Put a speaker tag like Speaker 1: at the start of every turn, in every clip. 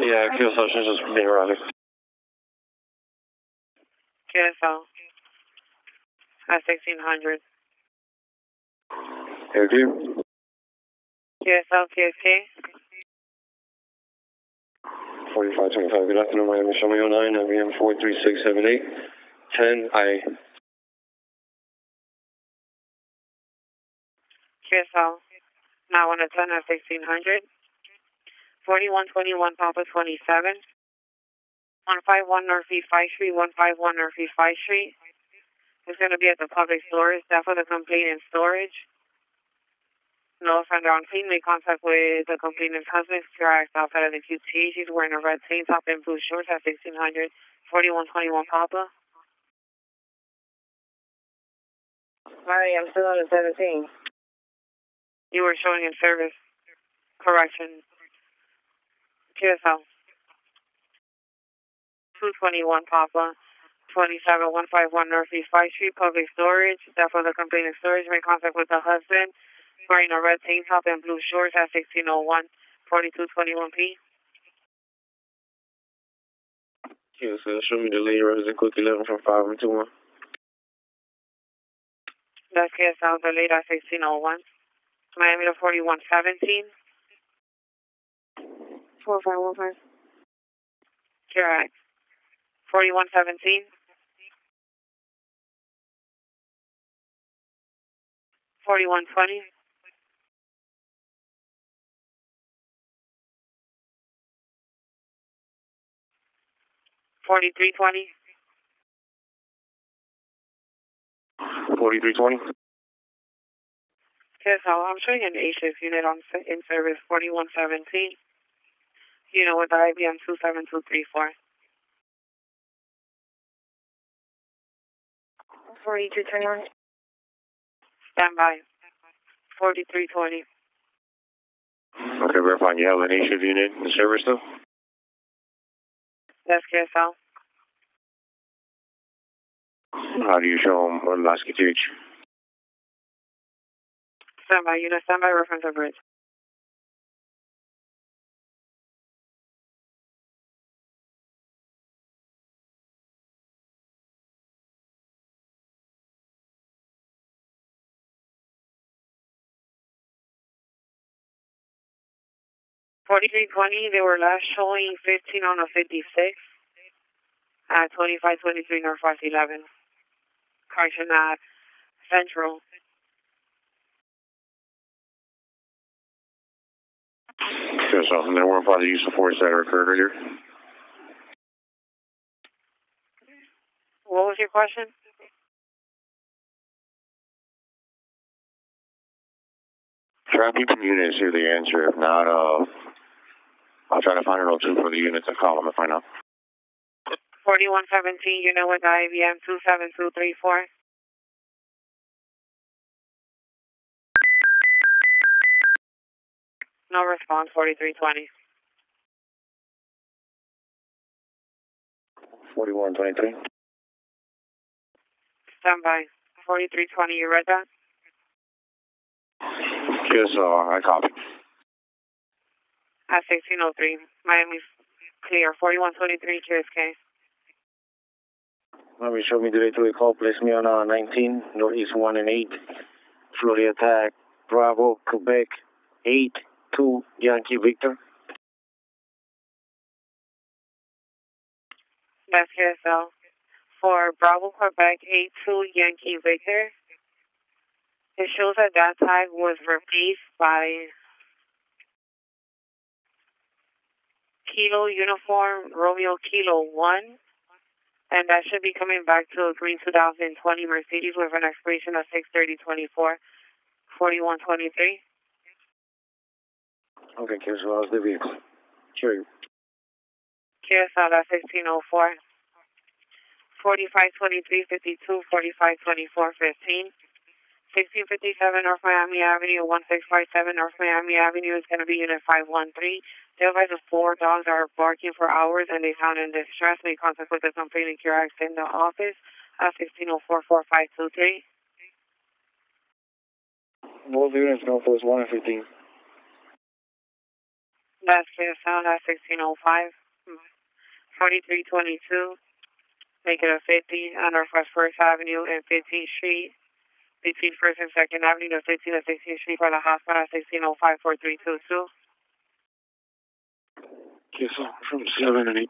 Speaker 1: Yeah, QSL should just be running. QSL. At 1600. Air Cube. Um, QSL, QST. 4525. Good afternoon, Miami Show 09, IBM 43678, 10 I. QSL, um, not 1 to 10 at 1600. 4121 Papa 27. 151 Northeast Street, 151 Northeast 5 Street. It's going to be at the public storage. staff for the complaint and storage. No offender on clean made contact with the complainant's husband, Kirax, outside of the QT. She's wearing a red tank top and blue shorts at 1600 4121 Papa. Sorry, I'm still on the 17. You were showing in service. Correction. Curacao. 221 Papa. 27151 Northeast 5th Street, Public Storage. Staff of the complaint storage made contact with the husband wearing a red tank top and blue shorts at 1601 4221P. Yes, sir. Show me the lady resident quick 11 from 5 and 2 1. That's KSL, the lady at 1601. Miami to 4117. 4, 5, 4117. Forty-one twenty. Forty-three twenty. Forty-three twenty. Yes, I'm showing an ACES unit on in service forty-one seventeen you know, with IBM 27234. Forty-two twenty-one. Stand by. Forty-three twenty. Okay, verifying. You have an issue unit in service though. That's KSL. How do you show them on last Stand by. Unit standby. Reference bridge. 4320, they were last showing 15 on a 56 at 2523 North eleven. Carson at Central. Yes, so, and there were by the use of force that occurred earlier. What was your question? Try people units hear the answer. If not, uh, I'll try to find an 02 for the unit to call them if I know. 4117, unit with IBM 27234. No response, 4320. 4123. Stand by. 4320, you read that? Yes, uh, I copy at 1603, Miami clear, 4123 QSK. Miami, show me directly call, place me on uh, 19, Northeast 1 and 8, Florida attack, Bravo, Quebec, 8, 2, Yankee Victor. That's QSL. For Bravo, Quebec, 8, 2, Yankee Victor. It shows that that tag was replaced by Kilo Uniform Romeo Kilo 1. And that should be coming back to a green 2020 Mercedes with an expiration of 63024, 4123. Okay, KSL, so how's the vehicle? Sure. Kiss, out uh, at 1604. 452352, 15 1657 North Miami Avenue, 1657 North Miami Avenue is going to be Unit 513. They advise the four dogs are barking for hours and they sound in distress. Make contact with the complaining care act in the office at 1604-4523. Both units know for 1 and 15. That's clear sound at 1605. 4322. Make it a 50 on North First Avenue and 15th Street. 16 First and Second Avenue, no 16 at 16th Street by the hospital, 16054322. KSL from 7 and 8.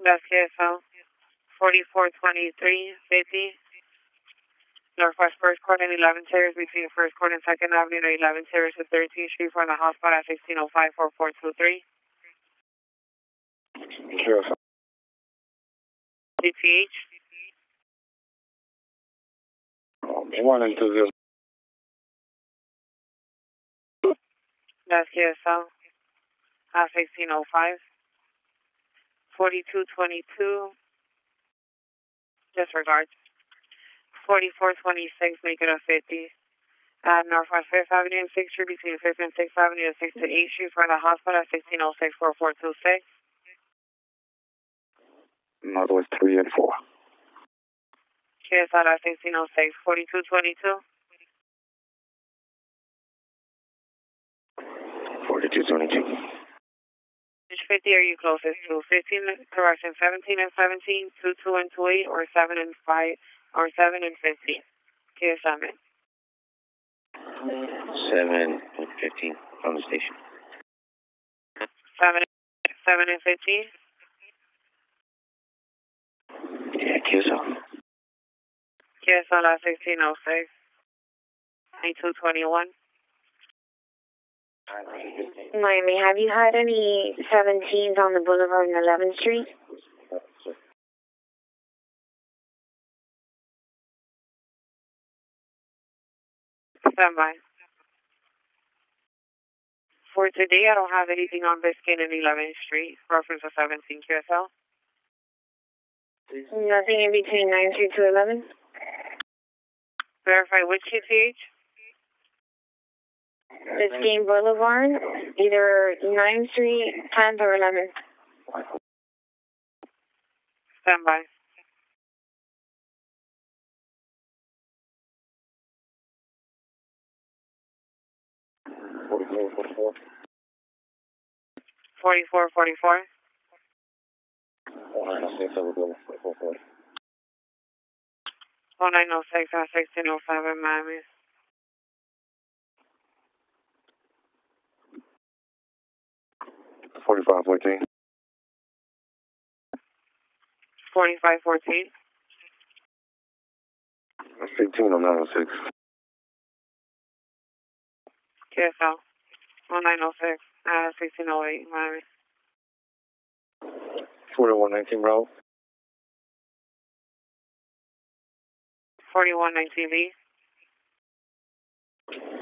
Speaker 1: That's KSL. 4423, 50. Northwest First Court and 11 Terrace between First Court and Second Avenue, no 11 Terrace and 13th Street from the hospital at 16054423. KSL. DTH. Juan, entonces. That's KSL. Uh, 1605. 4222. Disregard. 4426, make it a 50. At uh, Northwest 5th Avenue and 6th Street, between 5th and 6th Avenue and 6th to 8th Street, for the hospital at 1606 4426. Northwest 3 and 4. KSI 1606, 4222. 4222. Which 50 are you closest to? 15, correction, 17 and 17, 22 and 28, or 7 and 5, or 7 and 15? KSI 7. 7 and 15 From the station. 7, 7 and 15? Yeah, KSI. Cancel out 1606. 9221. Miami, have you had any 17s on the boulevard and 11th Street? Stand For today, I don't have anything on Biscayne and 11th Street. Reference of 17 QSL. Nothing in between 9 Street to 11? verify which page. page? game Boulevard, either 9th Street, 10th, or 11th. Stand by. Forty-four, forty-four. Forty-four, forty-four. 1906 I 1605 in Miami. Forty-five fourteen. Forty-five fourteen. Fifteen on nine ah, oh six. KSL. On nine oh six. Uh sixteen oh eight Miami. Forty-one nineteen, Ralph. 41 ITV.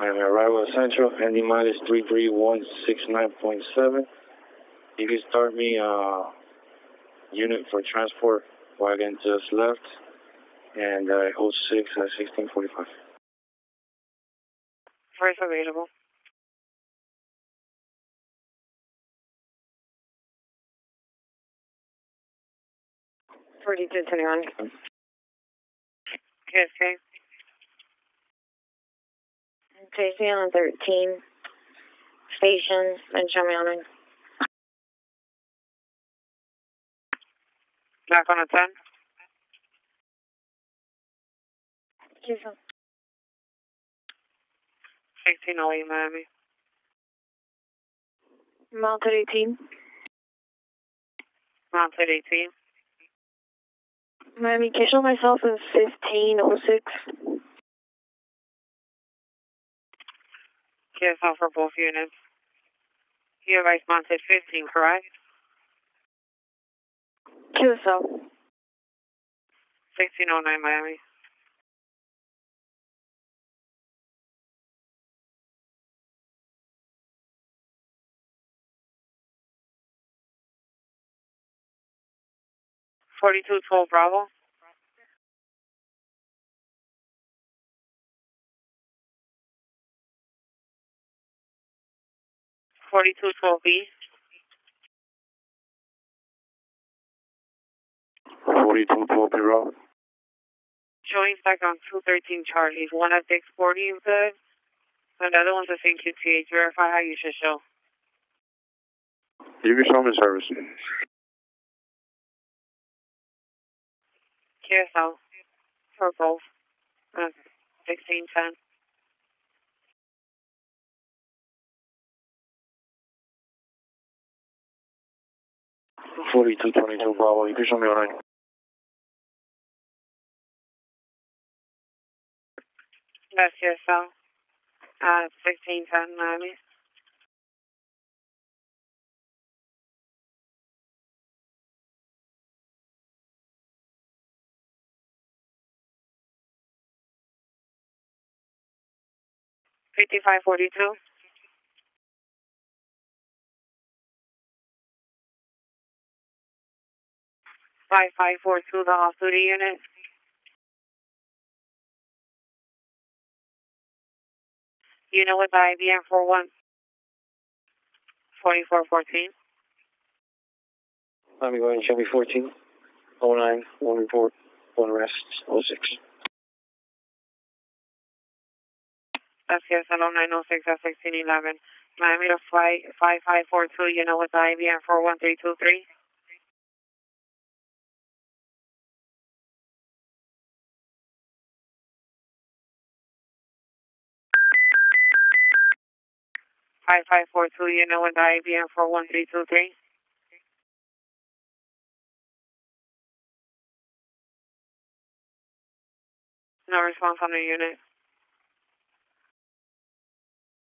Speaker 1: And arrival central, ending minus 33169.7. You can start me uh, unit for transport wagon just left and uh, hold 6 at uh, 1645. First available. anyone. Okay. Tracy Allen 13, station, Benjamin Allen. Back on the 10. Jason. 16 LA Miami. Mounted 18. Mounted 18. Miami, Kishel myself in 1506. KSL for both units. You have response at 15, correct? QSL. 1609 Miami. 4212 Bravo. Forty-two twelve B. Forty-two twelve B, Rob. Joint back on two thirteen Charlie's. One at six forty, you good. Another one's at St. QTH. Verify how you should show. You can show me service. Tear purple, uh, 1610. Forty-two twenty-two Bravo, you can show me on nine. That's yourself. Uh, sixteen ten ninety. 5542. Five five four two, the off duty unit. Unit with IBM four one forty four fourteen. I'm going Chevy fourteen, oh nine, one report, one arrest, oh six. That's Alumni 06 at 1611. Miami to flight 5542, you know, with the IBM 41323. Five five four two, you know, with the IBM four one three two three. No response on the unit.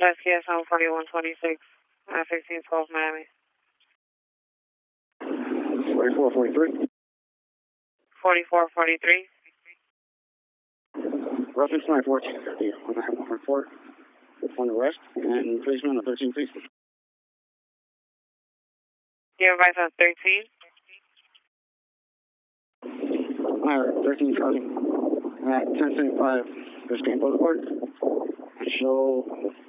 Speaker 1: Yes, I'm 4126 at sixteen twelve Miami. 4443. 4443. Reference 94, 194, on the west, and policeman on 13, please. Your advice on 13? Alright, 13 Charlie. At 1075 both Boulevard. Show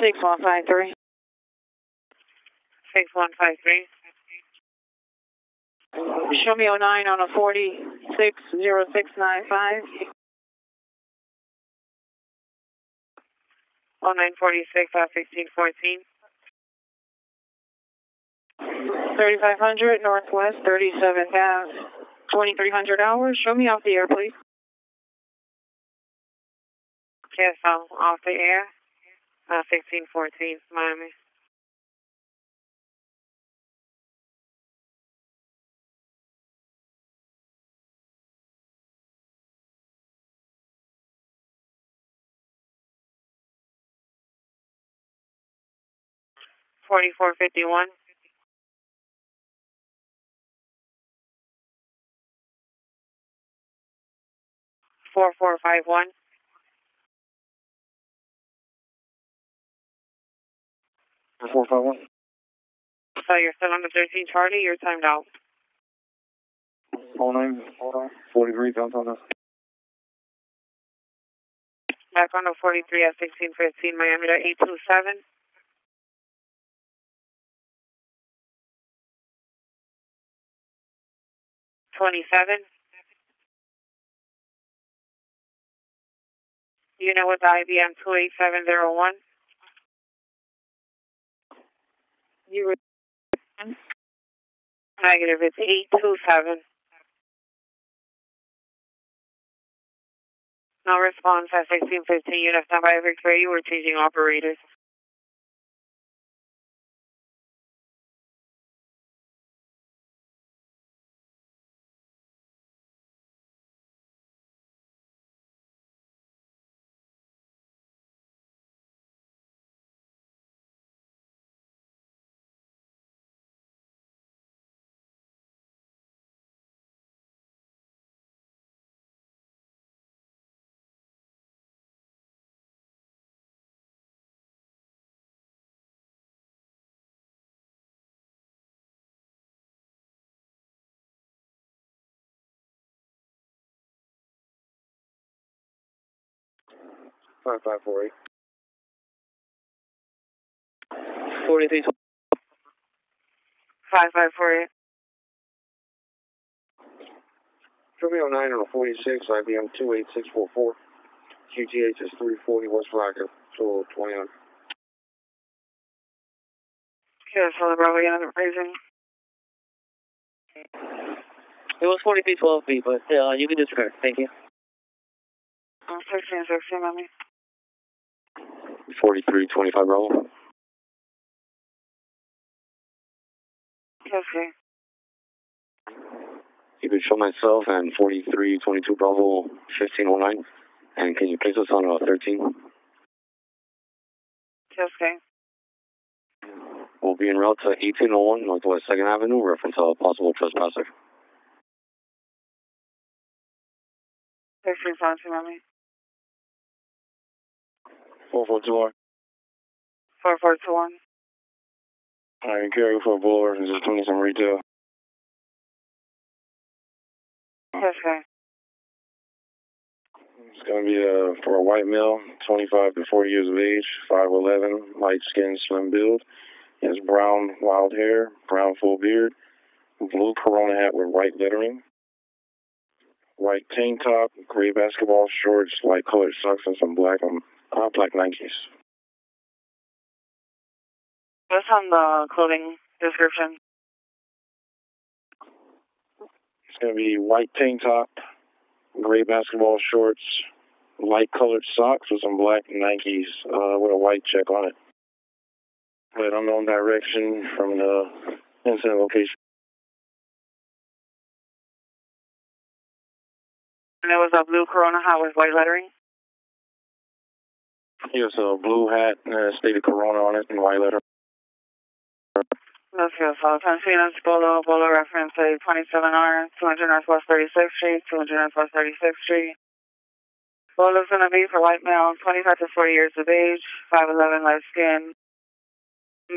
Speaker 1: Six one five three. Six one five three. Show me 09 on a 460695. 0946 off 1614. 3500 Northwest 37th Ave. Uh, 2300 hours. Show me off the air, please. Yes, I'm off the air. Uh, Miami. Forty-four fifty-one. Four four five one. for So oh, you're still on the 13 Charlie, you're timed out. All nine, Hold on. 43, times Back on the 43 at 1615, Miami to 827. Twenty-seven. You know what the IBM two eight seven zero one. negative is eight two seven. No response at sixteen fifteen unit standby Victoria, you were changing operators. 5548. 4312. 5548. Romeo 9 on 46, IBM 28644. QTH is 340 West Flagler, Total 21. Yeah, Solo Bravo, you're raising. It was 4312B, but uh, you can disregard. Thank you. I'm 16, 16, mommy. 4325 roll. Okay. You can show myself and 4322 Bravo 1509. And can you place us on uh, 13? Okay. We'll be en route to 1801 Northwest 2nd Avenue, reference a possible trespasser. Thanks for your time, 441. 441. All right, carry for Boulevard and just doing some retail. Yes, sir. It's going to be a uh, for a white male, 25 to 40 years of age, 5'11, light skin, slim build. He has brown, wild hair, brown, full beard, blue corona hat with white lettering white tank top, gray basketball shorts, light colored socks, and some black um, uh, black Nikes. What's on the clothing description? It's going to be white tank top, gray basketball shorts, light colored socks with some black Nikes uh, with a white check on it. But unknown direction from the incident location. And it was a blue Corona hat with white lettering? It was a blue hat and uh, it stated Corona on it and white lettering. That's beautiful. Pensinas, Bolo, Bolo reference a 27R, 200 Northwest 36th Street, 200 Northwest 36th Street. Bolo's going to be for white male, 25 to 40 years of age, 5'11", light skin.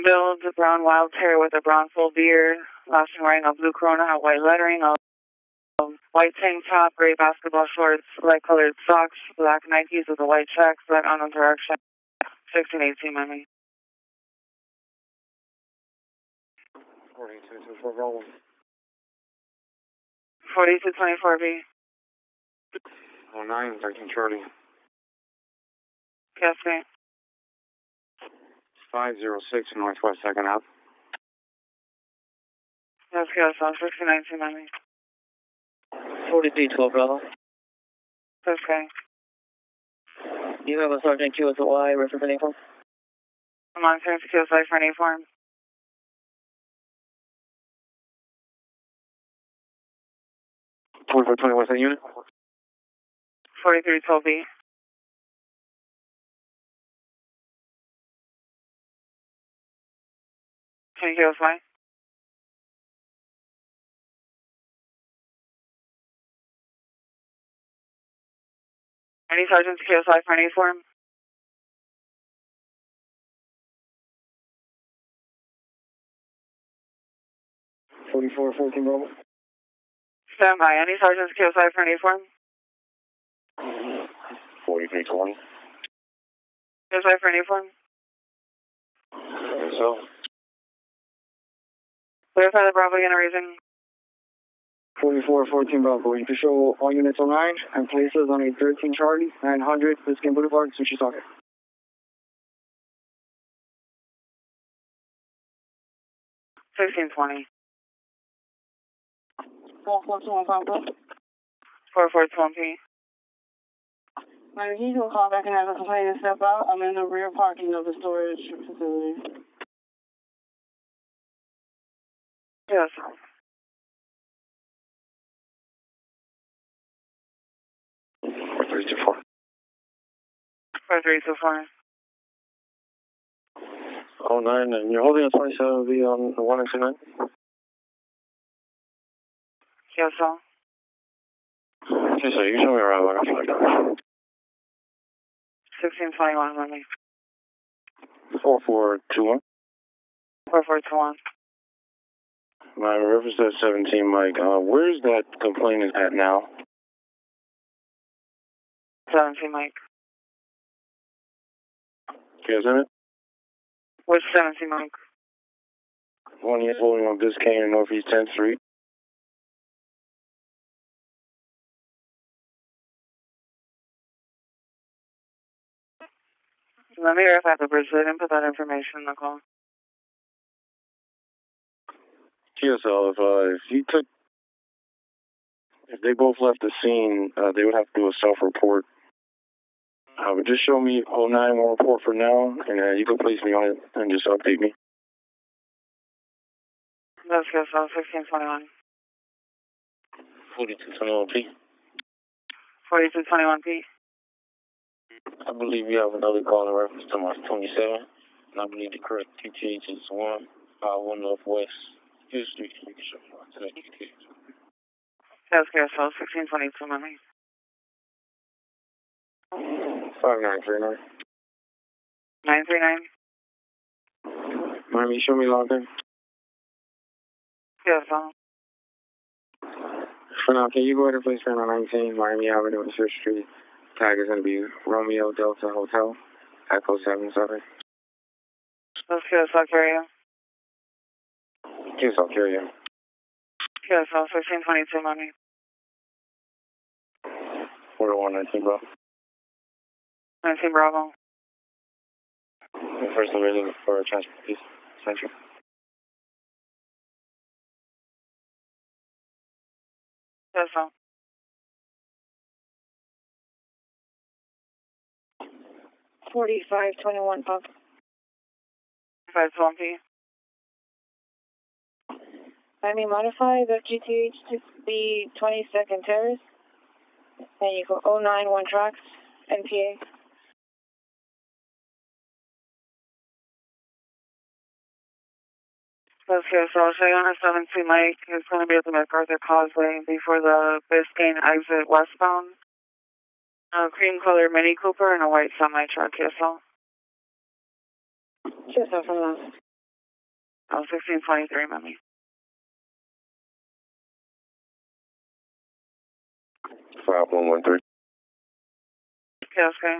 Speaker 1: Build, brown wild hair with a brown full beard, lashing wearing a blue Corona hat, white lettering, um, white tank top, gray basketball shorts, light colored socks, black Nikes with a white check, black on direction, 16, 18, Miami. Forty-two twenty-four rolling. Forty-two twenty-four B. Oh nine thirteen Charlie. Yes, ma'am. Five zero six Northwest Second Ave. Yes, yes, on sixty-nine, Miami. 4312, brother. Okay. You have a Sergeant QSOI representing form? I'm on Sergeant QSOI for any form. Forty-four twenty. What's that unit? Forty-three twelve B. Can you hear us, Mike? Any sergeants, KSI for any form? Forty-four, fourteen, Robert. Stand by. Any sergeants, KSI for any form? Forty-three, twenty. KSI for any form? So. Clarify the Bravo again, raising. 4414 Bravo, To show all units online and places on a 13 Charlie, 900 Biscayne Boulevard, Sushi Socket. Fifteen twenty. Four four two P. My vehicle called back and have a complaint to step out. I'm in the rear parking of the storage facility. Yes. 434. Oh, nine, and you're holding a 27V on one 189? Yes, sir. Yes, sir, you show me around when I fly down. 1621, let me. 4421? 4421. My reference at 17, Mike. Uh, where's that complaint at now? 17 Mike. You guys in it? What's 17 Mike? One year holding on Biscayne and Northeast 10th Street. Let me verify the bridge. They didn't put that information in the call. TSL, if, uh, if you took, if they both left the scene, uh, they would have to do a self report uh, um, but just show me 0914 for now, and uh, you can place me on it and just update me. That's good, so 1621. 4221P. 4221P. I believe you have another call in reference to my 27, and I believe the correct TTH is 151 Northwest U You can show me on That's good, so 1622 Five nine three nine. Nine three nine. Mom, you show me login. Yes, um. For now, can you go ahead and place turn on 19 Miami Avenue and Church Street? Tag is going to be Romeo Delta Hotel, Echo 77. Let's go, South Korea. Yes, South Korea. Yes, 1622 Miami. 4119, bro. 19 Bravo. First reading for transport, please. Central. Yes, sir. Forty-five twenty-one pump. Five twenty. I may modify the GTH to be twenty-second terrace, and you go 091 tracks, NPA. That's so I'll show you on a 7 Mike. It's going to be at the MacArthur Causeway before the Biscayne exit westbound. A cream colored Mini Cooper and a white semi truck, TSL. TSL from that. Oh, 1623, mommy. Five one one three. Yeah, okay.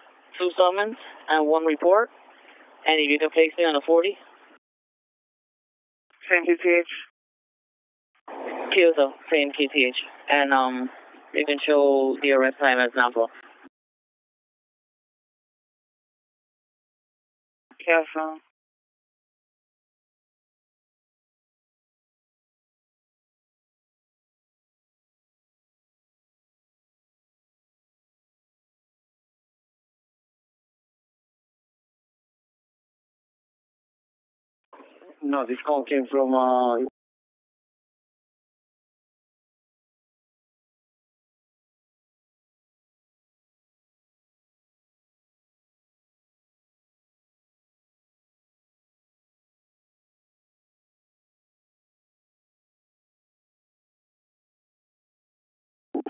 Speaker 1: two summons and one report. And if you can place me on a 40. Same QTH. QSO, same QTH. And um, you can show the arrest time as number. Careful. No, this call came from uh,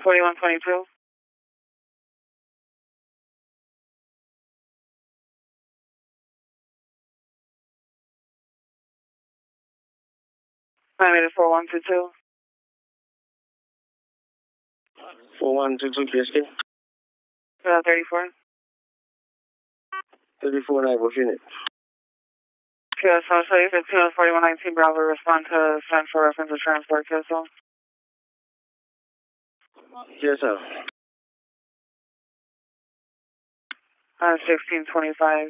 Speaker 1: Forty-one, twenty-two. Climated 4122. 4122 Christian. Uh, 34. 34 Nightwolf Unit. QS Hotel, so you 4119 Bravo, respond to Central Reference offensive transport, QSO. QSO. Uh, 1625.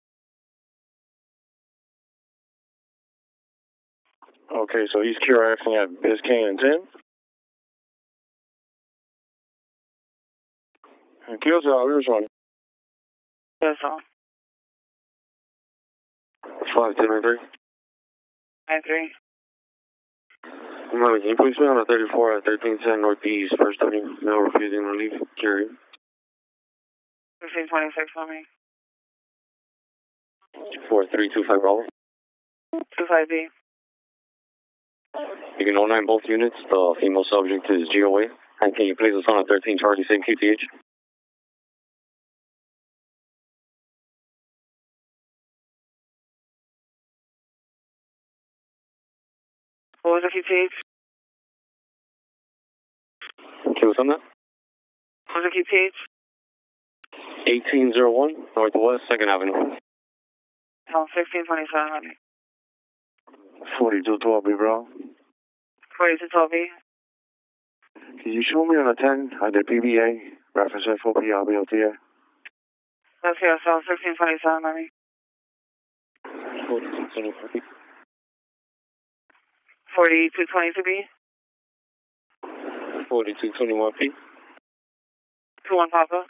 Speaker 1: Okay, so he's QRXing at Biscayne and 10? Kills out, we responding. That's all. 573. 93. Can you please be on the 34 at 1310 Northeast, first 30, no refusing to leave, carry. 1326 on me. 4325 Roll. 25B. You can 09 both units. The female subject is GOA. And can you please assign a 13 Charlie Sig QTH? What was the QTH? Okay, what's on that? What was the QTH? 1801 Northwest 2nd Avenue. Home 1627. 4212, bro. 4212. Can you show me on a 10 did PBA, reference FOP, RBLTA? That's here, so 1627, I mean. 4223. 4222B? 4221P. 21 Papa.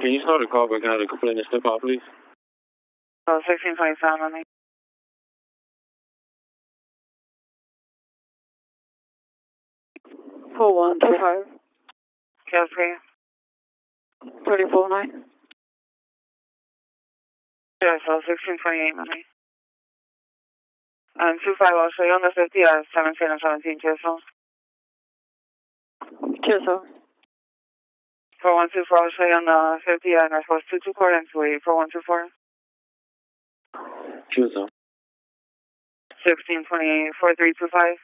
Speaker 1: Can you start a call back out of complete the step out, please? So 1627, I mean. Four one two five. Jeffrey. Thirty four nine. Yes, all sixteen twenty eight money. And two five also oh on the fifty uh seventeen and seventeen Chesel. Chesel. Four one two four also oh you're on the fifty uh nine four two two court and two eight four one two four. Chesel. Sixteen twenty eight four three two five.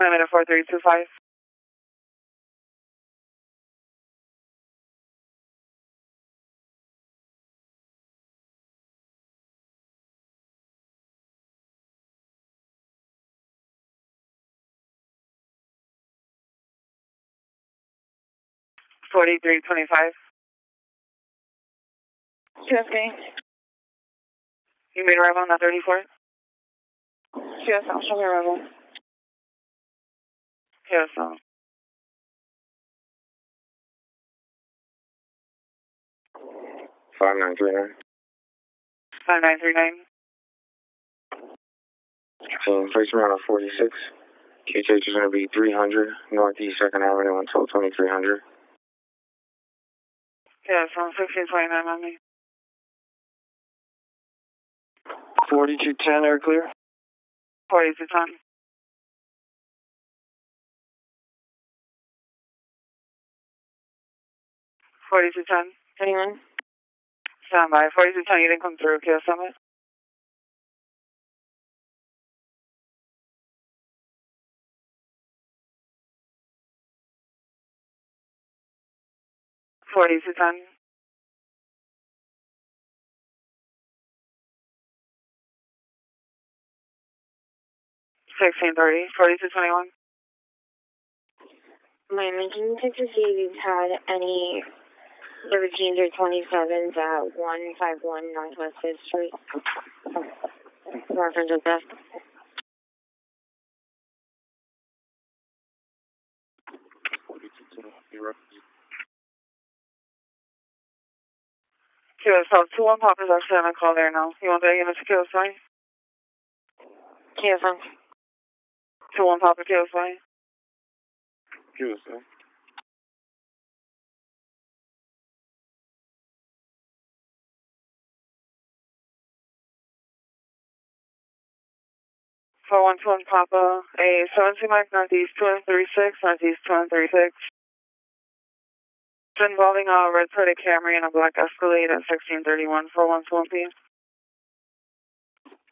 Speaker 1: Limited 4325. Forty-three twenty-five. You made arrival on the thirty-fourth. arrival. Beautiful five nine three nine. Five nine three nine. So place around forty six. KTH is gonna be three hundred Northeast Second Avenue until twenty three hundred. Yeah, from sixteen twenty nine on me. Forty two ten air clear. Forty two ten. 4210, anyone? Stand by, 4210, you didn't come through, Kill Summit. Forty two ten. Sixteen thirty. Forty two twenty one. My making to see if you've had any 13 through 27 at 151 Northwest 5th Street. Reference with that. QSL 21 Pop is actually on a call there now. You want that unit to QSI? QSI. 21 Pop is or QSI? QSI. 412 Papa, a 70 Mike Northeast 236, Northeast 236. involving a red Toyota Camry and a black Escalade at 1631, 412 P.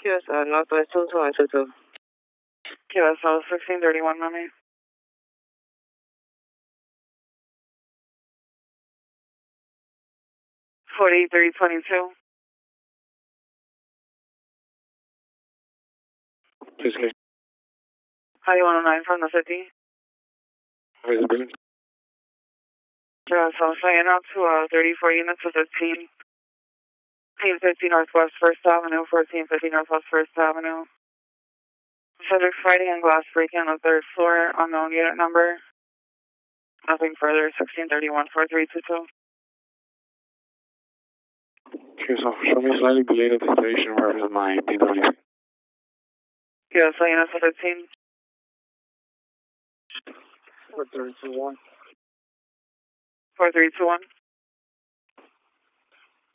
Speaker 1: QSL, uh, Northwest 22122. QSL 1631, mommy. Forty three twenty two. Hi, 109 from the city. Yes, been? Yeah, so I'm flying out to uh, 34 units of 15. Team 15 Northwest 1st Avenue, 1450 Northwest 1st Avenue. Cedric fighting and glass breaking on the third floor, unknown unit number. Nothing further, 1631-4322. Okay, so show me slightly delayed at the station, where is my P W? Kilo Salinas 13. Four three two one. Four three two one.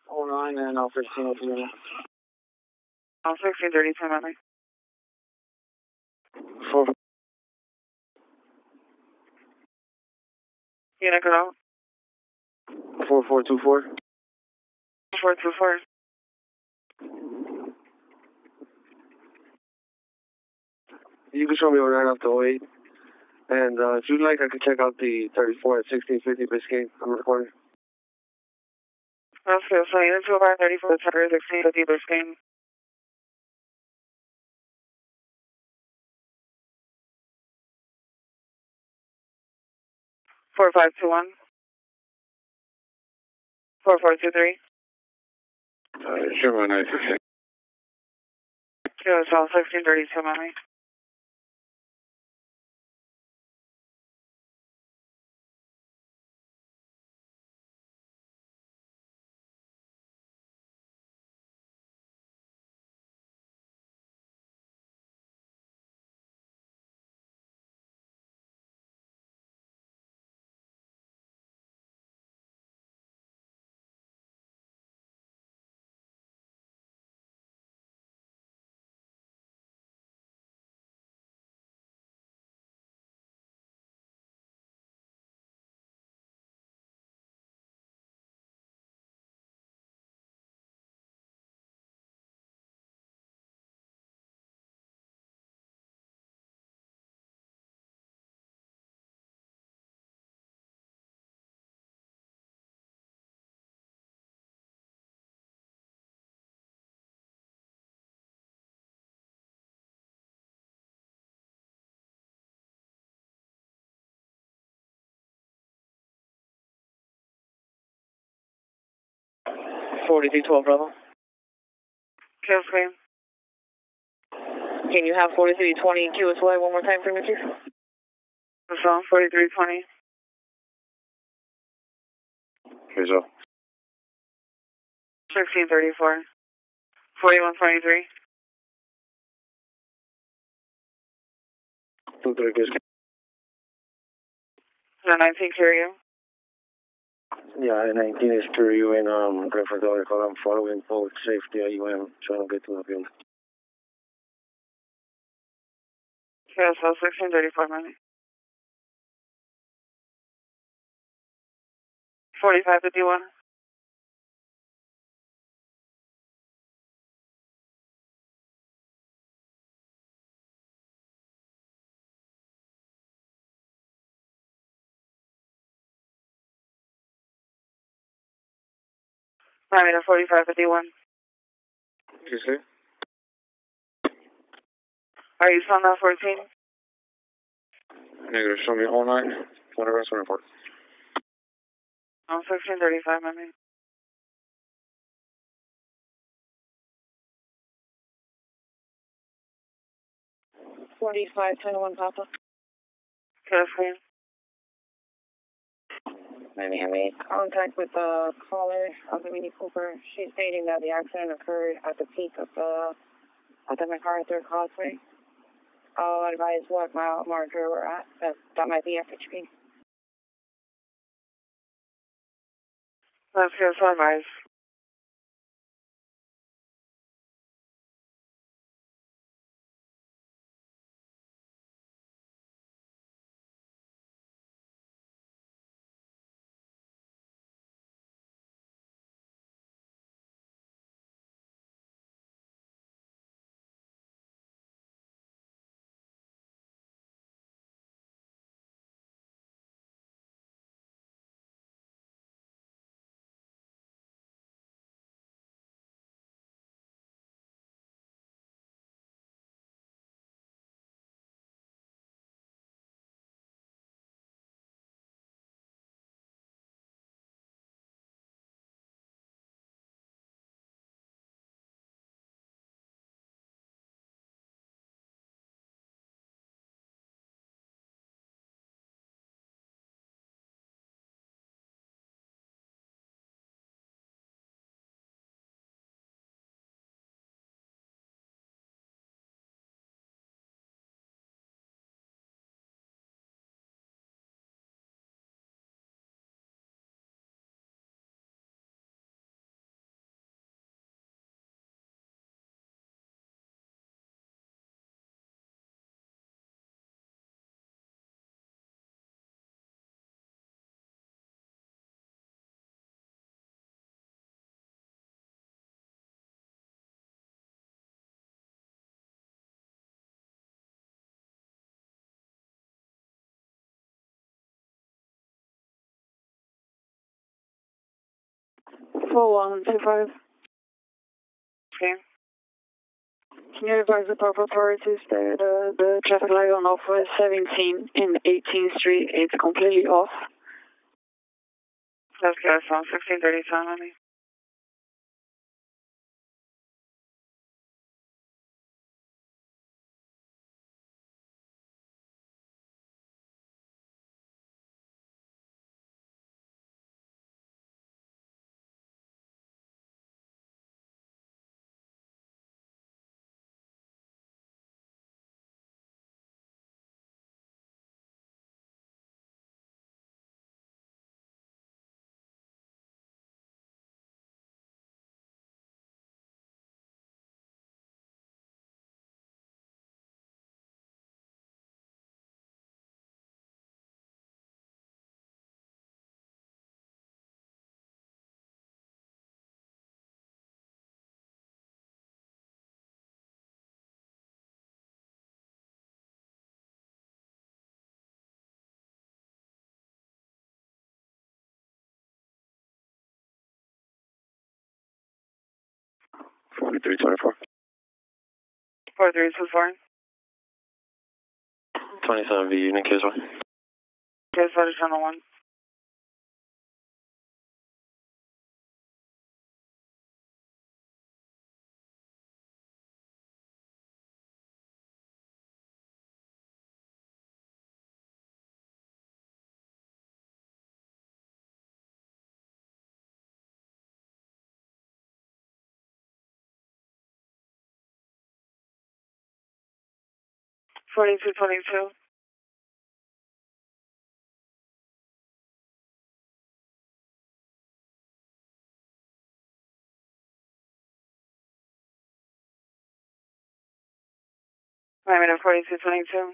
Speaker 1: Oh nine and oh fifteen oh three. Oh sixteen thirty ten on me. Four. Unit cut out. Four four two four. Four two four. you can show me what I have to wait. And uh, if you'd like, I could check out the 34 at 1650 Biscayne I'm corner. Okay, so unit 2 by 34 at 1650 Biscayne. Four five two one. Four four two three. Uh, sure, my night. Sure, it's all sixteen thirty two, mommy. 4312 Bravo. Yes, ma'am. Can you have 4320 QSY one more time for me, please? It's on 4320. Here's up. 1634. 4123. The 19 carrier yeah, in 19 is pure UN um, reference article. I'm following both safety at UN, trying to get to the field. Yes, 1635 minutes. 4551. I am for D1. Did you see? Are you from that 14? Negative, show me all night. Whatever else I'm 1635, my name. Forty-five, ten one, Papa. Kathleen maybe have any contact with the caller of the Mini Cooper. She's stating that the accident occurred at the peak of the at the MacArthur Causeway. I'll advise what mile marker we're at. That, that might be FHP. That's good, advice. 4125. Okay. Can you advise the proper authorities that uh, the traffic light on off 17 and 18th Street is completely off? That's good. So 1637 on me. 4324. 4324. 27V, unit QSY. QSY to Channel 1. Forty-two, twenty-two. I'm in a forty-two, twenty-two.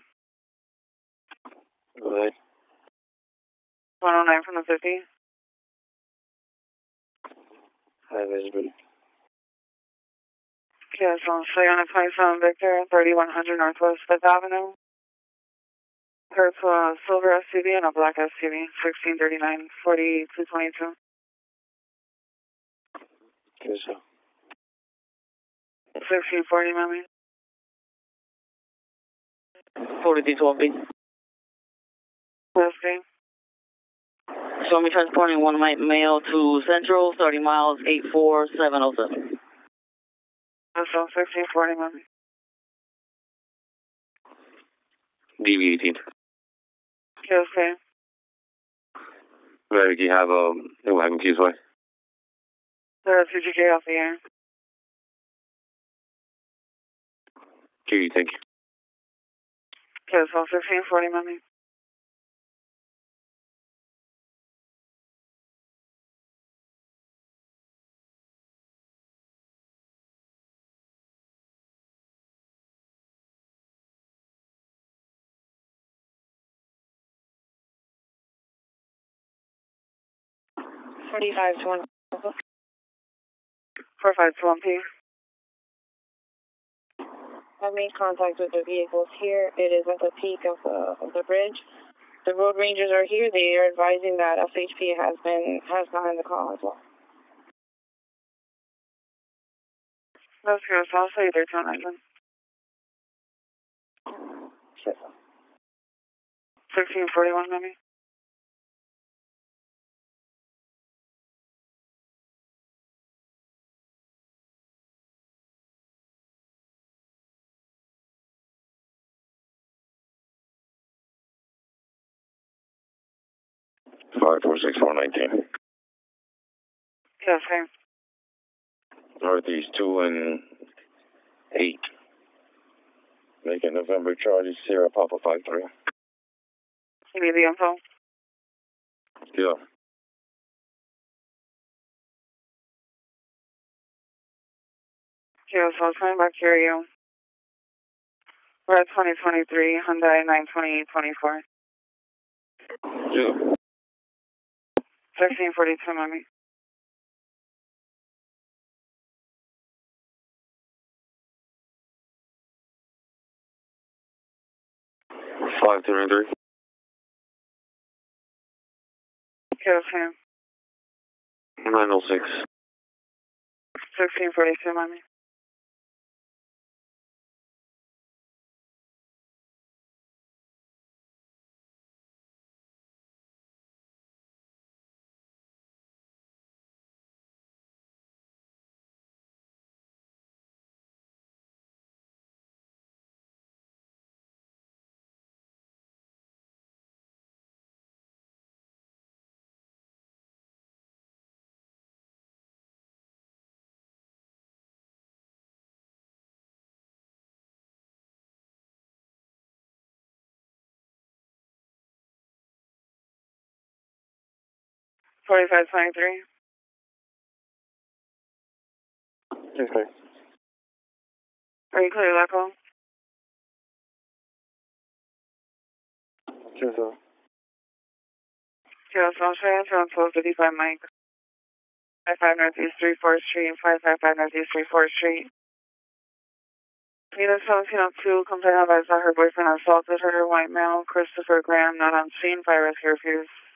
Speaker 1: Good. One oh nine from the fifty. Hi, visibility. Yes, i on Slayana 27 Victor, 3100 Northwest Fifth Avenue. Hertz, a silver SUV and a black SUV, 1639, 4222. Okay, so. 1640, mommy. 4220. Okay. So I'm transporting one of mail to Central, 30 miles, 84707. Hospital 1341. Mommy. DB18. Okay. Where do you have um, a wagon keys way. Uh, CGK off the air. thank you think. so 1340, Mommy. 45 to 1. 45 to 1, please. I've made contact with the vehicles here. It is at the peak of the, uh, of the bridge. The road rangers are here. They are advising that FHP has been has behind the call as well. Those here, so I'll say they're Town Island. Sure. 1641, mommy. 546419. Yes, sir. Northeast 2 and 8. Make a November charges, Sierra Papa three. Give me the info? Yeah. Yeah. So Zero four coming back here, you. We're at 2023 Hyundai 92824. Yeah. 1342, mommy. Five two nine three. Kill him. Nine oh six. 1642, mommy. Twenty-five twenty-three. Okay. Are you clear, Loco? Yes, sir. Yes, I'm sure it's around 1255 Mike. 55 Northeast 34th Street, 555 Northeast 34th Street. Unit 1702, complaint of her boyfriend assaulted her, white male, Christopher Graham, not on scene, fire rescue refused.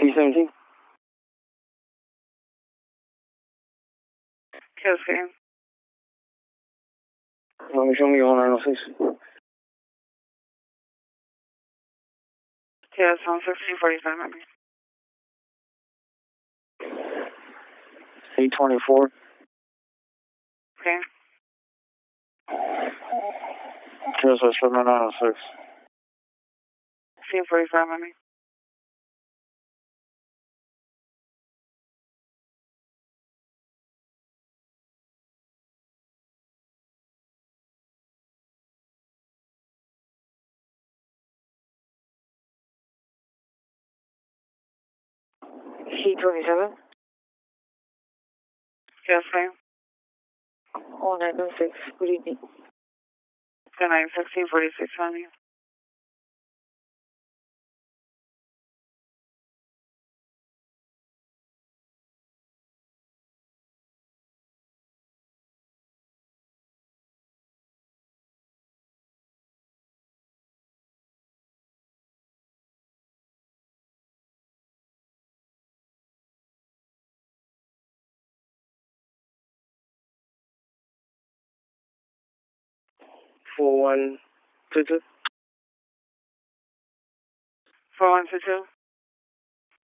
Speaker 1: He's 17. ¿Qué hace? La misión Leona, no sé si... Yeah, it's on 1545, maybe. 824. Okay. Just 7906. 1545, maybe. 27? Yes, ma'am. All 916, good evening. Good 1646 on you. 4122. 4122.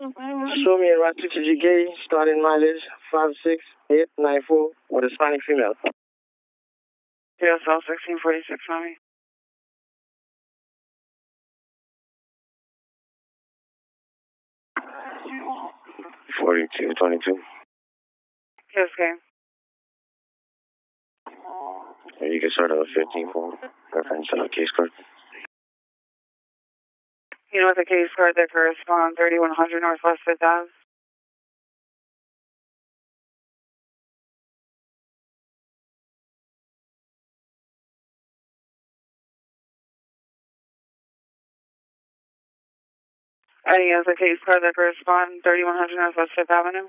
Speaker 1: Mm-hmm. Show me a around to Gay, starting mileage 56894 with a Hispanic female. PSL 1646, Tommy. Forty-two, twenty-two. Yes, game you can start out 15 form Reference to the case card. You know, the case card that corresponds 3100 Northwest 5th Ave. Any other case card that corresponds 3100 Northwest 5th Avenue?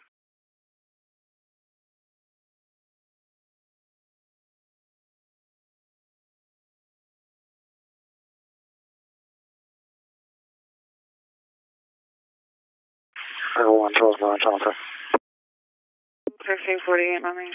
Speaker 1: 01, 12, 9, my man.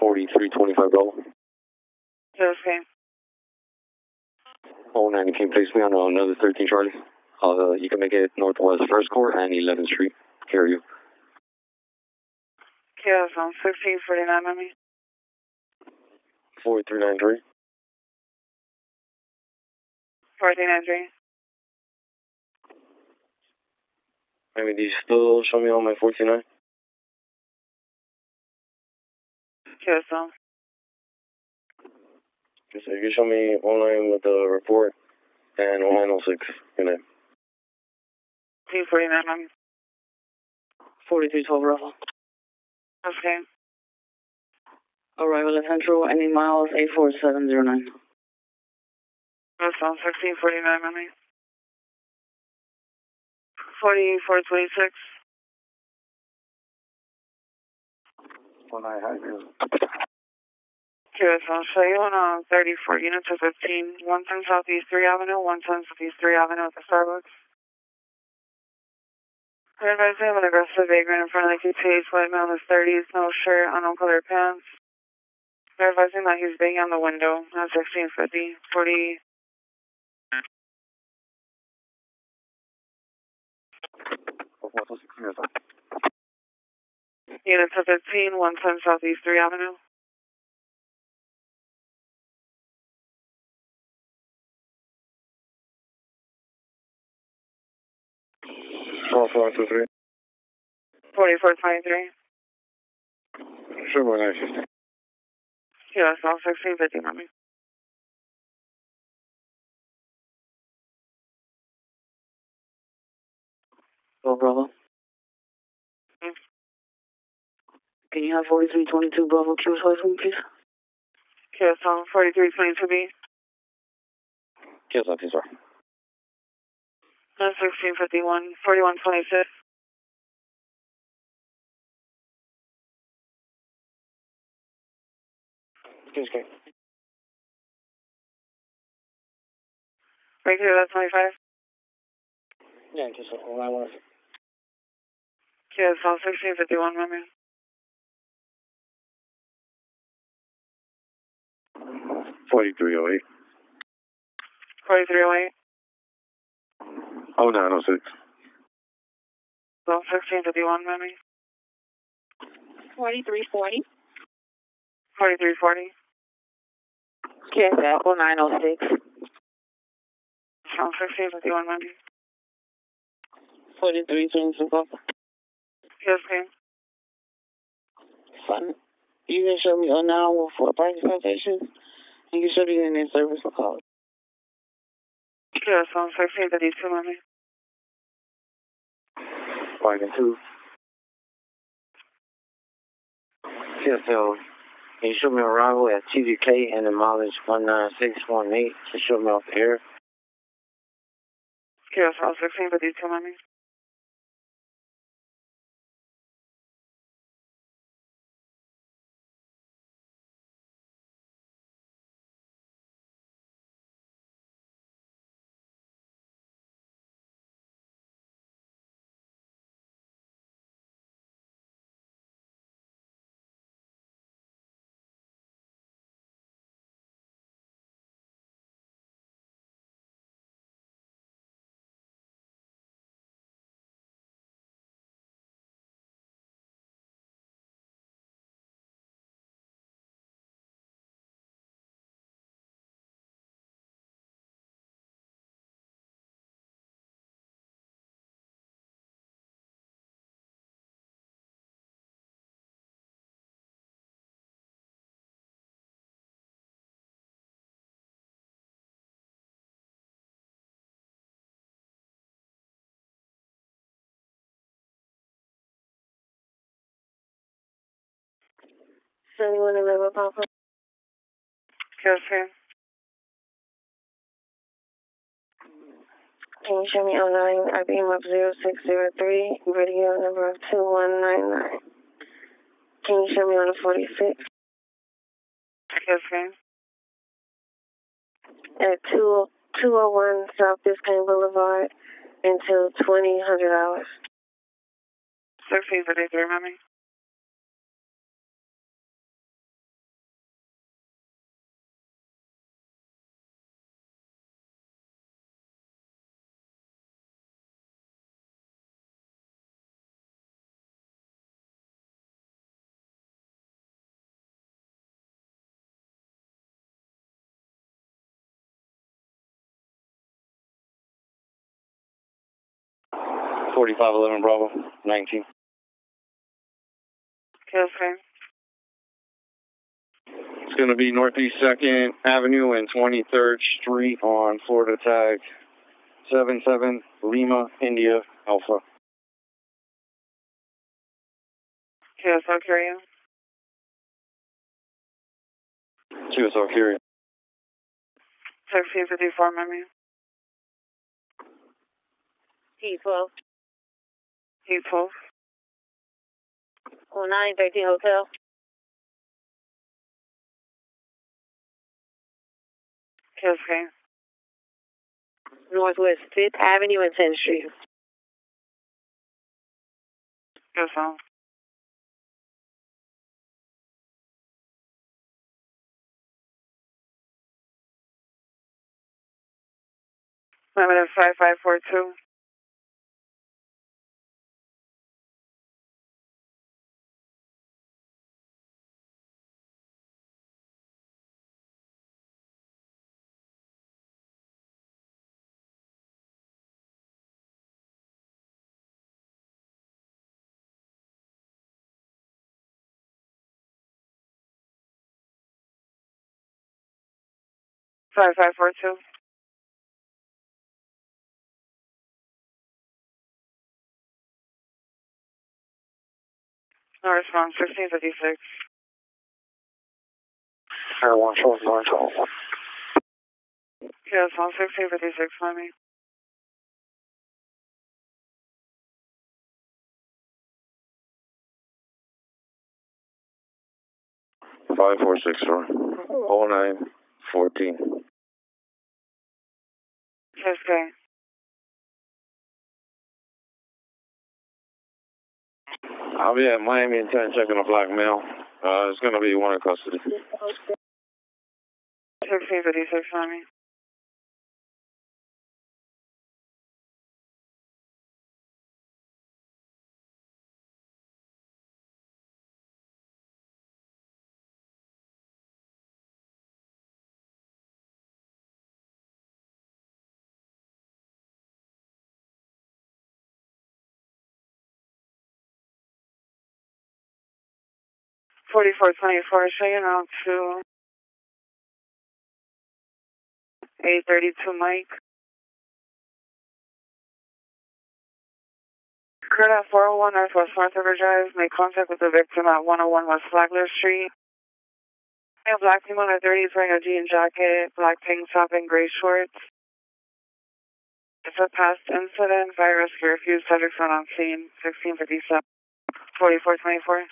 Speaker 1: 4325 goal. Okay. 090, can you place me on another 13 Charlie? Uh, you can make it Northwest First Court and 11th Street. Hear you. Yes, on 1649 on me. 4393. 4393. I mean, do you still show me on my forty nine? autism. So you show me online with the report and 1906 unit. Two forty nine. Forty two twelve Russell. Okay. Arrival at Central, any miles eight four seven zero nine. Russell, Forty four twenty six. when I had you. Jewish on Shayon uh, on 34 units of 15, 110 Southeast 3 Avenue, 110 Southeast 3 Avenue at the Starbucks. I advise him an aggressive vagrant in front of the QTH, white male in his 30s, no shirt, uncolored pants. I advise him that he's banging on the window at 1650, 40. What was it? Unit 215, 110 Southeast 3 Avenue. Four four two three. Forty four twenty three. Sure, nice. Yes, all sixteen fifty. on me. No problem. Can you have 4322 Bravo Q for me, please? Yes, on 4322B. Yes, on please, sir. 1651, 4126. Excuse me. Right here, that's 25. Yeah, just hold on one. Kids on 1651, my man. 4308. 4308. 0906. 1216 to be one, Mimi. 4340. 4340. Yes, at 0906. 1216 to be one, Mimi. 4325. Yes, ma'am. Fun. You can show me on now for a parking citation? you should be in a service of God. Sure, Psalm 13, 32, mommy. Pardon, two. Yes, Can you show me a rival at TVK and the mileage 19618 to show me off the air. Sure, Psalm 16, 32, mommy. Is anyone in River Papa? Joseph. Can you show me online IBM up 0603, radio number of 2199? Can you show me on the 46? Okay. At 2, 201 South Biscayne Boulevard until 2000 hours. 1633, mommy. 4511 Bravo, 19. Okay. It's going to be Northeast 2nd Avenue and 23rd Street on Florida Tag 77 Lima, India, Alpha. QSL Curio. QSL Curio. 1354, my man. T12 people. Well, 913 Hotel. Okay. Northwest 5th Avenue and 10th Street. Your phone. 5542. 5542No response. Fifteen fifty six. Air 17112. Yes, on 1656, Five four six four. O oh, nine fourteen. Okay. I'll be at Miami in 10 checking a black male. Uh, it's going to be one in custody. Okay. 656 Miami. 4424, Showing out to 832 Mike. Current at 401 Northwest North River Drive. Made contact with the victim at 101 West Flagler Street. A black female in her 30s wearing a jean jacket, black tank top, and gray shorts. It's a past incident. Fire rescue refused. Subject found on scene. 1657. 4424.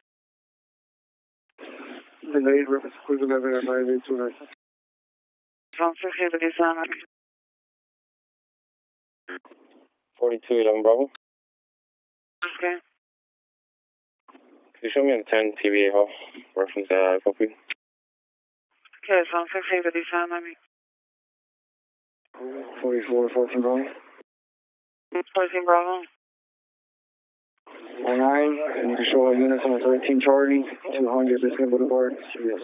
Speaker 1: מלאים ובזכות ולבל המים Forty-two, eleven Bravo. Okay. Can you show me on ten PBA hall reference uh, copy? Okay, so I'm fixing the design. Forty-four, fourteen Bravo. Fourteen Bravo nine, and control units on the 13 Charlie, 200 Biscayne Boulevard, yes.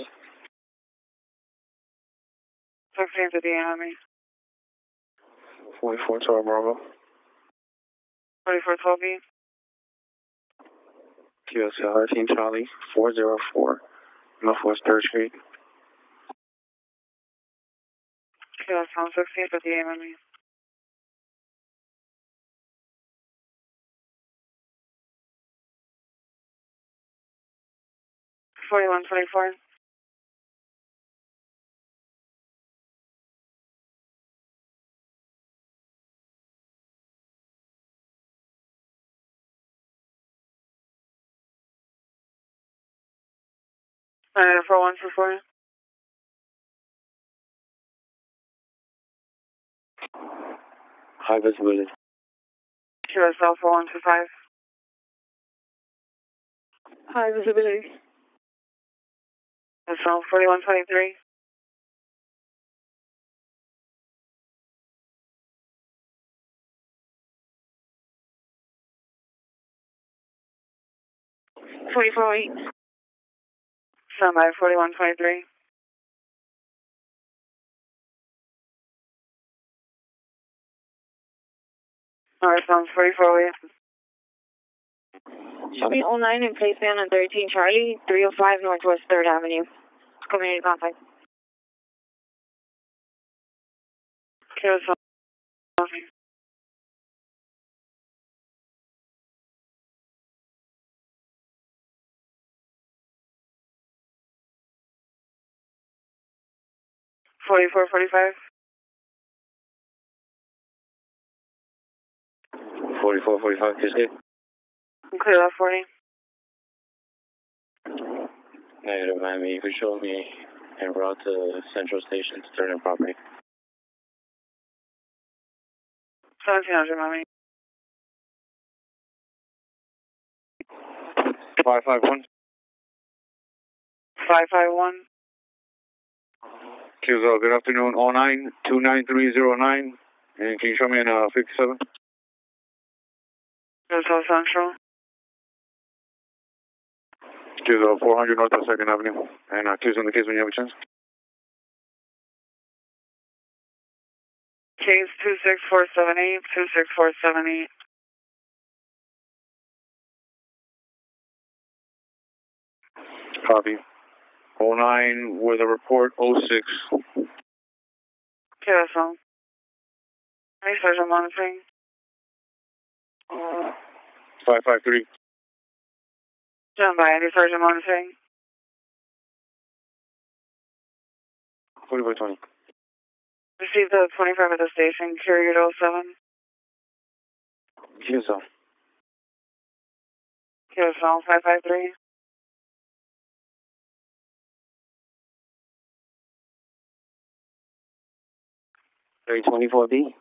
Speaker 1: Talking to the army. 44 Tower Bravo. 44 Toby. QSL 13 Charlie, 404 Northwest 3rd Street. QSL 16 to the enemy. Forty-one, forty-four. Uh, four one four four. High visibility. QSL four one two five. High visibility. That's all 4123. Twenty-four eight. Standby forty-one twenty-three. All right, sounds forty-four eight. Should be 09 and place down on 13 Charlie, 305 Northwest 3rd Avenue. Community conflict. Careful. Forty-four, forty-five. 44, 45, can clear that for you. Negative, Miami. You can show me and route to Central Station to turn in property. 1700, Miami. 551. 551. 20, good afternoon. 09 29309. And can you show me in uh, 57? Hotel Central to 400 North of 2nd Avenue. And uh, Q's on the case when you have a chance. Case 26478, 26478. Copy. 09 with a report 06. Cancel. Any special monitoring? Uh, 553. Don't buy any further monitoring. 40 by 20. Received the 25 at the station, carrier 07. QSL. QSL 553. Three twenty four B.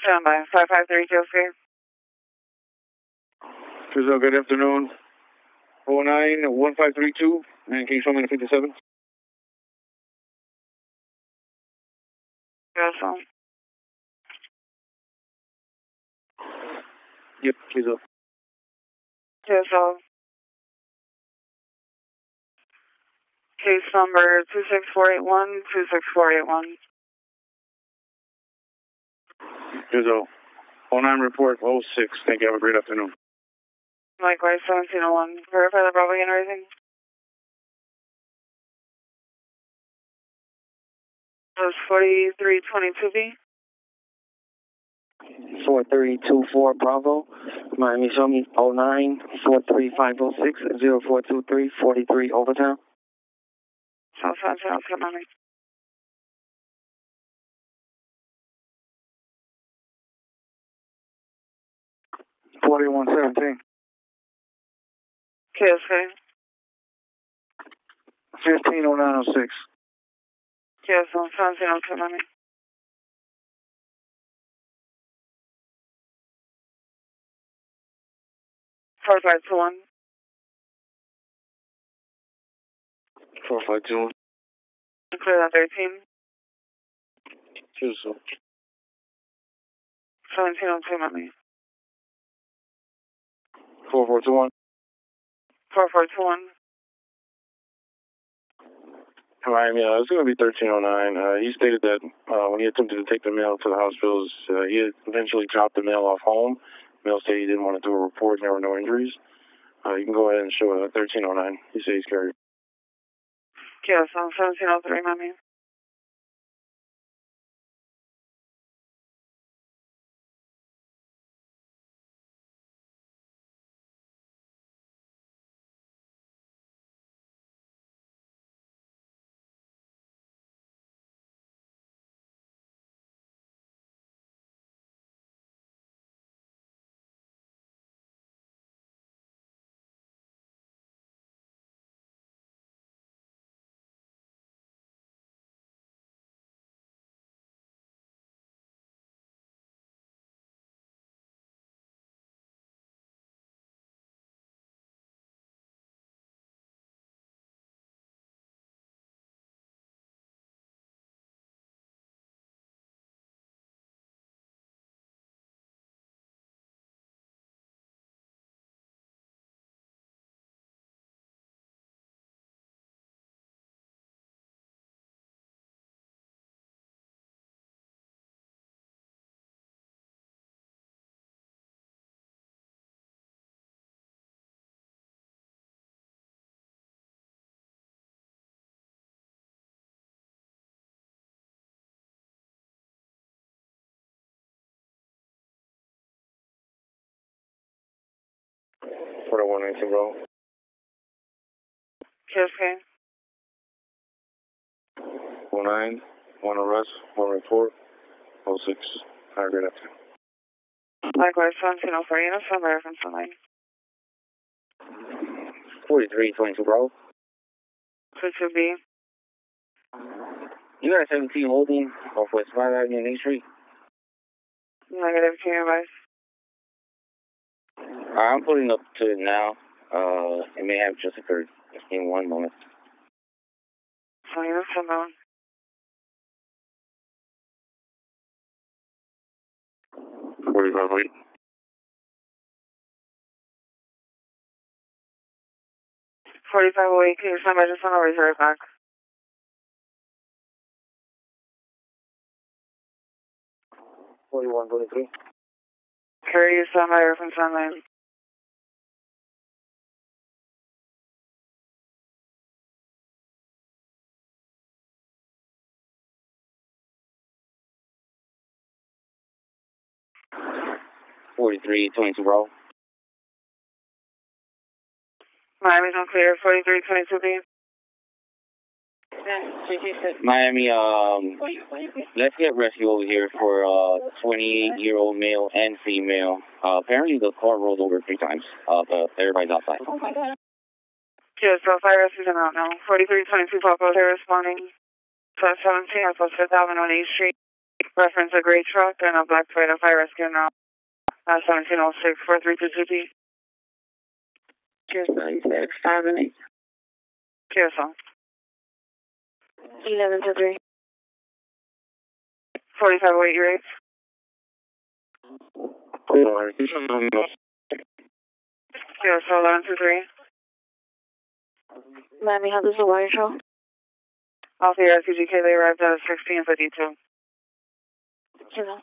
Speaker 1: Standby five five three two three. Giselle, good afternoon. 409 1532, and can you show Yep, please Yes, sir. Case number 26481, 26481. Gizzo. 09 report 06. Thank you. Have a great afternoon. Likewise, I haven't seen a long forever. They're probably going to raising. Those 4322B. 4324 Bravo, Miami Shomi 09 43506 0423 43 Overtown. South South Forty-one seventeen. KSK. 150906. Yes, I'm Fonzie, I'm coming. Four five two one. Four five two one. Clear that thirteen. Oh two so. Seventeen money. Four four two one. 551. Hi, yeah, it's going to be 1309. Uh, he stated that uh, when he attempted to take the mail to the hospitals, uh, he eventually dropped the mail off home. The mail said he didn't want to do a report and there were no injuries. Uh, you can go ahead and show a uh, 1309. He said he's carried. Yes, I'm 1703, my name. 401 bro. Okay. One nine, one arrest, one report, oh six. Have a great afternoon. Likewise, Fontino for American 4322, bro. 22B. You 17 holding off West 5 Avenue, East Street. Negative, two advice. I'm putting up to it now. Uh, it may have just occurred. Just give me one moment. Please hold on. Please hold Forty-five away. Can you send my just on a reserve box? Forty-one, forty-three. Carry your sunlight from sunlight. 43, 22, roll. Miami's on clear, 43, 22, Miami, um, let's get rescue over here for a uh, 28-year-old male and female. Uh, apparently the car rolled over three times, uh, but everybody's outside. Oh my god. Yes, so fire rescues are out now. 4322 Papa, they're responding. Plus 17, I posted 1000 on 8th Street. Reference a gray truck and a black Toyota fire rescue now. Uh, 1706, 4322. Carousel, you said it's 5 and 8. Carousel. 11 to 3. 4508, you right? Carousel, 11 to 3. Miami, how does the wire show? Alpha Air CGK, they arrived at 1652. Carousel.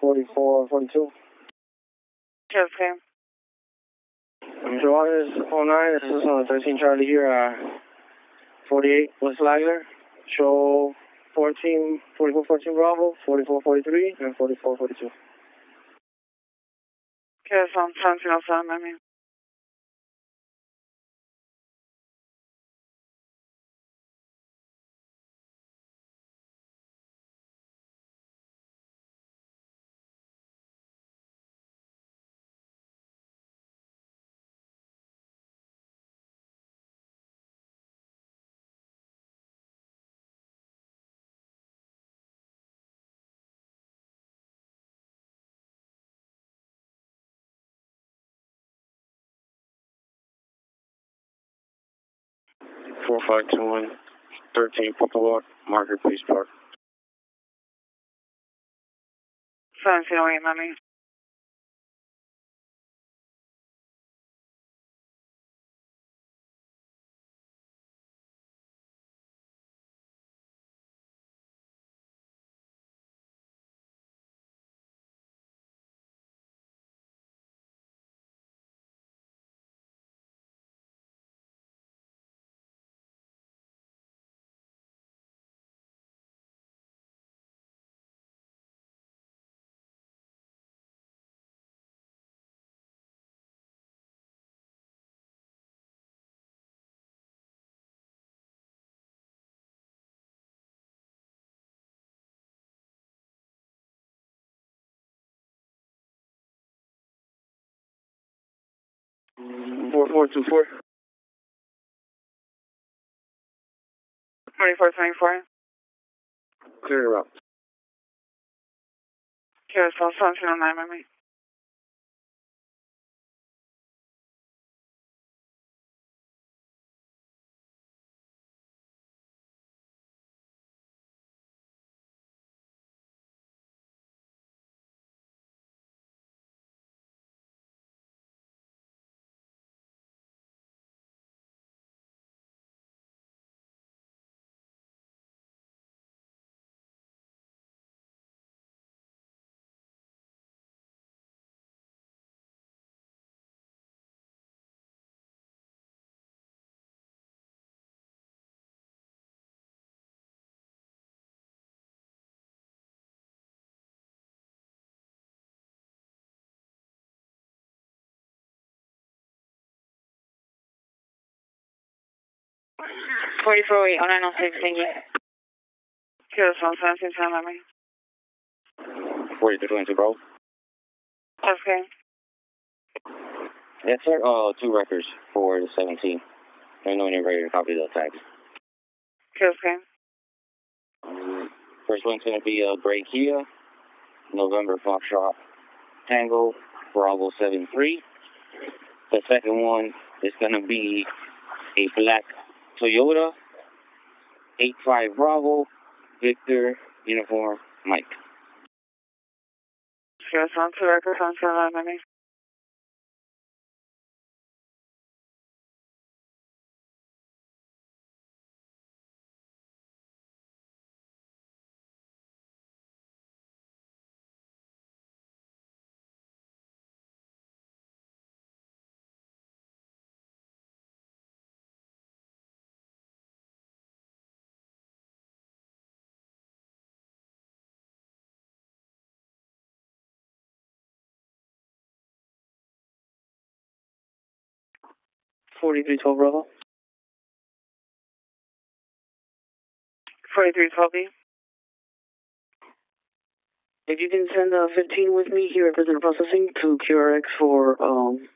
Speaker 1: 44, 42. Okay. July is 09, this is on the 13 Charlie here, uh, 48 West Flagler. Show 14, 44, 14 Bravo, 44, 43, and 44, 42. Okay, so I'm sensing outside, I mean. 4521, 13 Purple Park. Sorry, Mommy. Four two four. 2424. Clearing route. Okay, response 1709, 4408 0906, thank you. Kilo Swan 7611. 4320, bro. Okay. Yes, sir. Uh, two records for the 17. I know when you're ready to copy those tags. Okay. first one's going to be a uh, gray Kia, November Foxtrot Tango Bravo 73. The second one is going to be a black Toyota, 85 Bravo, Victor, Uniform, Mike. Sure, sounds to record, sounds to 4312 Bravo. Forty three b If you can send a uh, 15 with me here at prisoner Processing to QRX for um,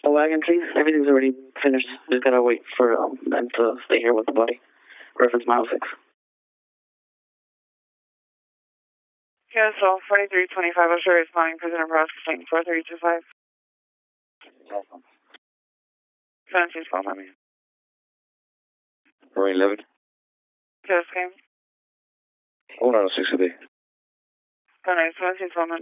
Speaker 1: a wagon, please. Everything's already finished. Just gotta wait for um, them to stay here with the body. Reference mile 6. Yeah, so 4325 sorry, responding, prisoner processing 4325. Awesome. Francis Palmer. Marine 11. Just came. 160 day. Connect Francis Palmer.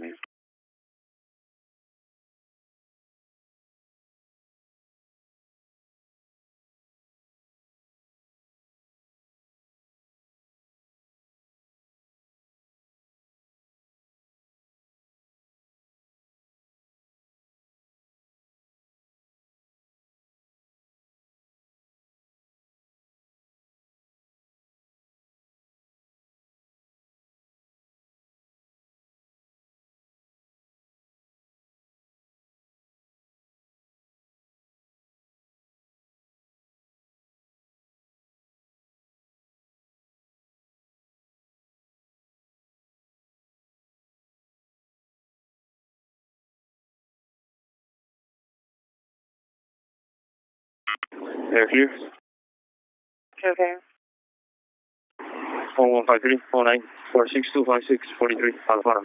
Speaker 1: They're Okay. 4153 496 256 Alpha.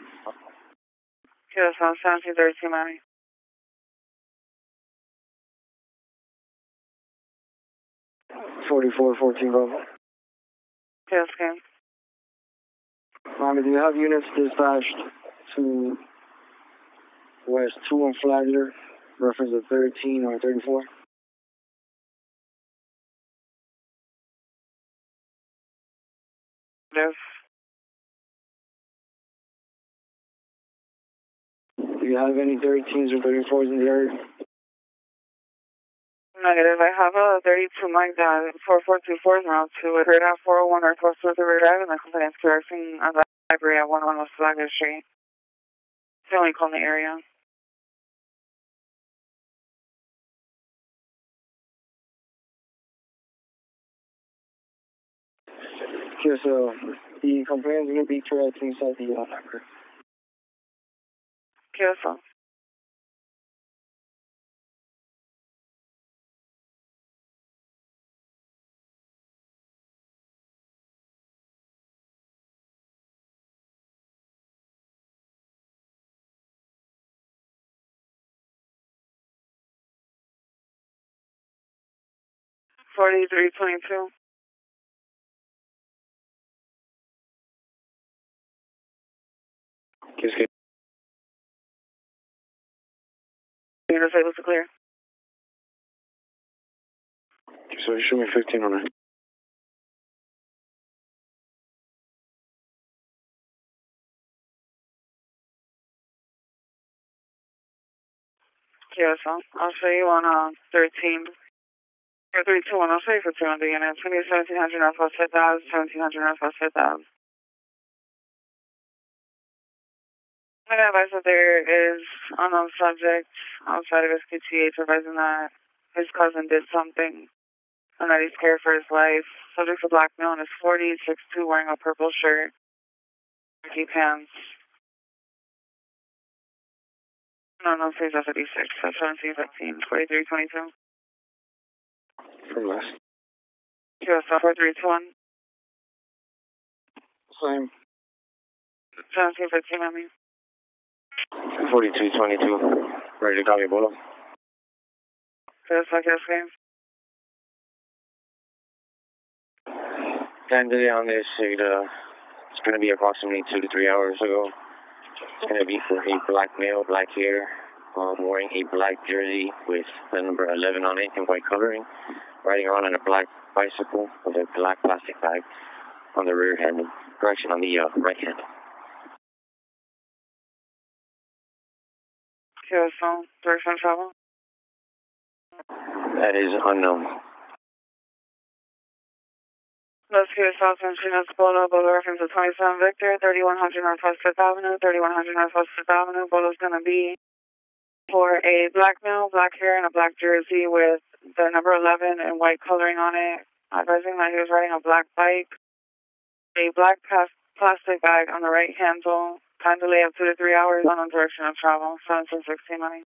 Speaker 1: Yes, I'm sound 232, mommy. Forty-four, fourteen, Bravo. Yes, okay. Mommy, do you have units dispatched to West 2 on Flagler, reference to 13 or 34? Joseph. Do you have any 13s or 34s in the yard? Negative. I have a 32 Mike down, 4424 is around to it. Radar 401 or close to the radar and the complaint's correcting on the library at 111 West Flagler Street. It's the only call in the area. so uh, the complaint is going to be directed inside the yellow number. Forty-three point two. Please keep. Universe able to clear. So you shoot me 15 on it. Yes, I'll, show you on uh, 13. 321, I'll show you for 200 units. It's going to be 1700 FL 7000, 1700 FL My advice out there is on the subject outside of SKTH advising that his cousin did something and that he's scared for his life. Subject's a black male in his 40s, 6'2", wearing a purple shirt, khaki pants. No, no, please, that's a D6. 17, 15, 43, 22. From last. QSL 4321. Same. 17, 15, I mean. 4222, ready to you, Bolo. First, I guess, please. And the on this, uh, it's going to be approximately two to three hours ago. It's going to be for a black male, black hair, um, wearing a black jersey with the number 11 on it and white coloring, riding around on a black bicycle with a black plastic bag on the rear handle, correction on the uh, right hand. Telephone, That is unknown. Los Cues South Chino Polo, Bolo, reference the 27 Victor, 3100 North Fifth Avenue, 3100 North Fifth Avenue. Bolo's going to be for a black male, black hair, and a black jersey with the number 11 and white coloring on it, advising that he was riding a black bike. A black plastic bag on the right handle, Time delay of two to three hours on a direction of travel, 716 money.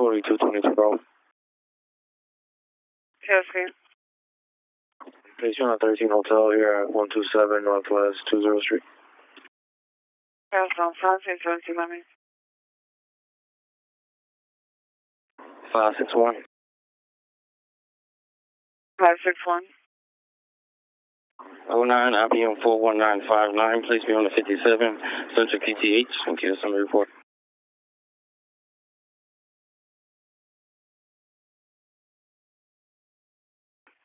Speaker 1: 4222. Jeffrey. Station on 13 Hotel here at 127 Northwest 20 Street. Perdón, fácil, próximamente. 561. 561. 09 IBM 41959, please be on the 57, Central PTH, and give us some report.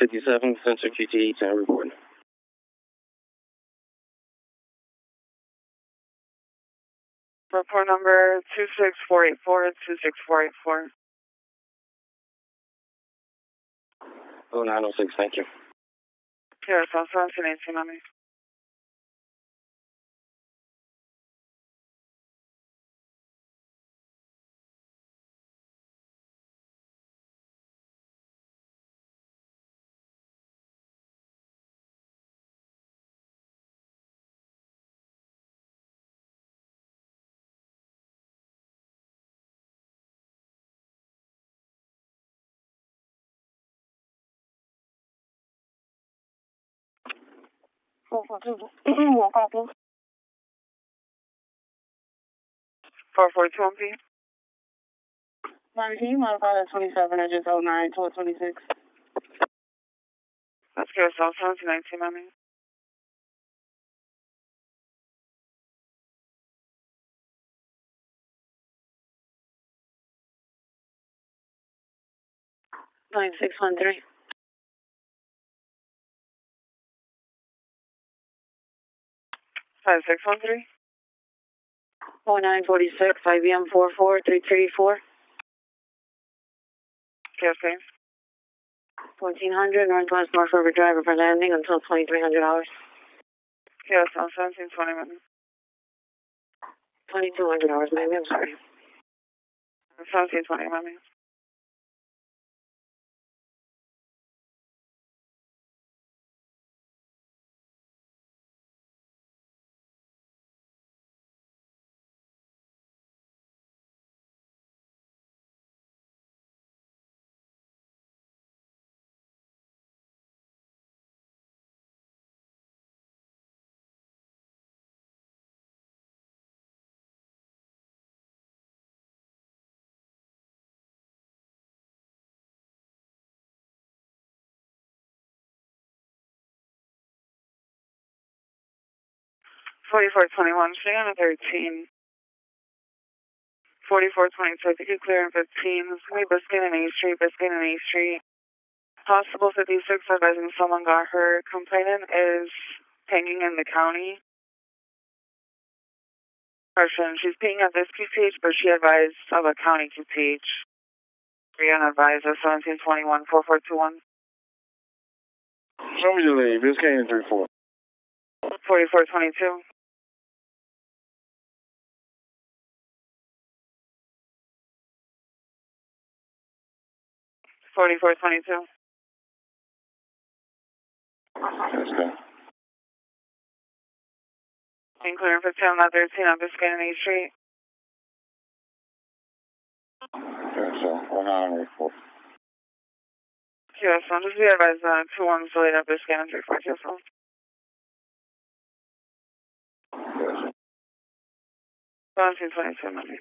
Speaker 1: 57 Center QT, town report. Report number 26484, 26484. 0906, thank you. Tierra Southwest and 1890. 我挂机。Four four twenty. can you modify that twenty seven or just to a twenty six? Let's get ourselves on to nineteen, mommy. Nine six one three. 5613? 0946, IBM 44334. JFK. 1400, Northwest North River driver for landing until 2300 hours. Yes, I'm sensing minutes. 2200 hours, maybe, I'm sorry. Seventeen twenty am minutes. 4421, Cheyenne 13. 4422, ticket clear and 15. This is going to be Biscayne and A Street, Biscayne and A Street. Possible 56 advising someone got hurt. Complainant is hanging in the county. Person, she's peeing at this QTH, but she advised of a county QTH. Brianna advised 1721 4421. Show me your name, Biscayne 34. 4422. 4422. Houston. And clearing for 10 on 13 on Biscayne and H Street. Okay, so we Yes, not just be advised, uh, 2 1's delayed on Biscayne and 34 QSL. Yes. 1722, Monday.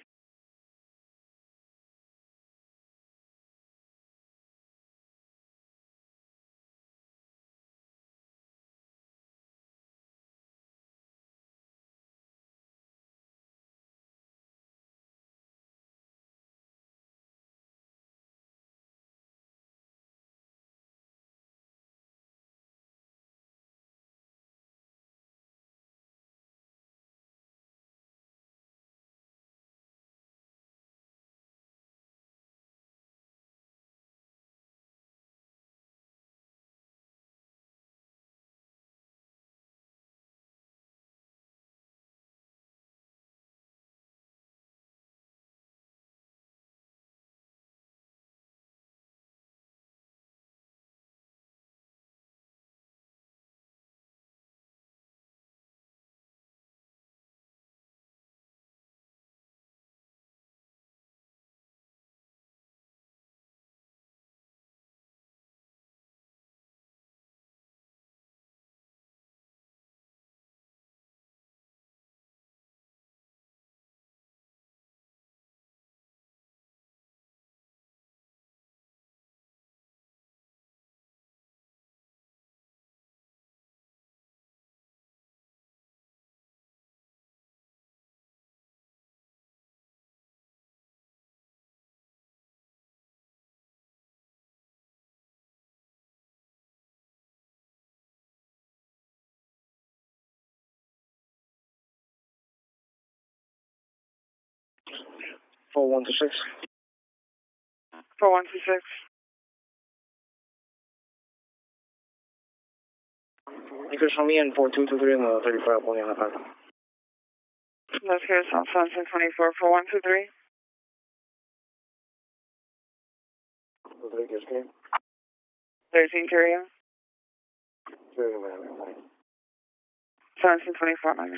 Speaker 1: 4126. 4126. You could show me in 4223 and the 35 on the other side. Let's hear South Sunset 24, 4123. Thirteen Curio. Thirteen Curio. Sunset 24, Twenty four nine.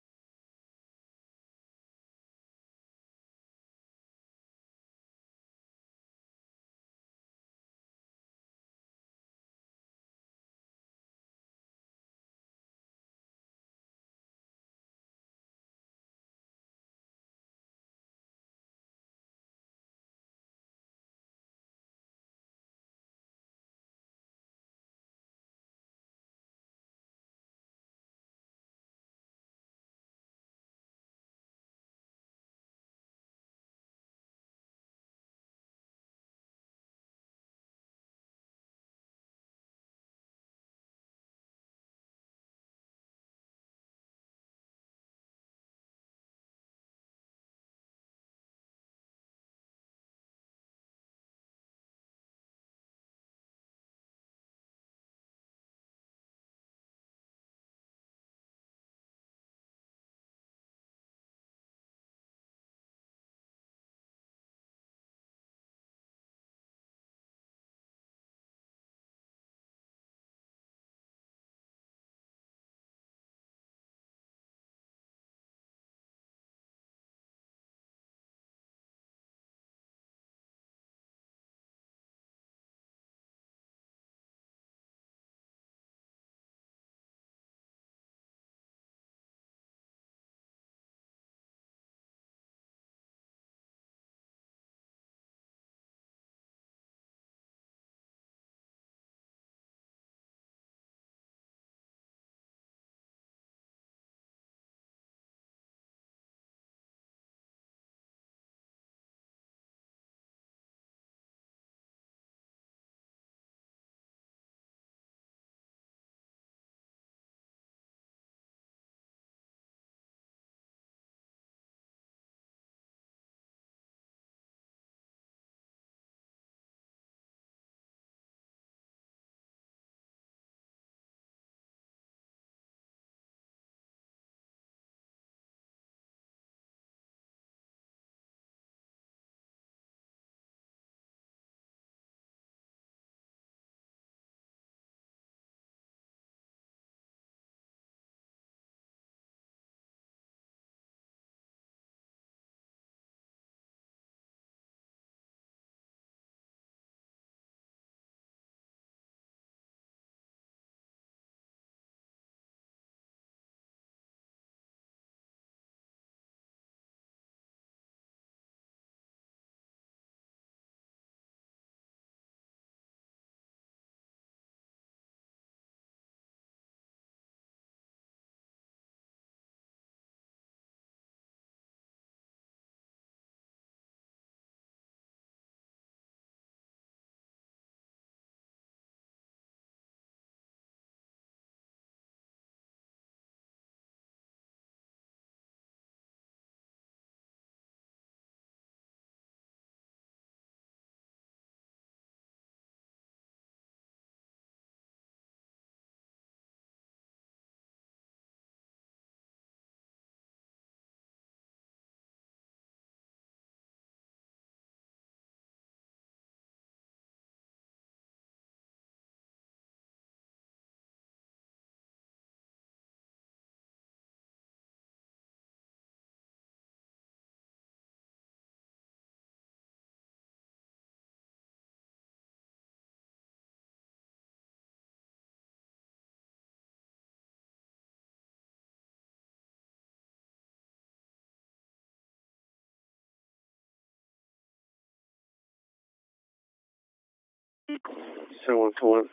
Speaker 1: so on so on.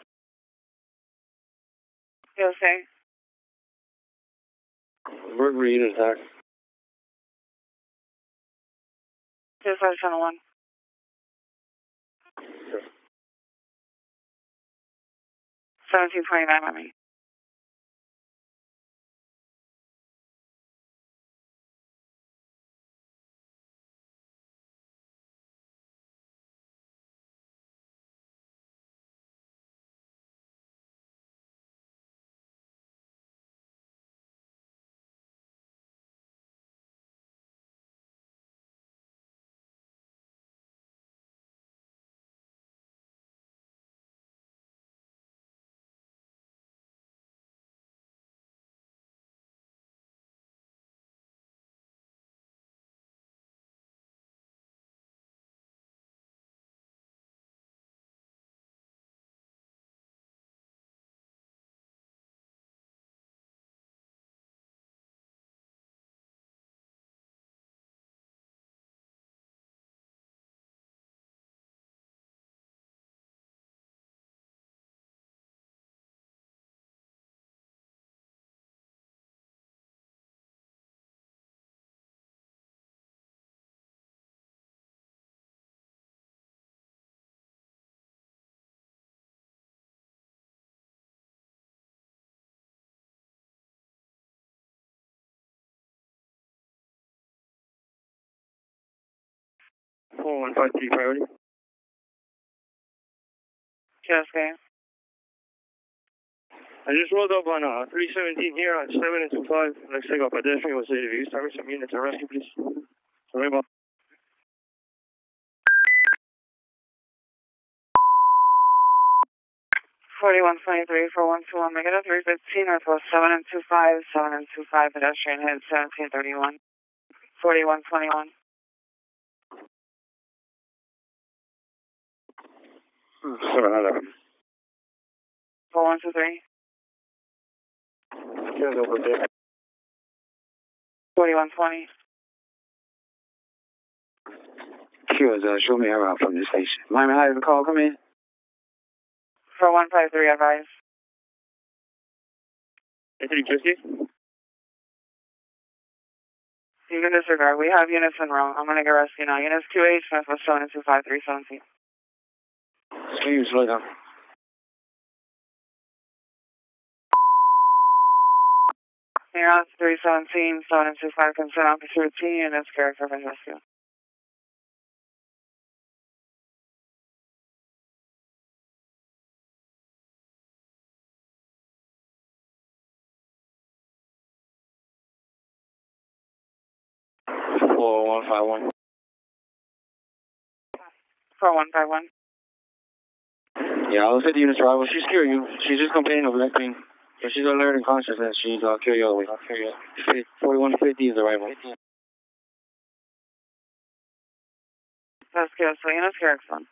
Speaker 1: You'll say? Where were you attack? Suicide Channel 1. Yeah. 1729 on me. Call 153 priority. Cascade. I just rolled up on uh, 317 here on 7 and 25. Looks like a pedestrian was hit. If you some units to rescue, please. Sorry about Forty-one twenty-three for one two one negative three fifteen northwest seven and two five seven and two five pedestrian hit seventeen thirty-one. Forty-one twenty-one. 711. Four one two three. Here's over there. Forty-one twenty. Here's uh, show me around from the station. Miami High, the call come in. Four one five three advise. Is it Jesse? You can disregard. We have units in row. I'm going to get rescue now. Units 2H, Northwest 7 and 25317 sleeves later. Near 317, Stone 25 Consent Officer T, and Gary Rescue. Four one five one. Four one five one. Yeah, I'll say the unit's rival. She's scared you. She's just complaining of leg pain. But she's alert and conscious and she's uh, cure you all the way. I'll cure you. 4150 is the rival. Pascal Salinas, Carrickson.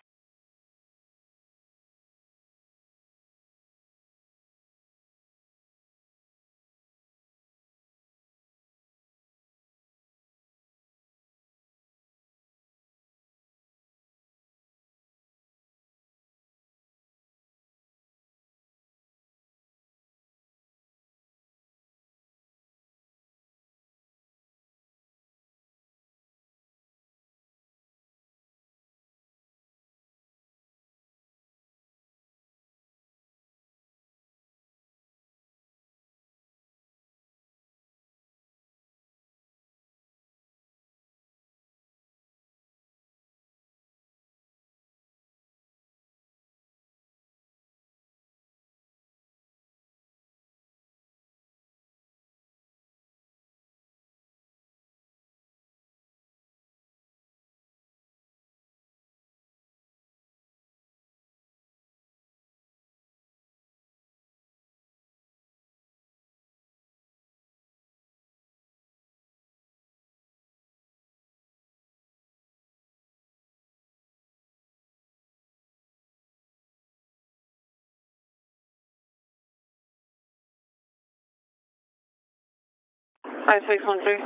Speaker 1: 5613.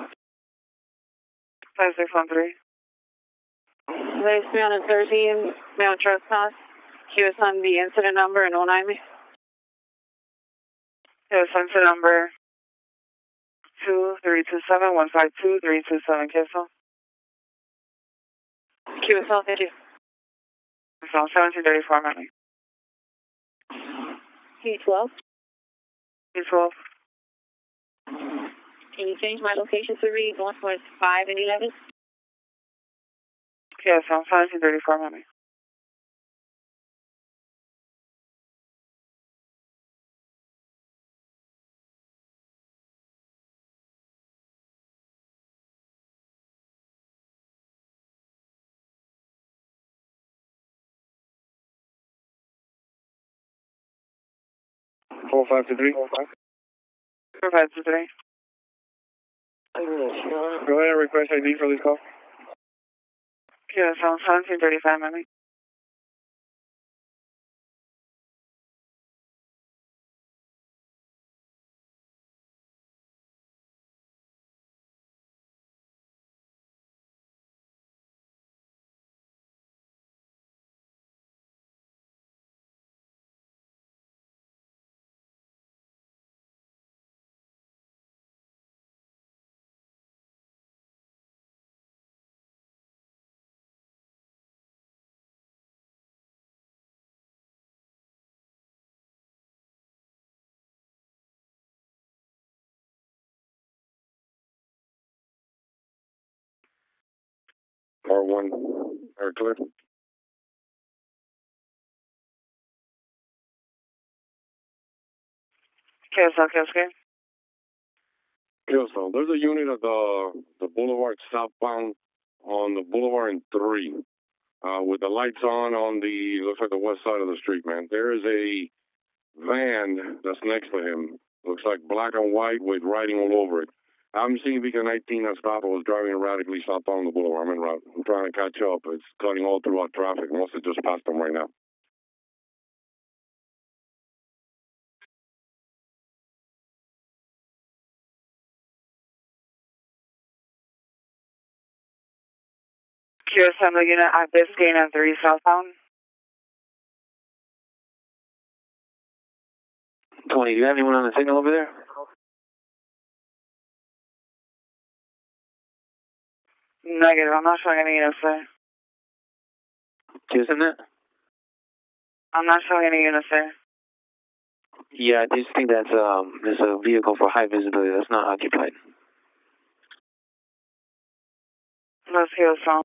Speaker 1: 5613. There's me on a 13, male trespass. He was on the incident number and on Yes, incident number 2327152, cancel. QSL, thank you. So 1734, Melanie. P12? P12. Can you change my location to read one 5 and 11? Yes, I'm 5 to 34, mommy. three. two three. Four five. Four Four three. Go ahead and request ID for this call. on 1735, Miami. or one or two. Carousel, Kiosker. Carousel, there's a unit at the, the boulevard southbound on the boulevard in 3 uh, with the lights on on the, looks like the west side of the street, man. There is a van that's next to him. Looks like black and white with writing all over it. I'm seeing Beacon 19 unstoppable was driving erratically southbound on the boulevard. I'm in route. I'm trying to catch up. It's cutting all throughout traffic. I must have just passed them right now. Cure Assembly Unit at Biscayne and 3 southbound. Tony, do you have anyone on the signal over there? Negative. I'm not showing a negative, Isn't it? I'm not showing any units, Yeah, I just think that's um, there's a vehicle for high visibility that's not occupied. Let's hear the song.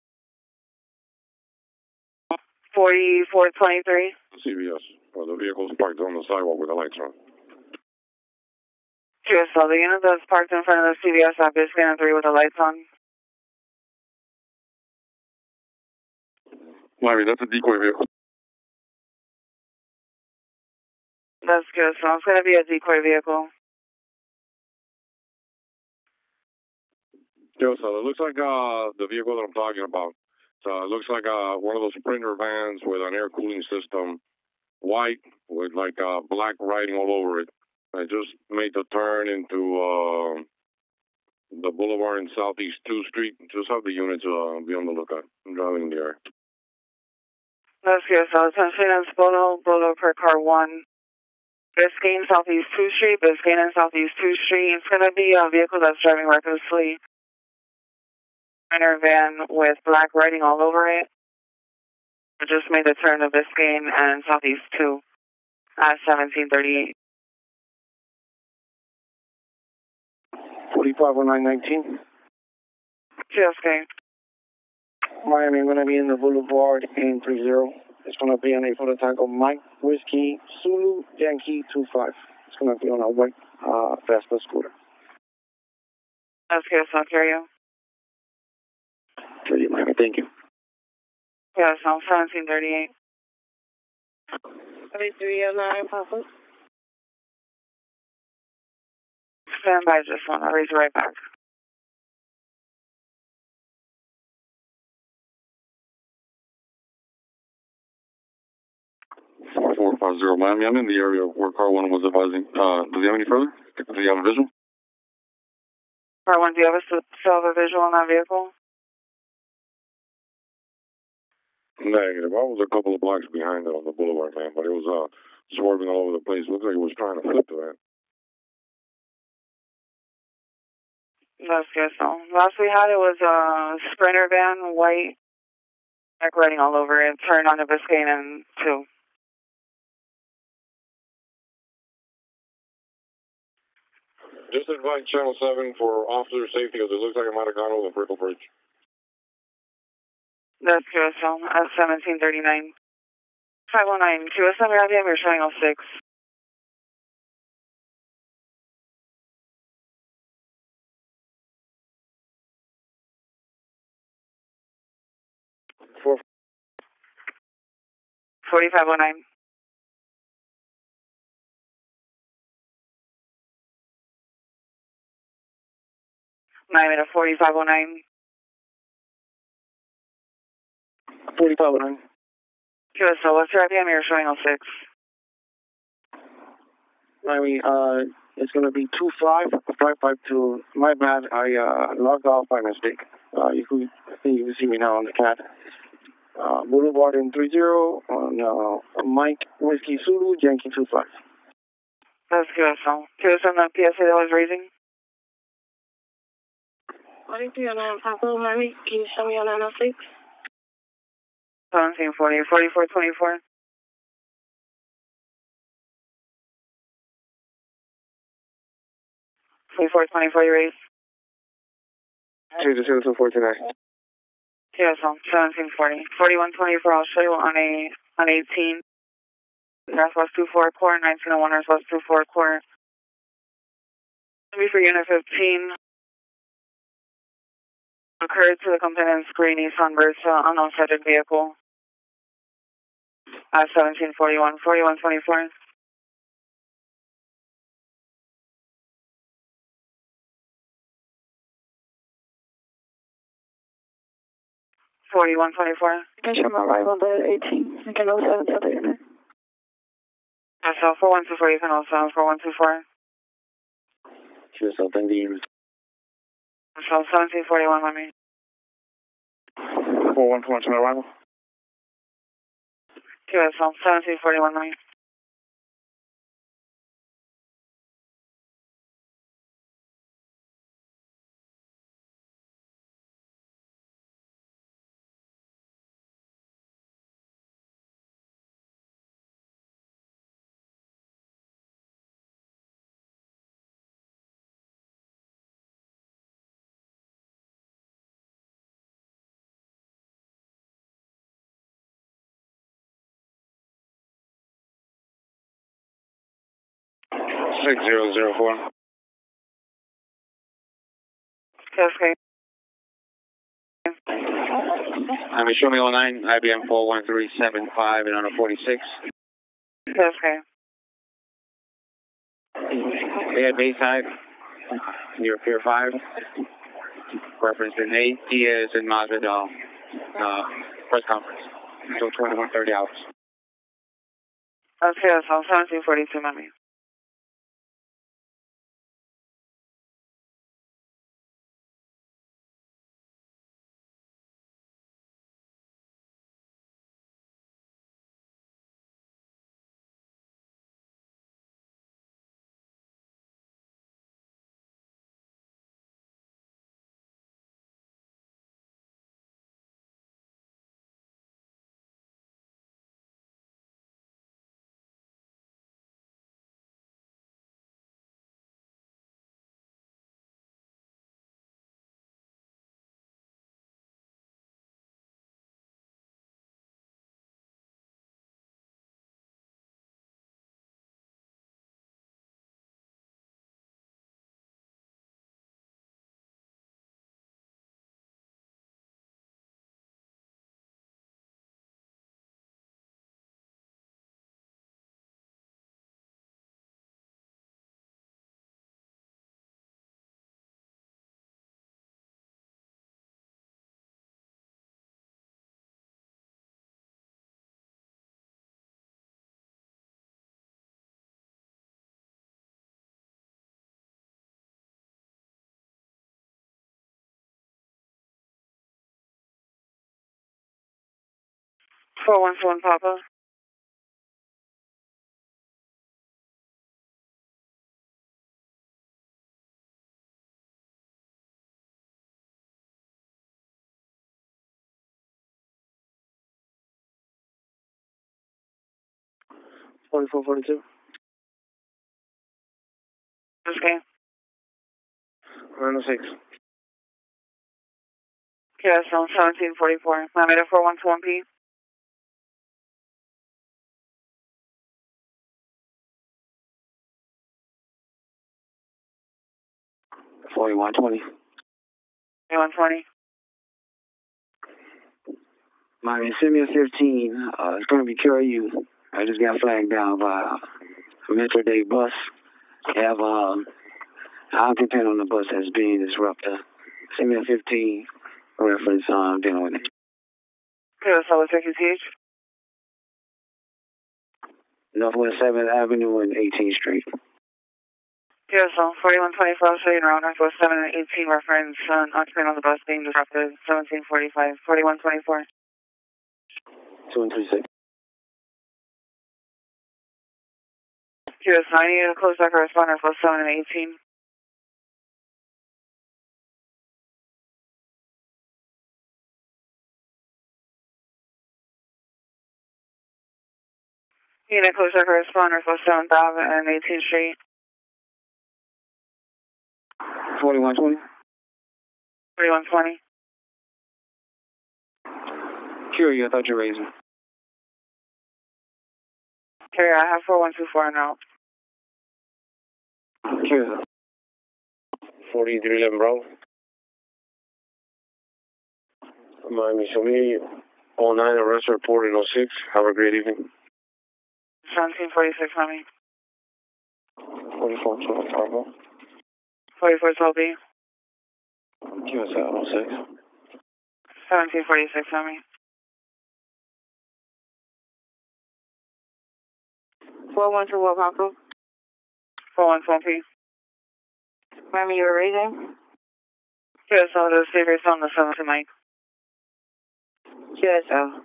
Speaker 1: 4423. CBS. Well, the vehicle's parked on the sidewalk with the lights on. QSL, the unit that's parked in front of the CVS office, scanner 3 with the lights on. that's a decoy vehicle. That's good. So it's going to be a decoy vehicle. Yeah. so it looks like uh, the vehicle that I'm talking about. So it looks like uh, one of those Sprinter vans with an air cooling system, white with like uh, black writing all over it. I just made the turn into uh, the boulevard in Southeast 2 Street. Just have the units uh, be on the lookout. I'm driving there. Rescue South Finance Bolo, Bolo per car 1. Biscayne Southeast 2 Street, Biscayne and Southeast 2 Street. It's going to be a vehicle that's driving recklessly. Minor van with black writing all over it. It just made the turn of Biscayne and Southeast 2 at 1738. 4519. Yes, okay. Miami, I'm going to be in the Boulevard in 0. It's going to be on a photo tag of Mike Whiskey Zulu Yankee 25. It's going to be on a white uh, Vespa scooter. carry you. Carry you, Miami, thank you. Yes, I'm 1738. 3309, Papa. Stand by just one. I'll raise you right back. 450 Miami. I'm in the area where Car 1 was advising. Uh, does he have any further? Does he have a visual? Car 1, do you have a, still have a visual on that vehicle? Negative. I was a couple of blocks behind it on the boulevard, man, but it was uh, swerving all over the place. Looked like it was trying to flip to that. That's good. So last we had it was a sprinter van, white, like writing all over it, turned on a Biscayne and two. Just advise Channel 7 for officer safety because it looks like a Matacano with the Brickell bridge. That's QSL, S1739. 519, QSL Meridian, we're showing 06. Four. Forty-five one oh nine. I'm at a 4509. 4509. QSL, what's your IPM? You're showing on 6. I mean, uh, it's going to be 25552. My bad, I uh, logged off by mistake. Uh, you can, I think you can see me now on the cat. Uh, Boulevard in 30 on uh, Mike Whiskey Zulu, Yankee 25. That's QSL. QSL, that PSA that was raising? Mariana Papa, Mary, can you show me on 906? 24, 24, you raise. Two to two two four today. Yes, um, seventeen forty, forty-one twenty-four. I'll show you on a on eighteen. Northwest two four quarter, nineteen oh one. Northwest two four quarter. Be for unit fifteen occurred to the complainant's greenish sunburst uh, on vehicle. At 1741, 4124. Forty-one twenty-four. Mission arrival at eighteen. You can also have the unit. SL four one two four. You can also four one two four. She was Control 1741, my me. 41 arrival. QS 1741, my me. 6004. Okay. I'm Shomi 09, IBM 41375 and on a 46. Okay. Yeah, base type. Pier 5. Reference in 8. Diaz and in Uh, press conference. Until 2130 hours. Okay, that's all. 1742, my man. 414 Papa. Forty-four, forty-two. Okay. One six. Yes, on seventeen forty-four. Mammoth four one two one P. 2120. One twenty. Miami, send me a 15. Uh, it's going to be Curry I just got flagged down by a Metro Dade bus. They have um, occupant on the bus that's being a disruptor. Send me a 15 reference uh, i um, dealing with it. Yeah, so it's CH. Northwest 7th Avenue and 18th Street. USL 4124 City Road, Northwest 7 and 18, reference uh, occupant on the bus being disrupted, 1745, 4124. 2136. QS9, I need to close that correspondent, plus 7 and 18. Unit close our responder plus 7th Ave and 18th Street. 4120. 4120. Curie, I thought you were raising. Curie, I have 4124 now. Curie. 4311 Brown. Miami me. 09 arrest report in 06. Have a great evening. 1746, Miami. 4412 Bravo. 44 12 1746 on me. Four one two Papa? Four one four P. Remember you were Yes, all those receivers on the phone to Mike. QSL.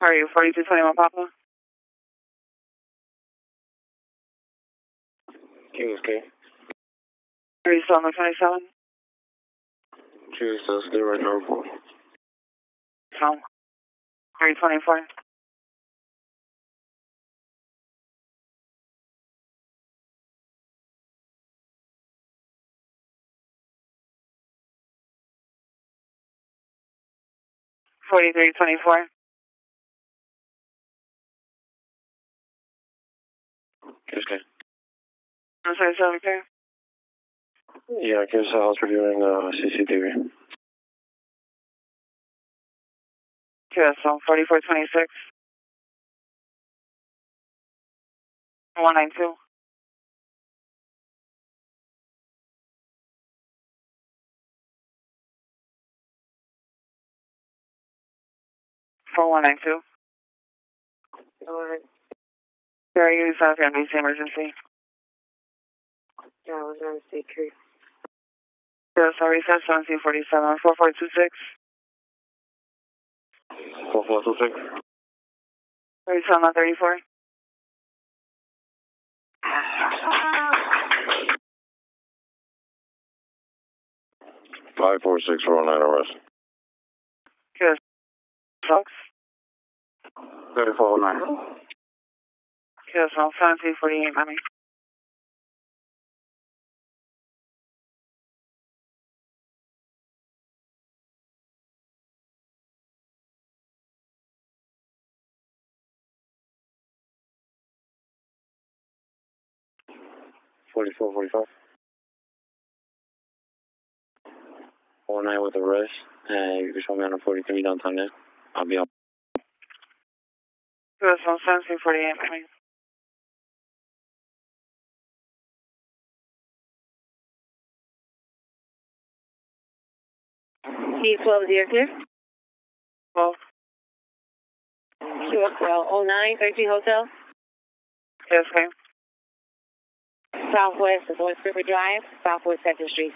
Speaker 1: How are you? Forty two twenty one Papa? QSK. Are you still on the 27? Jesus, right now. Are you 24? Forty-three twenty-four. Okay. I'm sorry, yeah, because I was reviewing uh, CCTV. QSL 4426. 192. Four one nine two. are you sound like emergency. Yeah, I was on a state creek. Yeah, sorry, 1747, 4426. 4426. 37 34. Five four six four nine RS. Yes. Socks. Thirty four nine. Yes, I'm forty eight, 44, 45. All night with a rush. Uh, you can show me on a 43 downtown now. I'll be on. US 170, 48, please. D12, zero clear? 12. Sure, 09, 13 hotel? Yes, ma'am. Southwest of West River Drive, Southwest 2nd Street.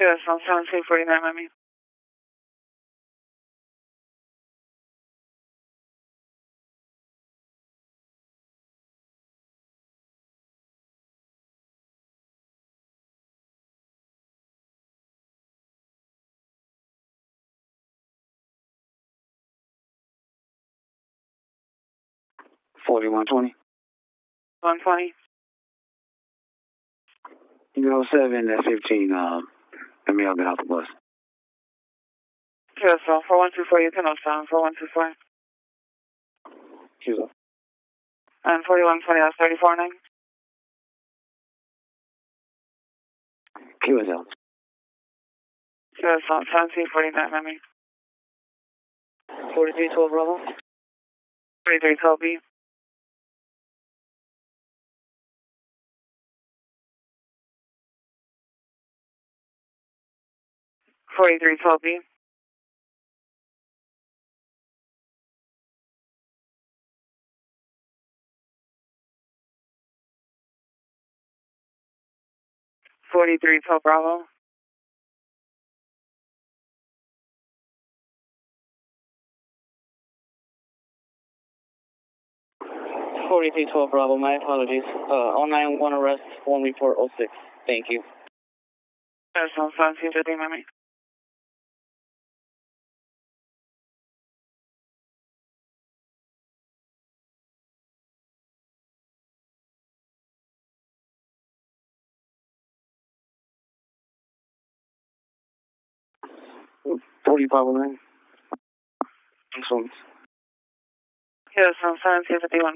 Speaker 1: Yes, I'm on 1749, I mean. 4120. 120. You know, 7, that's 15. Um, let me help out the bus. Sure, um, so 4124, you can also 4124. Excuse me. And 4120, that's 349. QSL. QSL, 1749, I mean. 4312 Bravo. Forty three twelve b 43 Toby. Forty-three, Pope Bravo. Forty-three, twelve Bravo. My apologies. Uh, all oh nine one arrest, one report, oh six. Thank you. Personal 5, 2, 3, my mate. 4509. I'm sorry. Yes, I'm sorry, 51,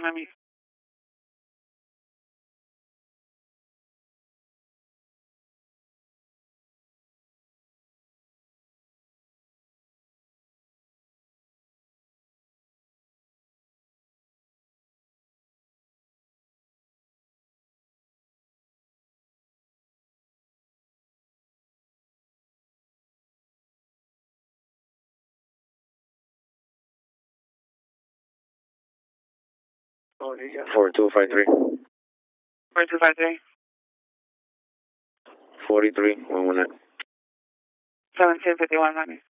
Speaker 1: 4253. 4253. 43, 119. 7251, Ronnie.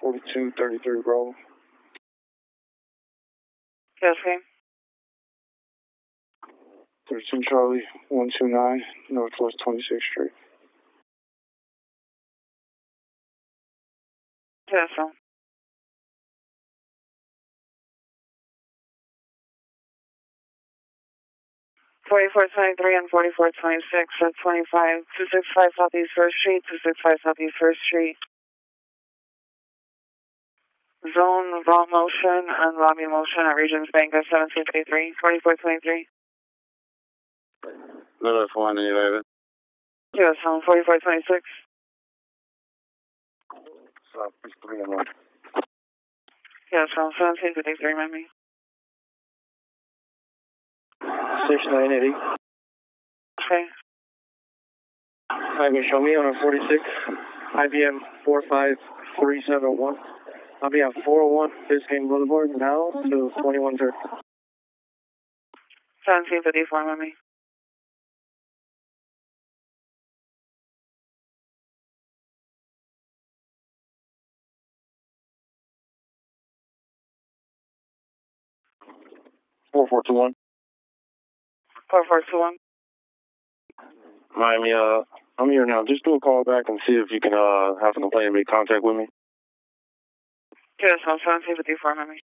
Speaker 1: 4233 Grove. Yes, ma'am. 13 Charlie 129 Northwest 26th Street. Yes, ma'am. Forty-four twenty-three and forty-four twenty-six at twenty-five two six five Southeast First Street, two six five Southeast First Street. Zone Raw Motion and Lobby Motion at Regions Bank at 1753, 4423. Little 111. US Home um, 4426. South 311. US Home 1753, um, mind me. 6980. Okay. Hi, Michelle, me on a 46, IBM 45371. I'll be at 401 Biscayne Boulevard now to 2130. 1754, Four four two one. Four four two one. Miami, uh, I'm here now. Just do a call back and see if you can uh have a complaint and make contact with me. Yes, I'll try and see what do for me.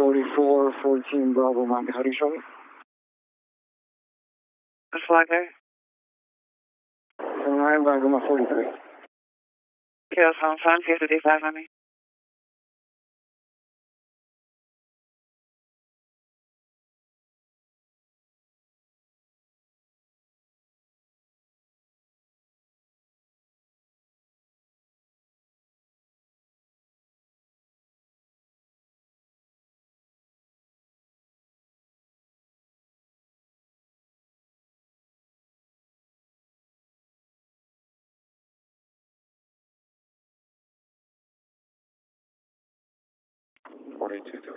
Speaker 1: 44, 14 Bravo Mike. How do you show me? What's Wagner? I'm Wagner 43. Kilo 555 on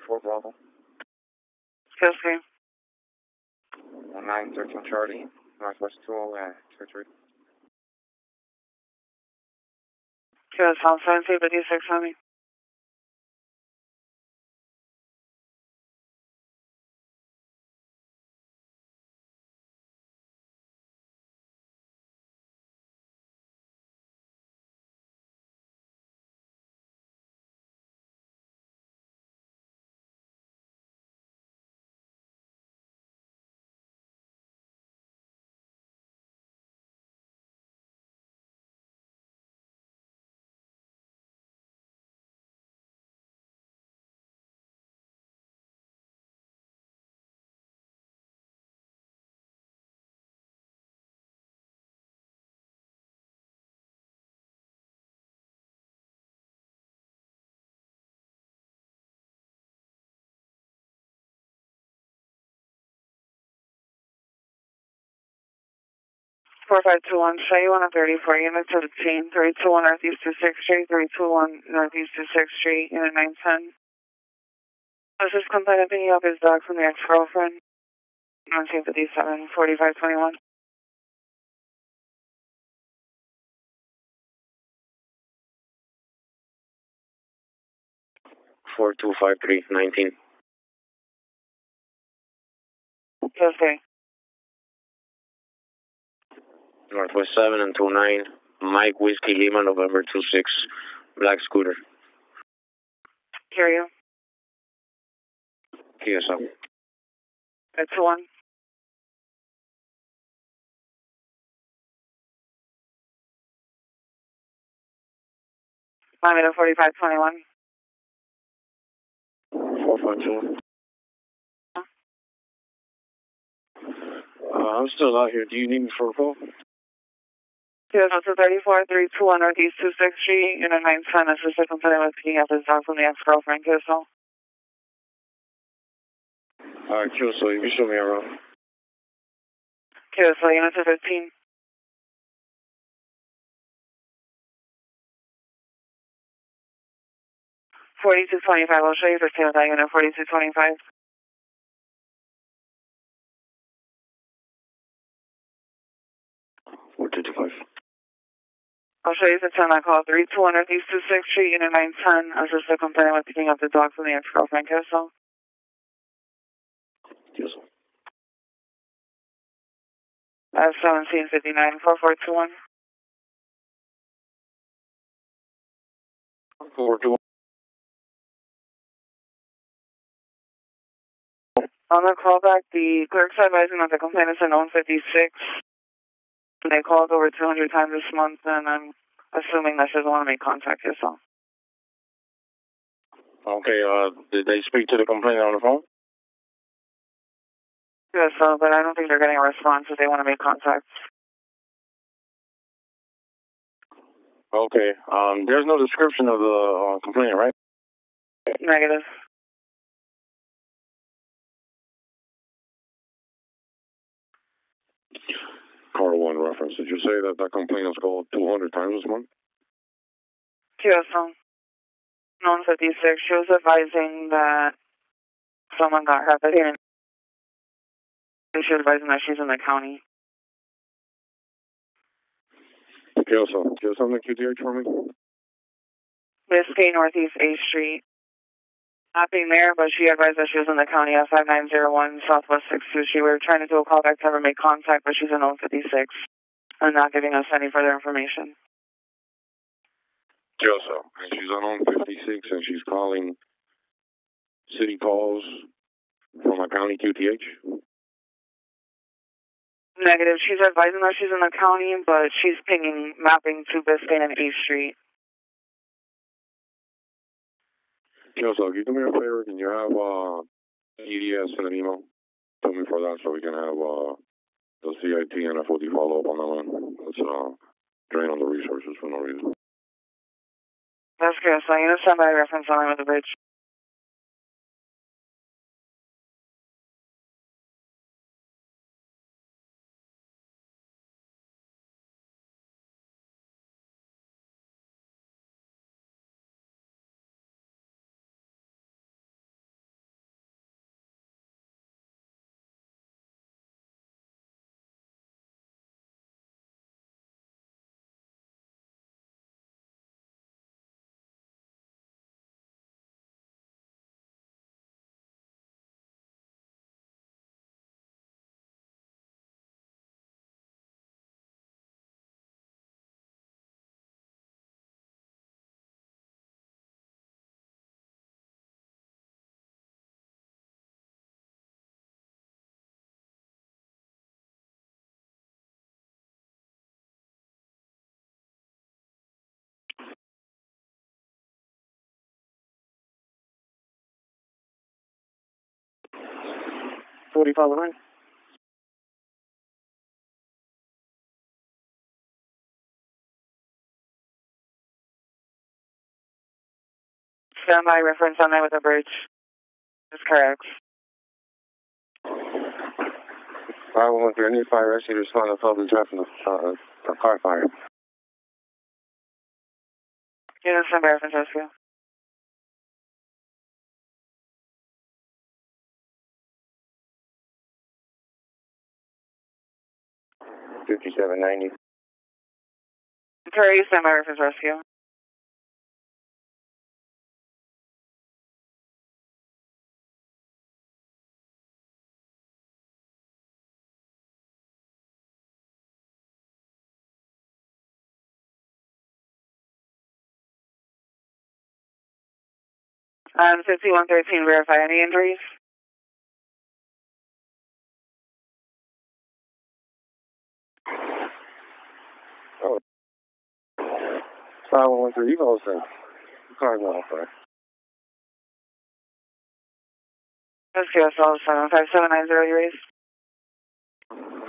Speaker 1: 4 Bravo. Excuse me. 1913 Charlie, Northwest 2 uh, 23. QS House 76 Army. 4521 Cheyenne on 34, Unit 17, 321 Northeast to 6th Street, 321 Northeast to 6th Street, Unit 910. I was just complaining picking up his dog from the ex-girlfriend. 1957, 4521. one. Four two five three. Nineteen. Okay. Northwest 7 and 29, Mike Whiskey Lima, November 26, Black Scooter. Hear you. Yes, That's the one. Lima 4521. 452. Uh-huh. Uh, I'm still out here. Do you need me for a call? Delta 34, 321 Northeast 260, Unit 910, this is the complaint with picking up his dog from the ex-girlfriend, Kissel. Alright, Kissel, you show me around. Kissel, Unit 15. Forty-two twenty-five. I'll show you for sale that unit. Forty-two twenty-five. I'll show you the time. I call 3200 East Sixth Street, Unit 910. I was just a complaint with picking up the dog from the ex-girlfriend, Kessel. Kessel. That's 1759, 4421. 4421. On the callback, the clerk's advising that the complaint is at 156. They called over 200 times this month, and I'm assuming that she doesn't want to make contact yourself. Okay, uh, did they speak to the complainant on the phone? Yes, uh, but I don't think they're getting a response if they want to make contact. Okay, um, there's no description of the uh, complainant, right? Negative. Carl One reference. Did you say that that complaint was called 200 times this month? Yes, um, non 36. She was advising that someone got her, but did She was advising that she's in the county. Yes, um, do you have something QDH for me? Miss K Northeast 8th Street not there, but she advised that she was in the county at 5901 Southwest 62. She, we were trying to do a callback to have her make contact, but she's in 056 and not giving us any further information. Joseph, and she's on 056 and she's calling city calls from a county QTH? Negative. She's advising that she's in the county, but she's pinging mapping to Biscayne and 8th Street. You so you do me a favor, can you have uh, EDS and an email to me for that so we can have uh, the CIT and FOD follow up on that one? let uh, drain on the resources for no reason. That's good. So you know somebody reference on with the bridge. 40 follow line. Stand by, reference on that with a bridge. That's correct. 513, I fire rescue respond to public threat from uh, car fire. Unison, reference rescue. 5790. Prairie Semi Rivers Rescue. Um, 5113, verify any injuries. silent with their emails then. I know, right? SQS seven five seven nine zero you raise.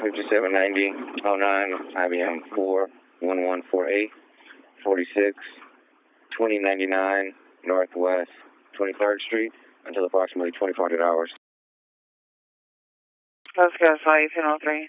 Speaker 1: Fifty seven ninety oh nine IBM four one one four eight forty six twenty ninety nine Northwest Twenty Third Street until approximately twenty four hundred hours. SQS all eighteen oh three.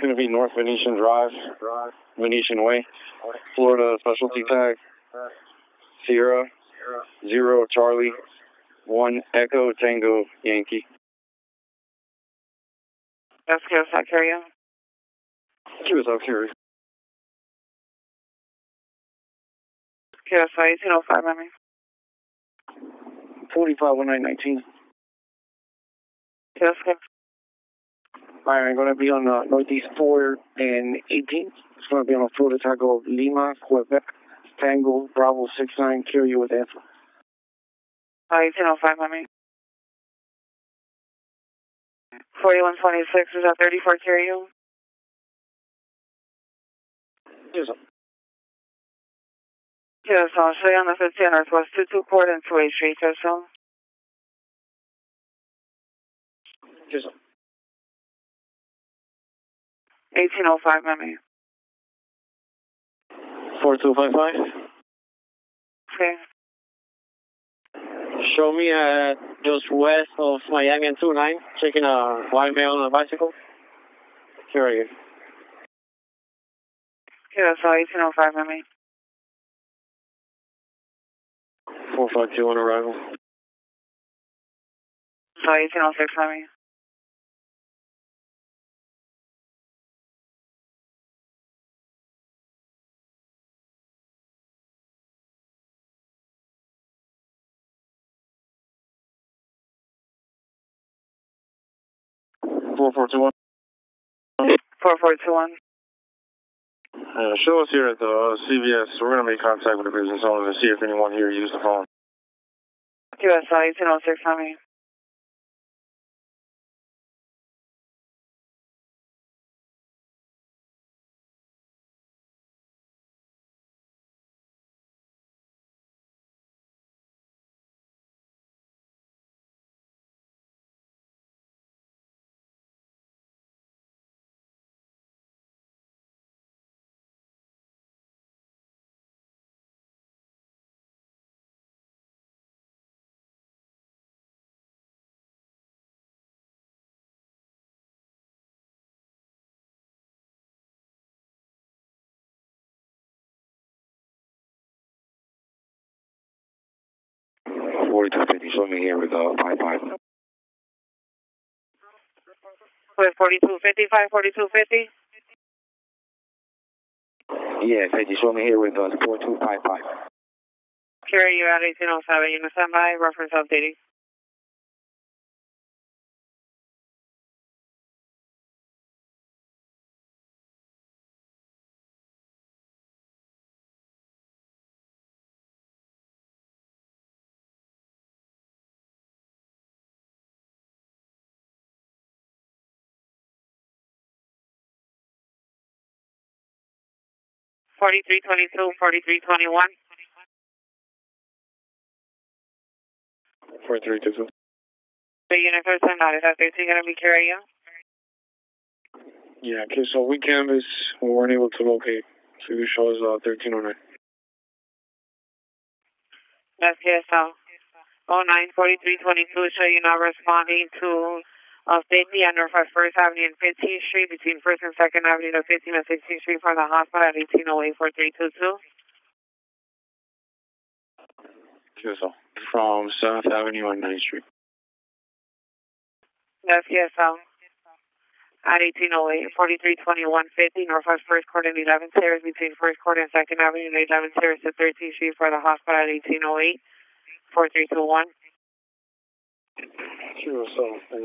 Speaker 1: It's going to be North Venetian Drive, Venetian Way, Florida specialty tag, Sierra, Zero Charlie, One Echo Tango Yankee. That's good, South Korea. Cuba, South here. KSI 1805, I mean. 451919. Yes, I'm going to be on uh, Northeast 4 and 18. It's going to be on a Florida Taco Lima, Quebec, Tango, Bravo 69, Curio with Alpha. Hi 1805, mommy. 4126, is that 34 Curio? Yes, sir. Yes, I'll show you on the 50 Northwest 22 Court and 283, Yes, sir. 1805, Miami. 4255? Okay. Show me uh, just west of Miami and 29, checking a white male on a bicycle. Here are you. Okay, that's all, 1805, Miami. 452 on arrival. Sorry, 1806, Miami. 4421. 4421. Uh, show us here at the uh, CVS. We're going to make contact with the business owner to see if anyone here used the phone. USI 1006, how me. 4250, show me here with uh, 55. With 4250, Yeah, fifty. show me here with uh, 4255. Carry you out 1807, You understand by reference updating. 4322, 4321. 4322. The Universe United, are they going to be carrying? Yeah, okay, so we canvassed, we weren't able to locate. So you show us uh, 1309. That's yes, so. 094322, show you not responding to of Bailey on Northwest First Avenue and 15th Street between First and Second Avenue to 15th and 16th Street from the hospital at 1808-4322. QSL from 7th Avenue and 9th Street. That's QSL. Um, at 1808, 4320, 150, Northwest First Court and 11th Terrace between First Court and Second Avenue and 11th Terrace to 13th Street for the hospital at 1808, 4321. QSL, and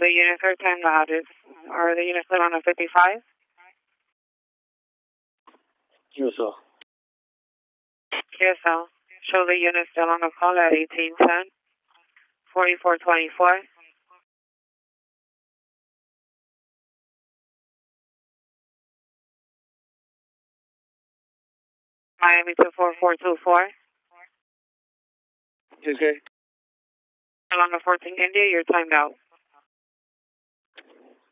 Speaker 1: the unit 3rd time the Hodges, or the unit split QSL. QSL. Show the unit still on the call at 1810, 4424. Miami 24424. Okay. Along the 14 India, you're timed out.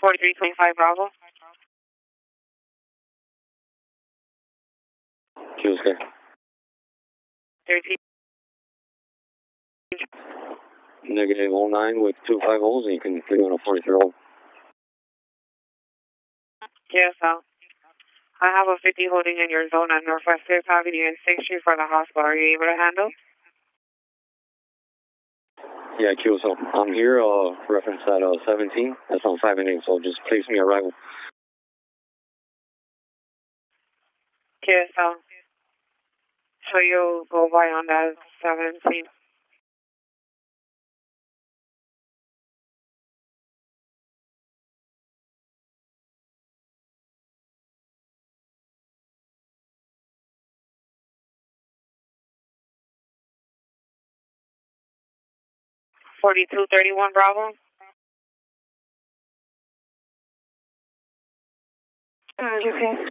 Speaker 1: 4325 Bravo. Tuesday. Repeat. Negative 09 with two five holes, and you can figure on a 43 hole. Yes, sir. Uh, I have a 50 holding in your zone on Northwest Fifth Avenue and 6th Street for the hospital. Are you able to handle? Yeah, So I'm here. Uh, reference at uh, 17. That's on 5 and 8, so just place me arrival. Okay, So you'll go by on that 17. 4231 Bravo. Mm, okay.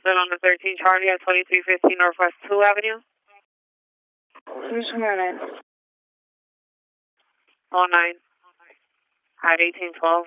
Speaker 1: Still on the 13 Charlie at 2315 Northwest 2 Avenue. Just a minute. 09. At 1812.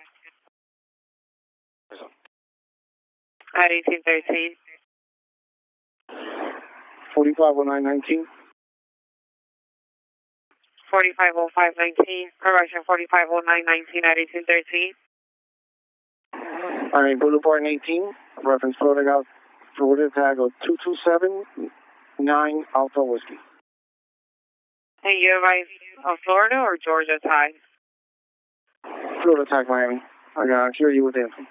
Speaker 1: 1813. 450919. 450519. Correction 450919 at 1813. Army Boulevard 18, reference protocol, Florida tag 2279 Alpha Whiskey. And you arrived on Florida or Georgia tag? Florida tag, Miami. I got to hear you with info.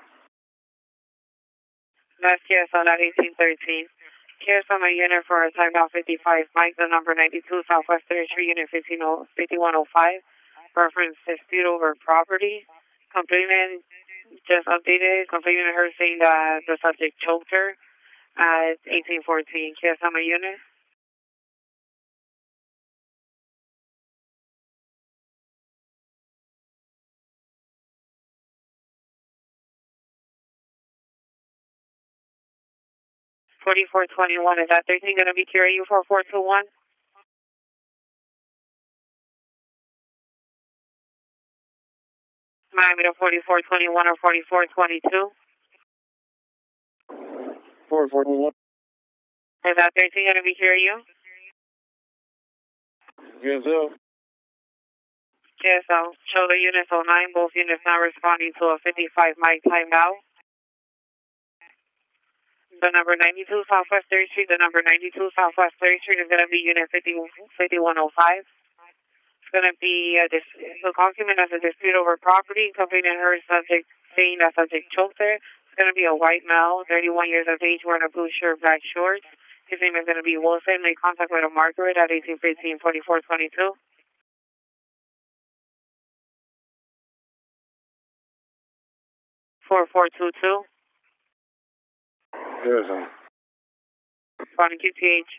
Speaker 1: That's Kyrgyzstan at 1813. Kyrgyzstan, my unit for a time 55, Mike, the number 92, Southwest 33, unit 5105. Reference dispute over property. Complainant just updated, Complainant her saying that the subject choked her at 1814. Kyrgyzstan, my unit. 4421. Is that 13 going to be QRU 4421? Miami to 4421 or 4422? 4421. Is that 13 going to be QRU? Yes, sir. Yes, sir. Show the units 09, both units not responding to a 55 mic timeout the number 92 Southwest 33. Street, the number 92 Southwest 33 Street is going to be unit 50, 5105. It's going to be a dis the document as a dispute over property, complaint and her subject saying that subject choked there. It's going to be a white male, 31 years of age, wearing a blue shirt, black shorts. His name is going to be Wilson. Make contact with Margaret at 1815-4422. two two. Susan. Morning, QTH.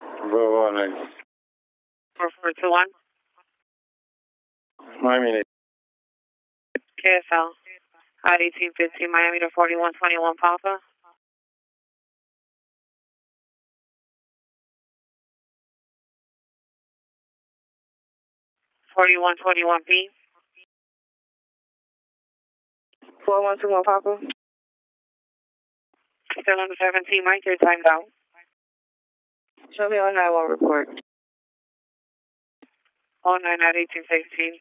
Speaker 1: Good morning. 4421. Miami. KSL. At 1815 Miami to 4121 Papa. Forty-one twenty-one B. Four one two one Papa seventeen, Mike. Your time out. Show me on our report. All 9 at 1816.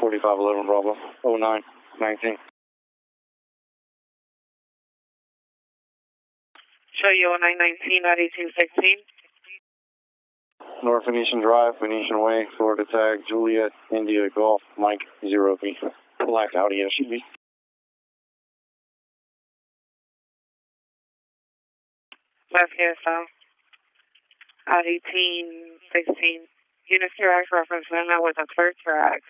Speaker 1: 4511 Bravo. 09 19. Show you on 919 at 1816. North Venetian Drive, Venetian Way, Florida Tag, Juliet, India Golf, Mike, Zero B. Black Audi SUV. West Afghanistan. Uh, 18, 16 units here I reference, and I was the third track.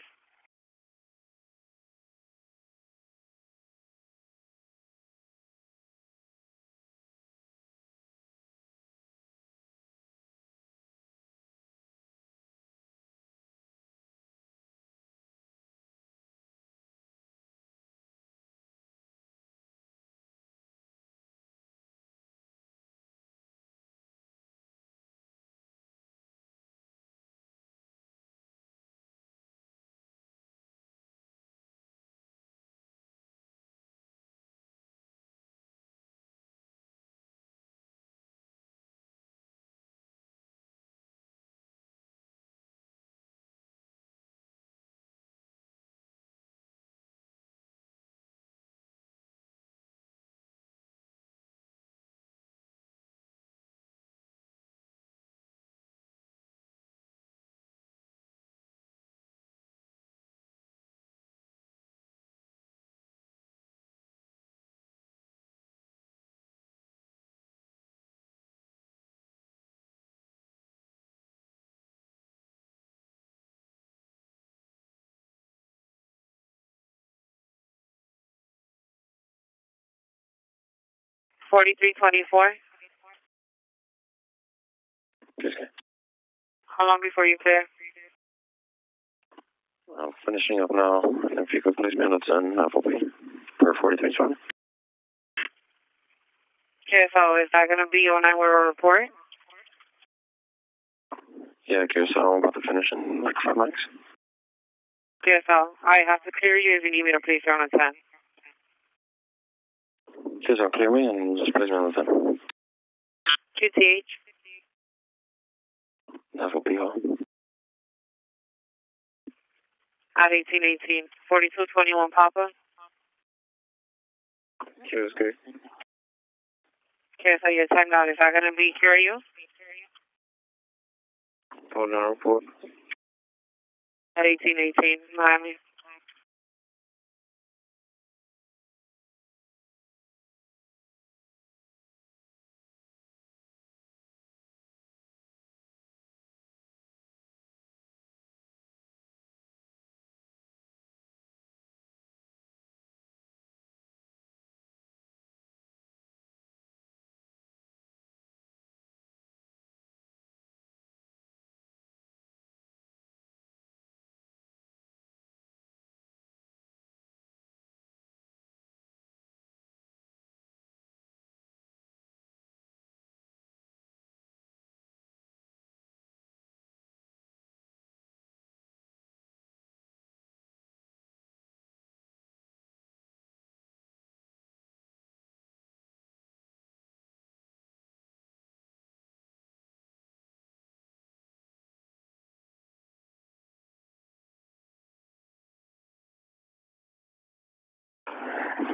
Speaker 1: 4324. How long before you clear? I'm finishing up now. If you could please be on the 10, that will be per 4320. Okay, is that going to be your 911 report? Yeah, okay, I'm about to finish in like five minutes. Okay, I have to clear you if you need me to please, you on a 10. Te sa primim, spremljam za te. QTH. That will be all. At 1818, 4221 Papa. QSK. Okay, so your time now, is that going to be here? You. Hold on, report. At 1818, Miami.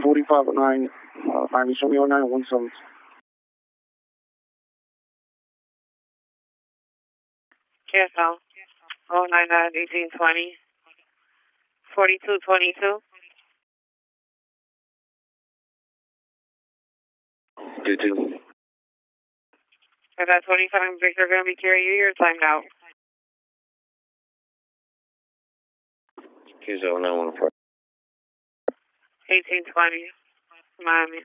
Speaker 1: 4509, uh, find me, show me 0917. Cancel. 099 1820. 4222. Forty-two twenty-two. Twenty-two. two. that 20 times Victor going to be carrying you? You're timed out. Here's 0914. 1820, Miami.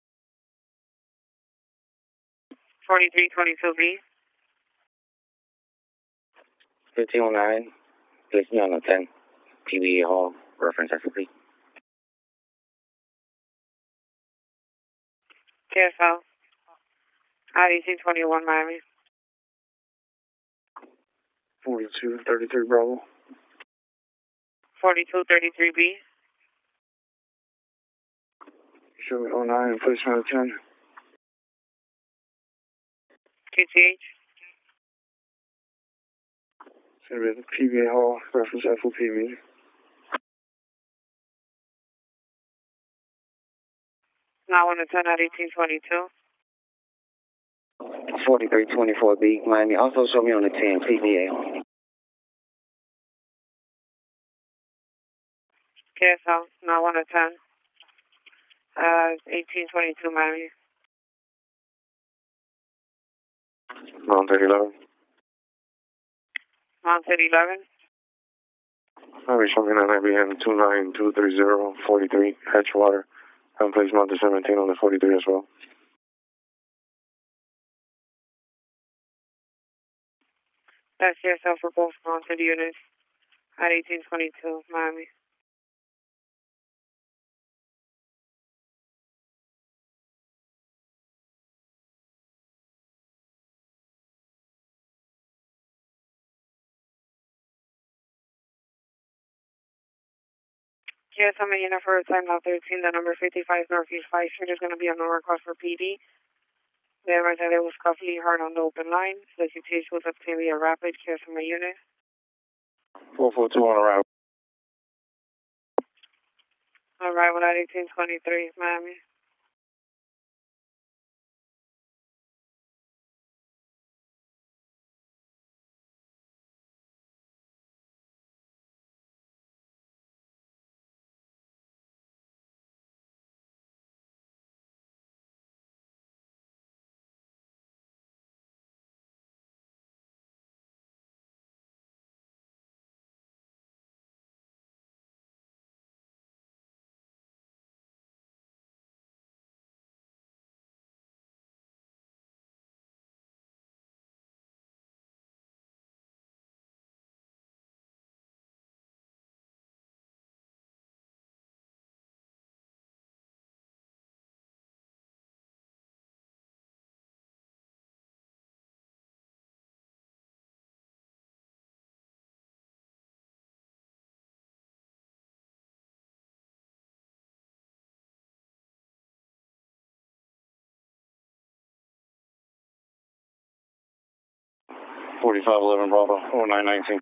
Speaker 1: 2322B. 1509, place me on the 10, PBA Hall, reference SFP. TFL, i twenty one Miami. 4233 Bravo. 4233B. Show 09, place me on the 10. PVH. River PBA Hall, reference FOPV. Now on the 10 at 1822. 4324B, Miami. Also show me on the 10, PBA. KSL, now on the 10. Uh, 1822, Miami. Nine 11. Nine thirty eleven. I'll be something on IBM 2923043, i and place Monte 17 on the 43 as well. That's yourself for both Monte units at 1822, Miami. Yes, I'm at Unifor Time Now 13, the number 55 Northeast 5 Street is going to be on the request for PD. The it was scuffly hard on the open line. The situation was obtained via rapid from my unit. 442 on arrival. Arrival at 1823, Miami. 4511 Bravo, 0919. 0924.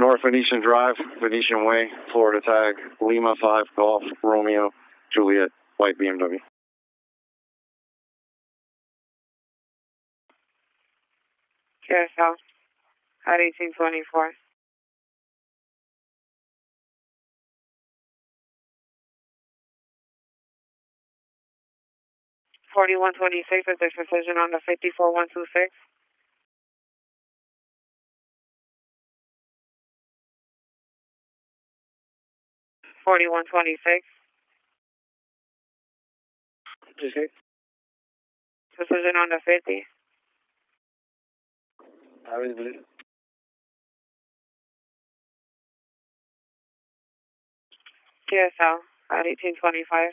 Speaker 1: North Venetian Drive, Venetian Way, Florida Tag, Lima 5 Golf, Romeo, Juliet, White BMW. Carousel, at 4126 Is there precision on the 54126. Forty-one twenty-six. Precision on the fifty. I was blue. TSL at eighteen twenty-five.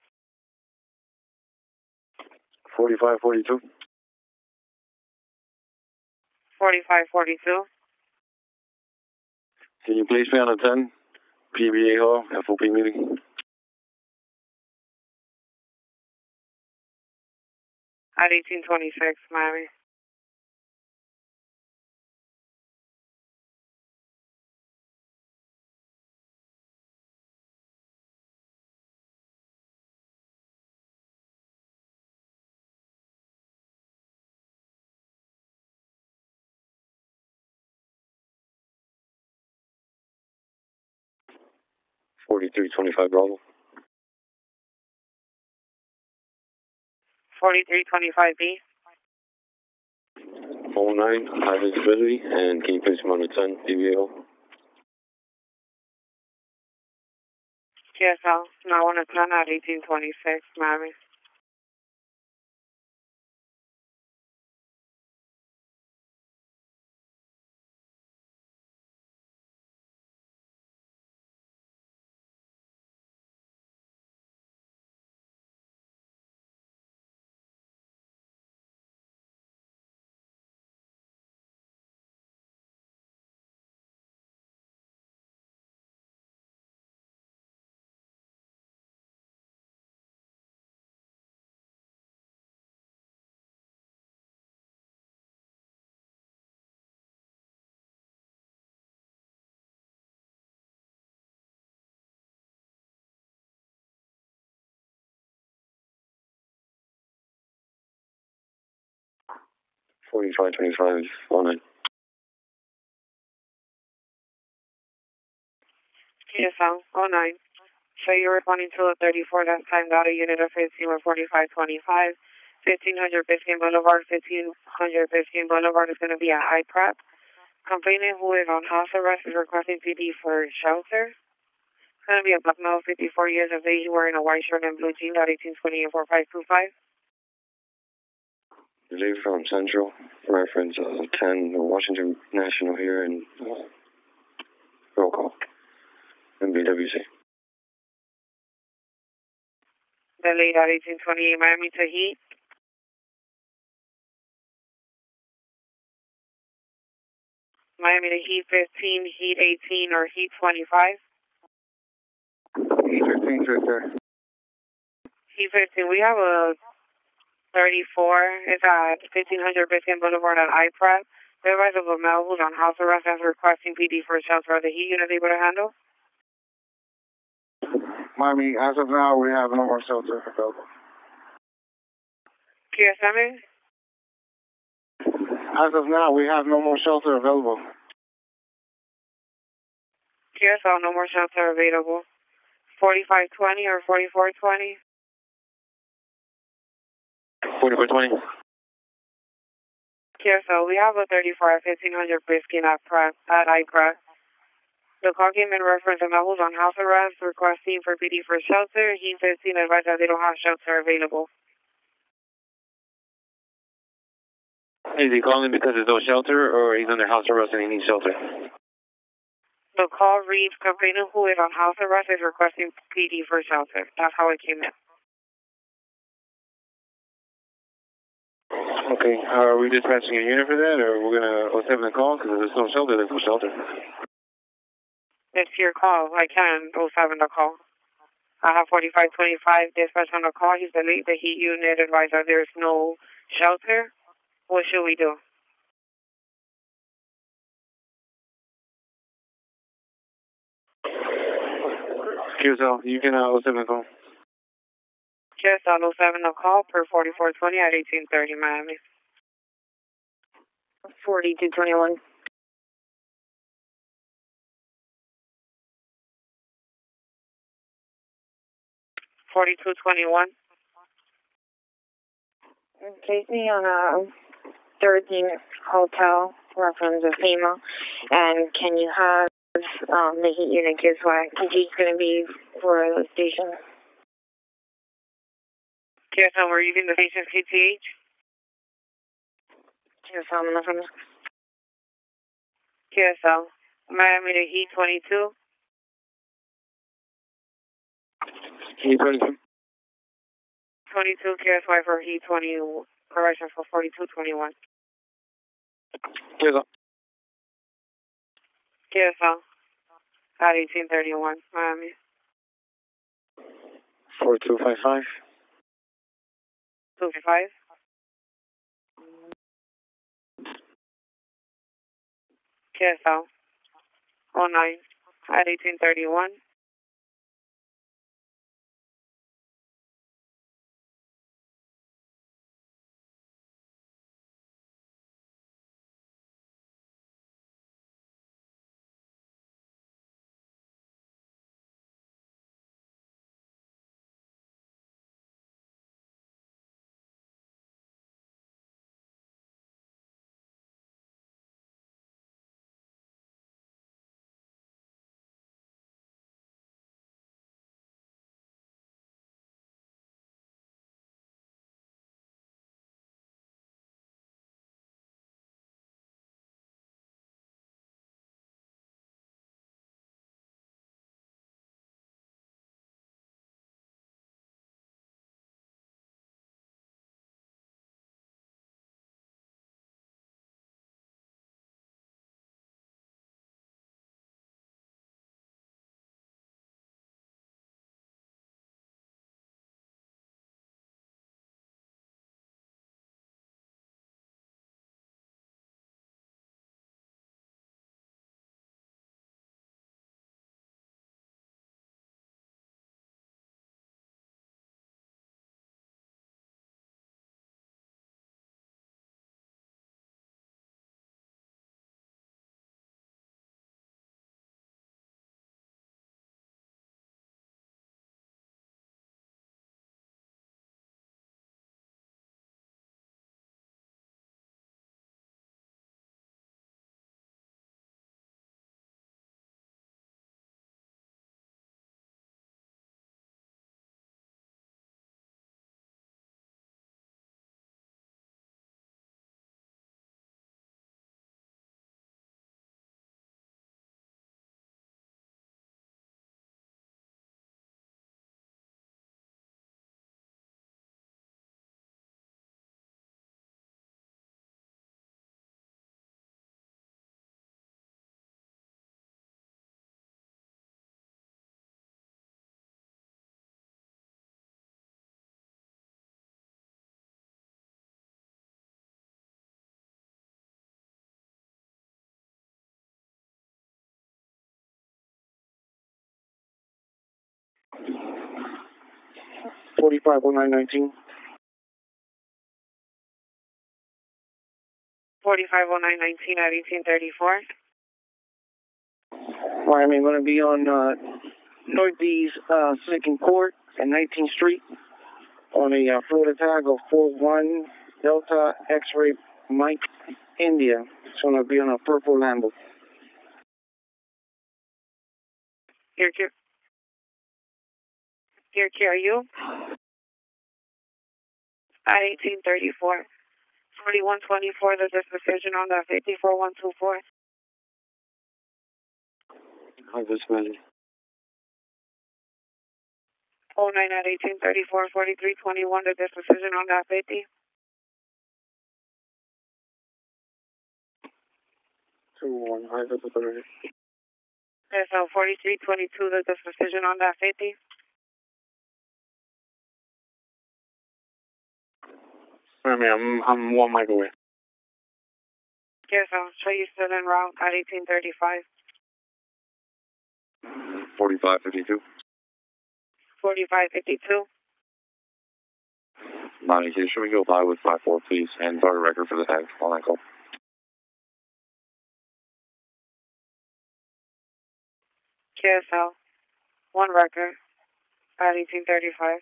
Speaker 1: Forty-five, forty-two. Forty-five, forty-two. Can you please me on a 10? PBA Hall, FOP meeting. At 1826, Miami. 4325 Bravo. 4325B. 09, high visibility, and can you please come on 10, DVO? Yes, I'll. No, want to turn at 1826, Mary. 45, 25 on it. TSL, 09. So you're responding to the 34 last time, got a unit of 15 or 4525. five. Fifteen hundred, fifteen Boulevard, Fifteen hundred, fifteen Boulevard is going to be at iPrep. Complainant who is on house arrest is requesting PD for shelter. It's going to be a black male, 54 years of age, wearing a white shirt and blue jeans at 1820 and 4525. Leave from Central, reference uh, 10 Washington National here in uh, roll call, MBWC. Delhi 1828. Miami to heat. Miami to heat 15, heat 18, or heat 25? Heat 15, right there. Heat 15, we have a 34. is at 1500 Biscayne Boulevard at IPREP. The resident of Melville on house arrest after requesting PD for a shelter The heat unit able to handle. Mommy, as of now, we have no more shelter available. QSM? As of now, we have no more shelter available. QSL, no more shelter available. 4520 or 4420? 4420. so we have a 34 at 1500 Briskin at, at ICRA. The call came in reference to Mahmoud on house arrest requesting for PD for shelter. He says he advised that they don't have shelter available. Is he calling because there's no shelter or he's under house arrest and he needs shelter? The call reads, complainant who is on house arrest is requesting PD for shelter. That's how it came in. Okay. Are uh, we dispatching a unit for that, or we're gonna let in a call because there's no shelter. There's no shelter. It's your call. I can 07 the call. I have 4525 dispatch on the call. He's the lead, the heat unit advisor. There's no shelter. What should we do? QSL, you can uh, 07 to call. Yes, Auto 7 on call per 4420 at 1830 Miami. 4221. Forty-two twenty-one. Place me on a thirteen hotel reference of FEMA, and can you have um, the heat unit gives what He's going to be for the station? Yes, we're using the patient's QTH. QSL number. QSL. Miami to E22. E22. 22 QSY for E20, correction for 4221. QSL. QSL, At 1831, Miami. 4255. So five. QSL 09 at 1831. 450919. 450919 at 1834. Miami, I'm going to be on uh, Northeast uh, Second Court and 19th Street on a uh, Florida tag of 41 Delta X-ray Mike India. It's going to be on a purple Lambo. Here, here. Dear QRU, at 1834, 4124, there's a precision on the 54124. Harvest Valley. 09 at 1834, 4321, there's a precision on that 50. Two one Harvest Valley. There's a 4322, there's a precision on that 50. I mean, I'm I'm one mic away. Yes, I'll show you stood in route at 1835. 4552. 4552. Monty, should we go by with 54, please, and start a record for the tag on that call? QSL, one record at 1835.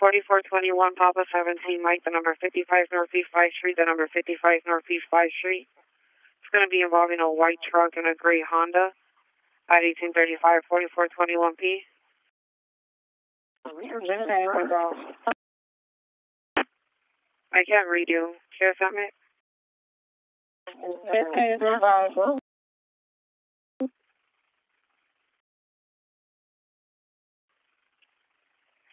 Speaker 1: 4421 Papa 17 Mike, the number 55 Northeast 5 Street, the number 55 Northeast 5 Street. It's going to be involving a white truck and a gray Honda at 1835 4421P. I can't read you. Can you send me?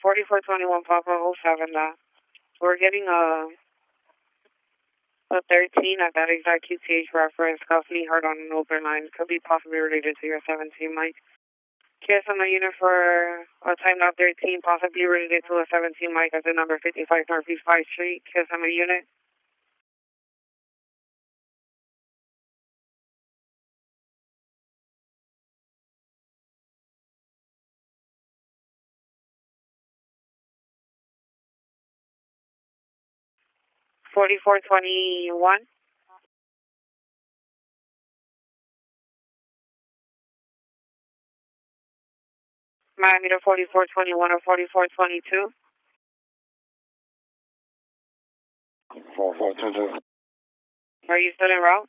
Speaker 1: 4421 Papa 07. Uh, we're getting a a 13 at that exact QTH reference. Cuffney heard on an open line. Could be possibly related to your 17, Mike. KS on the unit for a time not 13, possibly related to a 17, Mike, at the number 55 Northeast 5 Street. KS on the unit. 4421. to 4421 or 4422. 4422. Are you still en route?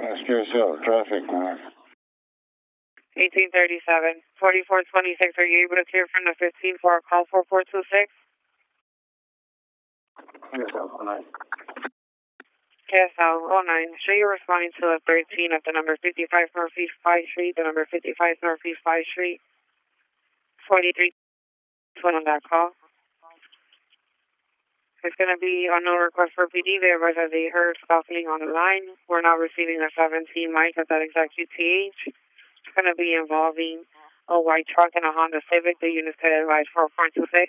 Speaker 1: Ask yourself, traffic, man. 1837. 4426, are you able to clear from the 15 for a call 4426? QSL09. 9 show you're responding to a 13 at the number 55 Northeast 5 Street, the number 55 Northeast 5 Street, 43 on that call. It's going to be on no request for PD. there, advise that they heard scuffling on the line. We're now receiving a 17 mic at that exact QTH. It's going to be involving a white truck and a Honda Civic. The unit front advised 4.26.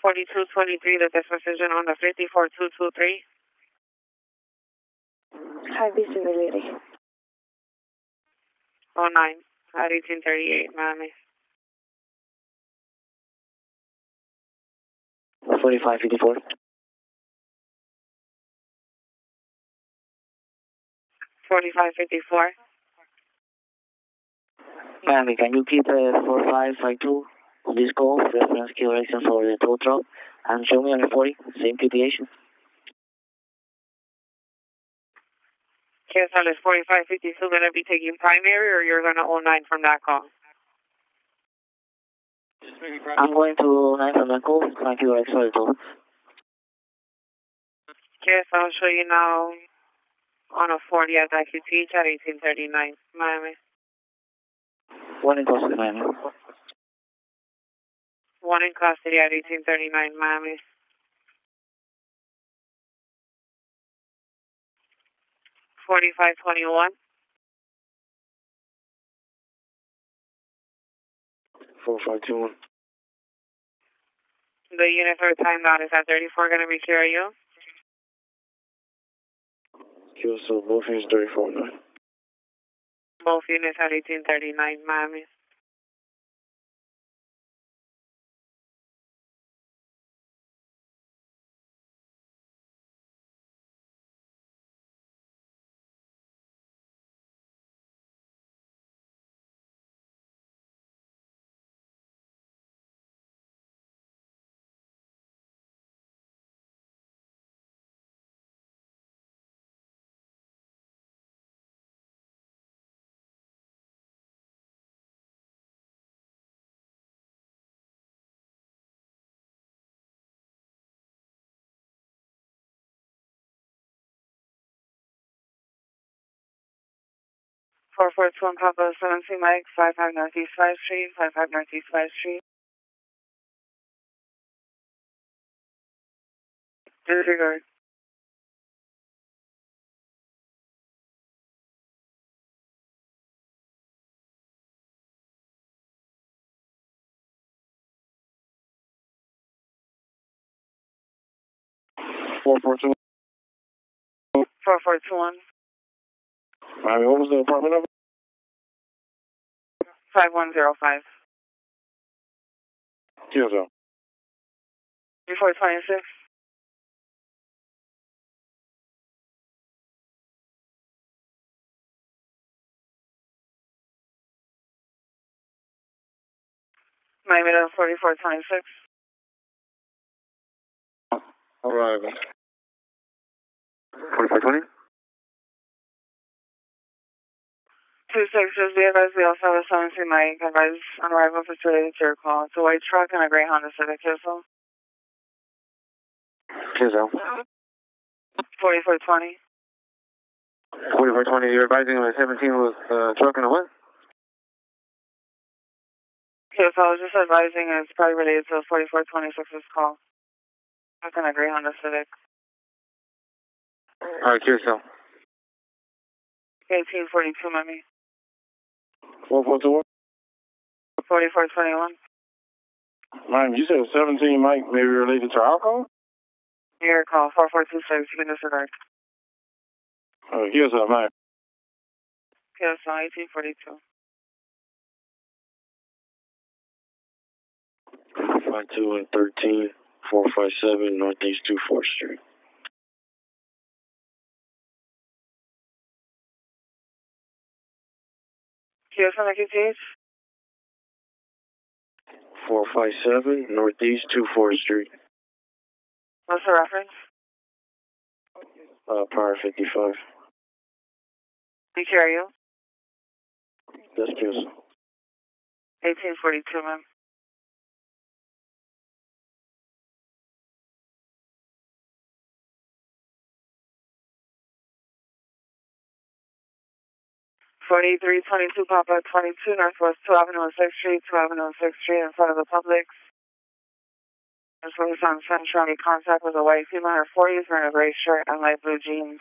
Speaker 1: 4223, the test precision on the 54223. High visibility. Oh, 09 at 1838, Miami. 4554. Forty-five fifty-four. Miami, can you keep uh, four five five two? this call reference correction for the total, and show me on the 40, same deviation. QSL is 4550 still going to be taking primary, or you're going to 09 from that call? I'm going to 09 from that call, thank you, Rex, for the total. QSL, show you now on a 40 at IQTH at 1839, Miami. One in Miami one in custody at 1839 Miami. Forty-five twenty-one. Four five two one. The units are time out. Is that thirty-four going to be QRU? QSO, both units thirty-four nine. Both units at eighteen thirty-nine Miami. Four four two one Papa seven 73 Mike five five nine three five three five five nine three five three. East 5 Street, Disregard. Four four two one. Four four two one. Miami, what was the apartment number? 5105. Yes, sir. Before 26? Miami 4426. All right. 4420? Two sixes. We just we also have a seven C Mike advise on arrival facility to your call. It's a white truck and a gray Honda Civic Chisel. Chisel. Forty four twenty. Forty four twenty. You're advising a seventeen with uh, truck and a what? Okay, so I was just advising it's probably related to forty four twenty six's call. I can agree on the Civic. All right, Curacao. 1842, mommy. 144? 4421. Ma'am, you said 17 might maybe related to alcohol? Your call, 4426, you can disregard. Uh, yes, sir, ma'am. Yes, 1842. Five two one thirteen four five seven Northeast Two Fourth Street. Yes, on the Four five seven Northeast Two Fourth Street. What's the reference? Uh, power fifty five. You carry you? Yes, please. Eighteen forty two, ma'am. 4322 Papa 22 Northwest Avenue and 06th Street, Avenue and 06th Street in front of the Publix. This police on Central made contact with a white female in her 40s wearing a gray shirt and light blue jeans.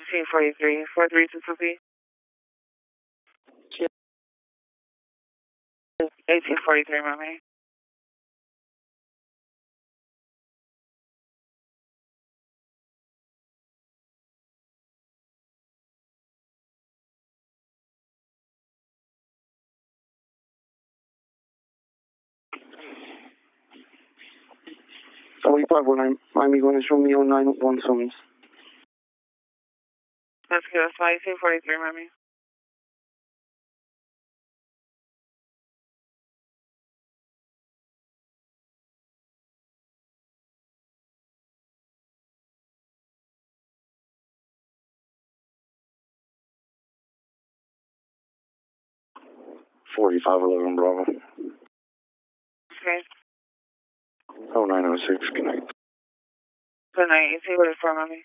Speaker 1: 1843, 4322 1843, mommy. 45 when I'm, I'm going to show me 091 sums. That's good. That's why you say 43, mommy. Forty-five eleven Bravo. Okay. 0906, good night. Good night. You see what it's from me.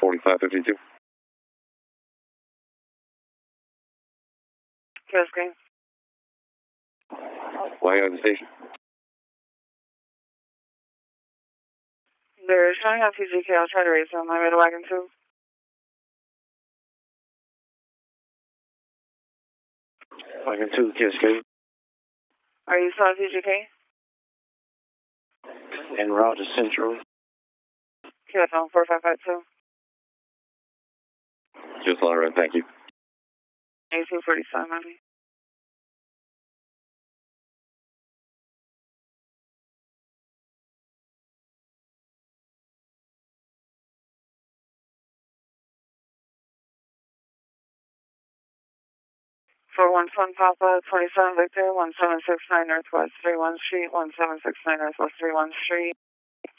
Speaker 1: 4552. Yes, Green. Why are you at the station? They're showing on TGK. I'll try to raise them. I'm in a wagon too. Wagon 2, TSK. Are you still at TGK? En route to Central. QFL 4552. Just all right. thank you. Eighteen forty five, maybe. Four one one Papa twenty seven Victor one seven six nine Northwest three one Street one seven six nine Northwest three one Street.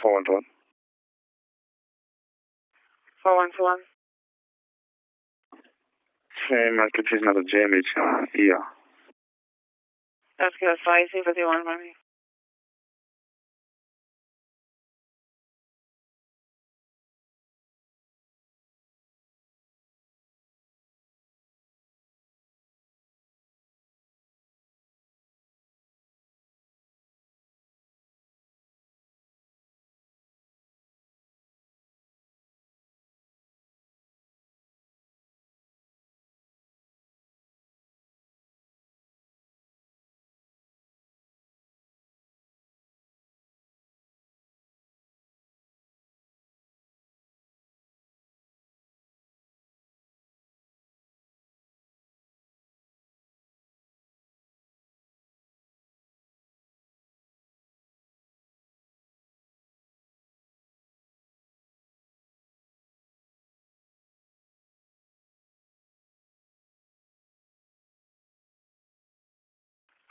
Speaker 1: Four one two one. Four one two one. Hey, my kitchen's not a jam, it's uh, here. That's good. mommy.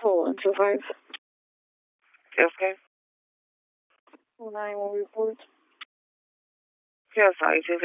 Speaker 1: pull and survive. Okay. Nine will report. Yes, I do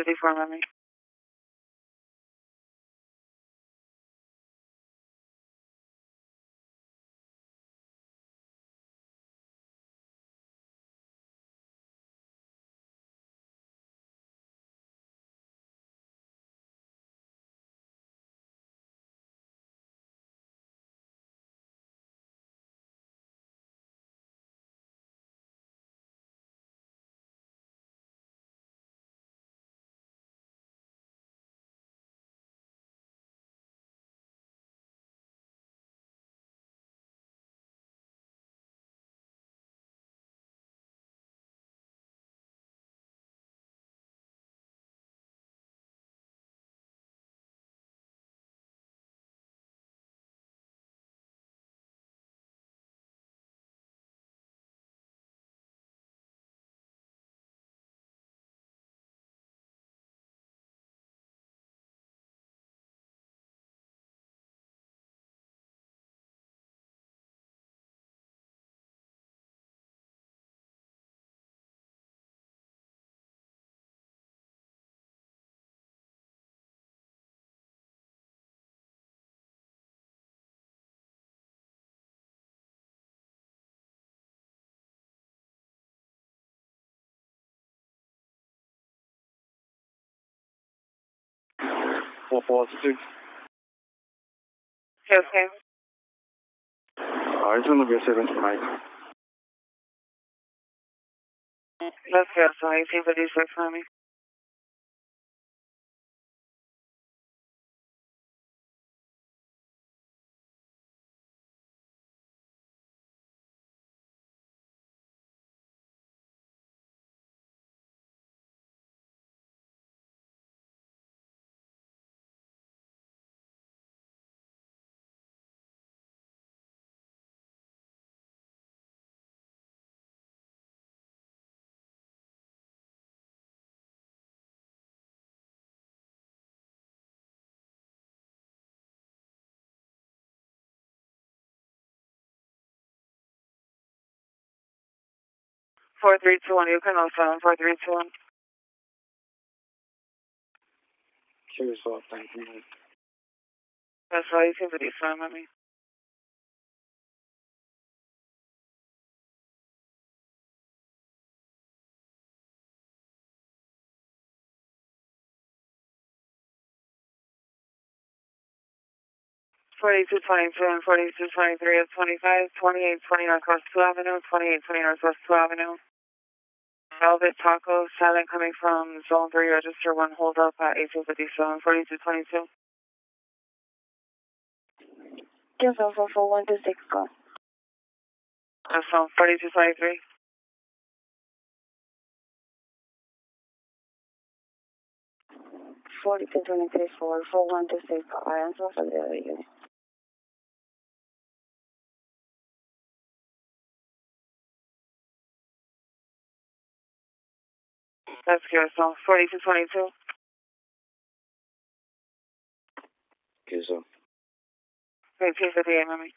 Speaker 1: 446. Okay. Alright, send on the to Mike. Let's go outside, see if it is for me. 4321, can also 4321. Cheers, well, thank you. That's why you seem to be fine, I me. 42, 22, and 42, 23 of 25, 28, 20 Northwest 2 Avenue, 28, 20 Northwest 2 Avenue. Velvet Taco, silent coming from Zone 3, register 1, hold up at 8257, 42, 22. Give over for 1 to 6, go. That's on 42, 23. Forty-two twenty-three four four one two six. I answer for the unit. That's Curacao, 4222. Curacao. Repeat the day, mommy.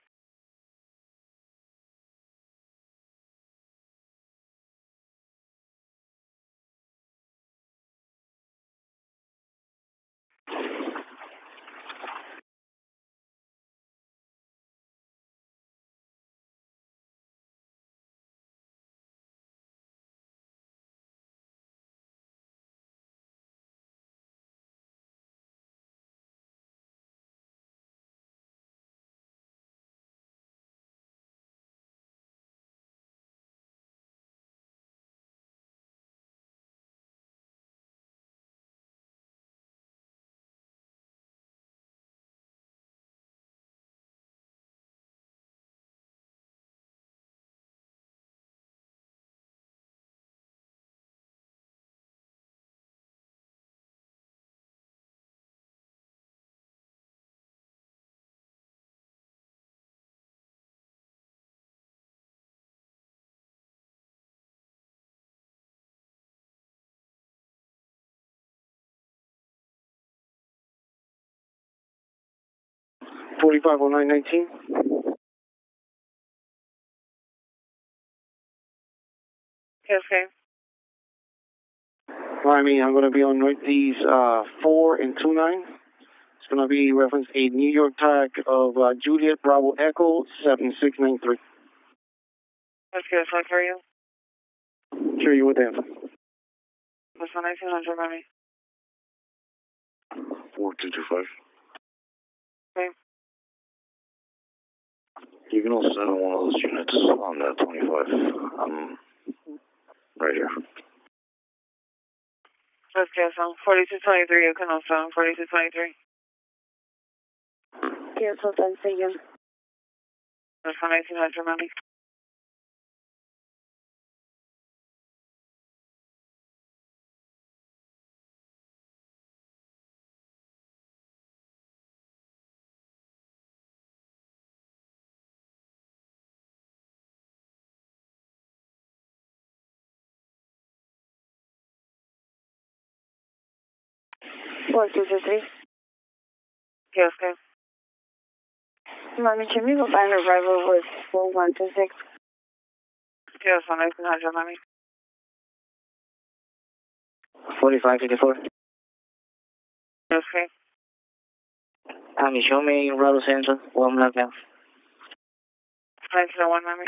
Speaker 1: 450919. Okay. Well, I I'm going to be on Northeast uh, 4 and 29. It's going to be reference a New York tag of uh, Juliet Bravo Echo 7693. That's good. Fine for you? Sure, you with them? What's my 1900, mommy? 4225. You can also send one of those units on the 25. Um, right here. Let's guess on 4223. You can also on 4223. Cancel, thanks again. That's 1900, Malik. 4223. Yes, ma'am. Mommy, can we go find a arrival with 4126? Yes, on 1800, mommy. 4554. Yes, ma'am. Mommy, show me Royal Central, one lockout. one, mommy.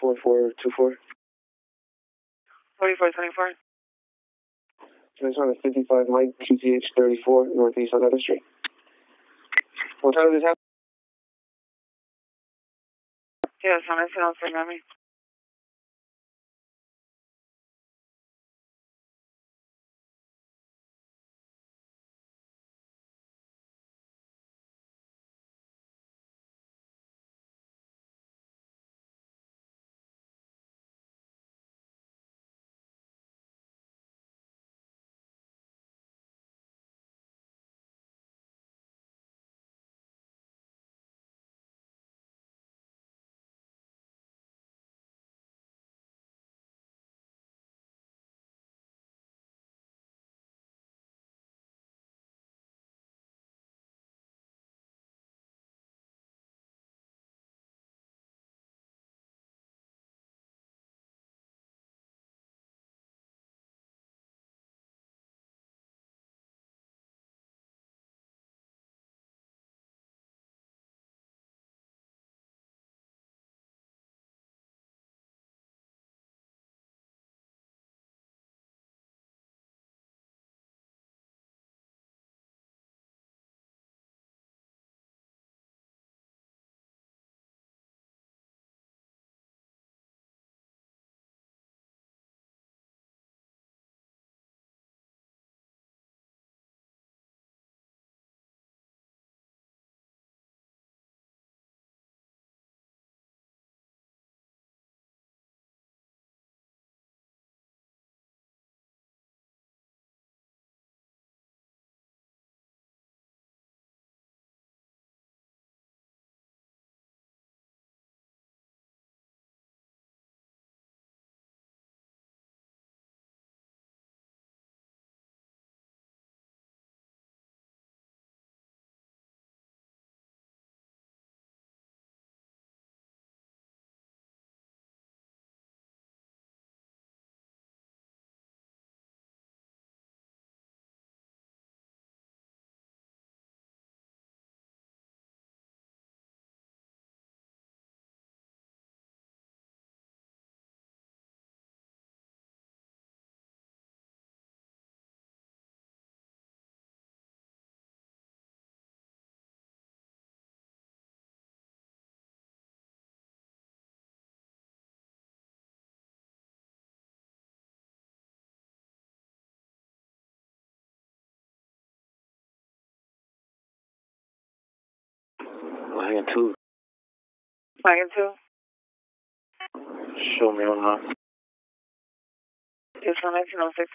Speaker 1: 4424. 4424. This one is 55 Mike, TCH 34, Northeast on Other Street. What time does this happen? Yes, I'm missing out for memory. I two. I two. Show me online. This one is six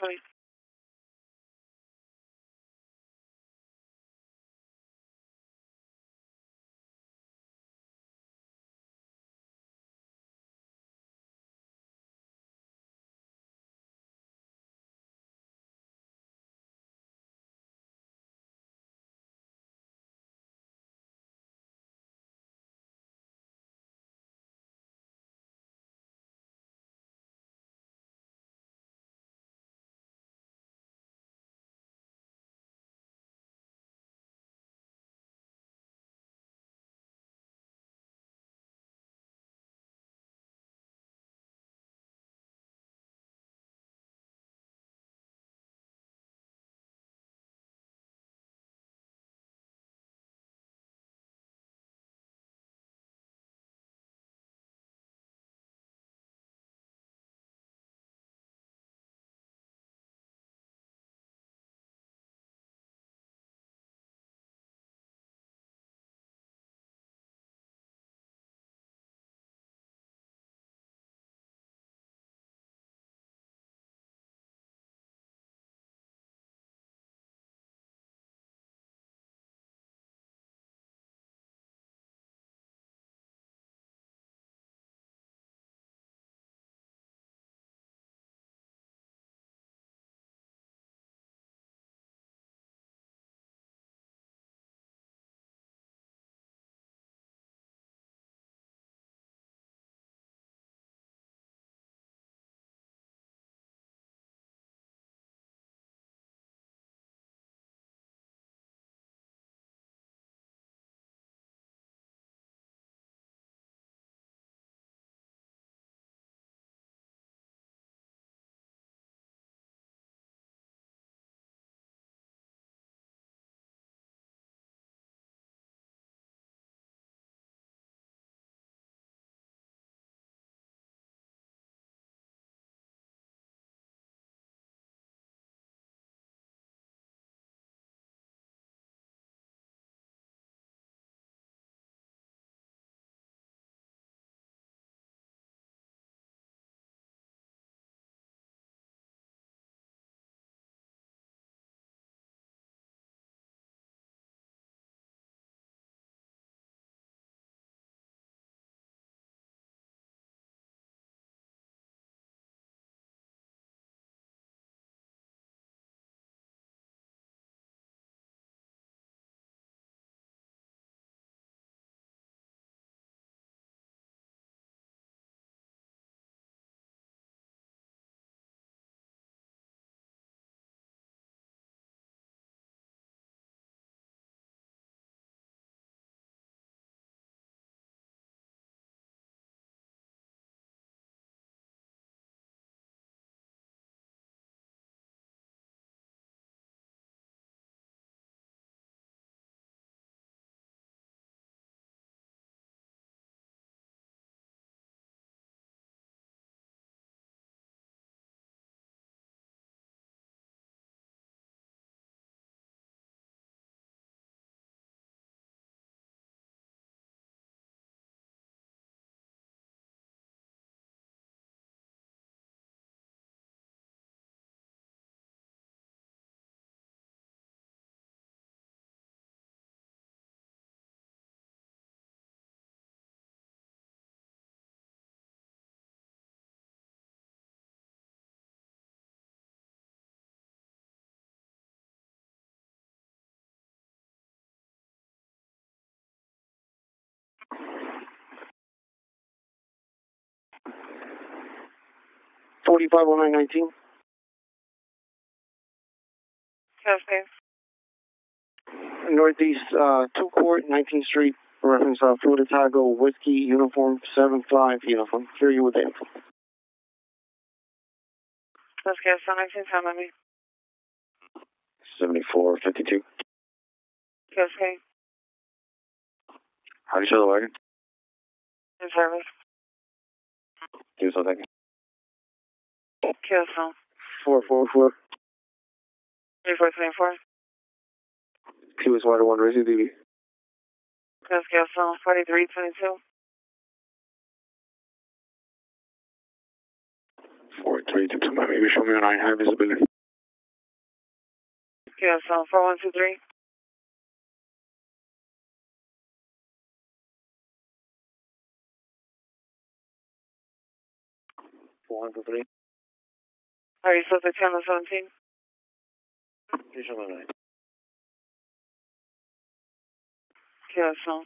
Speaker 1: 45 Okay. Northeast uh, 2 Court, 19th Street, reference uh, Florida Tago Whiskey Uniform Seven Five Uniform. Hear you with Anthem. Let's get some 19 time, I mean. 74 52. Okay. How do you show the wagon? In service. Do something. Cancel. 444. four. Three, four, Two is water, one Razor DB. That's Cancel. 4322. 4322, Maybe show me on 9 high visibility. Cancel. 4123. Four one two three. Are you still at Channel 17? Channel 9. Channel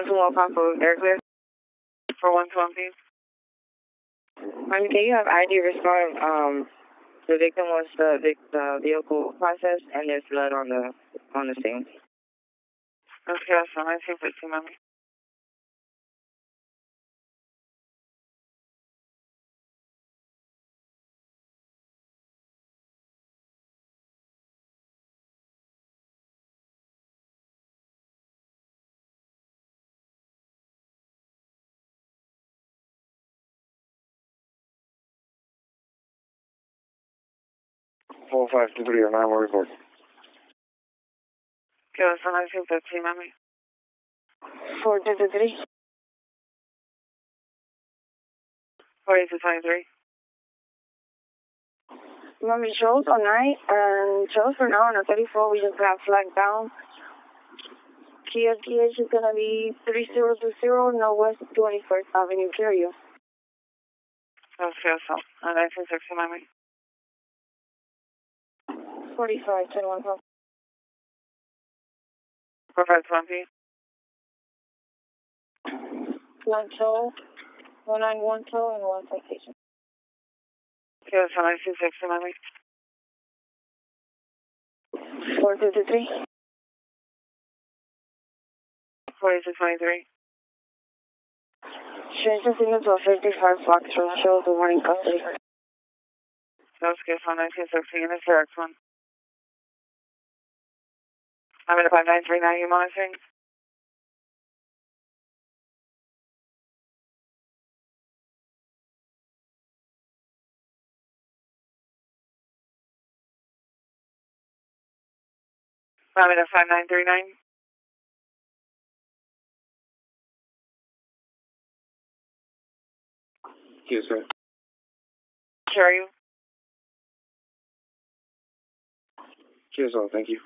Speaker 1: one to one possible air clear for one to one, please. Honey, can you have ID respond? Um, the victim was the, the vehicle processed, and there's blood on the on the scene. Okay, awesome. I see what you, mommy. 4523 on 9 recording. ¿Qué vas a decir, Pepsi, mami? 423. Mommy shows all night and shows for now on a 34. We just got flagged down. Kia TH is going to be 3020 Northwest 21st Avenue, Curio. Gracioso. Gracias, Sexy mommy. 45, 21 Hotel. 4520. 1 toll, and 1 citation. Yes, and I and 690. 453. 4623. Change the signal to a 55 Foxtrot. Show the warning company. That's good, 1916 is the next one. I'm in a 5939, you monitoring? I'm in a 5939. Yes, sir. you? thank you.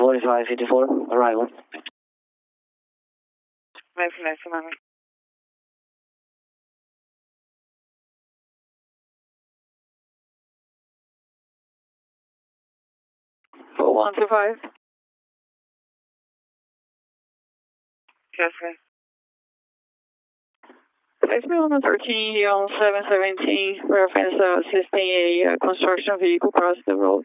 Speaker 1: 4554, arrival. Arrival, Four one two five. Yes, sir. Place me on 13 on 717, reference uh, 16A, uh, construction vehicle cross the road.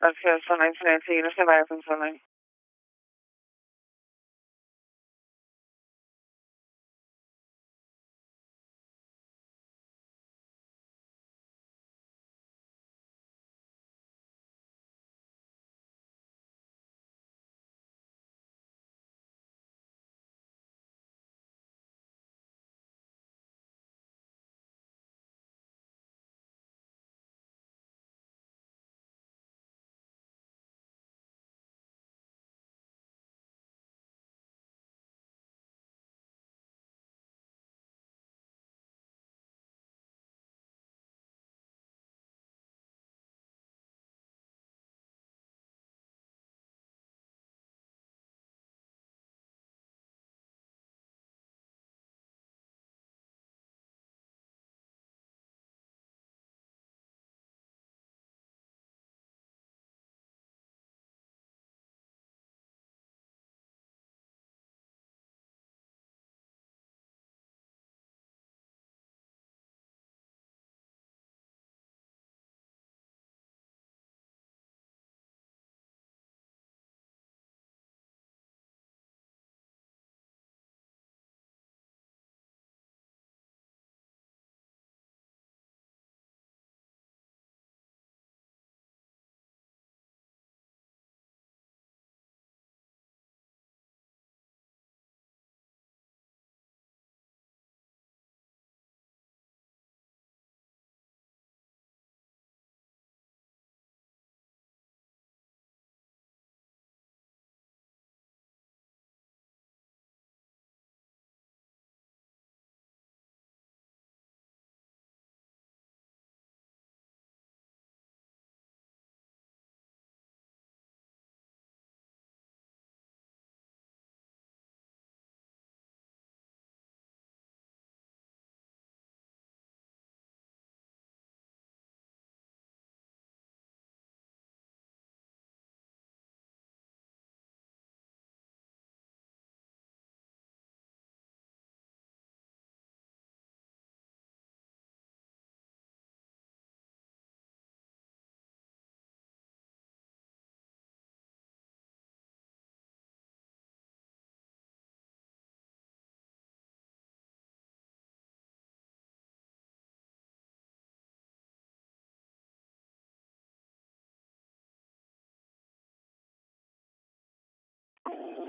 Speaker 1: Okay. Something, son You diferencias y los que something.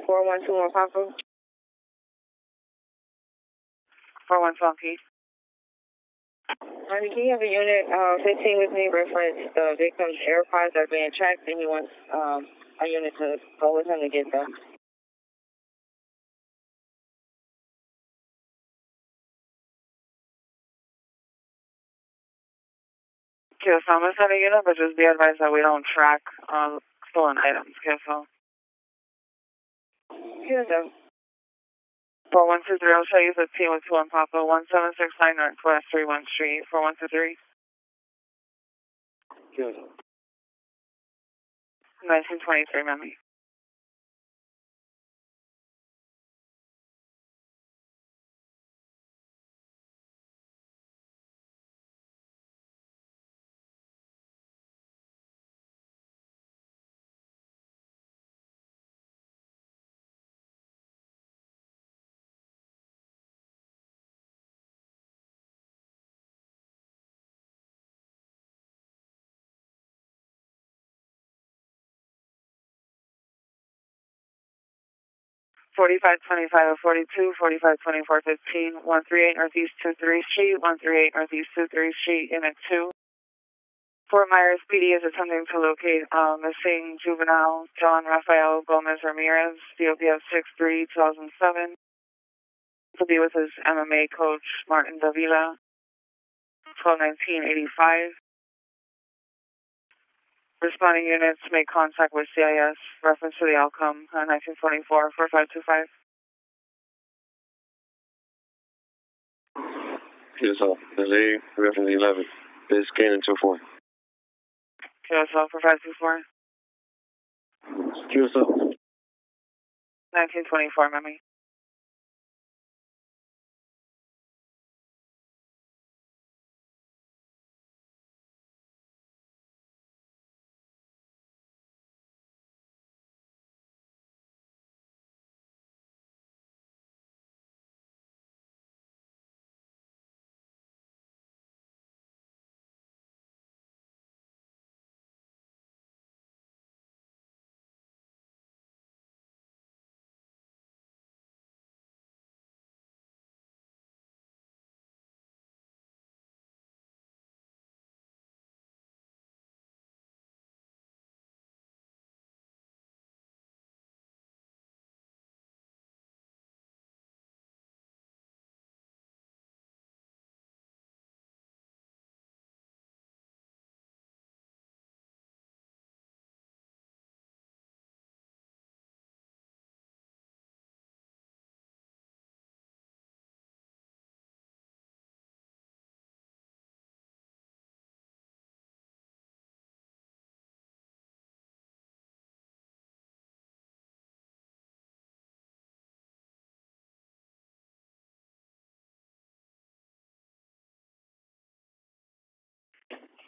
Speaker 1: Four one two one Papa. Four one Funky. Um, do you have a unit uh, 15 with me reference the victim's AirPods are being tracked and he wants um, a unit to go with him to get them? Okay, so I'm going to send a unit, but just be advised that we don't track uh, stolen items. Okay, so. Four one two three. I'll show you the P one two one Papa one seven six nine Northwest three one four one two three. Houston. Nineteen twenty three, Mommy. 4525 42, 4524 15, 138 Northeast 23 Street, 138 Northeast 23 Street, Unit 2. Fort Myers PD is attempting to locate uh, missing juvenile John Rafael Gomez Ramirez, DOPF 63 2007, to be with his MMA coach Martin Davila, 121985. Responding units make contact with CIS. Reference to the outcome, uh, 1924, 4525. QSL, Delay, Reference 11. This gain in 24. QSL, 524. QSL. 1924, Mummy.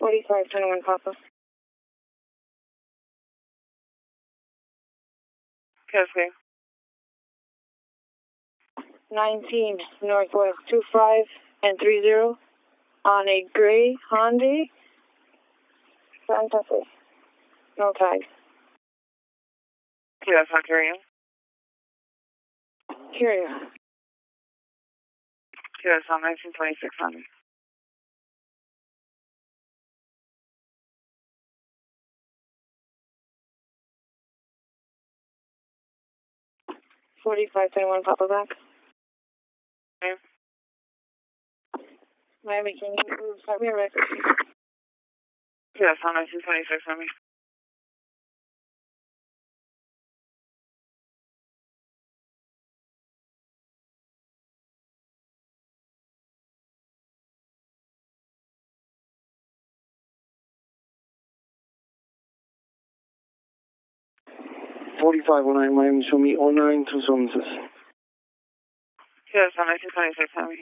Speaker 1: 4521 Papa. Kevin. 19 Northwest 25 and 30 on a gray Hyundai Santa Fe. No tags. Yes, I hear you. Hear you. Yes, on 192600. 21, Papa Back. Okay. Miami, can you start me a record? Yes, nineteen 226 on me. 4509, my name is Shumi, 09 to Yes, I'm 1926, how are you?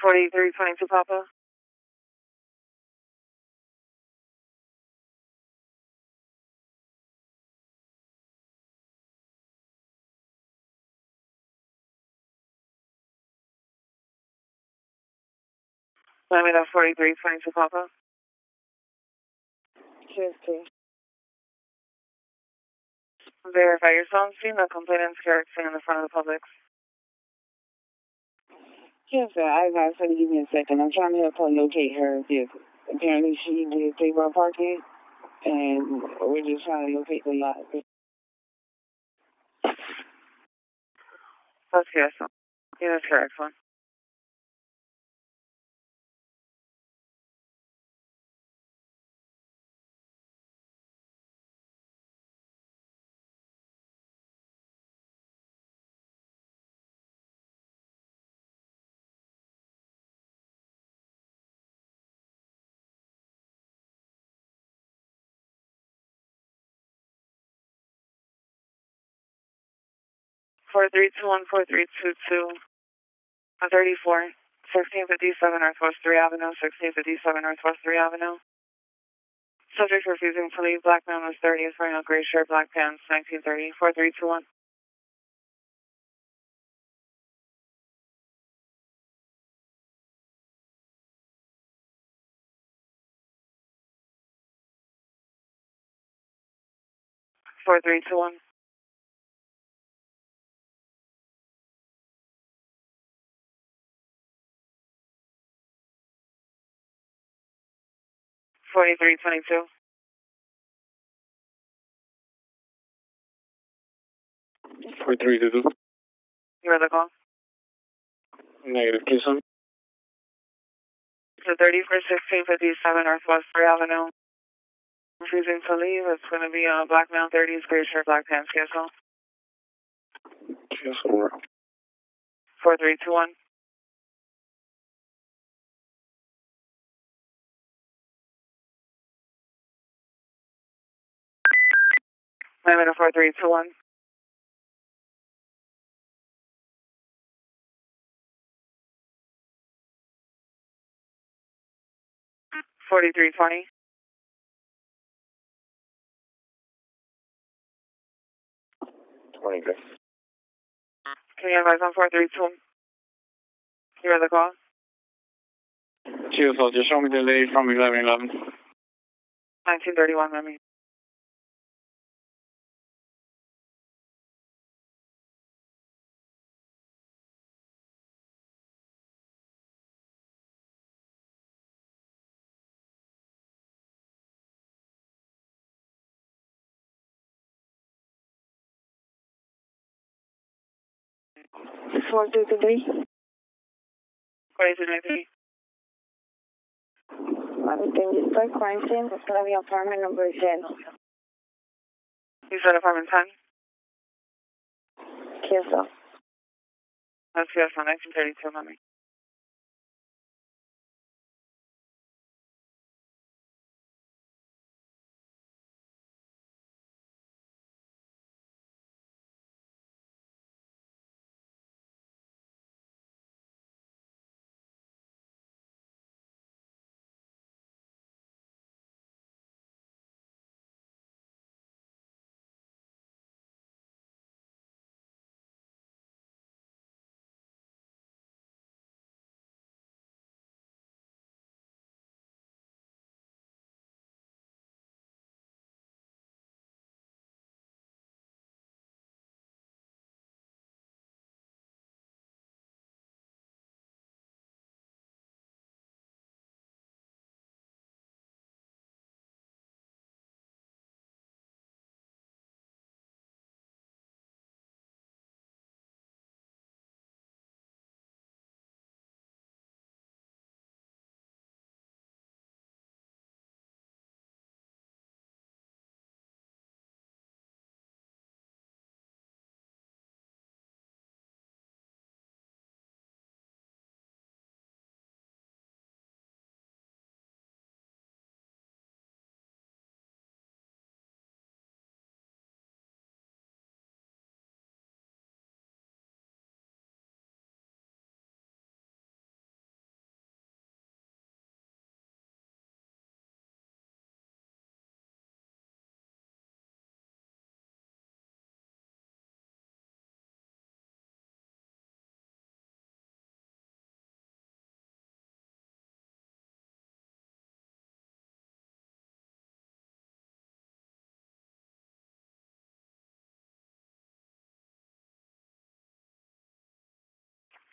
Speaker 1: 43 Pine Papa. Lambda 43 Pine Papa. QST. Verify your song scene, the complainant's character in the front of the Publix. Yes, sir. I got to give me a second. I'm trying to help her locate her vehicle. Apparently, she did payroll parking, and we're just trying to locate the lot. That's awesome. Yeah, that's correct one. Four three two one four three two two. On thirty four. 1657 Northwest 3 Avenue, 1657 Northwest 3 Avenue. Subject refusing to leave. Black man was 30, is wearing a gray shirt, black pants, 1930, 4321. Four three two one. 4322. Four three two two. Your other call? Negative two seven. So thirty for sixteen fifty seven Northwest Three Avenue. Refusing to leave, it's gonna be a black man, thirties, gray shirt, black pants, cancel. Cancel. Four three two one. I'm a 4 to 1. Forty-three twenty. Twenty, Can you advise on four three two? You hear the call? Two Just show me the lady from eleven eleven. Nineteen thirty-one, Let me. 123. I scene 93. Estoy crime scene, it's going to be apartment number 10. You said apartment 10? Yes, sir. Let's go from 1932, mommy.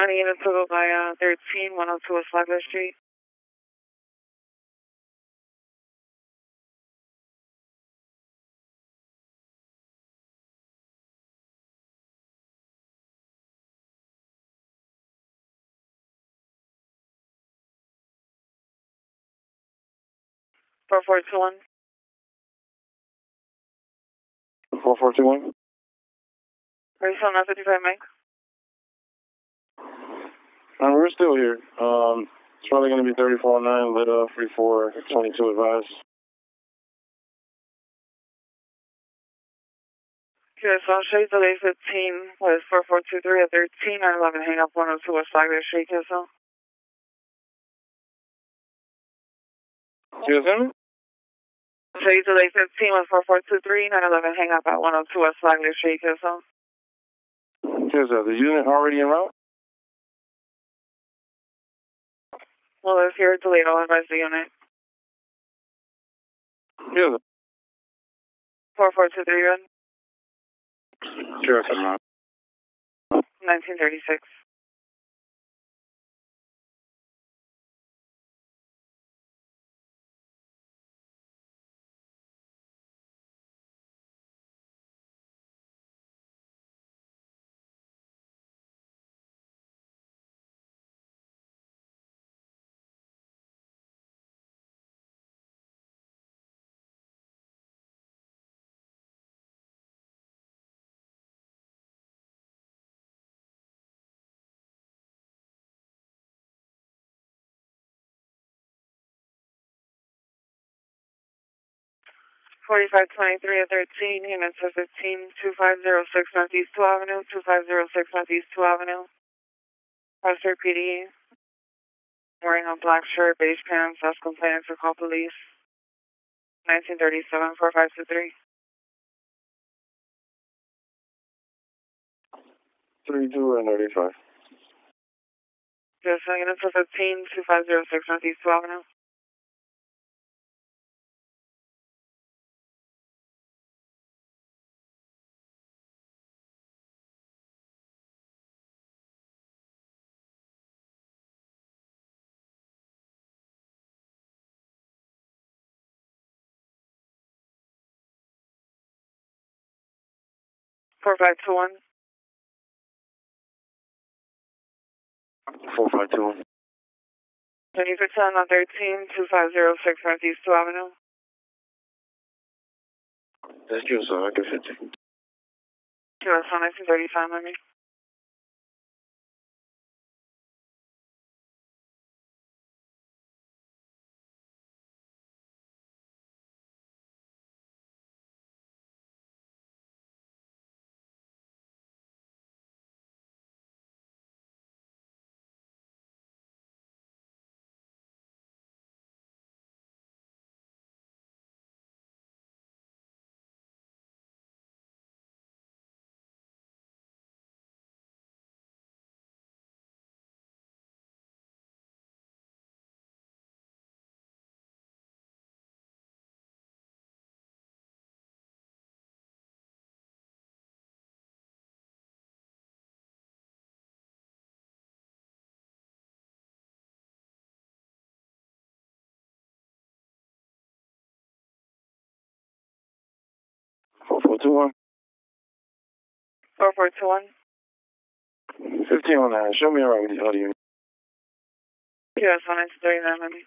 Speaker 1: I'm total Via 13, 102 West Flagler Street. Four four two one. Four four two one. Are you still not fifty five Mike? And we're still here. Um, it's probably going to be 34-9, lit up, 3-4, 22 advised. Okay, so I'll show you delay 15 was 4423 at 13, 911, hang up 102 West Flagler Street, Kissel. Excuse me? Show you delay 15 was 4423, 911, hang up at 102 West Flagler Street, Kissel. Kissel, the unit already in route? Well, will live here at Toledo and res the unit. Yeah. 44231. Sure, 1936. 4523 at 13, units at 15, 2506 Northeast 2 Avenue, 2506 Northeast 2 Avenue. Officer PD, wearing a black shirt, beige pants, that's complaining to call police. 1937 4523. 32 and 35. Just units 15, 2506 Northeast 2 Avenue. Four five two one. Four five two one. Twenty for ten on thirteen two five zero six Northeast Two Avenue. Thank you, sir. I can fifty. Two S one nineteen thirty five. Let me. 421? 4421. 1509. Show me around with the audio. US 139, honey.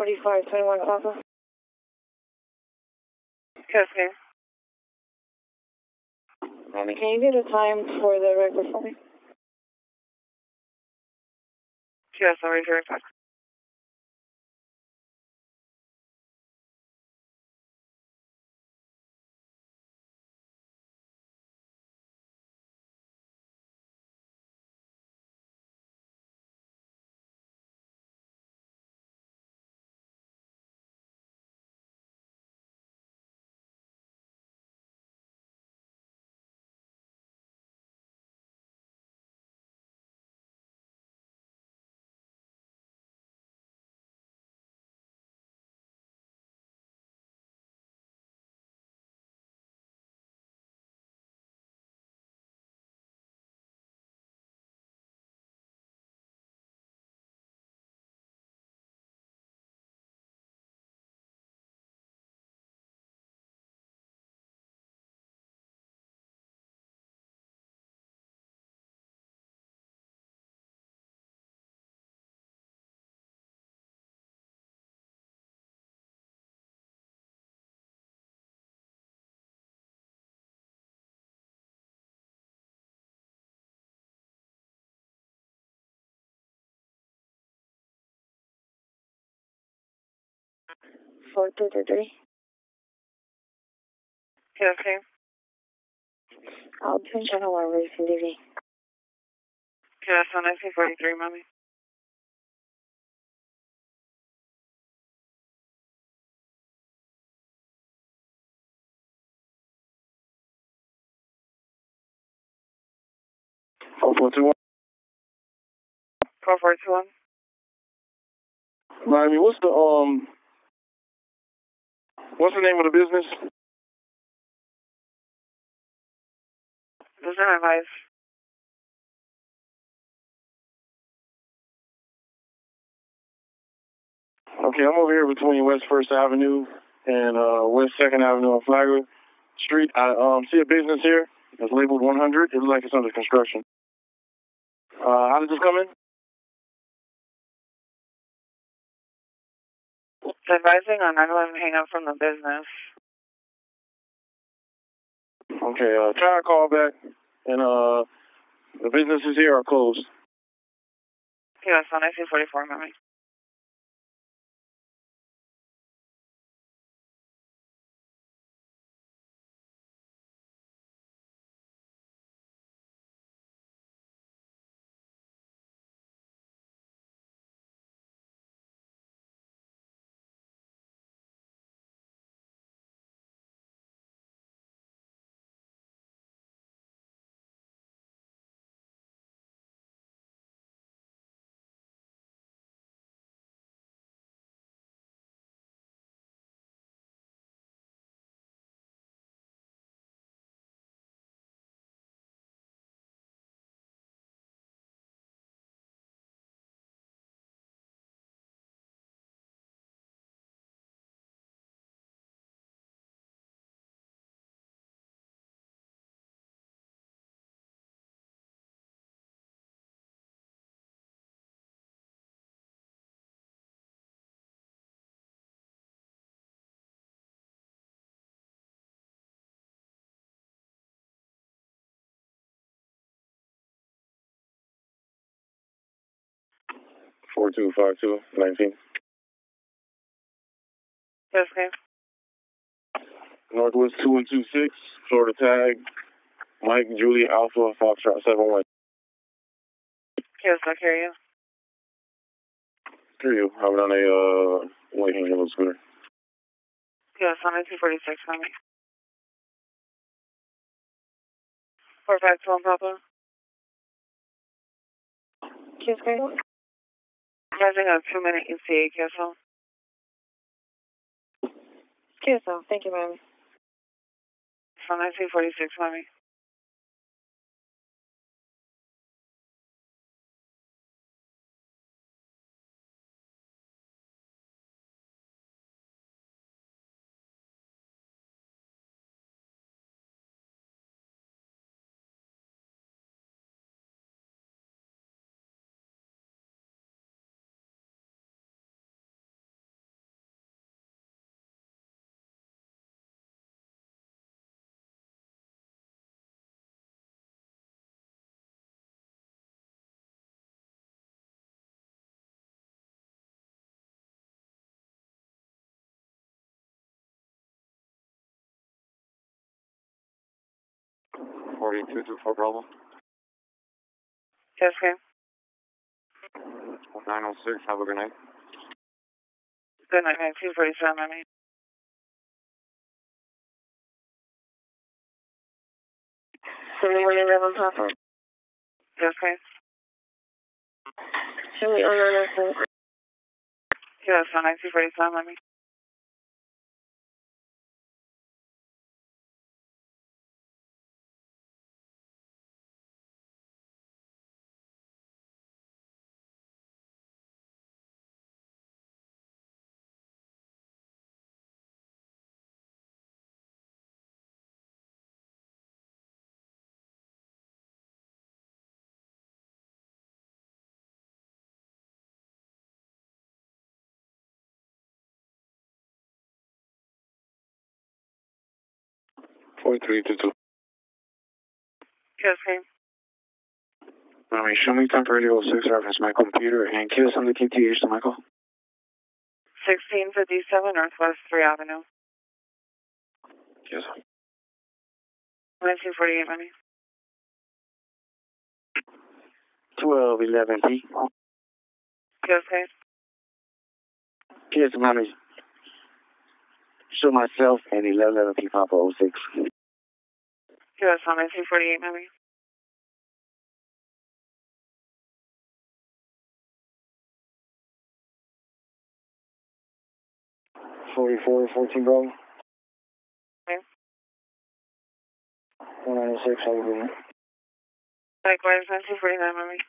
Speaker 1: 4521 21 Yes, Mommy, can you get a time for the record for me? Yes, I'll read right back. four two two three. Yes, ma'am. I'll turn channel one, Racing TV. Yes, on forty three, mommy. Four four two one. Four four two one. Miami, what's the um What's the name of the business? Design Life. Okay, I'm over here between West First Avenue and uh, West Second Avenue on Flagler Street. I um, see a business here. It's labeled 100. It looks like it's under construction. Uh, how did this come in? advising on not letting hang up from the business. Okay, uh, try to call back, and uh, the businesses here are closed. US 1 I 44, Mommy. 4252, 19. Yes, ma'am. Northwest 2126, Florida Tag, Mike, Julie, Alpha, Foxtrot One. Yes, I hear you. Hear you. I'm on a uh, white handle scooter. Yes, on a 246, honey. 451 Papa. Yes, ma'am. Having a two minute ECA, cancel. Cancel. Thank you, mommy. From 1946, mommy. 42 to 4 Bravo. Yes, okay. 906, have a good night. Good night, man. 247, I mean. Sydney, where you live on top of? Yes, please. Sydney, on your left. Yes, on I mean. 4322. Yes, ma'am. All right, show me temporary 06 reference my computer and kiss on the KTH to Michael. 1657 Northwest 3 Avenue. Yes. 1948, money. 1211 P. Yes, ma'am. Yes, mommy. Show myself and 1111 P Papa 06. Yeah, that's on 1948 maybe. Forty-four, fourteen bro. Okay. One ninety-six, I'll be Likewise, 1949 maybe.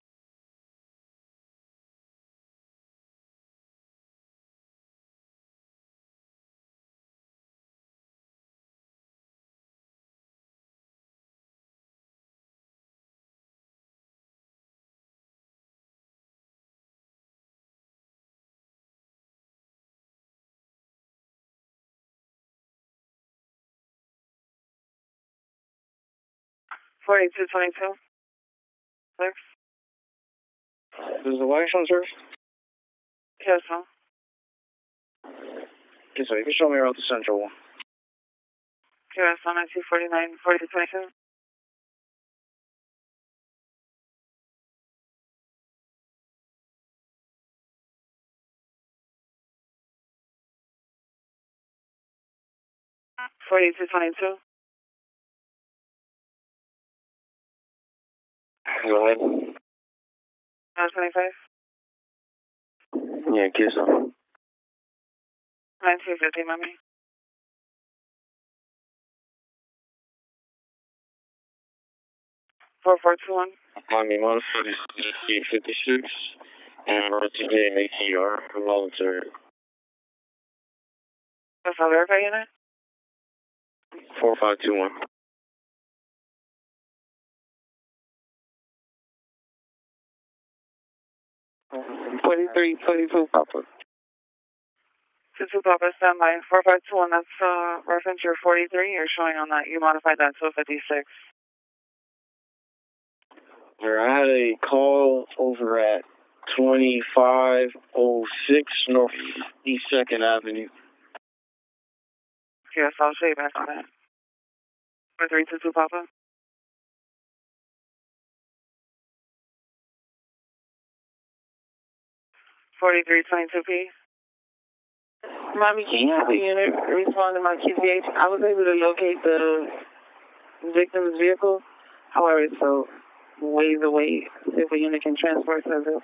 Speaker 1: 22, Thanks. This is the license, sir? Yes, sir. Okay, so you can show me around the central one. QS 19249, 4222. Forty-two twenty-two. Evelyn. Uh, 25. Yeah, ¿qué eso? 950, mami. Four four two one. Mommy, one forty three fifty six, and we're today making your voluntary. That's all verify unit. Four five two one. 43, 42 Papa. Forty two, Papa, stand by. 451, that's uh, reference your 43. You're showing on that. You modified that to 56. I had a call over at 2506 North Second Avenue. Yes, I'll show you back on that. 4322 Papa. 43 22 P. Mommy, can you have the unit respond to my QTH? I was able to locate the victim's vehicle. However, it's so ways away. way if a unit can transport to this.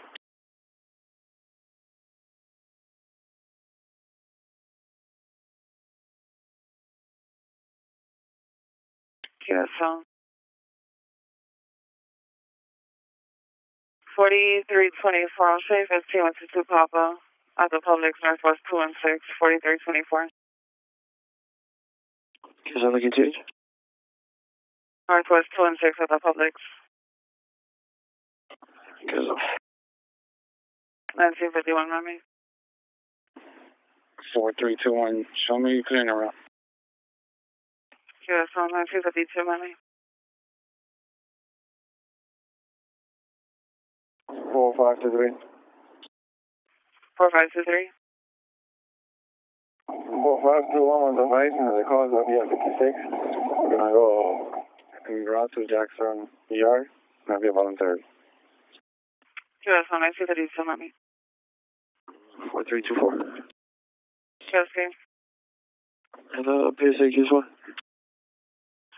Speaker 1: Yes, phone. 4324. I'll show you Papa at the Publix Northwest 216 4324. Is that looking to Northwest 216 at the Publix. Goes off. 1951, Mommy. 4321, show me you clearing around. QSL 1952, Mommy. Four, five, two, three. Four, five, two, three. Four, five, two, one was a Mason, the cause of yeah, 56. We're going to go in Bronson, Jackson, ER, and I'll be a volunteer. US 1930, so let me. 4324. Chelsea. Hello, PSA QS1.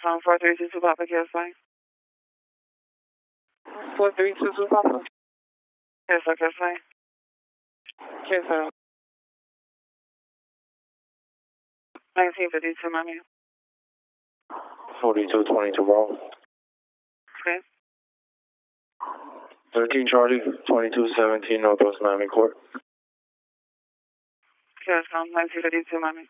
Speaker 1: Um, 4322 Papa QS1. 4322 Papa. Yes, I can say. Yes, Eso. Nineteen fifty two, Miami. man. Forty two twenty two wrong. Okay. Thirteen Charlie, twenty two seventeen Northwest Miami Court. Yes, um, nineteen fifty two, Miami.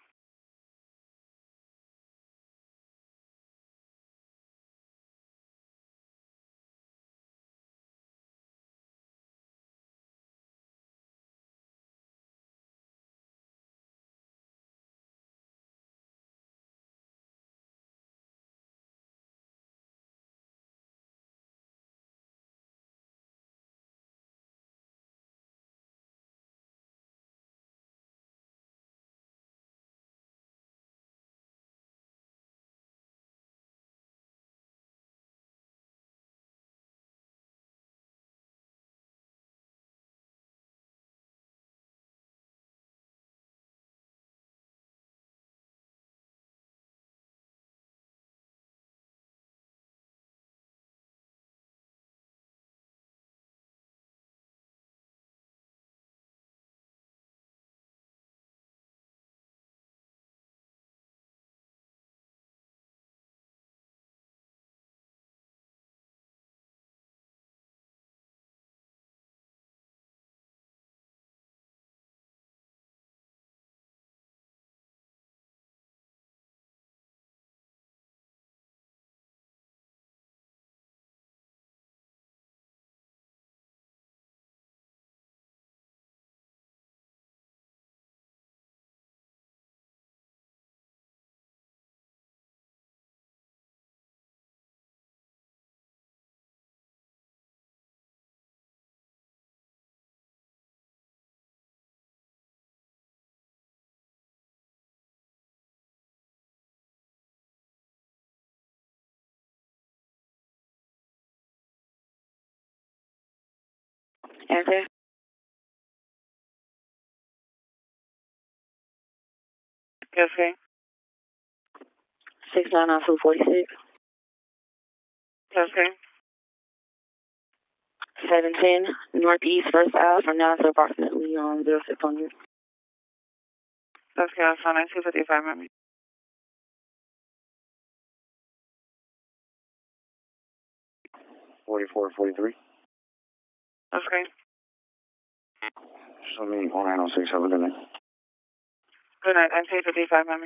Speaker 1: Okay. Yes, sir. Six nine nine two forty six. Yes, sir. Seven ten northeast first Ave, from now to approximately um zero six hundred. That's Carolina two fifty five five. Forty Forty four forty three. Okay. Show me 4906, have a good night. Good night, I'm 355, I'm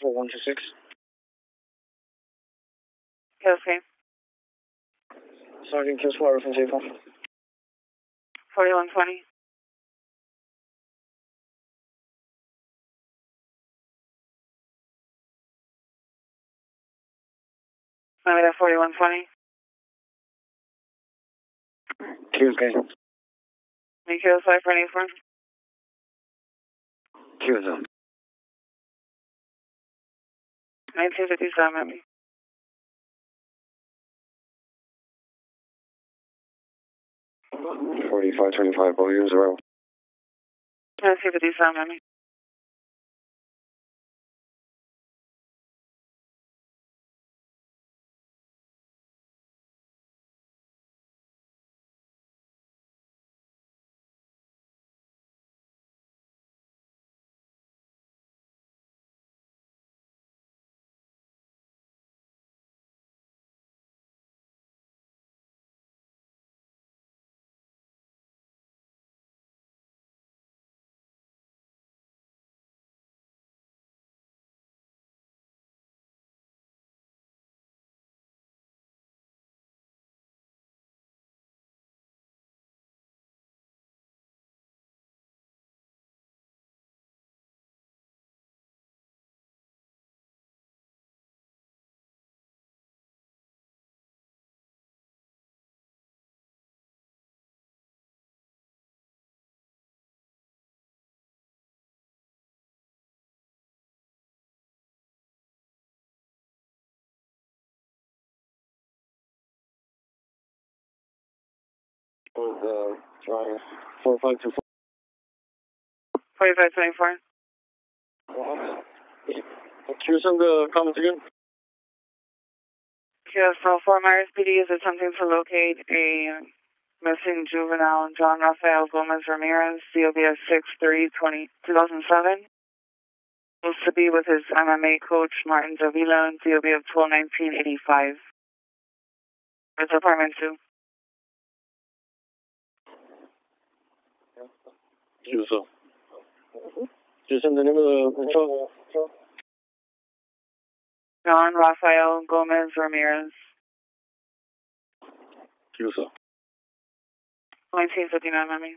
Speaker 1: 4126. Okay. Sergeant Kisswater from Chapel. 4120. Maybe that 4120. Tuesday. Mikhail Cypher, any friend? Tuesday. 1957. Forty-five, twenty-five, volume zero. 1957. for the drive. 4524. 4524. me, the comments again? Yeah, so Fort Myers PD is attempting to locate a missing juvenile John Rafael Gomez Ramirez, COBS 6320 2007. Supposed to be with his MMA coach Martin Davila, COB of 121985. It's 2. user. Mm-hmm. Just in the name of the control. John Rafael Gomez Ramirez. User. 1959, I mean.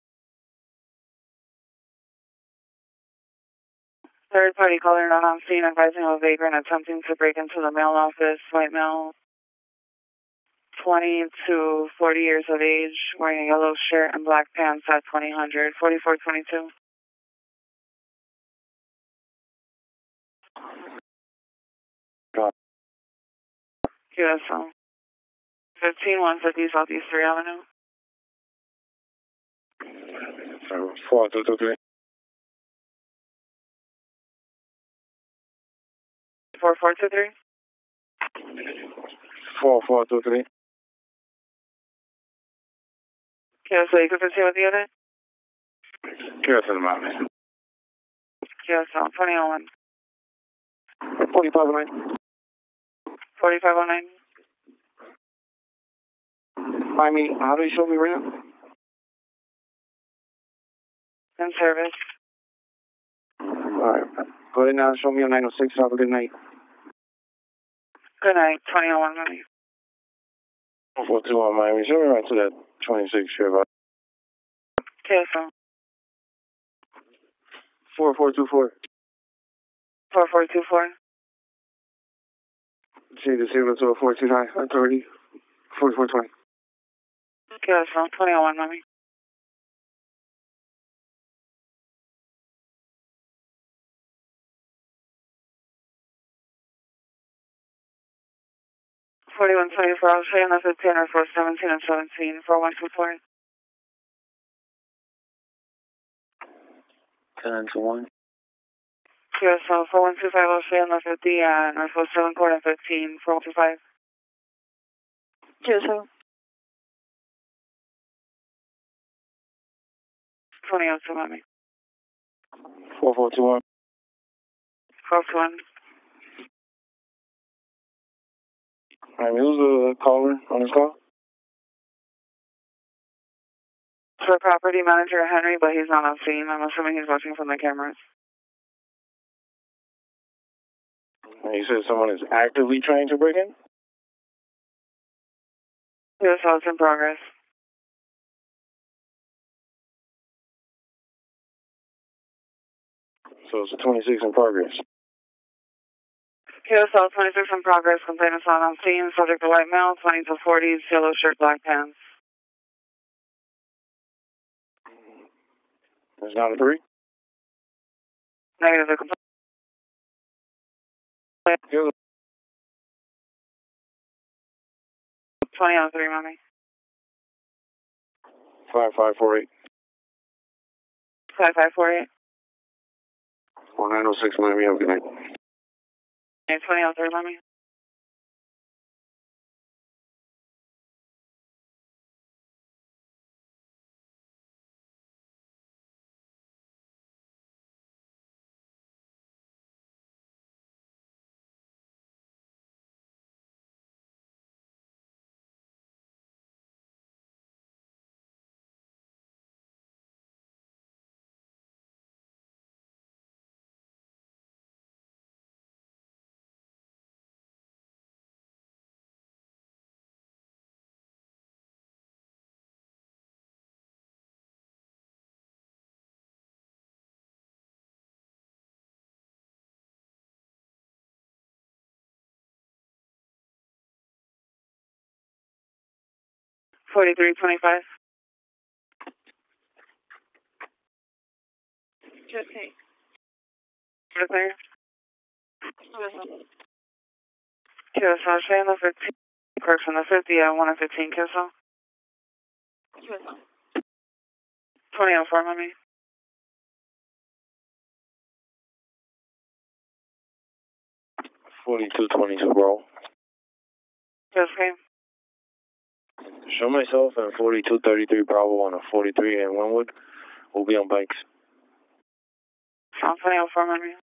Speaker 1: Third party caller not on scene advising of a vagrant attempting to break into the mail office, white male, 20 to 40 years of age, wearing a yellow shirt and black pants at 2000, 4422. QSL. Um, 15150 Southeast 3 Avenue. 3. 4423? 4423. Kira Saika Ofensiva tiene. Kira Salmame. Kira Salmame, 21. 4509. 4509. Find me, how do you show me right now? In service. All right. Go ahead now, show me a 906, have a good night. Good night, 21 Miami. 421 Miami, show me right to that 26 Chevrolet. Telephone. 4424. 4424. See the zero to a 429, authority, 4420. Telephone, 21 Miami. 41, 24, I'll show you another 10 or 4, 17 and 17, 4124. 10 to 1. QSL 4125, I'll show you another D and 47, quarter 13, 4125. QSL. 20 out oh to Miami. 4421. one. Four one. Um, who's the caller on his call? For property manager Henry, but he's not on scene. I'm assuming he's watching from the cameras. He said someone is actively trying to break in? Yes, it's in progress. So it's a 26 in progress. QSL 26 in progress, complaint is on scene, subject to white male, 20 to 40s, yellow shirt, black pants. There's not a three? Negative, the complaint. 20 on 3, Miami. 5548. 5548. 1906, Miami, have a good night. It's way out there, let me. 4325. Jose. Jose. QSL, Channel 15, Clerks in the 50 at 1 and 15 QSL. QSL. 2004, Miami. Forty-two twenty-two, bro. Yes, okay. Show myself and 4233 Bravo on a 43 and Wynwood will be on bikes. Sounds like Alpha Romeo.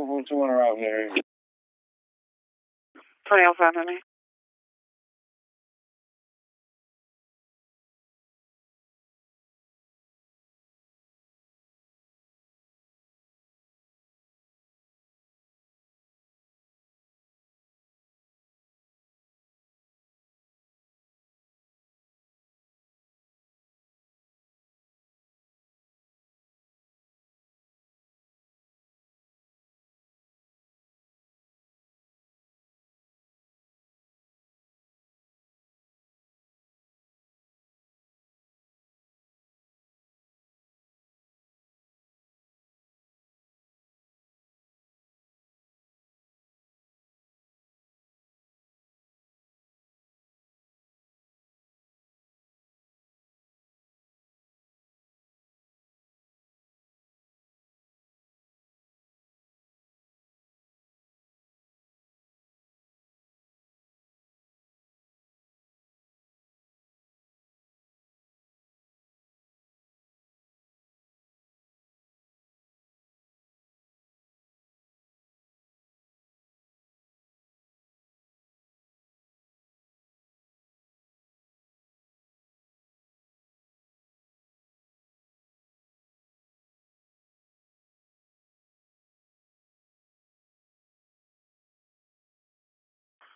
Speaker 1: What, what's the one around here? 12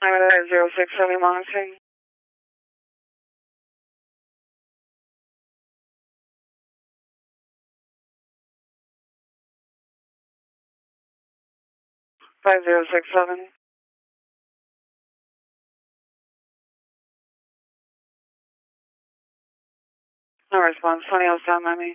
Speaker 1: I'm at 06 Sunny Mountain. Five zero six seven. No response. Funny else down, mean?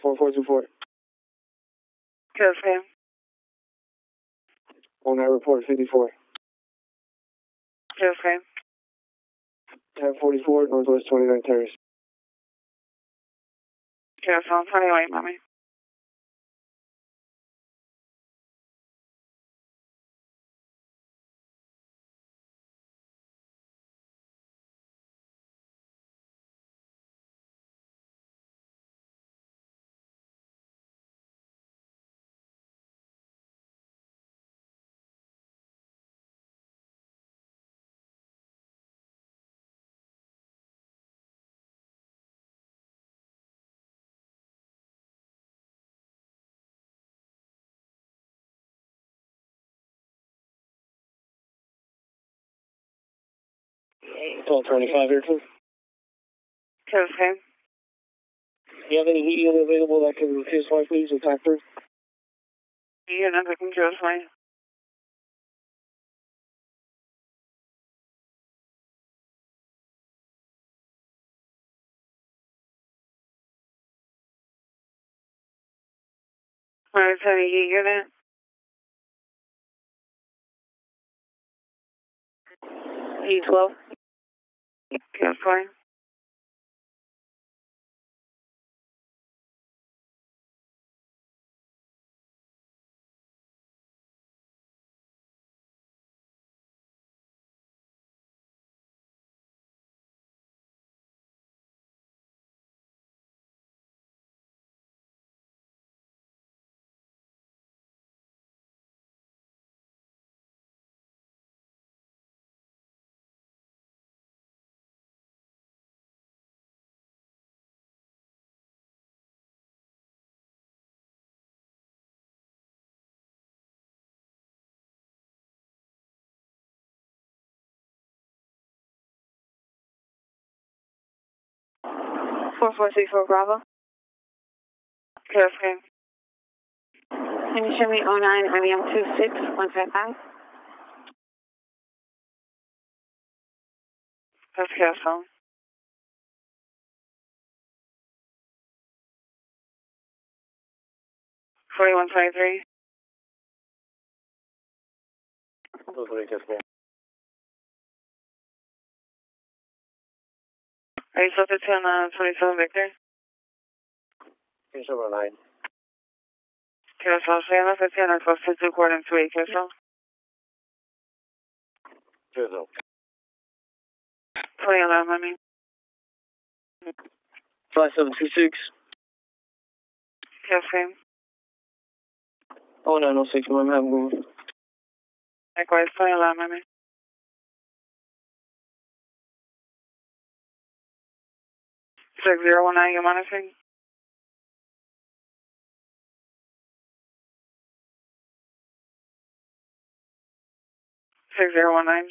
Speaker 1: 4424. Good for him. On that report, 54. Good for him. 1044, Northwest 29 Terrace. Good for him. Sorry, wait, mommy. Call 25 please. Okay. Do you have any heat unit available that can his wife please, in time through? Yeah, nothing can just fine. you E12. Yeah, fine. 4434 Bravo. Clear frame. Can you show me 09 IBM 26155? That's clear phone. Forty-one twenty-three. Are you supposed to turn on 27 Victor? 2709. Carousel, Shannon, 15, I'm supposed to do according to 8, Carousel. Carousel. 2011, I mean. 5726. Yes, same. Oh, no, no, six, ma'am, have a good one. Likewise, 2011, I mean. Six zero one nine, you're monitoring. Six zero one nine.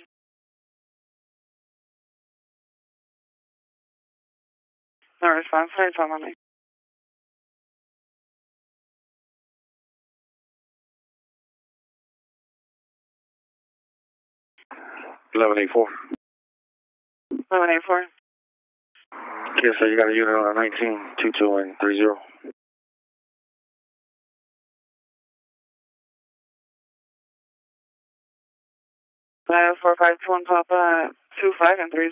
Speaker 1: No response. Sorry, phone on me. Eleven eight four. Eleven eight four. Okay, so You got a unit on 19, 22 and 30. Five four five two one Papa two five and three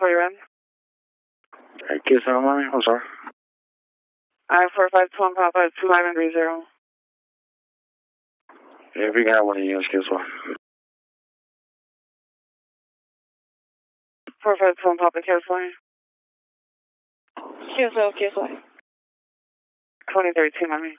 Speaker 1: run. Thank you, sir. Mommy. I'm sorry. I four five two one five five two nine and three zero. Yeah, if you got one of yours, guess what? Four five two one Papa California. Kiss Twenty thirty two, Miami.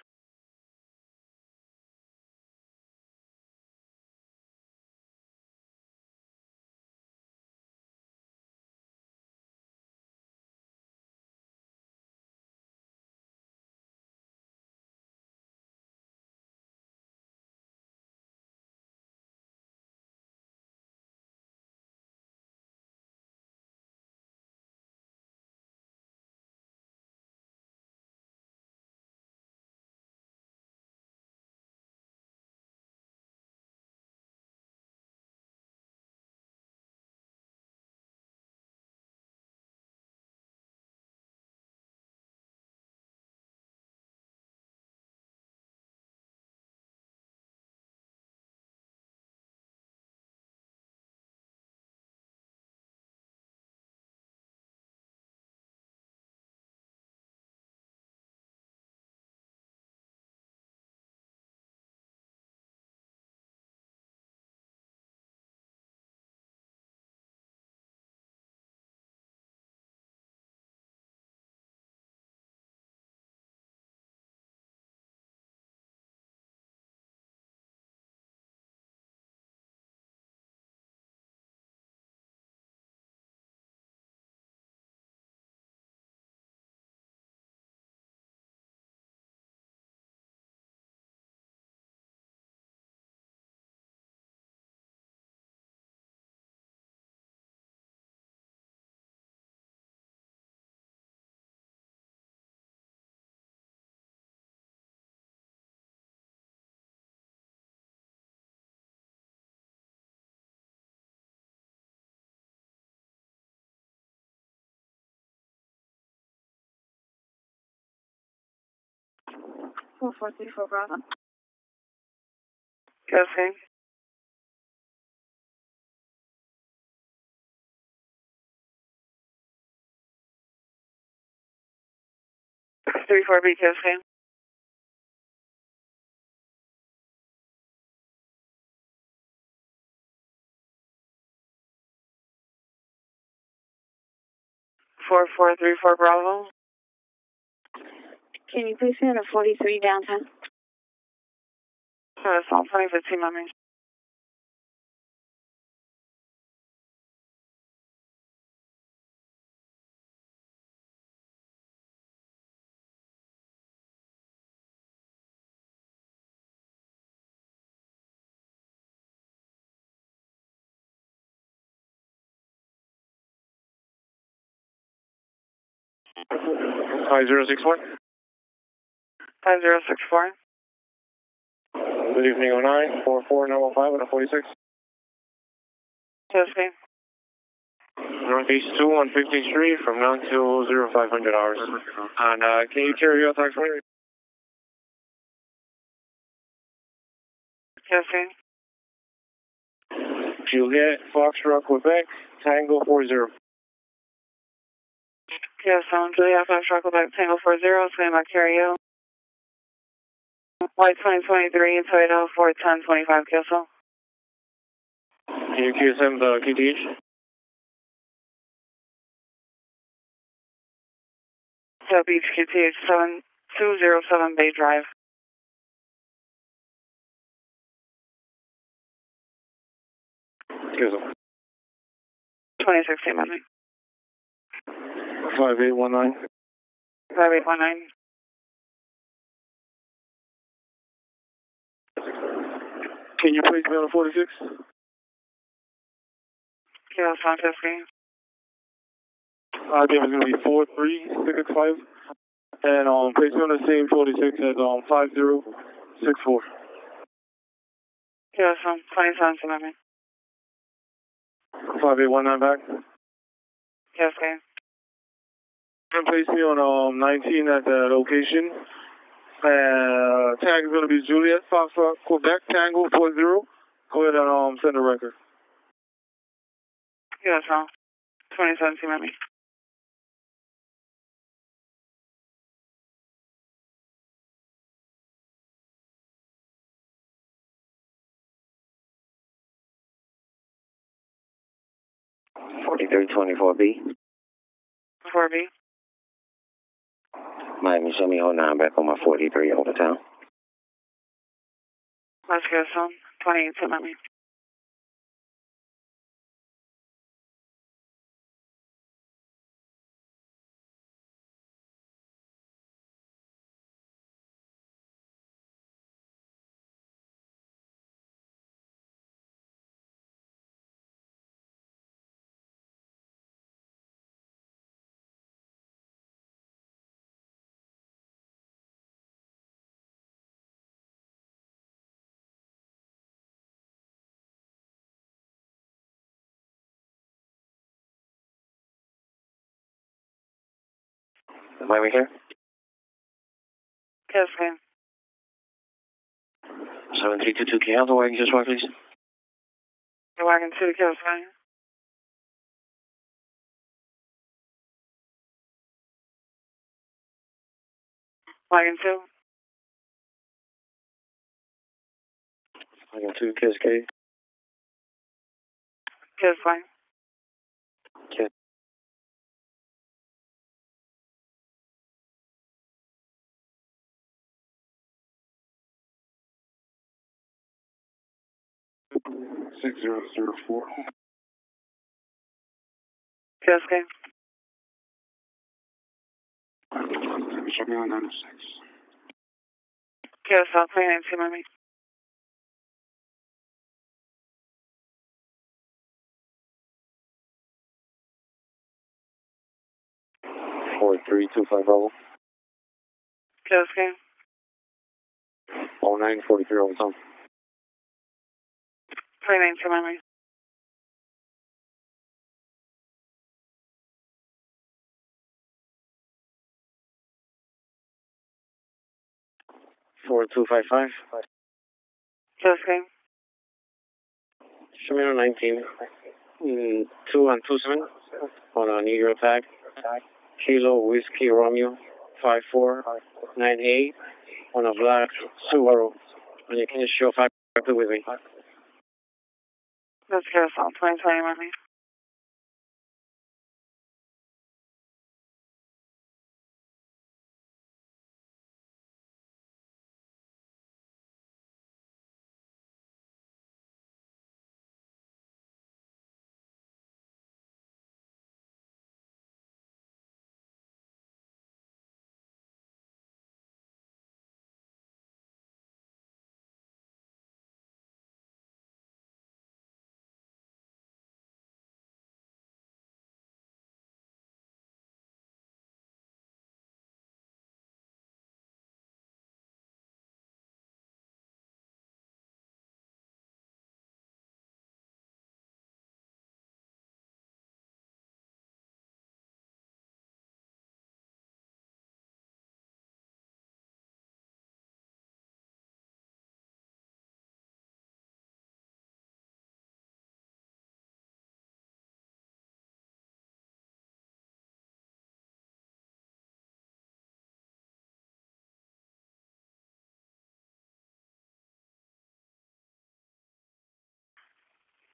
Speaker 1: 443 for Bravo. Testing. Three four B testing. Four four three four Bravo. Can you please send a 43 downtown? Uh, South 515, my man. Hi, zero six one. 5064. Good evening, 09, 44915 and 46. Yes, Northeast 2 fifty three from 9 to 0500 hours. And uh, can you carry your tax money? Yes, Juliet Juliet, Rock Quebec, Tango 40. Yes, I'm Juliet, Fox Rock Quebec, Tango 40, Slam, I carry you. Flight 2023, inside 04, 10, 25, QSL. You QSM the uh, QTH? South Beach QTH 7, Bay Drive. Excuse me. 2016, 5819. 5819. Can you please be on 46? Yeah, contest game. Our game is going to be 43665. And um, place me on the same 46 at um, 5064. Yeah, from 2711. 5819 back. Yes, ma'am. And place me on um, 19 at the location. Uh, tag is going to be Juliet Foxtrot Quebec Tango 40. Go ahead and um, send the record. Twenty seven 2017 Miami. Forty three twenty four B. Four B. Miami, show me hold nine back on my 43 Overtown. Let's go, son. 28, so let me. over here? we ma'am. 7322 Council Wagon, just one, please. Wagon City, California. Wagon 2. Wagon 2, Cascade. Cascade. Six zero zero four. Jessica. Channel nine six. Yes, I'll play Nancy, mommy. Four three two five zero. Jessica. Oh nine forty three over time. Three 29 semanas. Four two five five. Jessica. Shamiro nineteen. Mm, two and two seven on a Negro tag. Kilo whiskey Romeo five four nine eight on a black Subaru. And you can show five with me. That's good. It's on 2020 movie.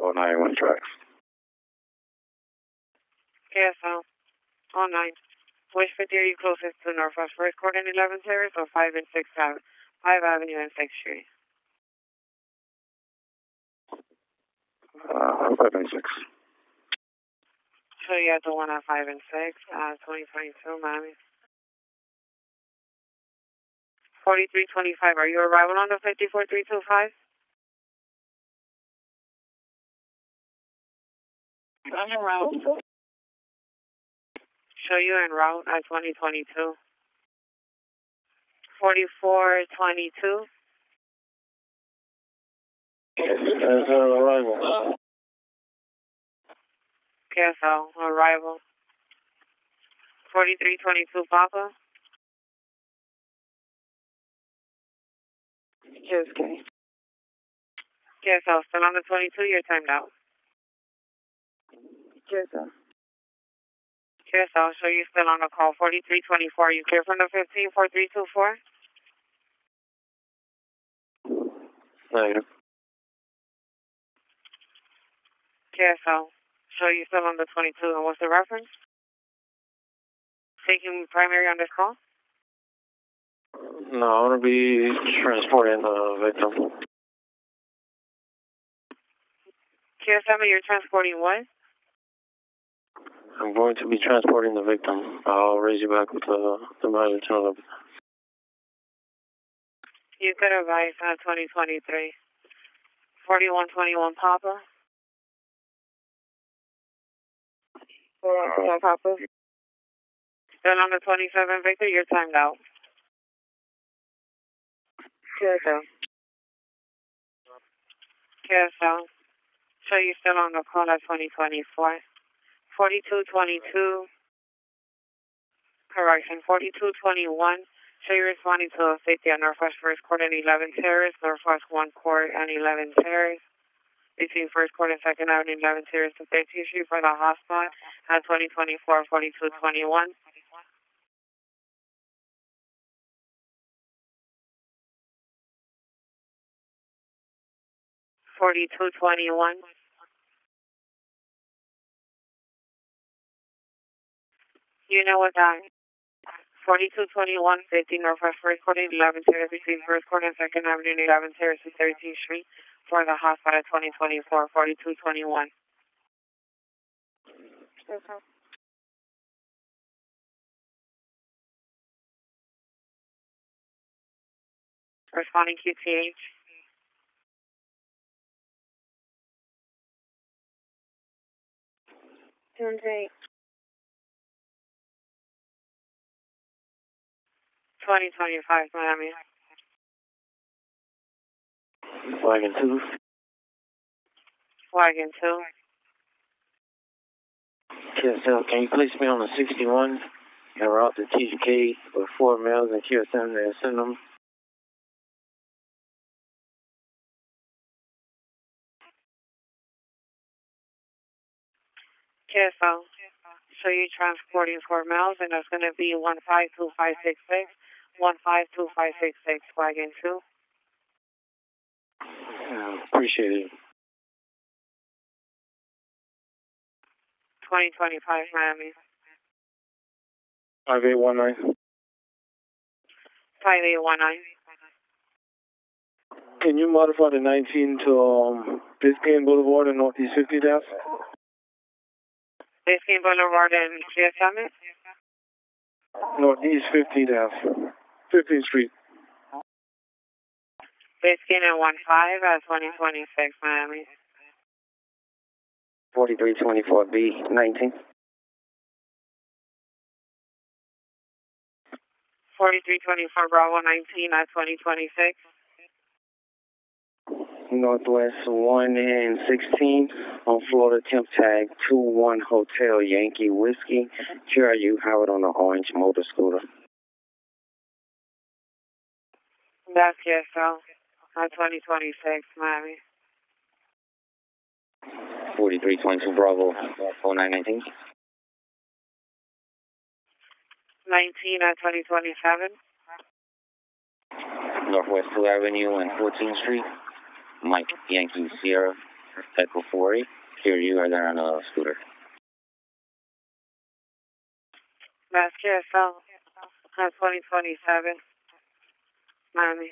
Speaker 1: on I-1 tracks. QSL, on 9. Which you closest to the Northwest First Court and 11th Terrace or 5 and 6 5 Avenue and 6th Street? Uh, 5 and 6. So you have the one at 5 and 6, uh, 2022, Miami. 4325, are you arriving on the 54325? I'm en route. Show you en route at 2022. 4422. That's arrival. QSL, arrival. 4322 Papa. Yes, okay. QSL, still on the 22, you're timed out. Yes, sir. Yes, I'll show you still on the call. 4324, you clear from the 15 4324? Negative. Yes, I'll show you still on the 22. And what's the reference? Taking primary on this call? No, I want to be transporting the victim. QSL, you you're transporting what? I'm going to be transporting the victim. I'll raise you back with the, the mileage and You could arrive at 2023. 4121 Papa. 4121 Papa. you on the 27 Victor, you're timed out. Yes, QSL. So you're still on the call at 2024. 4222. Correction, 4221. Shade responding to safety on Northwest First Court and 11 Terrace, Northwest 1 Court and 11 Terrace. Between First Court and Second Avenue, 11 Terrace and safety Street for the hotspot at 2024 4221. Forty-two twenty-one. You know what time? 4221 50 Northwest Recording, 11 Terrace between First Court and Second Avenue, 11 Terrace to 13th Street for the hotspot hospital 2024 4221. Okay. Responding QTH. Doing great. 2025 Miami. Wagon 2. Wagon 2. QSL, can you place me on the 61 and route to TGK with four males and QSM to send them? QSL, so you're transporting four males and that's going to be 152566. 152566, wagon 2. Yeah, appreciate it. 2025 Miami. 5819. 5819. Can you modify the 19 to um, Biscayne Boulevard and Northeast 50th Ave? Biscayne Boulevard and Clear Summit? Northeast 50th 15th Street. Fifteen and 1 5 at uh, 2026 Miami. 4324B, 19. 4324 Bravo 19 at uh, 2026. Northwest 1 and 16 on Florida temp tag 2 1 Hotel Yankee Whiskey. QRU Howard on the orange motor scooter. That's yourself. My 2026, Miami. 4322 Bravo, nine 19 at 2027. Northwest 2 Avenue and 14th Street. Mike Yankee Sierra, Echo 40. Here you are there on a scooter. That's yourself 2027. Vale.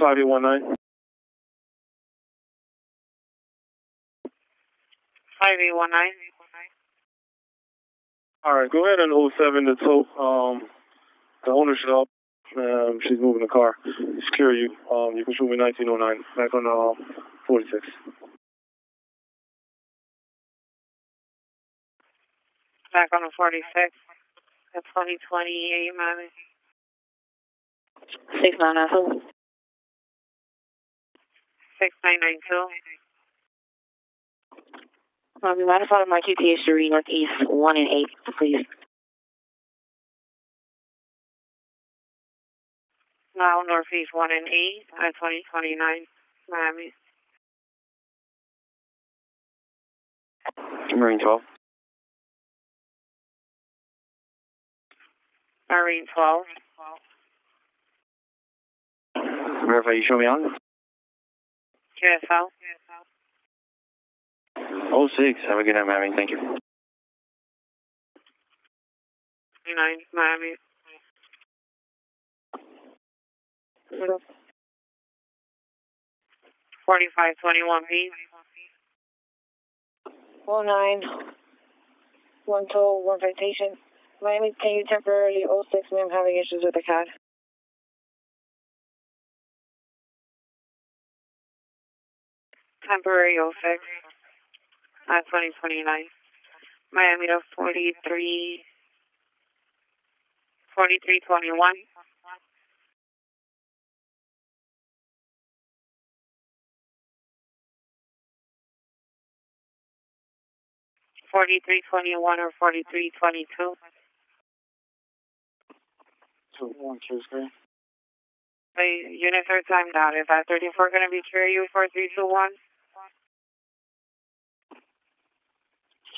Speaker 1: 5819. 5819. All right, go ahead and 07 to tow, um, the owner should up. Um, she's moving the car. Secure you. Um, you can shoot me 1909 back on uh, 46. Back on the 46. That's 2028 minus. 699. 6992. Um, you my QTH to read northeast 1 and 8, please. Now northeast 1 and 8 at 2029 Miami. Marine 12. Marine 12. Verify you show me on. QFL. six. Have a good night, Miami. Thank you. Good night, Miami. Forty-five twenty-one B. One nine. One toll. One citation. Miami, can you temporarily 06 ma'am having issues with the CAD? Temporary 06 at 2029. Miami to 43, 4321. Forty-three twenty-one or forty-three twenty-two. So one Tuesday. The units are timed out. Is that thirty-four going to be true? You four three two one.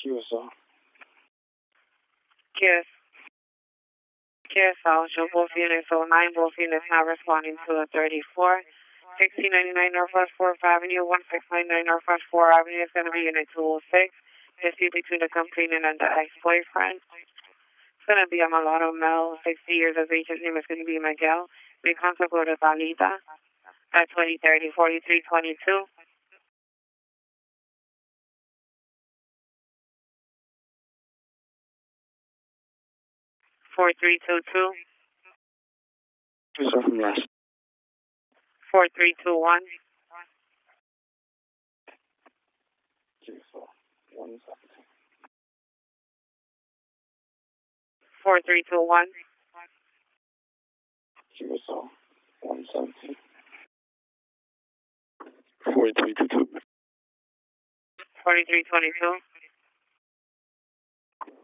Speaker 1: Kiyosar. Yes. Yes, Al. Show both units 09, both units not responding to the 34. 1699 Northwest 4th Avenue, 1699 Northwest 4th Avenue is going to be unit 206. Dispute between the complainant and the ex-boyfriend. It's going to be a mulatto male, 60 years of age. His name is going to be Miguel. May contact with Valida at 2030 4322. 4322. Yourself from last. 4321. Four three two one. QSL one seventeen. Forty three two two. Forty three twenty two.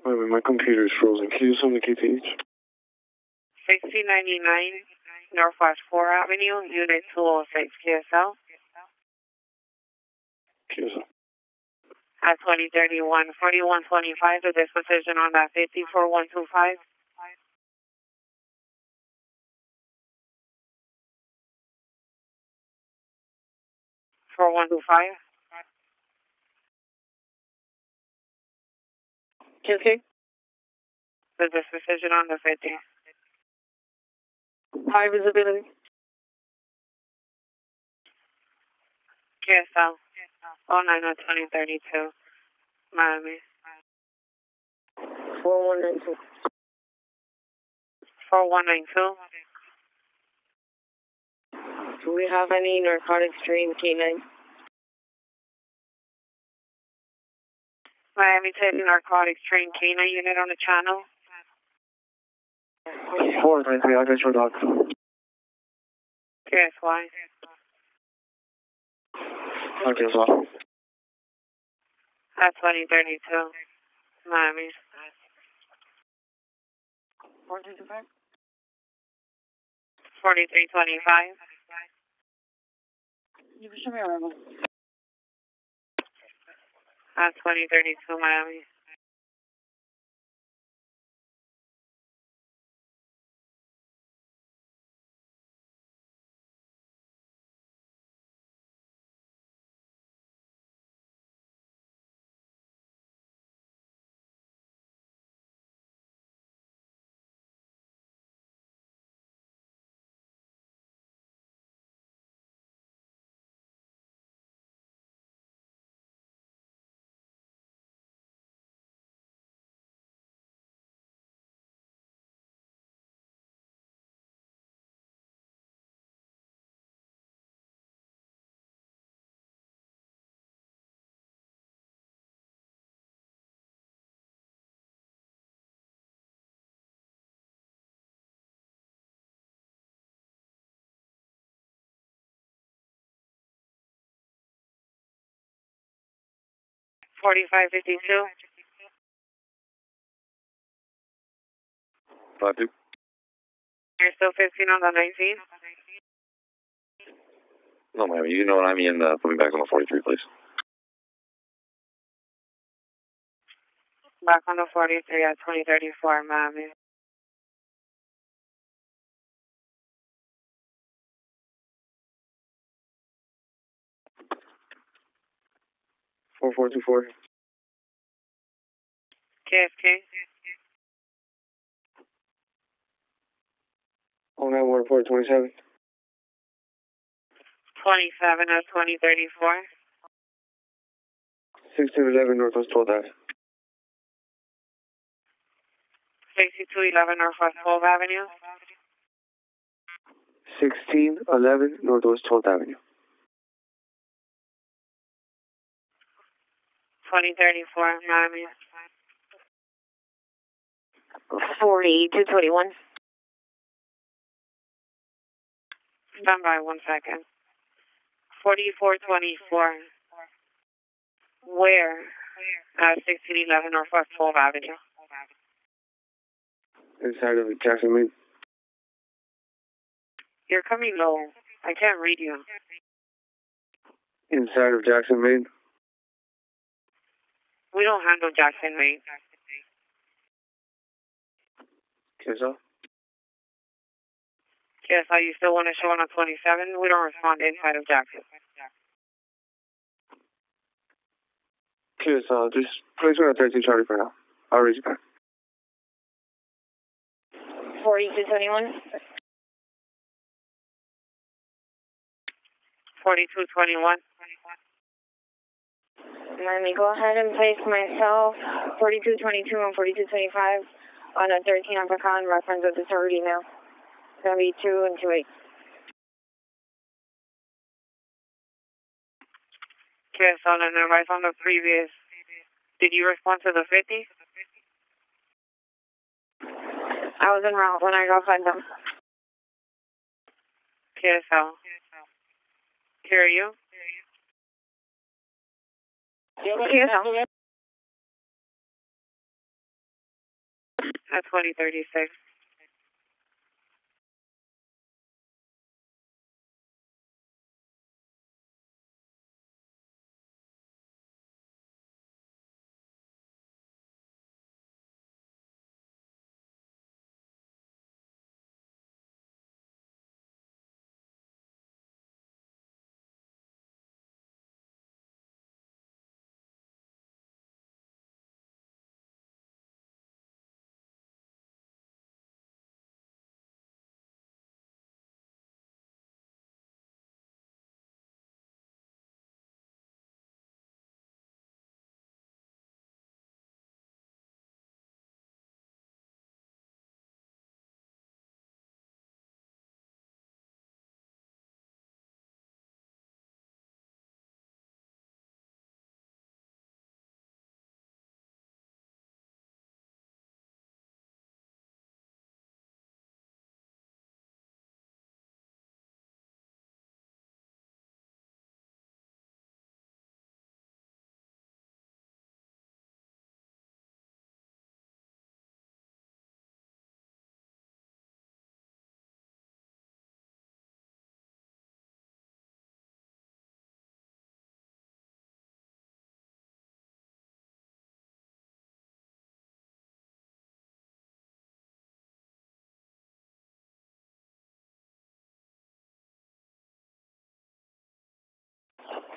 Speaker 1: Wait, wait, my is frozen. Can you send the QTH? Sixteen ninety-nine, Northwest 4 Avenue, Unit 206, QSL. QSL. At 2031, 4125, the disposition on that fifty-four one two five? two five. Guilty. There's a decision on the 15th. High visibility. QSL. Oh nine oh twenty thirty two. Miami. Four one nine two. Four one nine two. Do we have any narcotics during K nine? Miami Tent Narcotics Train 9 Unit on the channel. 423, I'll your dog. Yes, why? Okay, as well. At 2032, Miami. What you say? 4325. You should be a I-2032 Miami. 4552. fifty-two. You're still 15 on the 19? No, ma'am. You know what I mean. Uh, put me back on the 43, please. Back on the 43 at 2034, ma'am. 4424. KFK. Oh nine one four twenty seven. Twenty seven of twenty thirty four. Sixteen eleven Northwest twelve Sixty two eleven Northwest twelve Avenue. Sixteen eleven Northwest twelfth Avenue. 2034, Miami. 40, 221. Stand by one second. 4424. Where? At 1611 Northwest 12th Avenue. Inside of Jackson. Main. You're coming low. I can't read you. Inside of Jackson, Main. We don't handle Jackson, Henry. Kizzle? Yes, are you still want to show on 27? We don't respond inside of Jackson. Yes, just just place on 13 Charlie for now. I'll reach back. 4221? 4221? Let me, go ahead and place myself 4222 and 4225 on a 13 on reference of the thirty now. That'll be 2 and 2 8. Okay, so then right on the previous. Did you respond to the 50? I was en route when I got find them. QSL. Hear you? At 2036.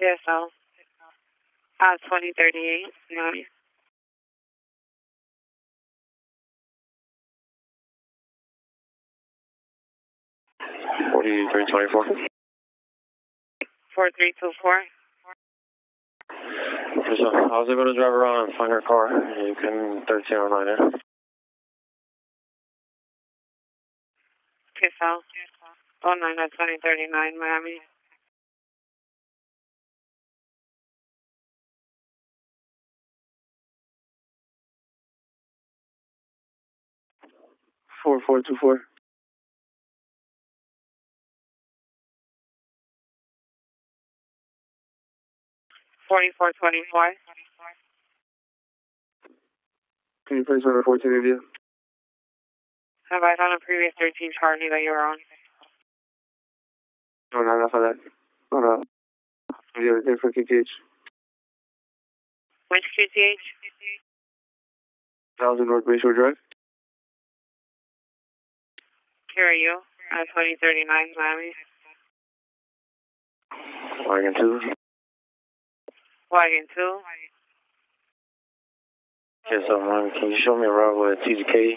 Speaker 1: QSL. Uh, 2038. No. Forty-three twenty-four. Four three two four. So I was able to drive around and find her car. You can thirteen oh nine it. QSL. Oh nine at twenty thirty-nine, Miami. Four four two four. 4424four twenty four. Can you please order 14 of you? Have I done a previous 13 Charlie that you were on? No, no, not for that. No, no. The other day for QTH. Which QTH? Thousand North Bayshore Drive are you. At uh, 2039, Miami. Wagon 2. Wagon 2. Yes, i Can you show me around with TDK?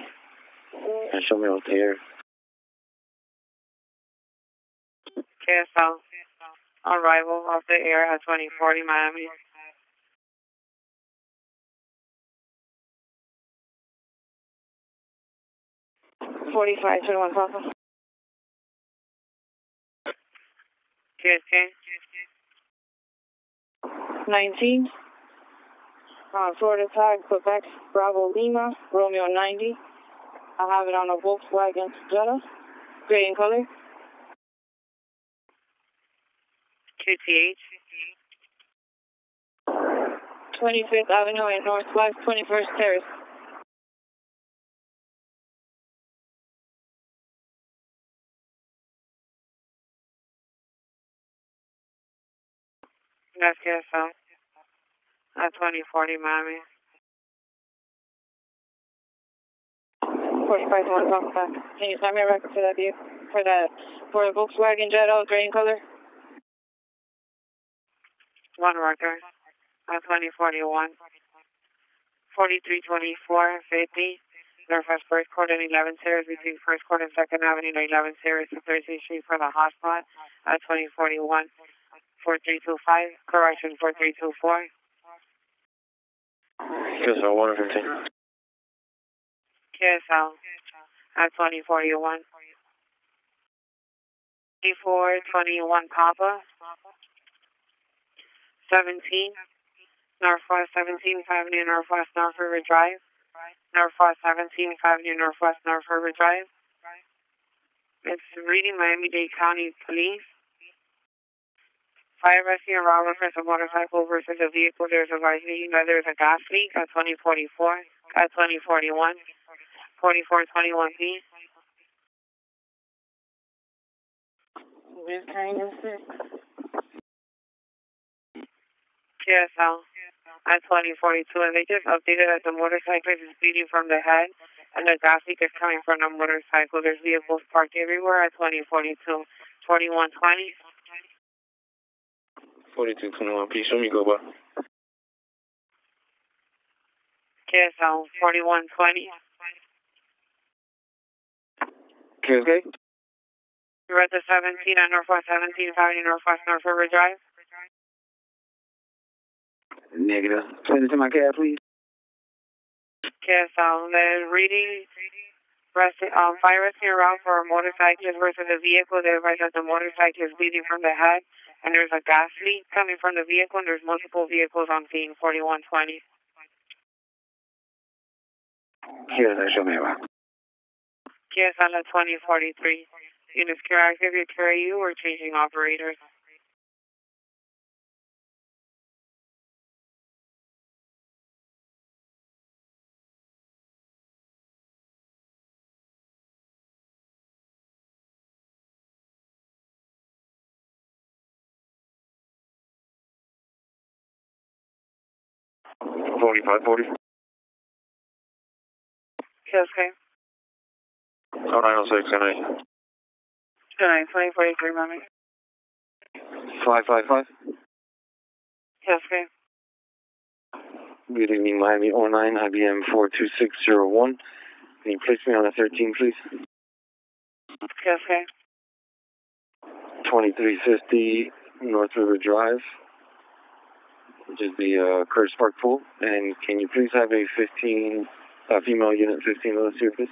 Speaker 1: And show me what's here. QSL. Arrival off the air at 2040, Miami. 45, 21 Papa. 19. Uh, Florida tag, Quebec, Bravo Lima, Romeo 90. I have it on a Volkswagen Jetta, gray in color. QTH. 25th Avenue and Northwest 21st Terrace. Gracias, a 2040, Miami. Porsche Python 1 Foxtrot. Can you sign me a record for that view? For the for the Volkswagen Jetta, gray in color? One record. A 2041. 4324, 50. Northwest First Court and 11 Series between First Court and Second Avenue and 11 Series 13th Street for the hotspot at 2041. 4325, correction 4324. QSL 115. QSL at 2041. E421 Papa. 17. Northwest 17th Avenue, Northwest North River Drive. Northwest 17th Avenue, Northwest North River Drive. It's reading Miami-Dade County Police. Fire rescue a robber versus a motorcycle versus a vehicle, there's a life leak. there's a gas leak at 2044, at 2041, 4421B. kind of 6. QSL. at 2042, and they just updated that the motorcycle is speeding from the head, and the gas leak is coming from the motorcycle. There's vehicles parked everywhere at 2042, 2120. 4221, please, show me go by? QSL 4120. Okay. You're at the 17 on Northwest 17, 70 Northwest North River Drive. Negative. Send it to my cab, please. QSL, Zone, the reading Rusty, um, fire-resting around for a motorcyclist versus a vehicle. Everybody says the motorcycle is bleeding from the head, and there's a gas leak coming from the vehicle, and there's multiple vehicles on scene 4120. Here's the show me one. on the 2043. Units care active, you carry you, or changing operators. Forty-five, forty. Yes, okay. Oh nine oh six, ten eight. Ten eight, twenty forty-three, mommy. Five five five. Yes, okay. Good evening, Miami 09, IBM 42601. Can you place me on a 13, please? Yes, okay. 2350 North River Drive, which is the uh, Curtis Park pool. And can you please have a 15, uh, female unit 15 with us here, please?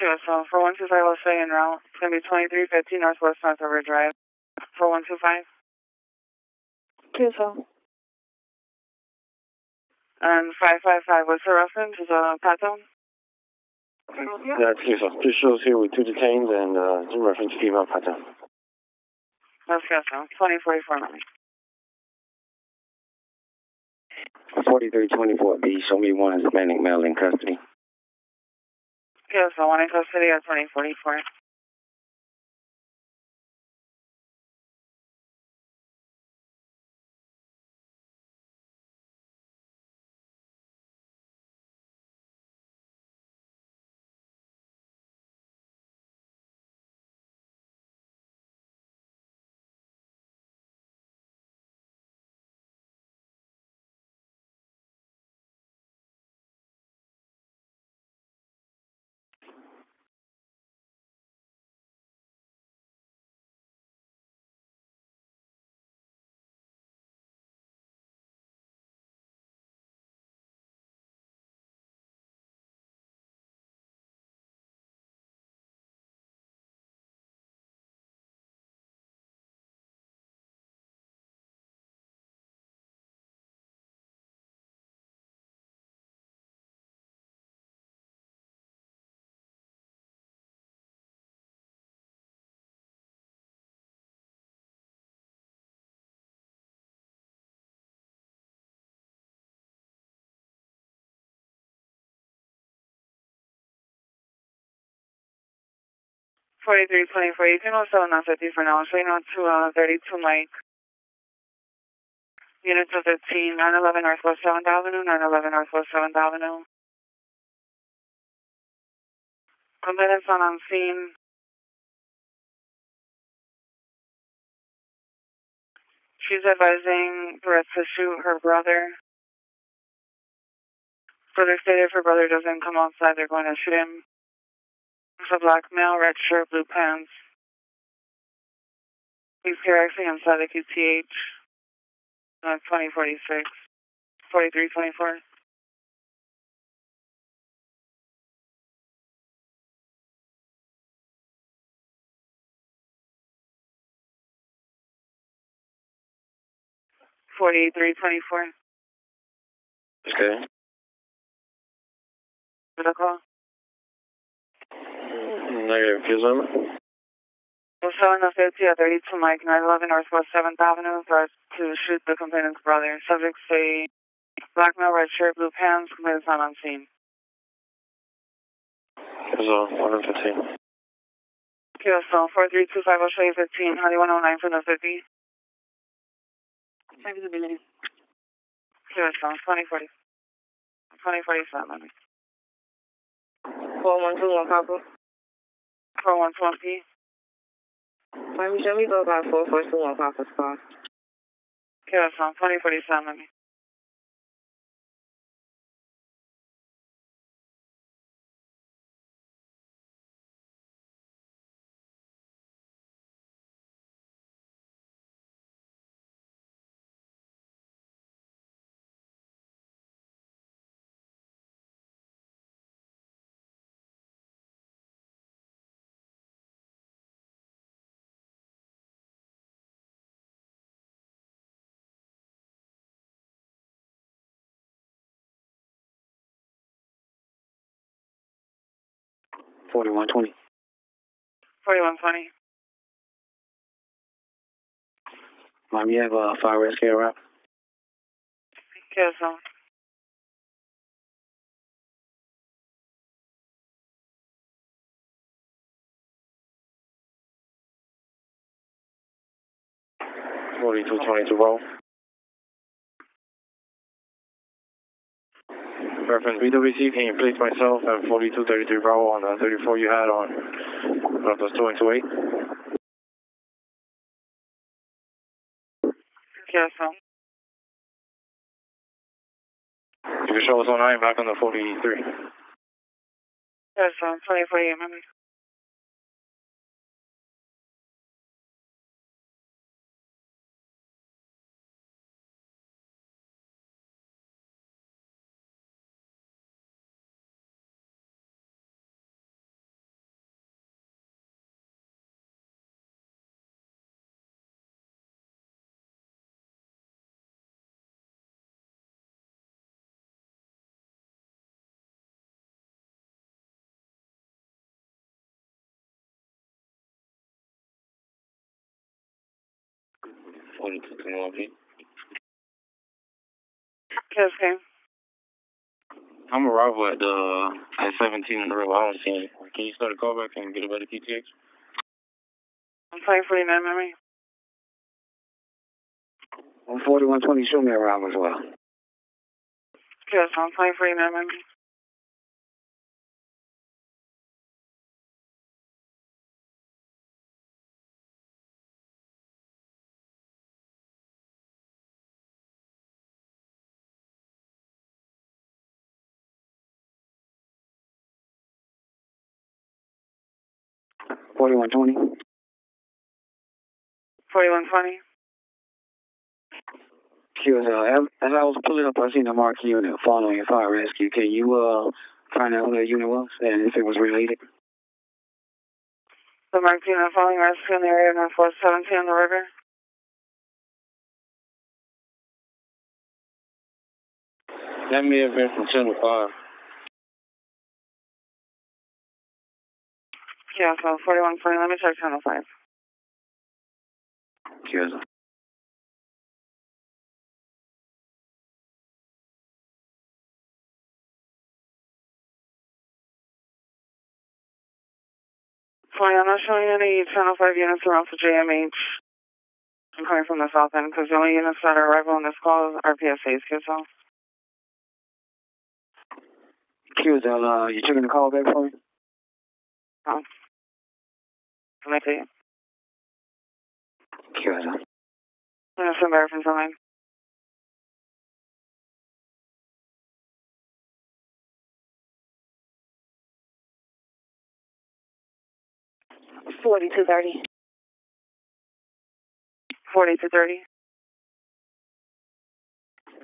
Speaker 1: QSL, 4125 Los Vegas en route. It's going to be 2315 Northwest North River Drive. For 4125. QSL. And 555, what's the reference? Is a Pato? That's QSL. Two shows here with two detained and uh, reference female Pato. North Fresno, 2044 4324B, show me one Hispanic male in custody. Yes, one in custody at 2044. 4324, you can also announce it for now, so you know, to uh, 32 Mike. Units of 13, 911 Northwest 7th Avenue, 911 Northwest 7th Avenue. Complainants not on scene. She's advising Brett to shoot her brother. Brother stated if her brother doesn't come outside, they're going to shoot him. With a black male, red shirt, blue pants. He's here actually inside of QTH. Uh, 2046. 4324. Forty-three twenty-four. Okay. call. Negative. Please We're showing at ATF Mike 911 Northwest 7th Avenue for us to shoot the complainant's brother. Subject say black male, red shirt, blue pants, complainant's not on scene. Here's 115. QSL 4325 you 15, Honey 109 from the 50. Maybe the beginning. QSL 2040. 2047. 4121 Papa. 4121 Let me show me go about 4421 Papa's car. Give us on 2047, let me. 4120. 4120. Mom, you have a fire rescue wrap. Because, um, Forty-two twenty-two roll. preference BWC, can you place myself and 4233 Bravo on the 34 you had on Rotos 2 Yes, sir. Um. You can show us on nine back on the 43. Yes, sir. Um, twenty-four, you, memory. 29. Okay. I'm arrival at the uh, at 17 in the river. I don't see it. Can you start a callback and get a better PTX? I'm playing 49, memory. I'm 4120. Show me around as well. Yes, I'm playing 49, memory. 4120. 4120. QSL, uh, as, as I was pulling up, I seen the marked unit following fire rescue. Can you uh, find out who that unit was and if it was related? The marked unit following rescue in the area of 417 on the river. That me have been from 10 to 5. Jaffa, 4140, let me check oh Channel 5. Cheers. Fly, I'm not showing any Channel 5 units around the JMH. I'm coming from the south end because the only units that are arrival on this call are PSAs, Kizel. QSL. uh, you taking the call back for me? Oh. Committee. Chiuso. November from something. Forty to thirty. Forty to thirty.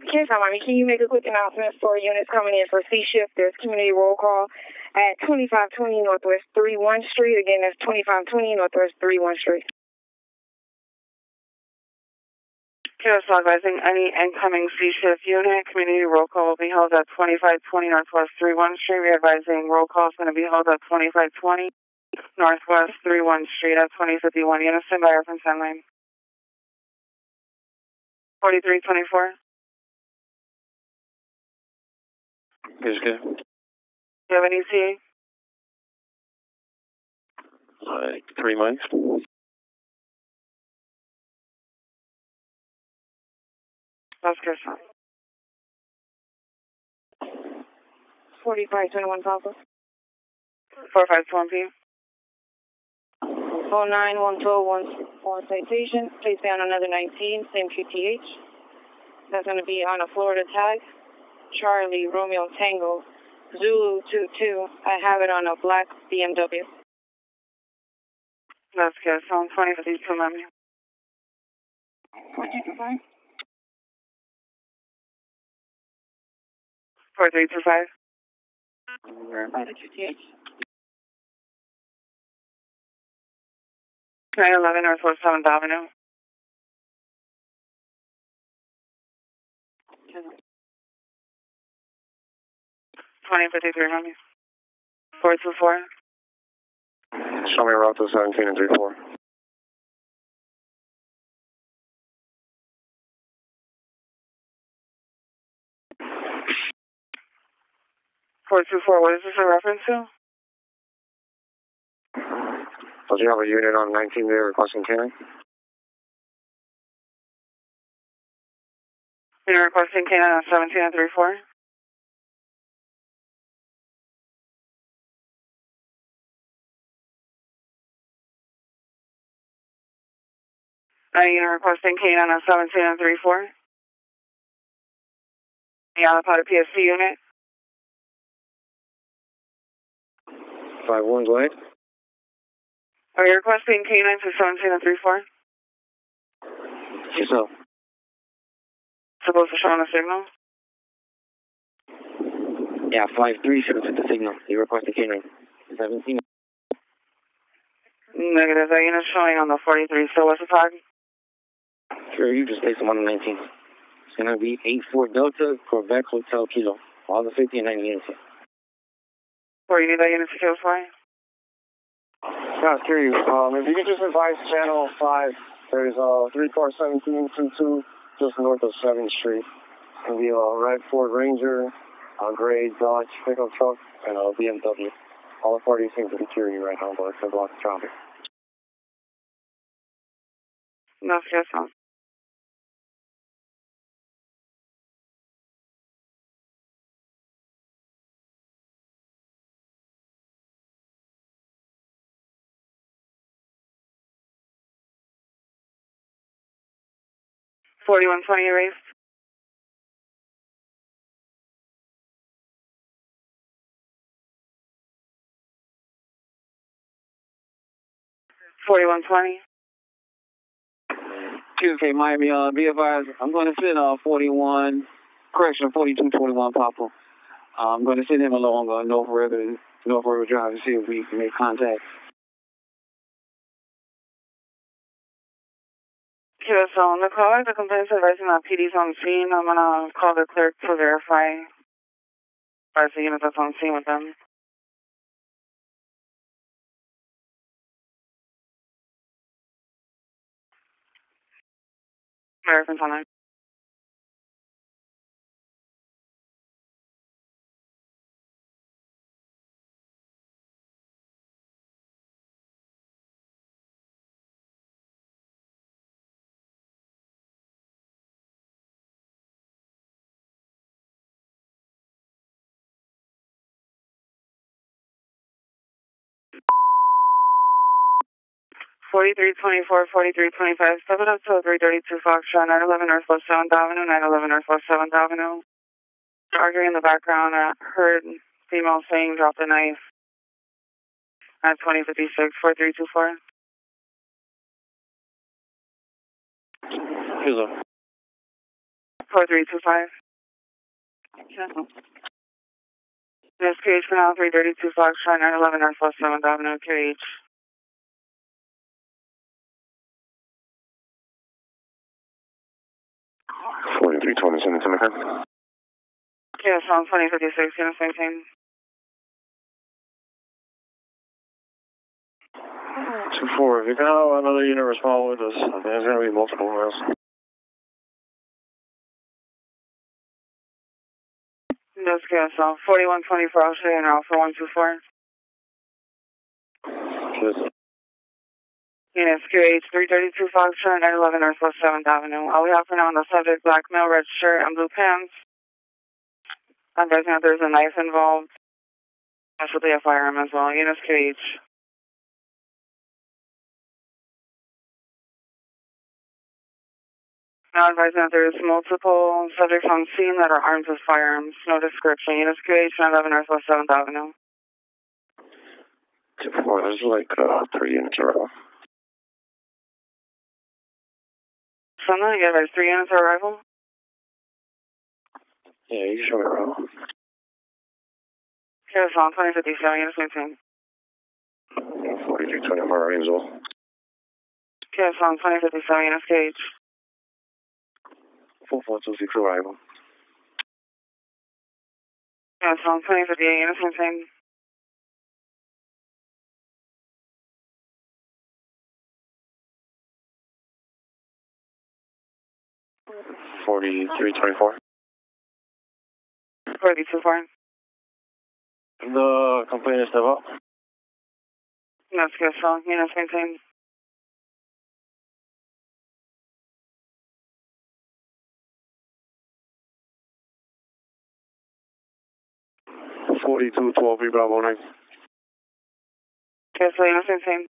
Speaker 1: Security time, I mean, can you make a quick announcement for units coming in for C shift? There's community roll call at 2520 Northwest 31 Street. Again, that's 2520 Northwest 31 Street. Kiosk advising any incoming C shift unit. Community roll call will be held at 2520 Northwest 31 Street. We advising roll call is going to be held at 2520 Northwest 31 Street at 2051 Unison by Reference line 4324. Do You have any C? Like three months. That's good. 4521 Papa. 4521 P. 49112 citation. Place down another 19, same QTH. That's going to be on a Florida tag. Charlie Romeo Tango Zulu Two Two. I have it on a black BMW. Let's go. Sound 2052, ma'am. What did you say? 4325. Nine eleven Northwest Seventh Avenue. 20 53, Romeo. 424. Show me route to 17 and 34. Four two four. What is this in reference to? Does you have a unit on 19 there requesting canine? Unit requesting canine on 17 and four. Are you requesting K9 on 72934? The Alipod PSC unit? Five one Glade. Are you requesting K9 for Yes, no. Supposed to show on the signal? Yeah, 5-3 should have sent the signal. You requested K9. 17. Negative, that unit's showing on the 43. So what's the target? Sure, you just place them on the 19. It's going to be 84 Delta, Corvette Hotel Kilo. All the 50 and 90 units. Where you need that unit to go flying? Yeah, hear you. Um, if you could just advise Channel 5, there's uh, 3 car two two just north of 7th Street. It'll be a uh, red Ford Ranger, a gray Dodge pickup truck, and a BMW. All the parties seem to be cheering right now, but it's a lot of traffic. No, yes, 4120 race. Forty-one twenty. twenty. Two K Miami, uh, be I'm going to send uh, 41, correction, 4221 Papa. Uh, I'm going to send him along uh, North River, North River Drive to see if we can make contact. QSL on the call. The complaints advising that PD's on scene. I'm going to call the clerk to verify. Advise the unit that's on scene with them. American Time. 4324, 4325, 7 up to 332 Foxtrot, 911 Northwest Seventh Avenue. 911 Northwest Seventh Avenue. Arguing in the background, I uh, heard female saying drop the knife at 2056, 4324. Hello. 4325. Cancel. Yes, KH Canal 332 Foxtrot, 911 Northwest Seventh Avenue. KH. 320 San Antonio. Yes, on 2056, San Antonio. Two four. If you can have another unit respond with us, I think there's going to be multiple miles. That's good. Uh, so 4124 Alpha and for 124. Yes. Unit 332 Foxtrot, 911 Northwest 7th Avenue. All we have for now on the subject, black male, red shirt, and blue pants. Advising that there's a knife involved. Possibly a firearm as well. Units KH. Now advising that there's multiple subjects on scene that are armed with firearms. No description. Units QH, 911 Northwest 7th Avenue. Two four, there's like uh, three units around. Sunlight, you got about three units arrival. Yeah, you show it roll. Kilo Song, 2057, units maintained. 4220 for Angel. Kilo Song, 2057, units gauge. 4426 arrival. Kilo Song, 2058, units maintained. 4324. 4324. The complaint is still up. That's good, so, you know, same thing. Forty-two, twelve, Bravo nine. Okay, so you know, same thing.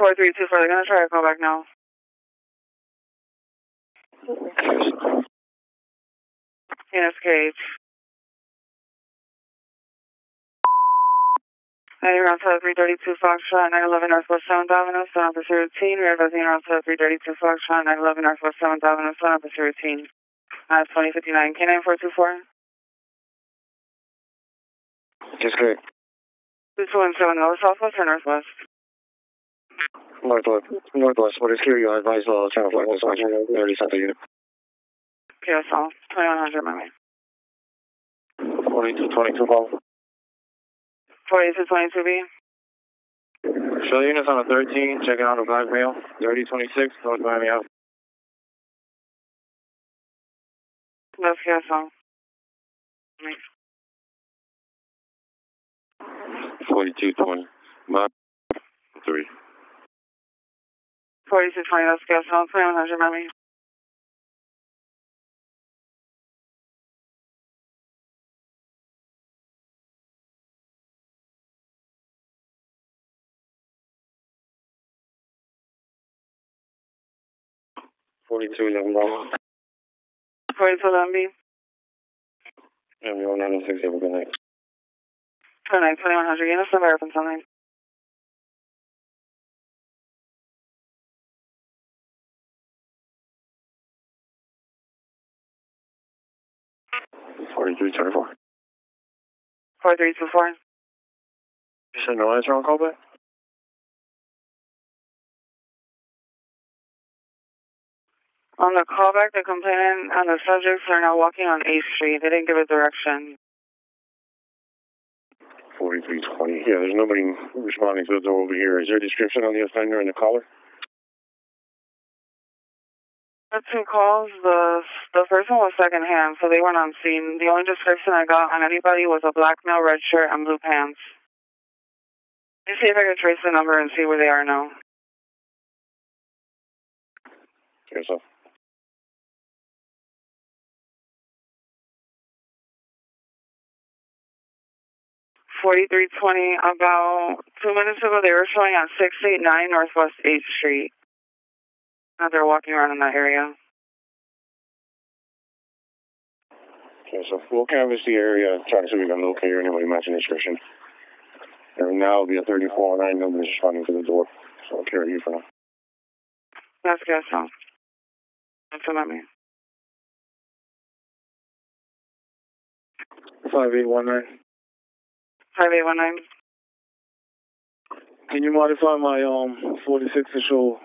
Speaker 1: four three two four. They're gonna try to call back now. Yes, Cage. Hey, around 332 Foxtrot, 911 Northwest 7000, on pursuit routine. Rear visiting around 332 Foxtrot, 911 Northwest 7000, on pursuit routine. Uh, 2059, K9424. Just good. 2217, North, Southwest, or Northwest? northwest, northwest, what is here, you advise low, channel flight, what's watching, 30 Santa unit. QSL, 2100, my man. Twenty-two, twenty-two. 22, Paul. 42, 22B. Shell units on a 13, checking out a black male. Thirty, North Miami out. That's QSL. Nice. 42, 20. Mile 3. Police Trwajna z Kielson, co mommy. Forty-two eleven, bro. Policja Ulemba. Policja Ulembi. Ja miałem na nas jak zjawiony. Connect, 2100, Unit, 2100, American Sunlight. 4324. 4324. You said no answer on callback? On the callback, the complainant and the subjects are now walking on 8th Street. They didn't give a direction. 4320. Yeah, there's nobody responding to the over here. Is there a description on the offender and the caller? got two calls. The the one was secondhand, so they weren't on scene. The only description I got on anybody was a black male, red shirt, and blue pants. Let me see if I can trace the number and see where they are now. Here's a Forty-three twenty. About two minutes ago, they were showing on six eight nine Northwest Eighth Street out there walking around in that area. Okay, so we'll canvass the area, try to see if we can locate or anybody matching description. And now it'll be a 3409 number responding to the door, so I'll carry you for now. That's good, so. That's what I mean. 5819. 5819. Can you modify my um 46 initial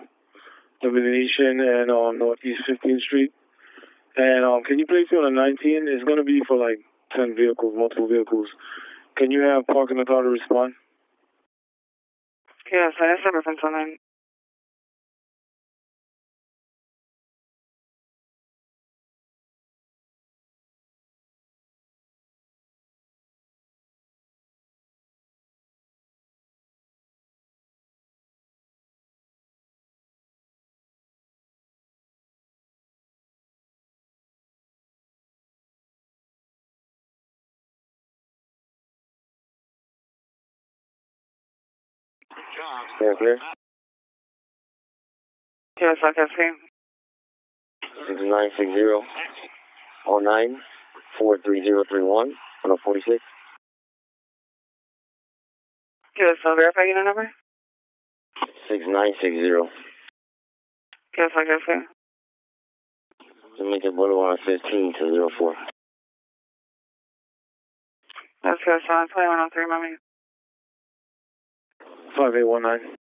Speaker 1: Divination and on um, Northeast 15th Street. And um, can you place me on a 19? It's going to be for like 10 vehicles, multiple vehicles. Can you have parking authority respond? Yes, I have number 10 Stand clear. Yes, I can see. Six nine six zero. Oh nine four three zero three one one oh forty six. Yes, I'll verify your number. Six nine six zero. Yes, I can see. Jamaica Boulevard fifteen to zero four. That's I'm twenty one Twenty one oh three, mommy. 5819.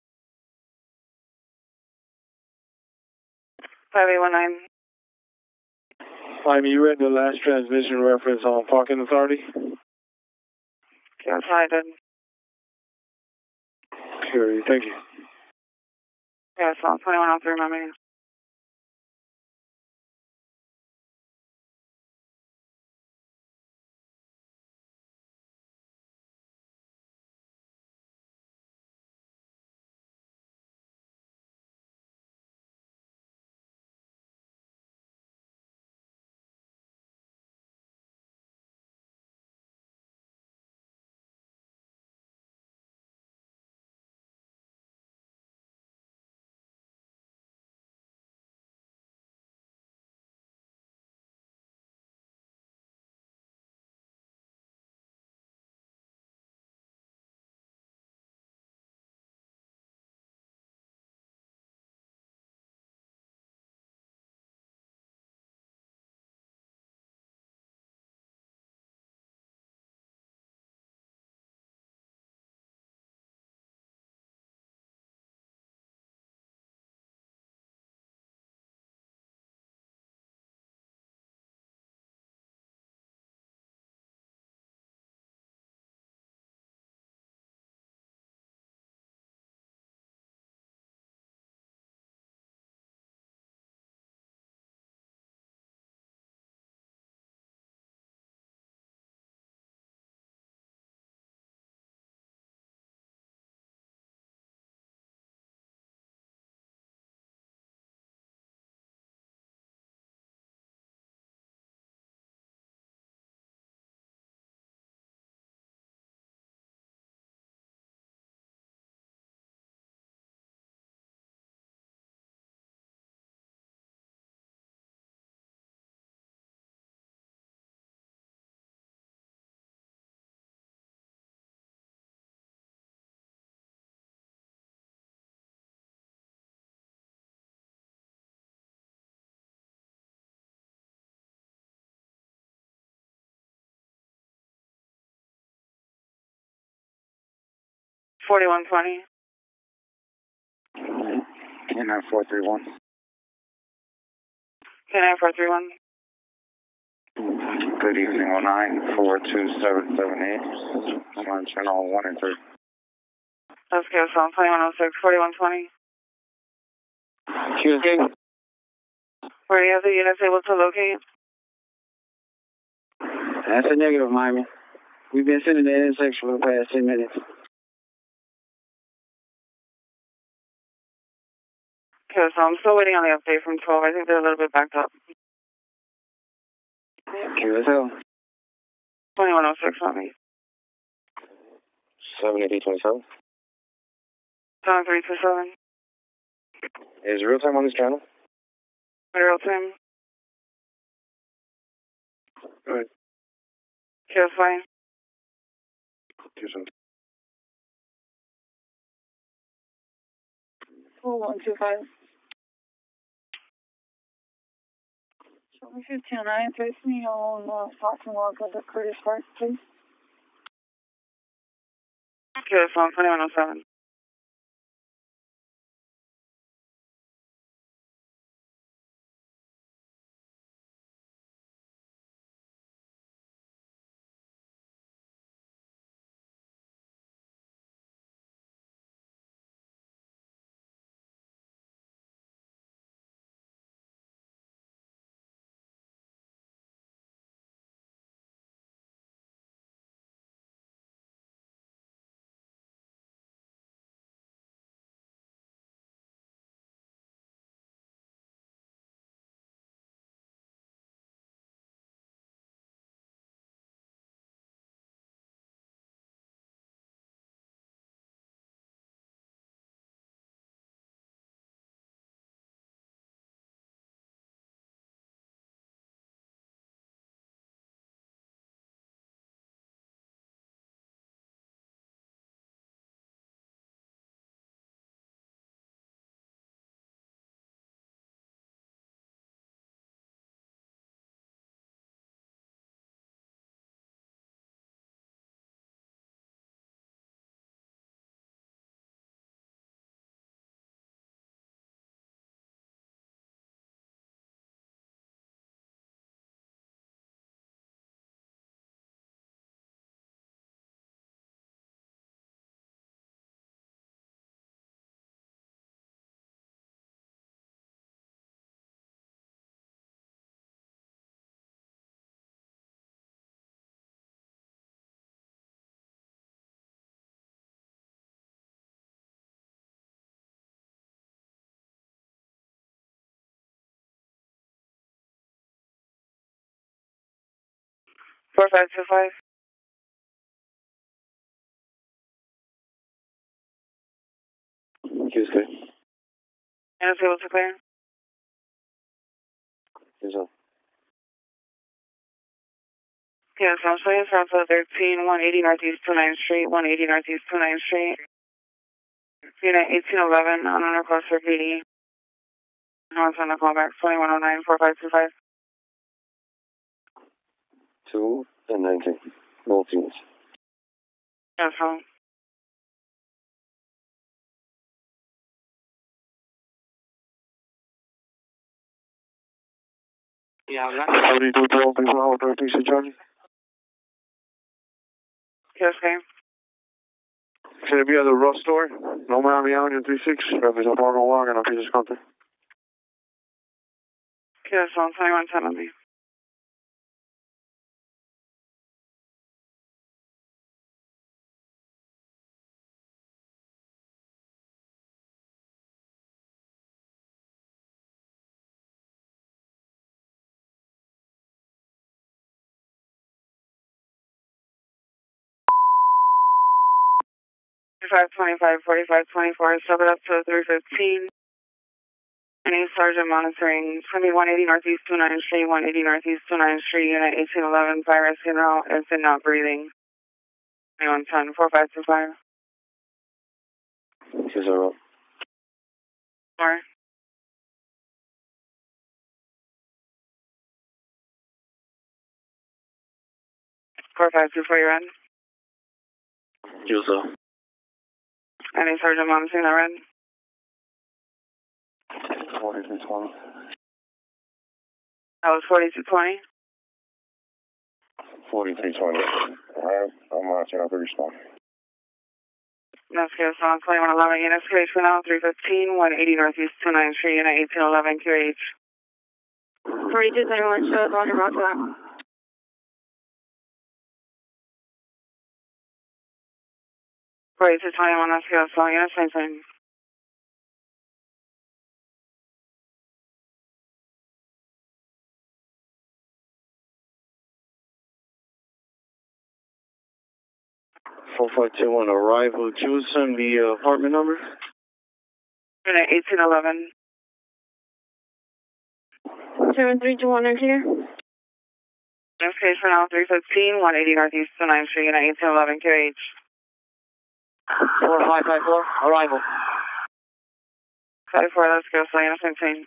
Speaker 1: 5819. Um, you read the last transmission reference on parking authority? Yes, I did. Sure, thank you. Yes, on 2103 Miami. 4120. K9 Good evening, 09 I'm on channel 1 and 3. Let's go, so 2106 4120. Excuse me? Were you have the units able to locate? That's a negative, Miami. We've been sending the intersection for the past 10 minutes. Okay, so I'm still waiting on the update from 12. I think they're a little bit backed up. QSL. 2106 on me. 78027. 7327. Is real time on this channel? Real time. All right. fine. line. QSL. 4125. This is 2-9, place me on uh, the Curtis Park, please. Okay, phone 2107. Four five two five. Houston. Anfield to clear. Houston. Yes, I'm saying it's Alpha 13, 180 Northeast 29th Street, 180 Northeast 29th Street. Unit 1811 on an request for PD. No one's on the callback, 2109 4525 two and nineteen, think teams. Uh-huh. Yeah, i How do you do 12 people out there, Lisa Yes, ma'am. Can it be at the Ross store? No, ma'am, Avenue 36, represent Parker Wagon, I'll be this company. Yes, I'm ten on me. 2525, 4524, sub it up to 315. Any sergeant monitoring, it's going to be 180 Northeast 29th Street, 180 Northeast 29th Street, Unit 1811, Fire rescue funeral, is in not breathing. 2110, 4525. This Four. Four five two four, you're on. User. Any Sergeant Montesina Red? Forty-two twenty. That was forty-two twenty. Forty-three twenty. I'm watching. I'll respond. Nesca response 2111 units QH 315 180 Northeast two nine three unit 1811 QH. 4221 shows Roger Rock Wait, it's 21 hours ago, so yeah, same thing. Four five two one arrival. Jewison, the uh, apartment number. eighteen eleven. Seven three two one are here. for now three fifteen one eighty northeast to nine three Unit eighteen eleven QH. 4554, arrival. Five let's go, Slam 17.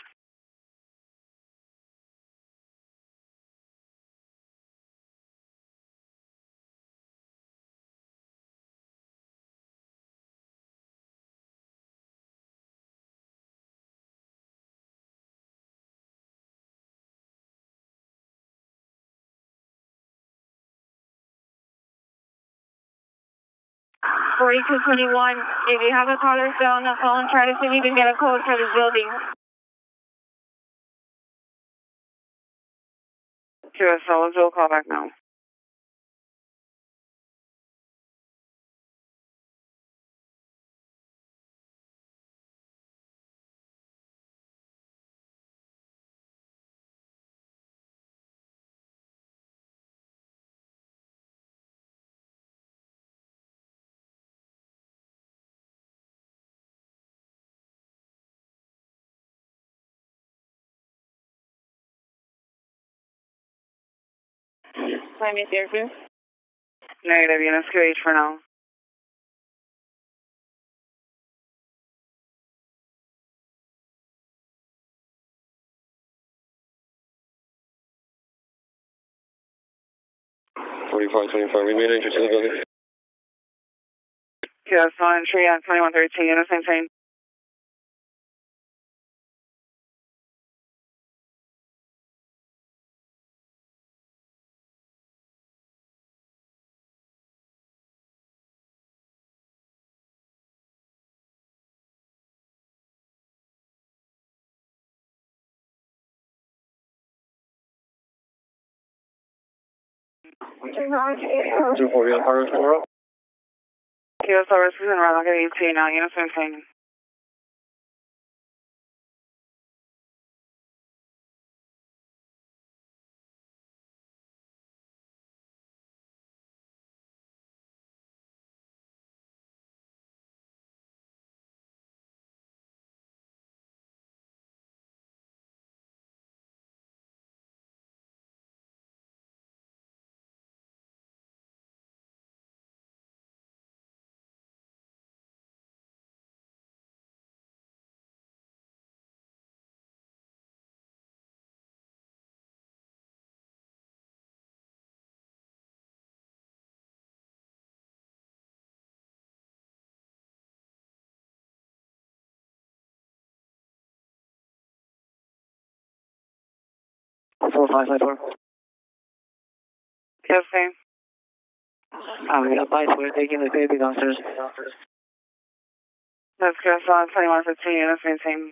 Speaker 1: 4221. If you have a caller still on the phone, try to see if you can get a code for the building. QSL is will call back now. climate therapy? Negative units QH for now. Forty-five twenty-five. made interested in the building. Yes, on three on twenty-one thirteen. 240 Alfaro Sierra. Sierra Sierra, Susan like Unit 18, now, you know what I'm saying? Okay. Yes, sir. Alright, advice, we're taking the baby downstairs. Let's go, 2115, units maintained.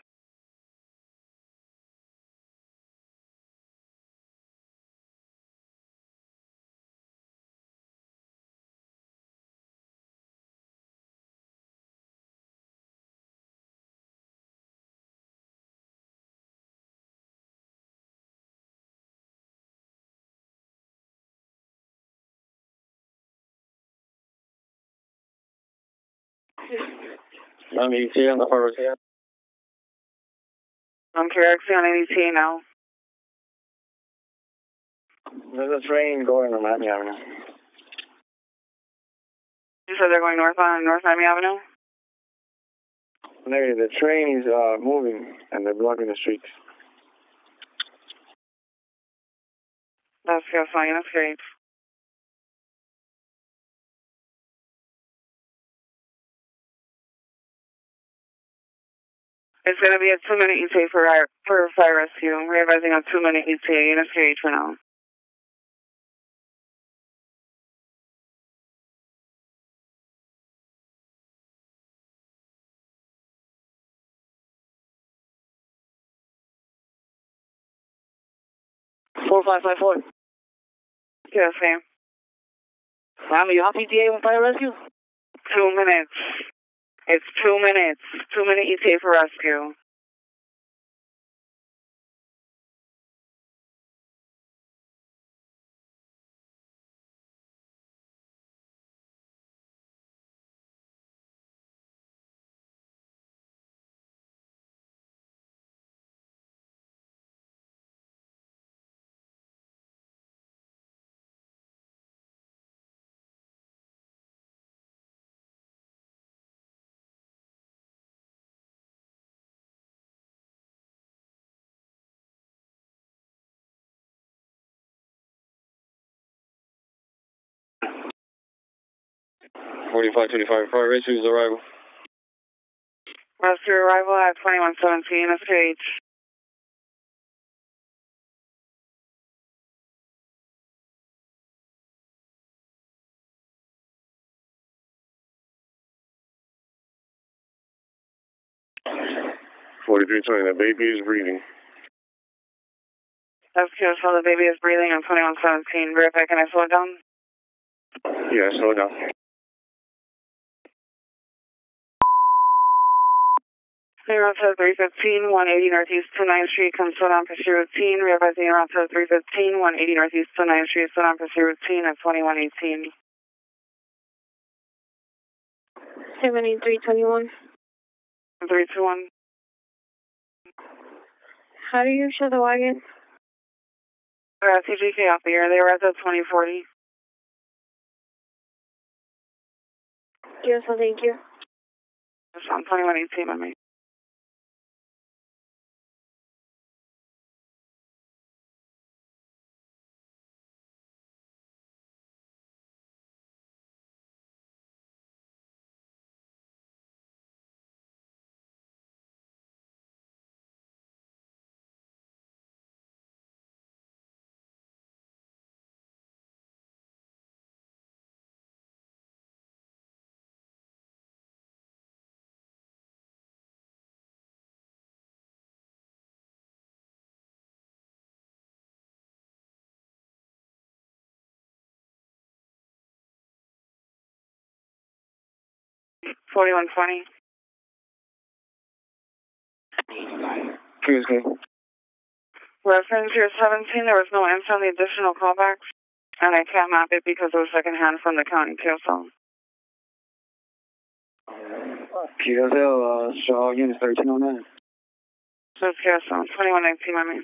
Speaker 2: on ET on the first.
Speaker 1: On KRXC on ADT now. There's a train going on Miami Avenue. You said they're going north on North Miami Avenue? Larry, the train is uh, moving and they're blocking the streets. That's so funny. That's great. It's going to be a two minute ETA for, our, for fire rescue. We're advising a two minute ETA in a each for now. Four five five four. Yes, ma'am. Ma'am, you off ETA on fire rescue? Two minutes. It's two minutes. Two minute ETA for rescue. 4525. Right, race who's arrival. Rescue arrival at 2117 SKH. Forty-three twenty. the baby is breathing. SQS, so the baby is breathing on twenty-one seventeen. Verify, can I slow it down? Yeah, slow it down. Around 7315, 180 Northeast to 9th Street, come slow down, pursue Route 10. Revising around 315, 180 Northeast to 9th Street, slow down, pursue Route 10 at 2118. 7321. 321. How do you show the wagon? Uh, CGK off the air. They were at the 2040. Yes, well, thank you. It's on 2118 on me. Twenty one twenty. Excuse me. Reference year 17, there was no answer on the additional callbacks, and I can't map it because it was secondhand from the county PSL. PSL, uh, Shaw, Unit 1309. So it's PSL, 2119, my man.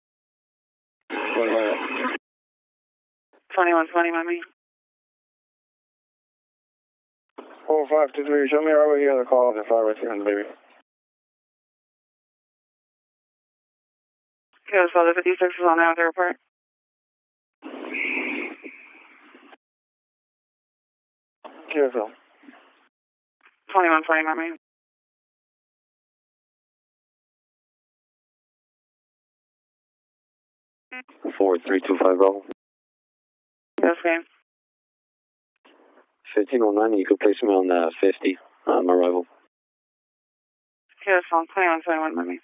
Speaker 1: 2120. mommy. 4523, show me right where you have the call and fly right baby. Okay, so the 56 is on out the airport. QSL. 2120, mommy. Four three two five roll. Okay. 1509, you could place me on uh, 50, um, uh, arrival. Yes, I'm planning on 21, let me.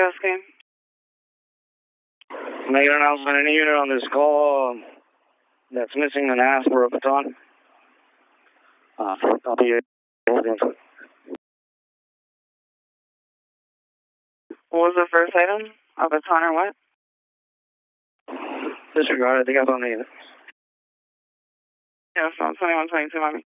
Speaker 1: Charles Make an announcement. Any unit on this call um, that's missing an ass a baton. Uh, I'll be holding for What was the first item? A baton or what? Disregard. I think I don't need it. Yeah, it's not 2122, mommy.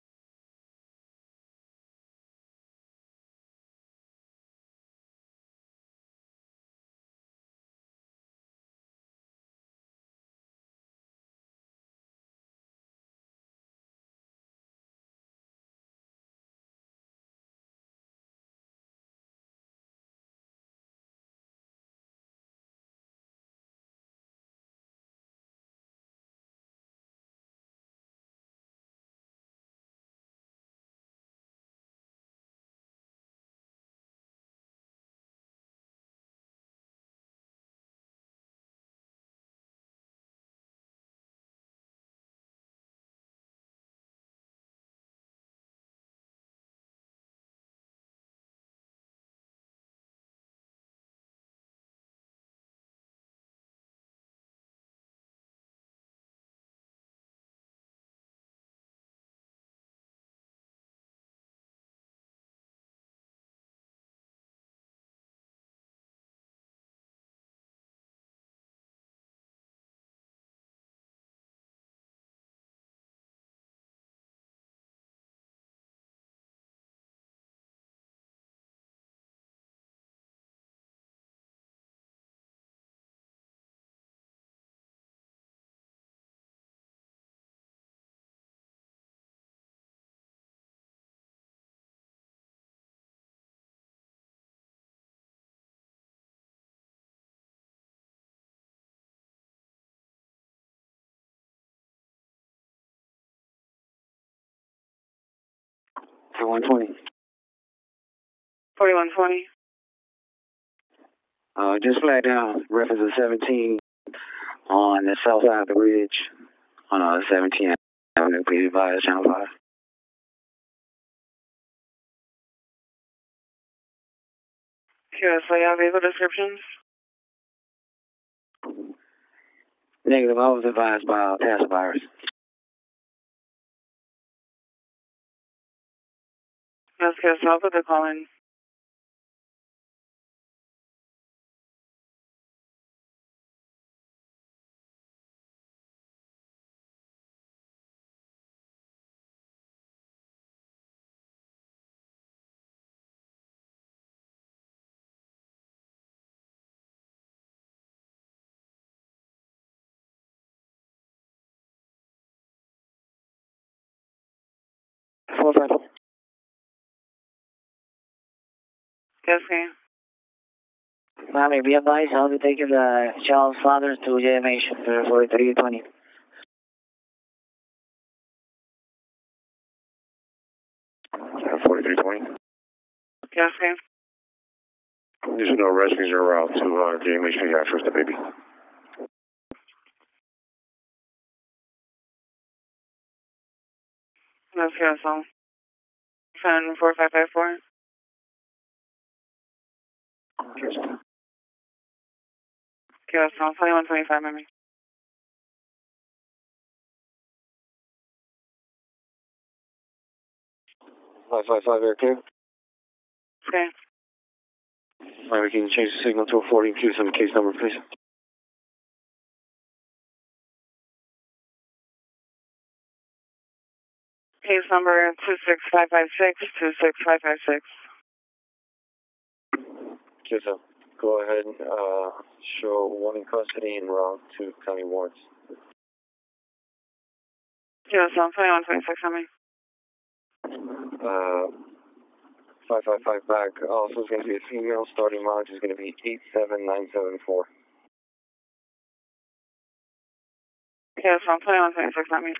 Speaker 1: for 4120. Uh, just flat down, reference 17 on the south side of the bridge on uh, 17 Avenue, please advise, Channel 5. QS layout vehicle descriptions? Negative, I was advised by uh, pacifiers. Así que es algo de Colin. Hold on. कैसे Mommy, advised I'll be taking the child's father to JMH for 320. Forty-three twenty. Yes, ma'am. There's no rescues en route to uh, JMH manufacturers, the baby. That's here, so. Ten four five five four. QSL 2125, Mimi. Five five five air clear. Okay. All right, we can change the signal to a 40 and cue some case number, please. Case number two six five five six two six five five six gives a uh, go ahead and uh, show one in custody and round two county warrants. Yes, so I'm 2126 on me. Uh, 555 back. Also, it's going to be a female. Starting mileage is going to be 87974. Yes, so I'm 2126 on me.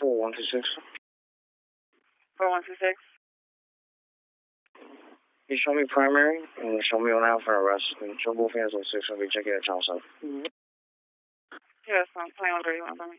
Speaker 1: 4126. 4126. You show me primary and you show me on for arrest and show both hands on six and we check it at Charles mm-hmm. Yes, I'm playing on 31 for me.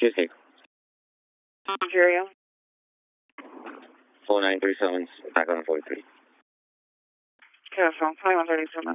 Speaker 1: Two six. Ontario. Four nine three seven. Back on four forty three. Telephone. Twenty one thirty seven.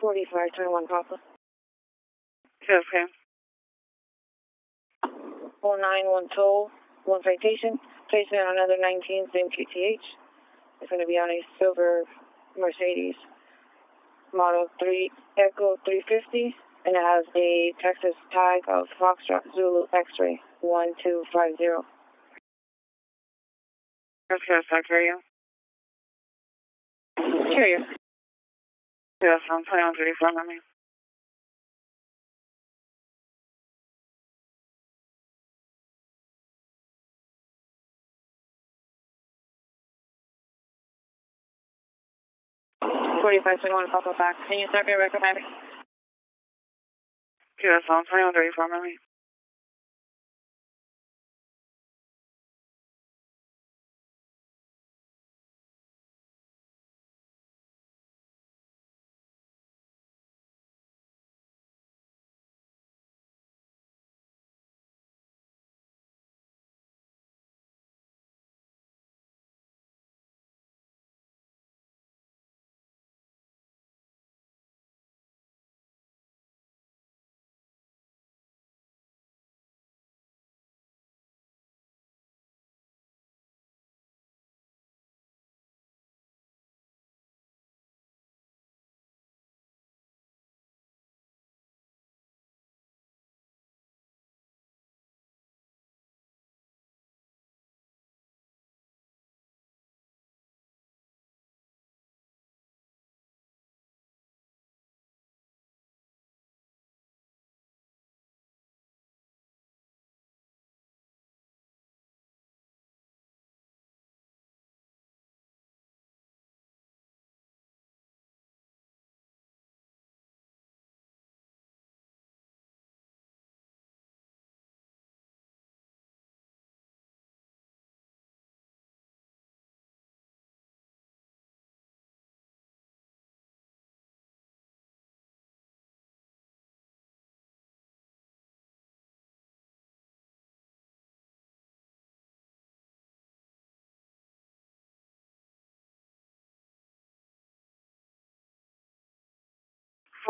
Speaker 1: 4521 Papa. Yes, okay. 191 toll, one citation, placement on another 19th QTH. It's going to be on a silver Mercedes Model 3 Echo 350, and it has a Texas tag of Foxtrot Zulu X-ray 1250. Okay, I hear you. Hear you. Yes, I'm playing in front of me. Forty-five, twenty-one, Papa back. Can you start your record, Yes, I'm playing on thirty-four, mommy.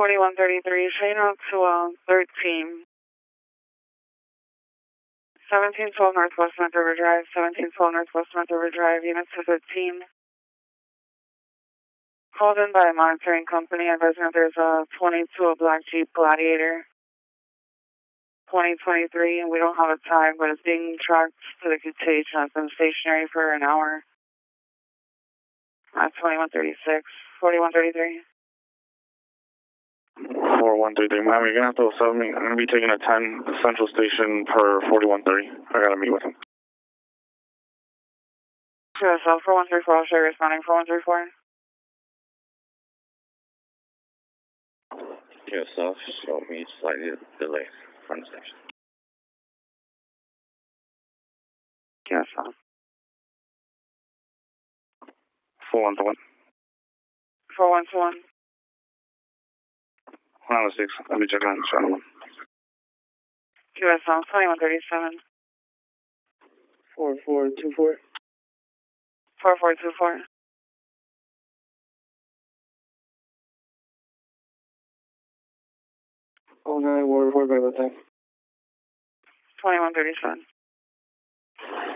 Speaker 1: 4133, Cheyenne 1712 Northwest Mint River Drive, 1712 Northwest Mint River Drive, unit to 13. Called in by a monitoring company I that there's a 22 black Jeep Gladiator, 2023, and we don't have a tag, but it's being tracked to the contagion. It's been stationary for an hour. That's 2136, 4133. 4133. Miami, you're going to have to sub me. I'm going to be taking a 10 Central Station per 4130. I got to meet with him. Yeah, so 4134, I'll show you responding 4134. yourself, show me slightly delay front station. Yes, sir. Four one to one. Four one to one. 906. Let me check on Solomon. QSL 2137. 4424. 4424. Oh, no, we're, we're good with that. 2137.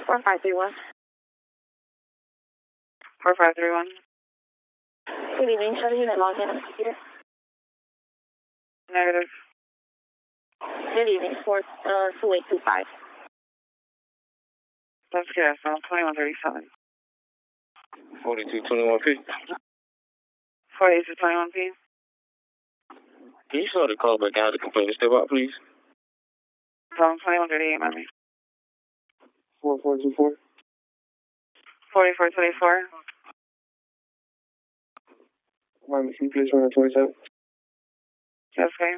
Speaker 1: 4531. 4531. Good evening, Shutter Unit Login Executor are leaving for uh, That's let I'm twenty one thirty so 2137. 4221P. 4221P. Can you slow the call back out of the and step up, please? I'm twenty one 2138, mommy. 4424. 4424. Mommy, can you please run to 27? Okay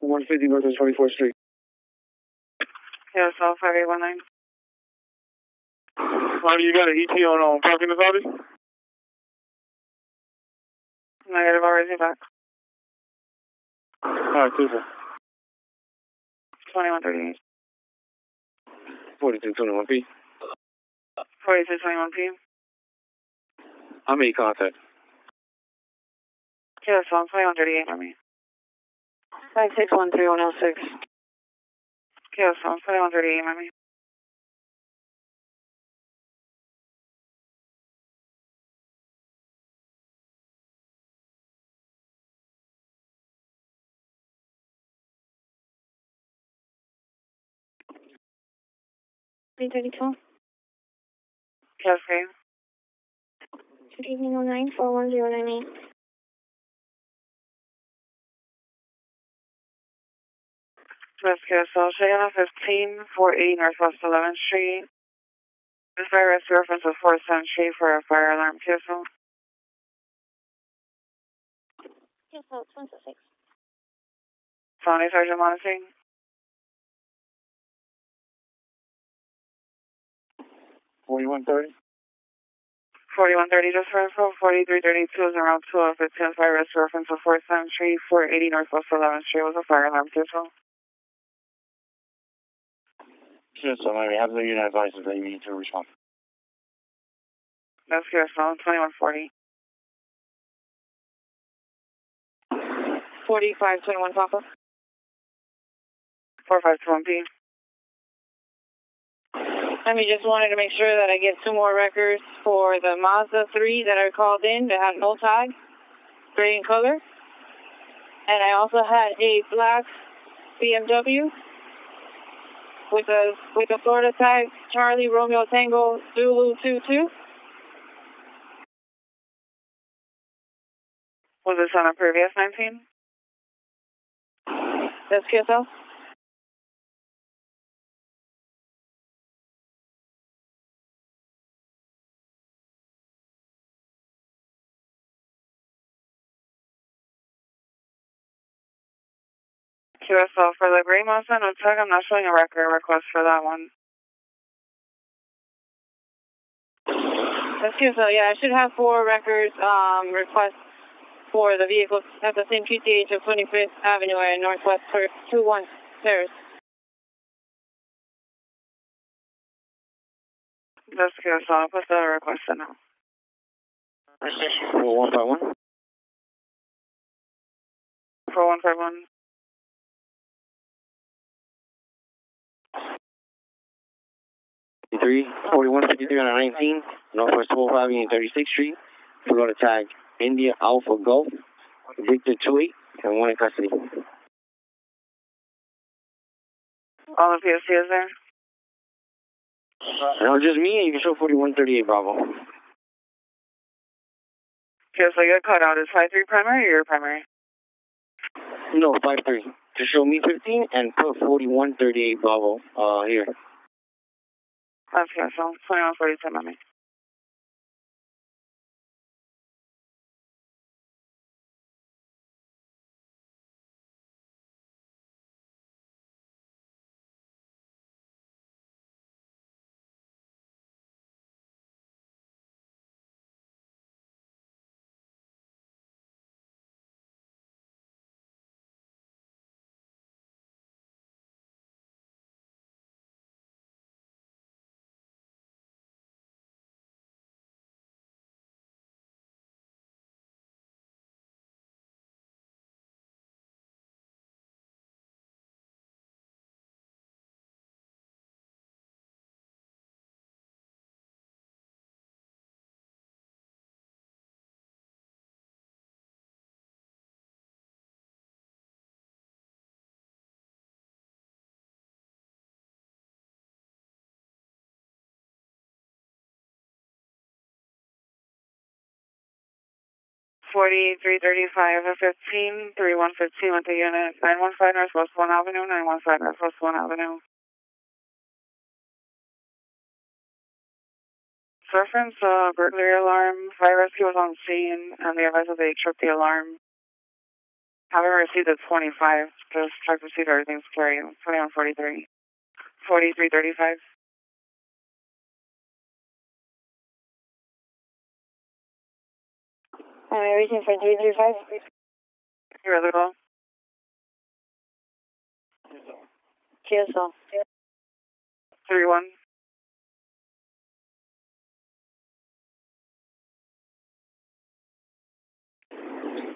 Speaker 1: one fifty North Twenty Fourth Street. Yes, all five eight one nine. Honey, you got an ET on um, parking authority? Negative, I'll raise you back. All right, super. Twenty one thirty eight. Forty two twenty one P. Forty two twenty one P. I'm E-Contact. Kilo Song, 2138. Army. 961306. Kilo Song, 2138, Army. Three thirty oh, two. Yes, Scream. Good evening, 094109. Rescue SL Shayla 15, 1548, Northwest 11th Street. This fire rescue reference is 47th Street for a fire alarm system. QSL 26. Felony Sergeant Monitoring. Forty-one thirty. 4130 just for info, 4332 is around 2 of it's in by risk reference of 47th Street, 480 Northwest 11th Street was a fire alarm system. Sure, so maybe have the unit advised that you need to respond. That's good, So 2140. 4521 Papa. 4521 B. I just wanted to make sure that I get two more records for the Mazda 3 that I called in that have no tag, gray in color. And I also had a black BMW with a with a Florida tag, Charlie Romeo Tango Zulu 22. Was this on a previous 19? That's QSL? QSL for the Green Mountain and I'm not showing a record request for that one. Excuse me, yeah, I should have four records um, requests for the vehicle at the same QTH of 25th Avenue and Northwest 21 Terrace. That's good, I'll put the request in now. for 151? 4151. 3, 4153 on 19, Northwest 1205 Union 36th Street, Florida tag India Alpha Golf, Victor 28, and one in custody. All of you, there? No, just me, and you can show 4138 Bravo. Okay, so got caught out is 53 primary or your primary? No, 53. To show me 15 and put 4138 Bravo uh, here. 好先生，欢迎欢迎，小妹妹。340, 335, 15, 3115 with the unit, 915 Northwest 1 Avenue, 915 Northwest 1 Avenue. Reference uh, burglary alarm. Fire rescue was on scene and they advised that they tripped the alarm. However, received at 25. Just checked to see if everything's clear. 2143, 4335. I'm reaching for three three five. You J35. Roswell. QSL. 31.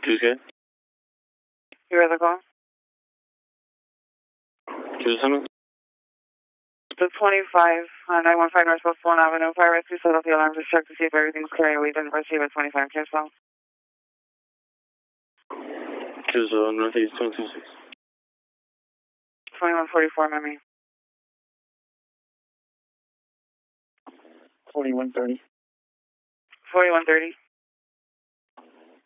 Speaker 1: Tuesday. Your other call? Tuesday. The 25 on 915 Northwest 1 Avenue. Fire Rescue set off the alarm to check to see if everything's clear. We didn't receive a 25 cancel. To the 2144, memory. 4130. 4130.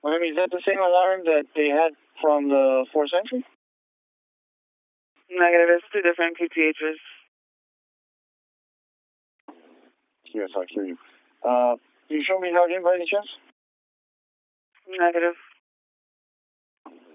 Speaker 1: Well, is that the same alarm that they had from the 4th century? Negative. It's two different KPHs. Yes, I hear you. Uh, can you show me how it in by any chance? Negative.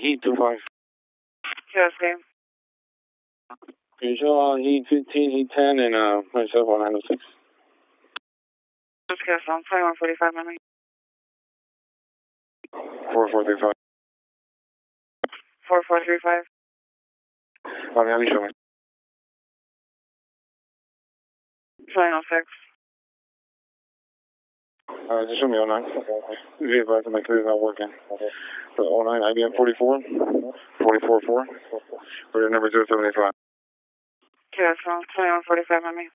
Speaker 1: he divine. Yes, ma'am. Angel, he fifteen, he ten, and uh, myself on nine oh six. Just guess on twenty one forty five minutes. Four four three five. Four four three five. show avísame. Twenty oh six. Uh, just show me 09. Okay. 09. Be advised, my computer's not working. Okay. So 09 IBM 44, 44 4, order number 0785. Yes, 2145 on me.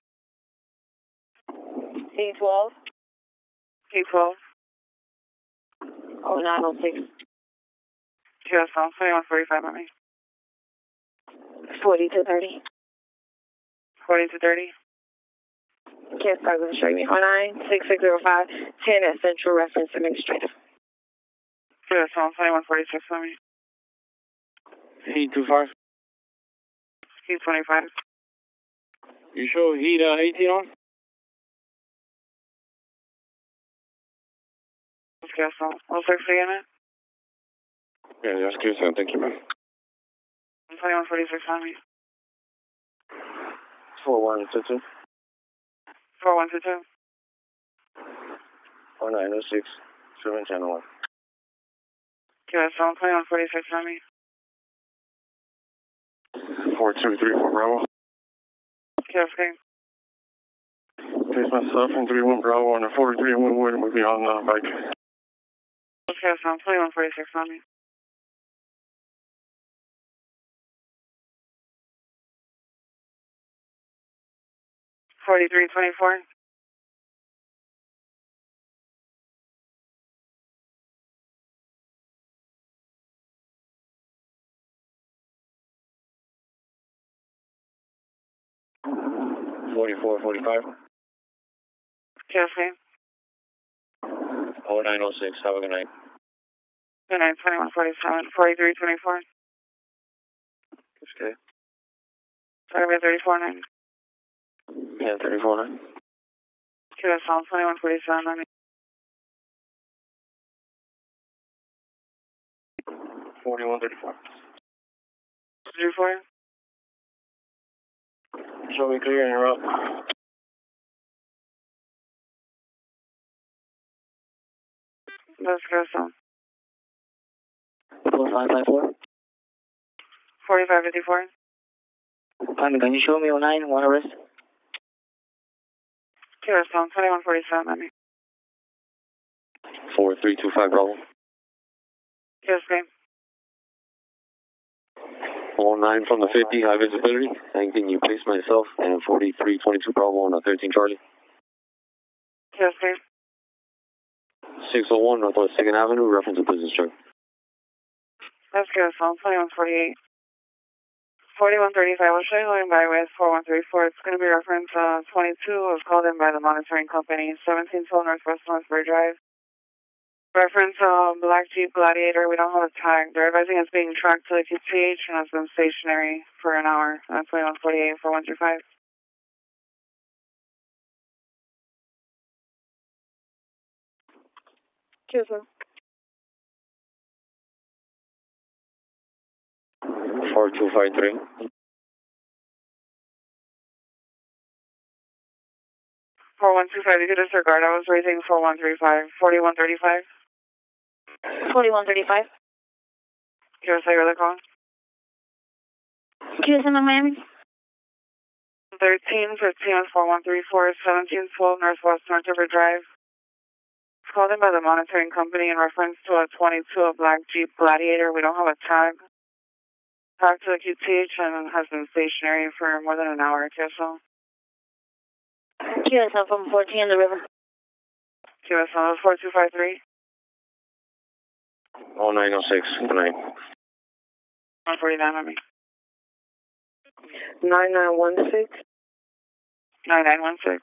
Speaker 1: C12? C12. 0906. Yes, 2145 on me. 40 to 30. 40 to 30. Kansas Park Live Strike Me, 9 10 at Central Reference Administrator. Yeah, so i 146 on me. Heat 25. Heat 25. You sure heat uh, 18 on? Let's get some. Uh, 160 it? Eh? Yeah, just give Thank you, man. i 146 on me. 4162. 4122. 1906, 7 I'm playing on 46 Army. 4234 Bravo. QS, game. There's myself and 31 Bravo on the 43 Woodward. We'll be on the uh, bike. QS, I'm playing on 46 Forty three twenty four. Forty four forty five. ma'am. Oh nine oh six. Have a good night. Good night. Twenty one forty seven. Forty three twenty four. Okay. Sorry about yeah, thirty four. 349. QSL 2147, I mean. Forty-one thirty-four. Thirty-four. Show me clear and you're up. That's QSL. Four five five four. Forty-five fifty-four. Pardon can you show me 09, one arrest? Er two Westbound, 2147. 4325, roll. Yes, ma'am. All nine from the 50, high visibility. And can you place myself and 4322 Bravo on a 13 Charlie? Yes, ma'am. 601 Northwest 2nd Avenue, reference to business trip. That's good, so 2148. 4135, We'll show you going by with 4134? It's going to be reference uh, 22. It was called in by the monitoring company, 1712 Northwest North River Drive. Reference uh, Black Jeep Gladiator. We don't have a tag. They're advising it's being tracked to the QTH and has been stationary for an hour. That's 2148, 4135. Cheers, 4253. Four one two five. You could disregard. I was raising four one three five. Forty one thirty five. Forty one thirty five. to you're the call. QSA, Miami. Thirteen fifteen four one three four seventeen twelve Northwest North River Drive. It's called in by the monitoring company in reference to a twenty two a black Jeep Gladiator. We don't have a tag talked to the QTH and has been stationary for more than an hour or so. QSL from 14 in the river. QSL 4253. 0906, good night. 149 on me. 9916. 9916.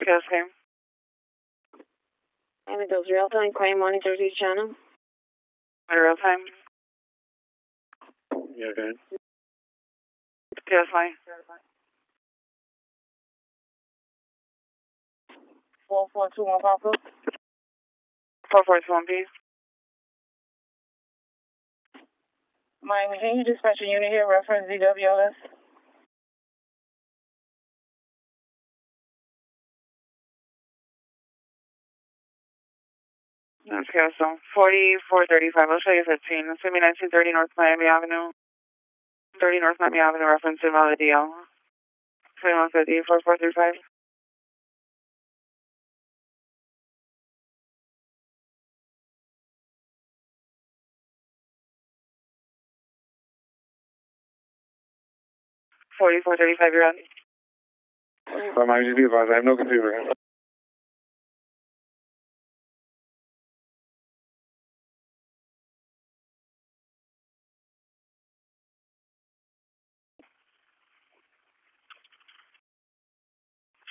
Speaker 1: Gracias. And it does real time claim monitor to channel. Real time. Yeah, good. Yes, fine. Four four two one Papa. Four four two one please. Miami, can you dispatch a unit here reference DWLS? That's so 4435 I'll show you 15. Assuming 1930 North Miami Avenue. 30 North Miami Avenue, reference invalid DL. 2150 4435. Forty-four thirty-five. You're on.
Speaker 2: Um, I just be advised. I have no computer.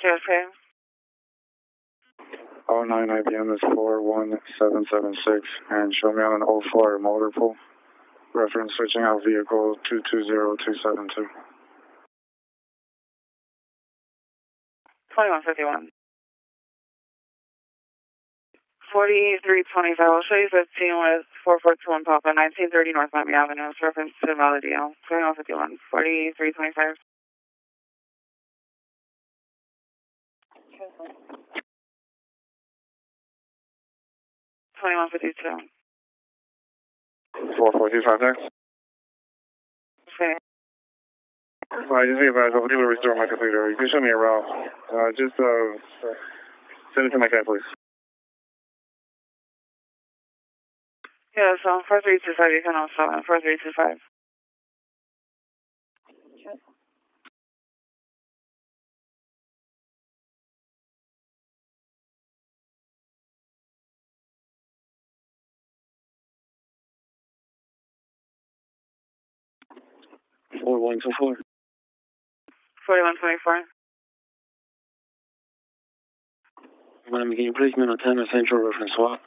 Speaker 1: children? Oh, nine IBM is 41776, and show me on an 04 motor pool. Reference switching out vehicle 220272. 2151. 4325. I will show you 15 with 4421 Papa, 1930 North Miami Avenue, reference to Validale, 2151, 4325. 21 for 22. 44256. Okay. I just need advice. I'll be able to restore my computer. You can show me around. Uh, just uh, send it to my cat, please. Yeah, so um, 4325, you can also, uh, 4325. Or 4124. Madam, can you please maintain a central reference what?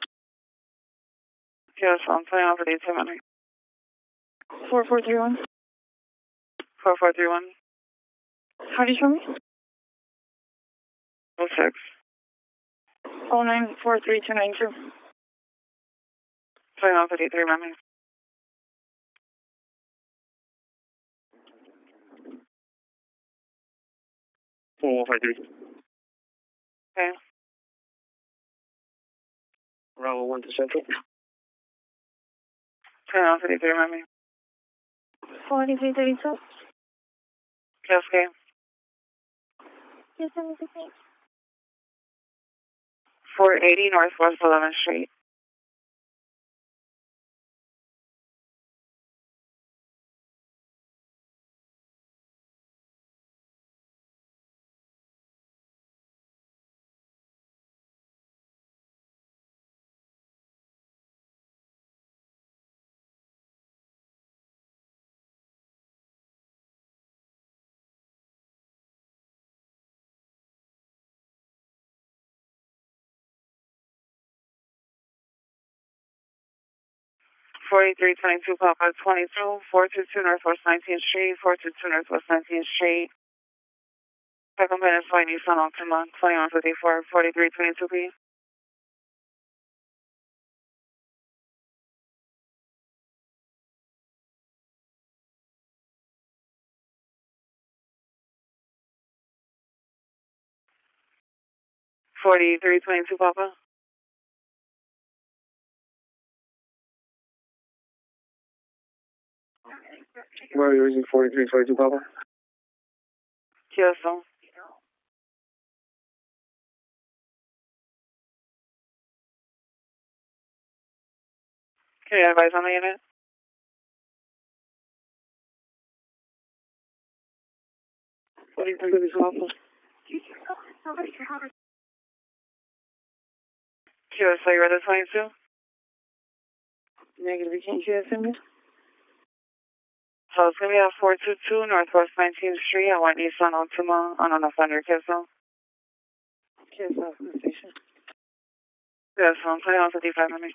Speaker 1: Yes, I'm playing off at 870. 4431. 4431. How do you show oh, me? 06. 094392. Playing off at 83, Miami. four factory. Okay. Bravo one to central. Turn on 33, mommy. 4332. Kioske. Yes, 480 Northwest 11th Street. 4322 Papa 22, 422 Northwest 19th Street, 422 Northwest 19th Street. Second Venice White Nissan Altima, 2154, 4322P. Forty three twenty two Papa. Why are you using 4342 Papa? Yes, Can you advise on the unit? What do you think of this awful? QSA, you're at the 22? Negative, you can't QSM me? So it's going to be at 422 Northwest 19th Street. I want Nissan Altima on an offender Kissel. Kisno station. Yes, I'm playing on 55 on me.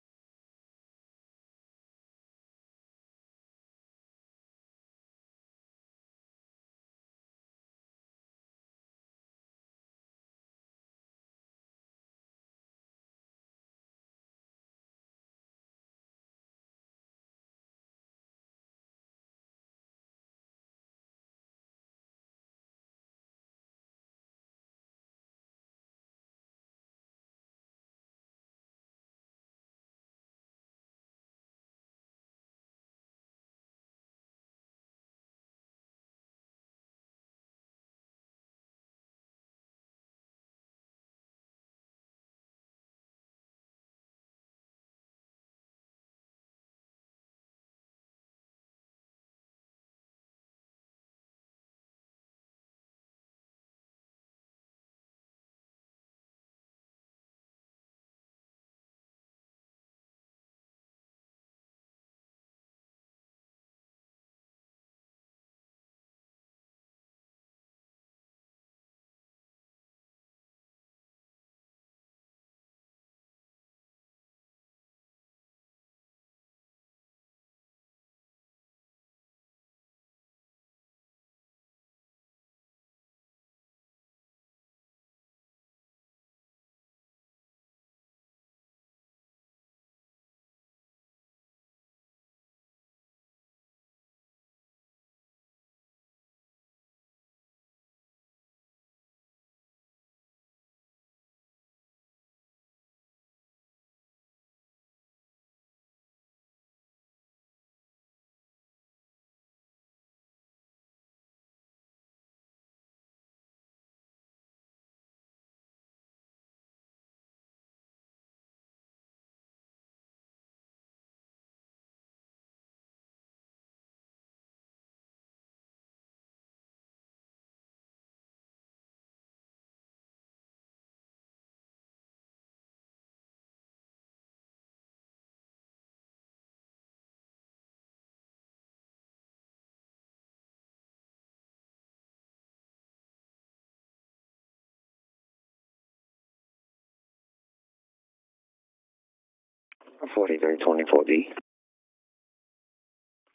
Speaker 1: 40, 24 d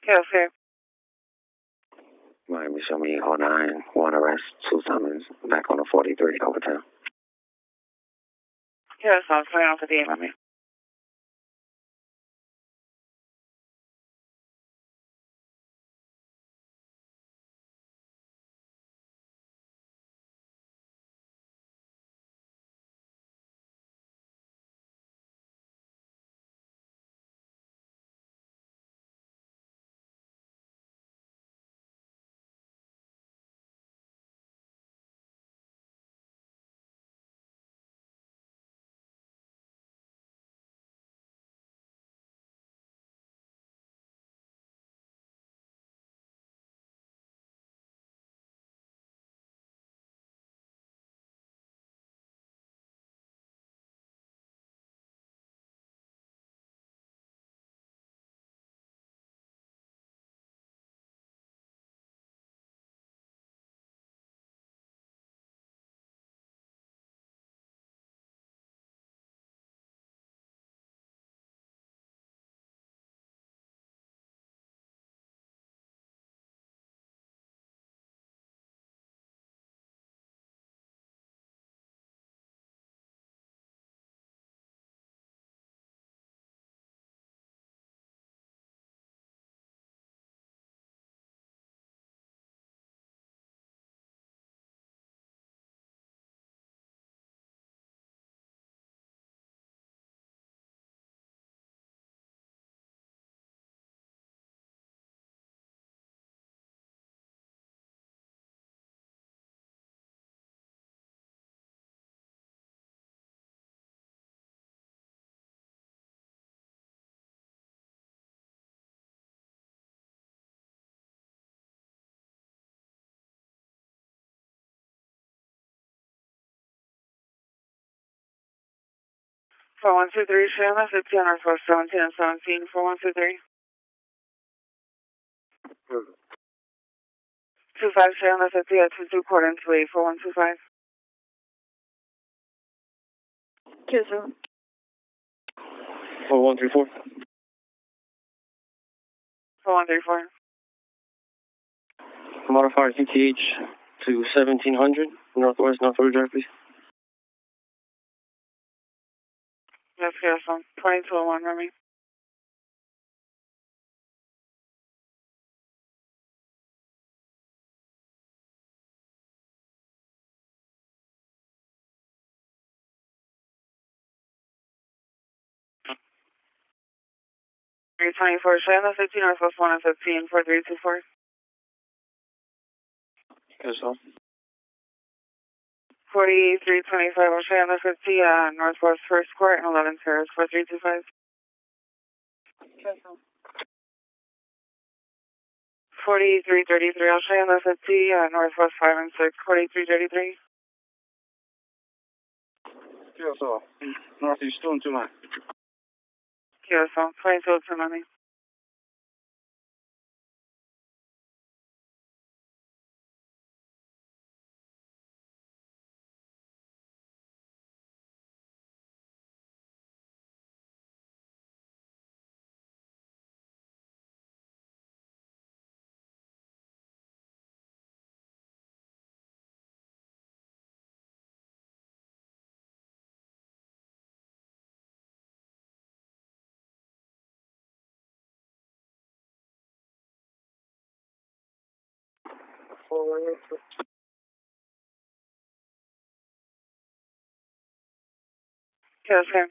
Speaker 1: Yes, sir. Miami, show me hold nine, one arrest, two summons, back on the 43, Overtown. Yes, I'm off the will I mean. 4123, Shannon, 15 or 417 and 17, 4123. Present. 25 Shannon, 50 at 22, quarter and 2 8, 4125. Kism. 4134. 4134. Modifier UTH to 1700, Northwest, North River Drive, please. That's beautiful. 2201, Remy. Three twenty four Shanda fifteen Northwest one and fifteen four three two four. Yes, sir. 48325 Ocean Avenue 50, uh, Northwest First Court and 11 Terrace 4325. Forty-three thirty-three. I'll show you the fifty uh, northwest five and six. Forty-three thirty-three. QSO oh northeast two and two nine. QSO oh twenty-two two nine. malonus was Yes, sir.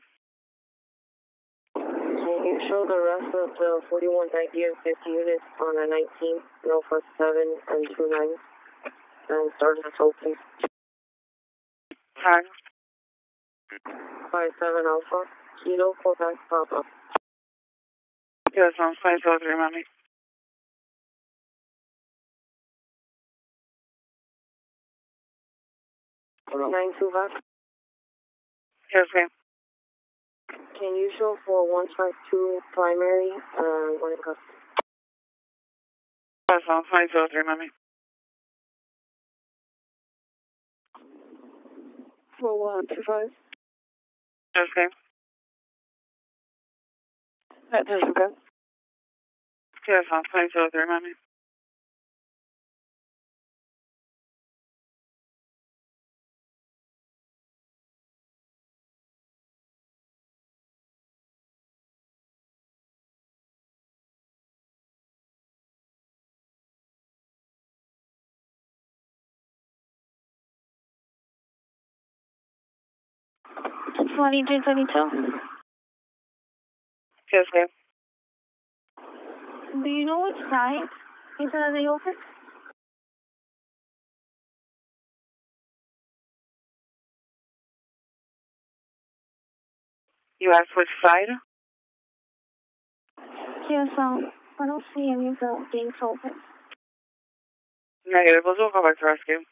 Speaker 1: Can you show the rest of the 41, 90, and 50 units on the 19th, no for 7 and 29? nines? And start this open. Hi. Five seven Alpha, Kilo, Quebec, Papa. Yes, I'm 503, Mommy. nine two five. Okay. Can you show for one five two primary uh, what it comes? That's five zero three, mommy. Four one two five. Okay. That does okay. Yes, on five zero three, mommy. 2222? Yes, Do you know which night is at the office? You ask which side? Yes, um, I don't see any of the gates open. Negative, back to rescue.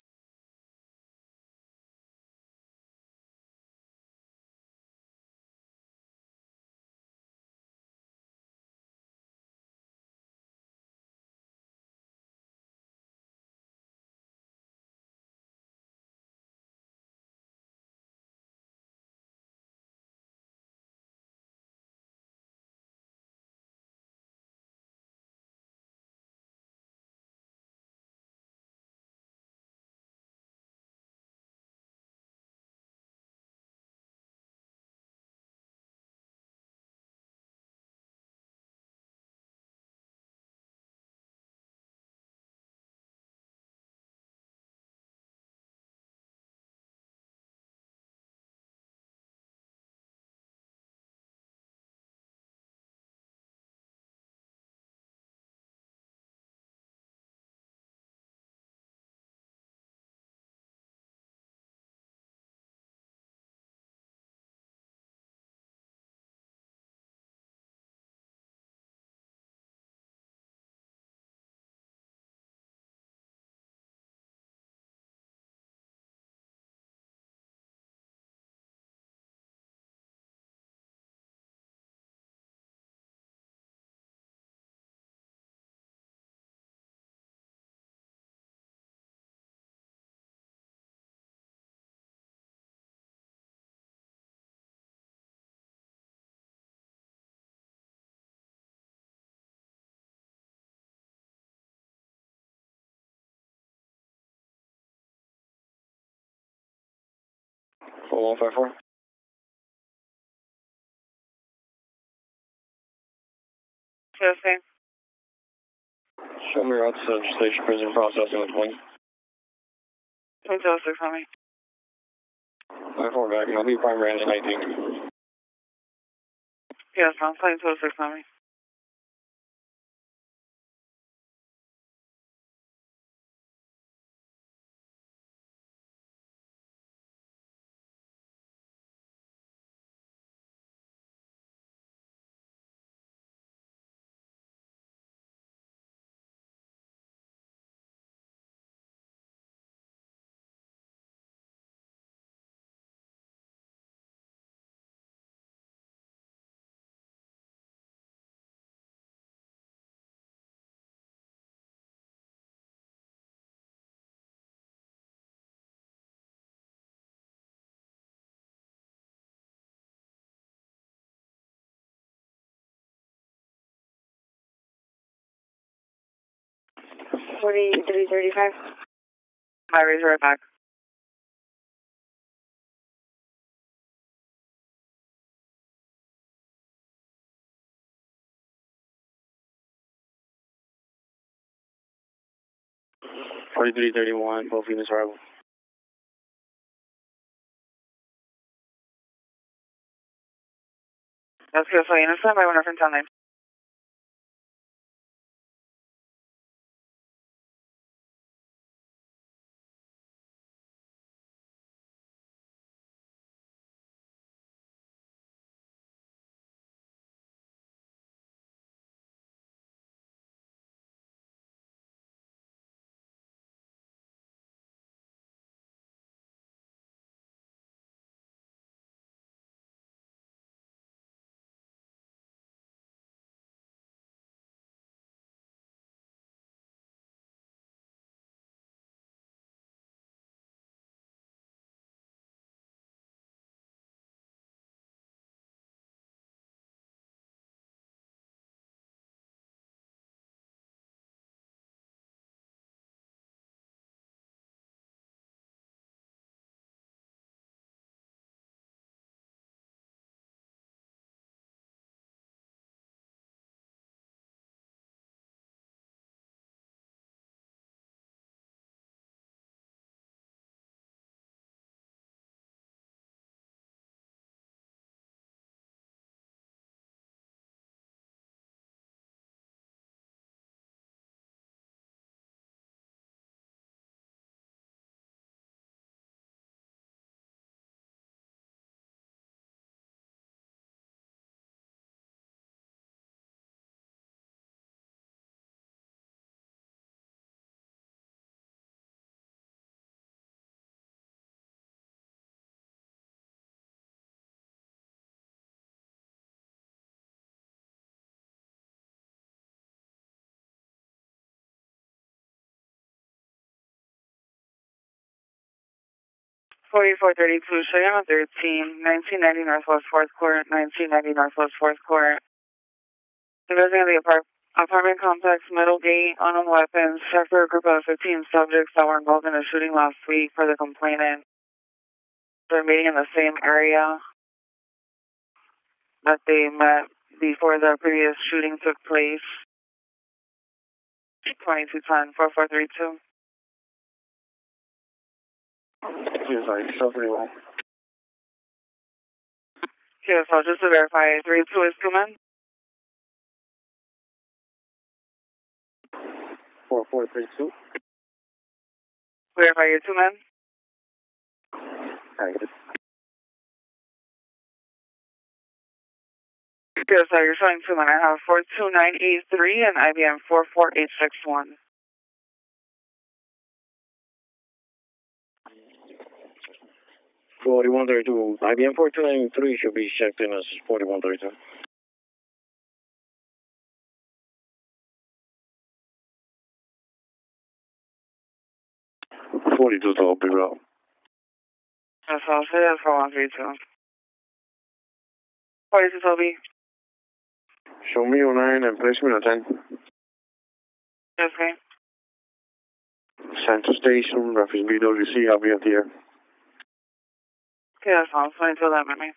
Speaker 1: 0154。Yes, Show me route to Station Prison processing with one. One zero six, homie. Nine four back, and I'll be primary engine 19. Yes, I'm playing 206, me. 4335. Highway's right back. Forty-three thirty-one, both units arrival. That's beautiful. Units by one reference online. 4430 Blue 13, 1990 Northwest 4th Court, 1990 Northwest 4th Court. of the apart apartment complex, middle gate, unarmed weapons, sector a group of 15 subjects that were involved in a shooting last week for the complainant. They're meeting in the same area that they met before the previous shooting took place. 2210 4432. Please, like, everyone. Yes, I'll just to verify, 3-2 is coming. 4432. Verify your two men. Yes, sir, you're showing two men. I have four two nine eight three and IBM 44861. 4132. IBM 4293 should be checked in as 4132. Forty-two to be row. That's all. Say that for one three two. Forty-two to Show me your nine and place me on ten. Okay. Center station, reference BWC. I'll be at here. Qué Alfonso, ayúdame a mí.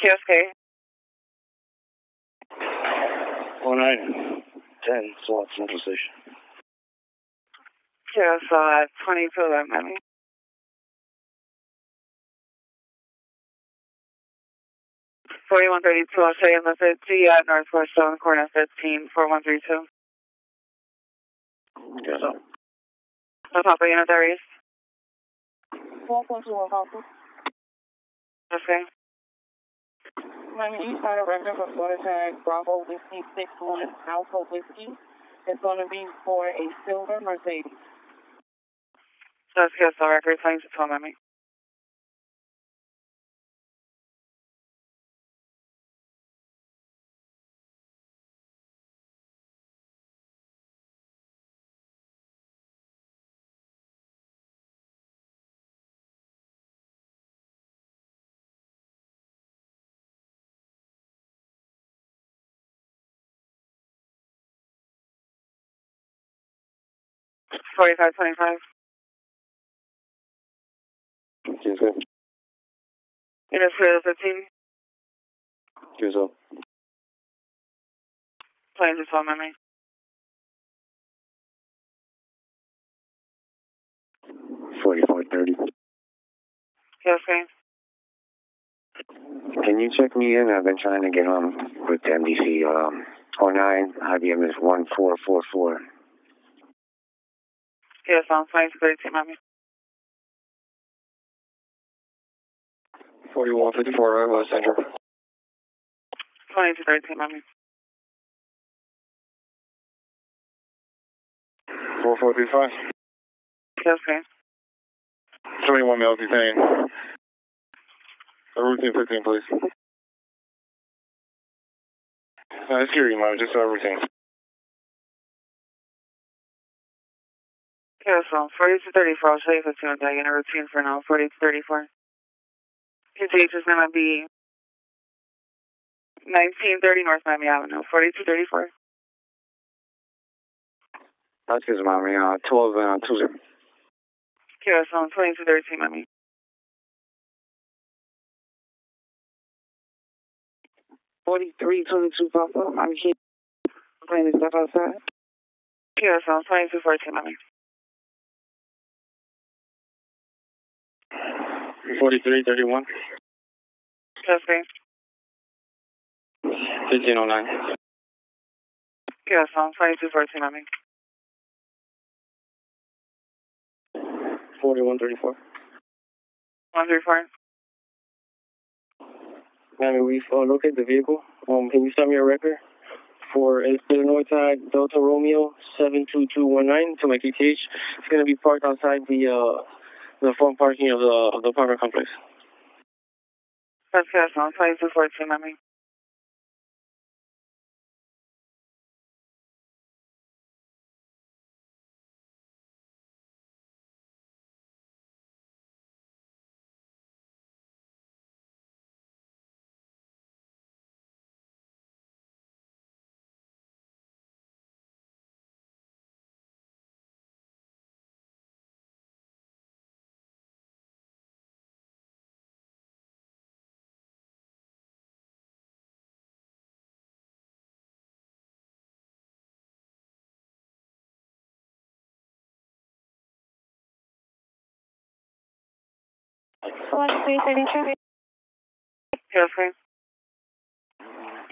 Speaker 1: ¿Qué es que? Una, ten, SWAT Central Station. 20, Alfonso, that a mí. 4132 one three two. I'll Australia Method, GI Northwest 7 Corner 15, 4132. Yes, sir. The Papa Unit there is. Okay. Miami East Side of Record for Florida Tag Bravo Whiskey 61 Alpha Whiskey. It's going to be for a silver Mercedes. That's good. Sorry, record. Thanks for telling me. 4525. Tuesday. Unit 15. Tuesday. Planes is on my main. Forty-four thirty. Yes, Can you check me in? I've been trying to get on with the MDC. Um, 09 IBM is 1444. Yes, I'm fine. Great, Mami. 4154 Iowa Center. Fine, great, mommy. 445. Yes, sir. 21 male detained. A routine 15, please. Uh, excuse me, ma'am, just a routine. Um, forty to thirty I'll show you if it's 51 tag in a routine for now. Forty 4234. Your date is going to be 1930 North Miami Avenue. Forty to thirty four. That's his mommy. Uh, 12 and uh, um, 20. to thirteen mommy. Forty-three twenty-two Papa, I'm Playing this stuff outside. Okay, so um, twenty to twenty-two fourteen, mommy. 4331. Testing. 1509. Yes, I'm 4214, I mean. 4134. 134. Now we've uh, located the vehicle. Um, can you send me a record for Illinois tag Delta Romeo 72219 to my QTH? It's going to be parked outside the uh, the front parking of the of the apartment complex. That's good. i you I mean.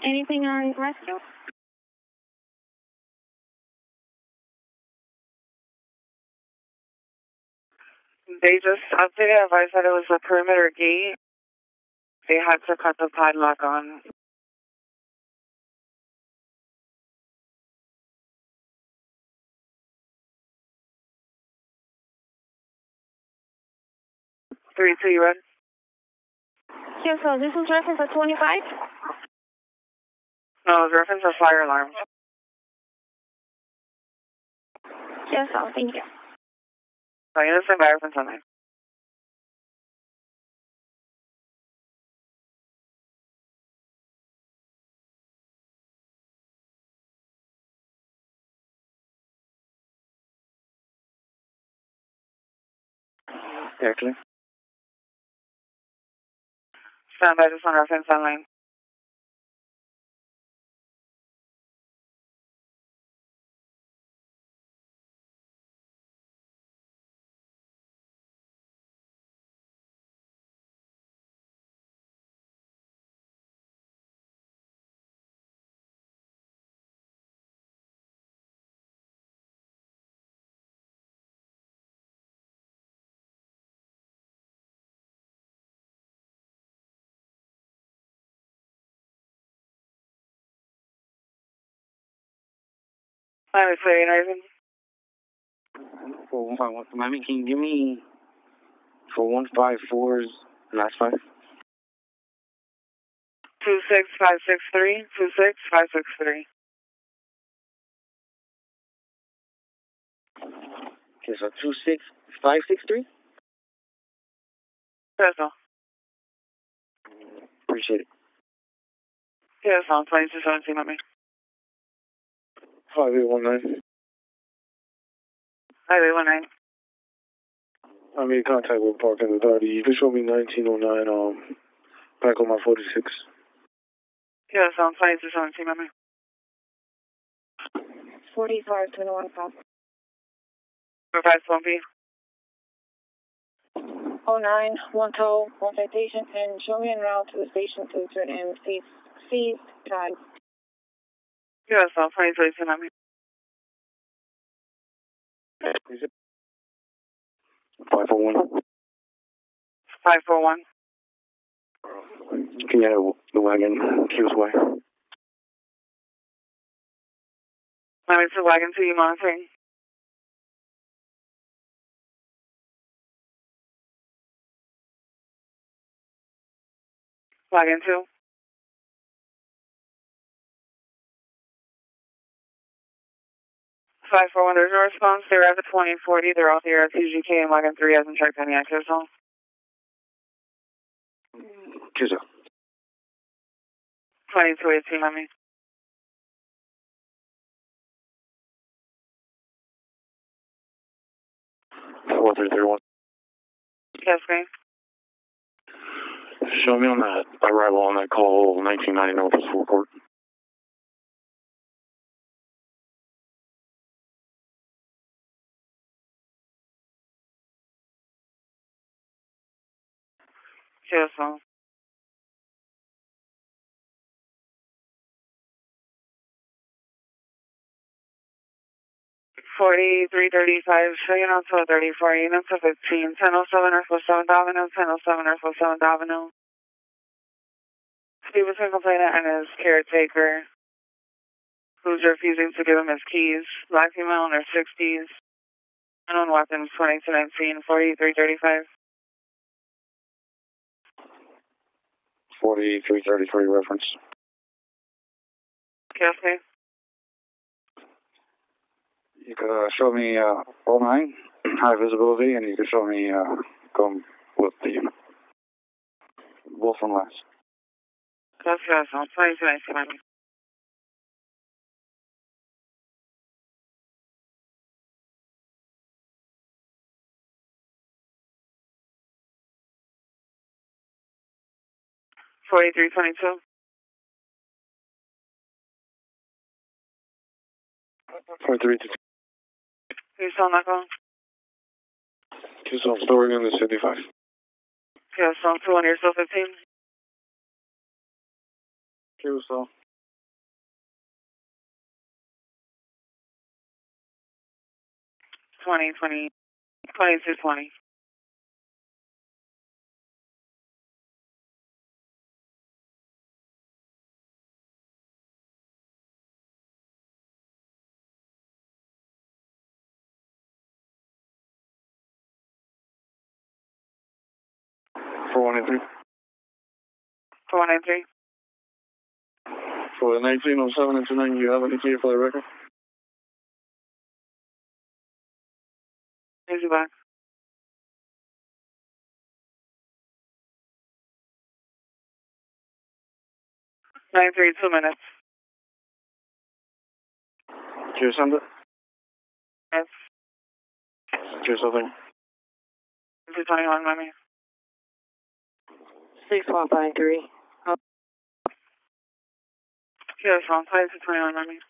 Speaker 1: Anything on rescue? They just stopped it. I said it was a perimeter gate. They had to cut the padlock on. 3 Red. Yes, sir. This is reference for 25? No, it's reference for fire alarm. Yes, sir. Thank you. i oh, No, you understand by reference on that. Actually. Sandra, just on our fence line. I'm play Nathan? For one by one, Miami, can you give me for one last five? Two six five six six five six three. Okay, so two six five six three. That's all. Appreciate it. Yeah, that's all. Twenty two seventeen. Let me. Highway 19. Highway 19. i made contact with Parking Authority. You can show me 1909 um, back on my 46. Yes, sounds fine. to 17, my man. 45 to 1 5. 45 to 1 P. 09, 1 toll, 1 citation, and show me en route to the station to turn in C, C, tag Yes, I'll find the reason I'm here. Is it? 541. 541. Can you have the wagon Q's way? Let me the wagon to you monitoring. Wagon 2. 541, there's no response. They're at the 2040. They're off here at 2GK and Wagon 3 hasn't checked any access home. Chiuso. 2218, I mean. Four three three one. Yes, ma'am. Show me on that arrival on that call 1990 Northwest Report. baptism forty three thirty five know, on twelve thirty four units of fifteen ten oh seven Earthful seven Avenue, ten oh seven Earthful seven Avenue. Steve was complaining and his caretaker, who's refusing to give him his keys. Black female in her sixties. Unknown weapons 4335. 4333 reference. Okay. You can uh, show me uh, all nine, high visibility, and you can show me uh, come with the Wolf and Lance. That's awesome. Please, please, 4322. Forty-three. Houston Echo. Houston, story on the seventy-five. Houston, two on your cell fifteen. Houston. Twenty, twenty, twenty-two, twenty. 4183. 4118, and 29, you have any clear for the record? Here's your box. Nine three two minutes. Do you send it? Yes. Do something. Two twenty one, mommy. Six one five three. Yes, I'm playing is it 29 on me?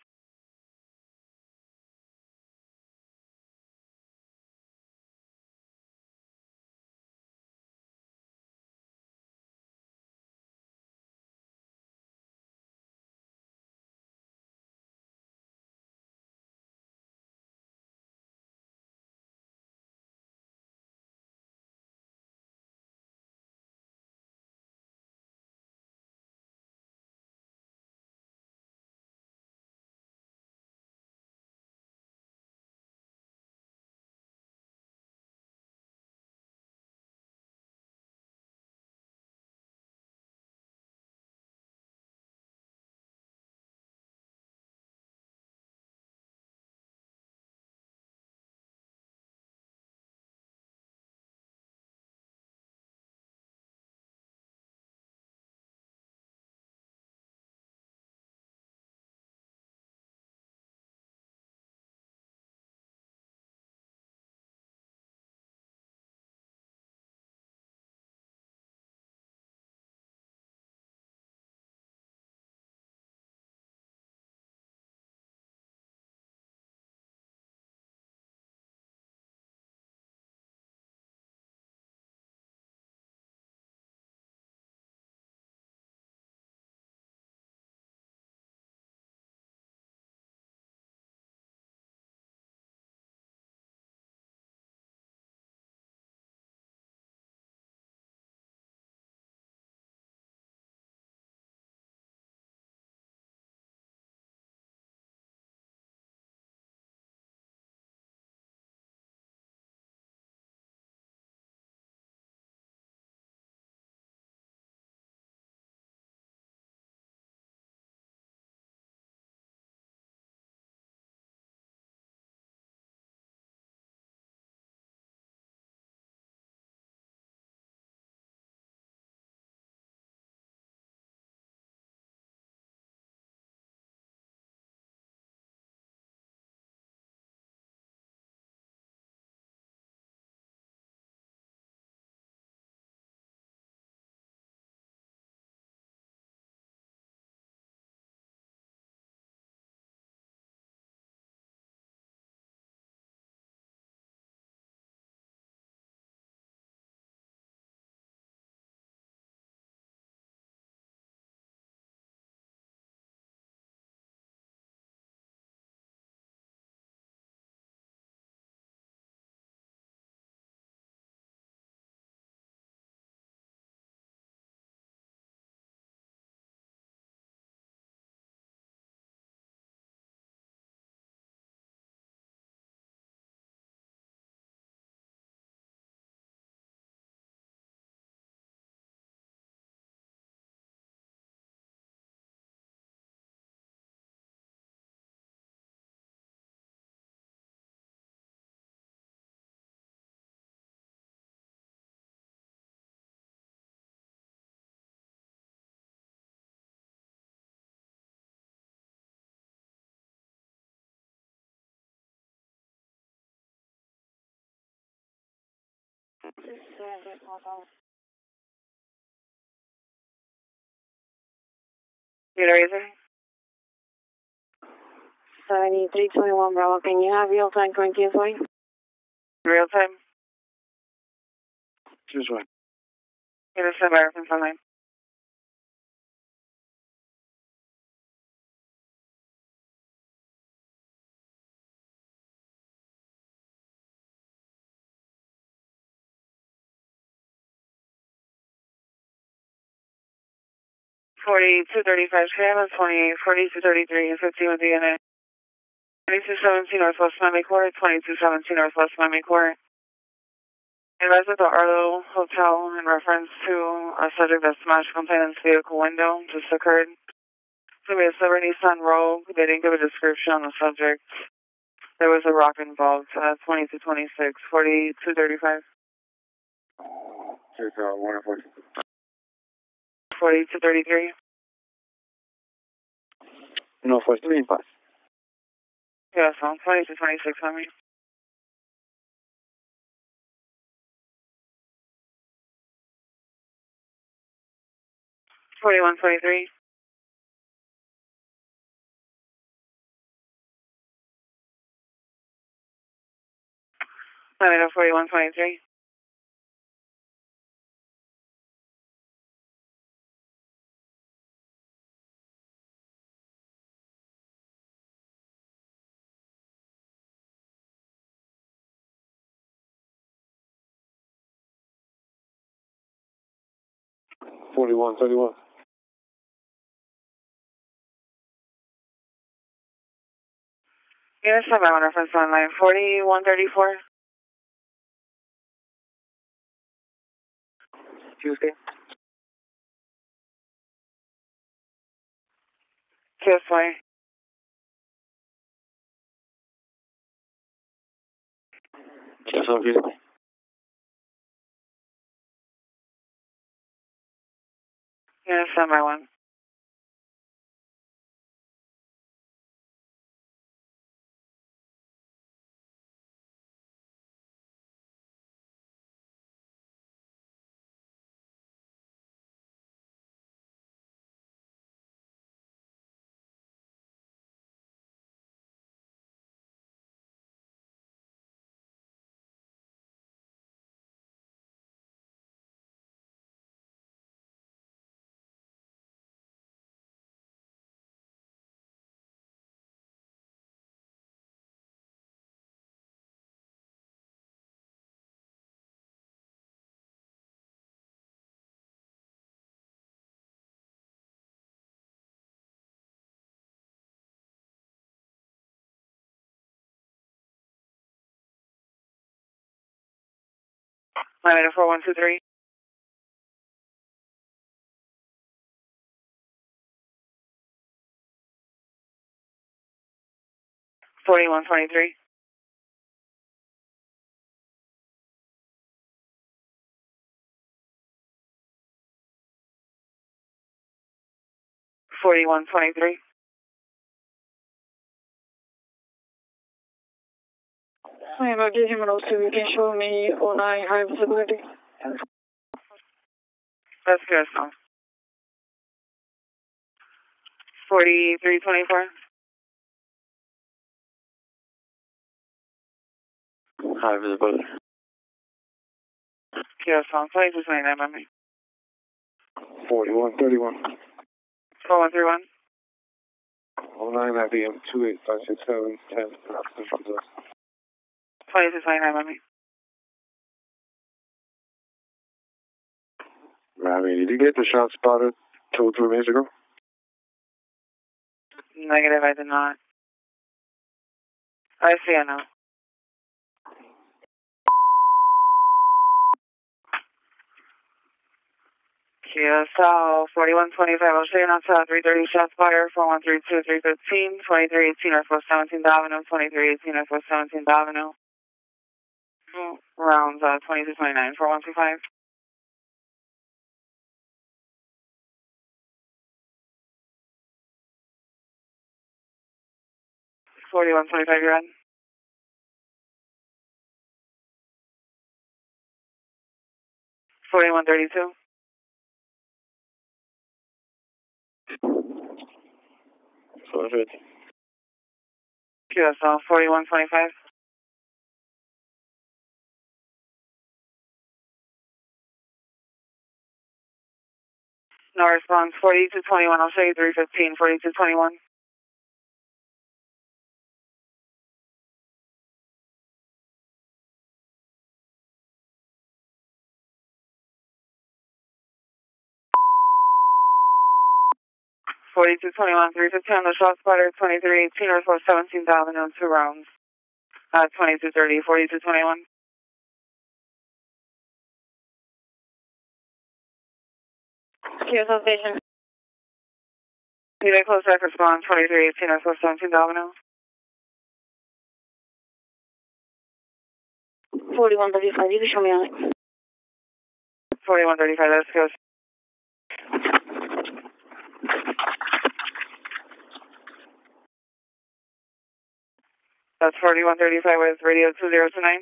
Speaker 1: service model. Good reason. 7321 Bravo, can you have real time current TSY? Real time. Choose one. It is American Sunlight. 40, 235 Shannon, 28, 40, 233, and 50 with DNA. 2217 Northwest Miami Court, 2217 Northwest Miami Court. Advise at the Arlo Hotel in reference to a subject that smashed complainant's vehicle window just occurred. So we have be a silver Nissan Rogue. They didn't give a description on the subject. There was a rock involved, uh, 2226, 4235. 235. 40 to 33. No, 43 in paz. Yeah, so I'm 2226 on me. Forty-one, forty-three. Let me know forty-one, twenty-three. 41, 31. Unit 7, on reference line, line 4134. Tuesday. This way. Yes, obviously. Yes, I'm Atlanta 4123. Forty-one twenty-three. Forty-one twenty-three. I am him gamer, so you can show me on oh I have the body. Let's 4324. High visibility. Yes, Song, please just name on me. 4131. 4131. 09 IBM 28567 10 places I remember. I mean, did you get the ShotSpotter two or three minutes ago? Negative, I did not. I see it now. QSL 4125, not outside 330 shots fire, 4132, 315, 2318 or 417 Domino, 2318 or 417 Avenue rounds uh, 22, 29, 4125. Forty-one twenty-five. You're on. Forty-one thirty-two. Perfect. QSL forty-one twenty-five. No response. 4221. I'll show you 315. 4221. Forty-two twenty-one, three fifteen on the ShotSpotter, twenty-three eighteen, or seventeen thousand on two rounds. Uh, twenty-two thirty, forty-two twenty-one. Syracuse Station. Unit close records one twenty three eighteen or close seventeen Domino. Forty one thirty five, you can show me on it. Forty one thirty five, that's goes. That's forty one thirty five with radio two zero two nine.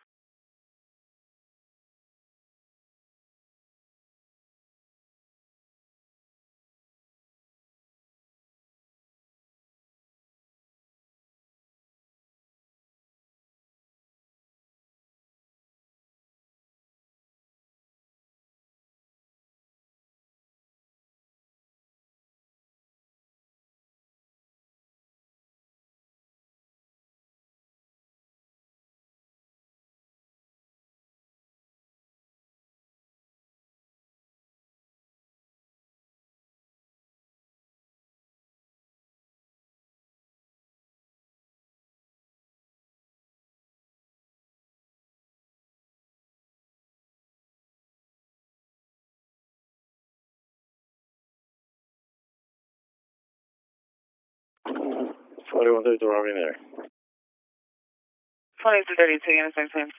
Speaker 1: 4132 Robin there. 4232 intersection.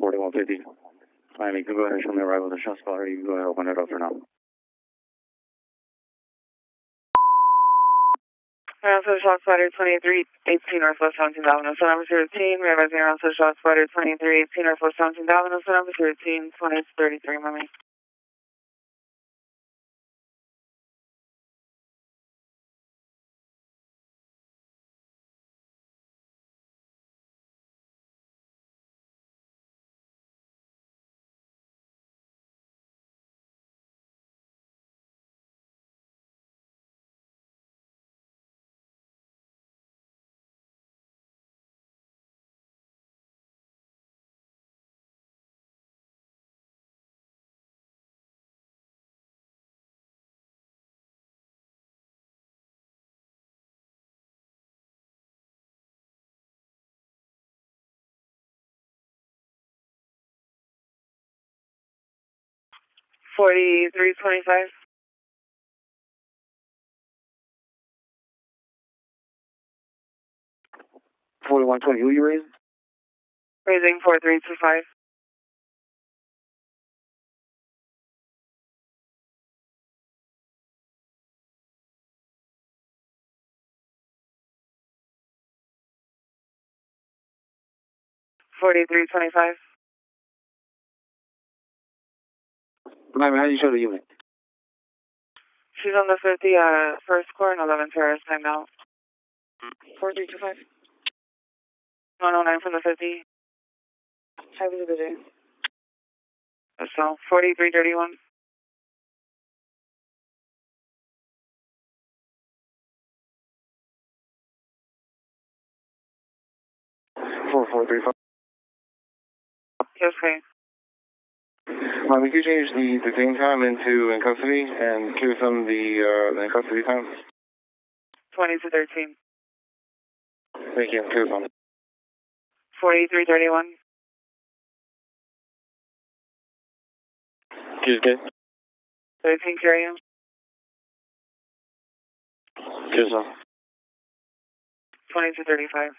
Speaker 1: Forty-one fifty. Fine, you can go ahead and show me arrival to Shasta, Spotter? you can go ahead and open it up for now. Ground Social ShotSpotter 2318 18 Northwest 17 Domino's, number 13. Revising around Social Shock Slider 23, 18 Northwest 17 Domino's, number 13, 2033, Miami. Forty-three twenty-five. Forty-one twenty. Who are you raising? Raising four three two five. Forty-three twenty-five. How do you show the unit? She's on the 50, uh, first square and 11 Paris, time now. 4325. 109 from the 50. Hi, this is day? So, 4331. Four four three five. Yes, okay. Um, you could change the detain time into in custody and clear some of the uh, in custody time. 20 to 13. Thank you. Clear some. 4331. Tuesday. 13 carry on. Clear some. 20 to 35.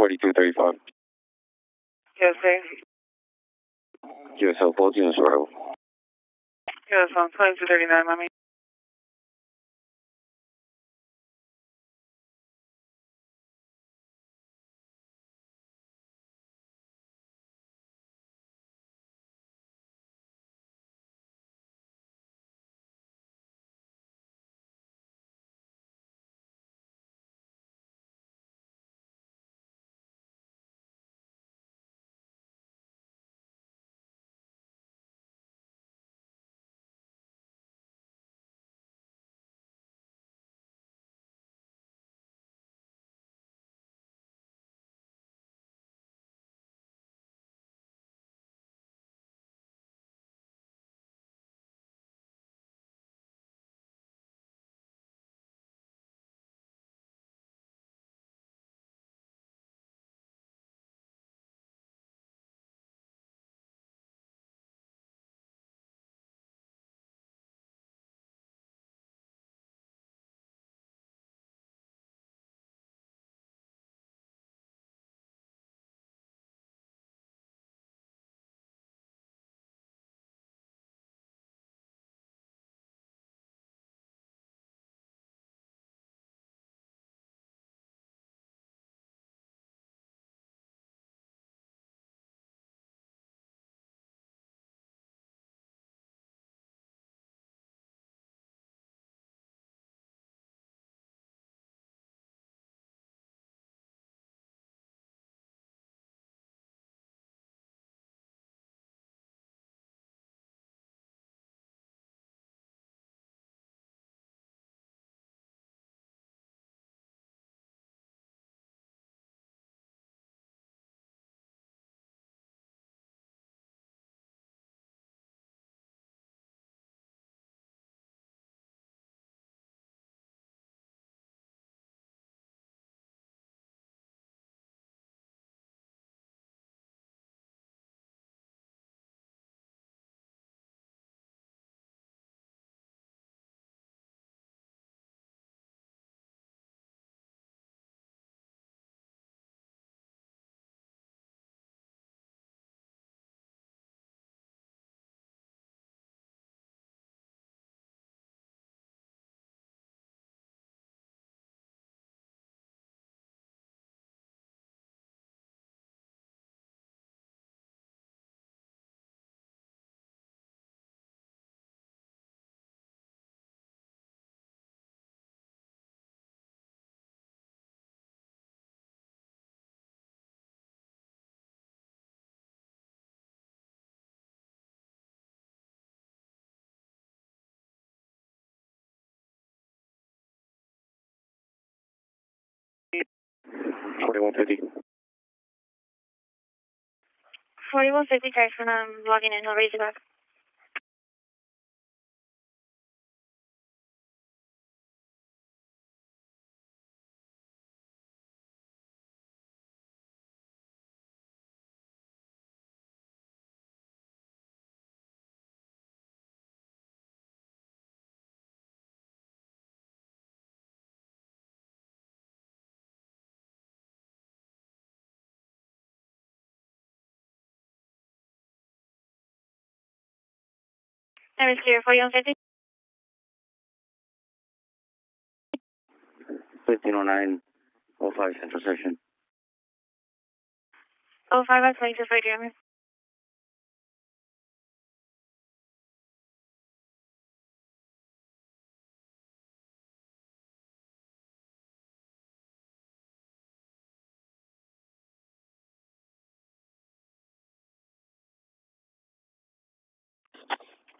Speaker 1: 4235. Yes, sir. USL 14 is Yes, twenty-two 2239, mommy. 4150. 4150, text, and I'm logging in. I'll raise you back. Seven zero for you on thirty. Fifteen oh nine, oh five Central session. Oh five, I'm playing to radio.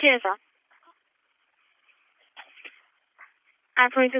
Speaker 1: Chiesa. Afro is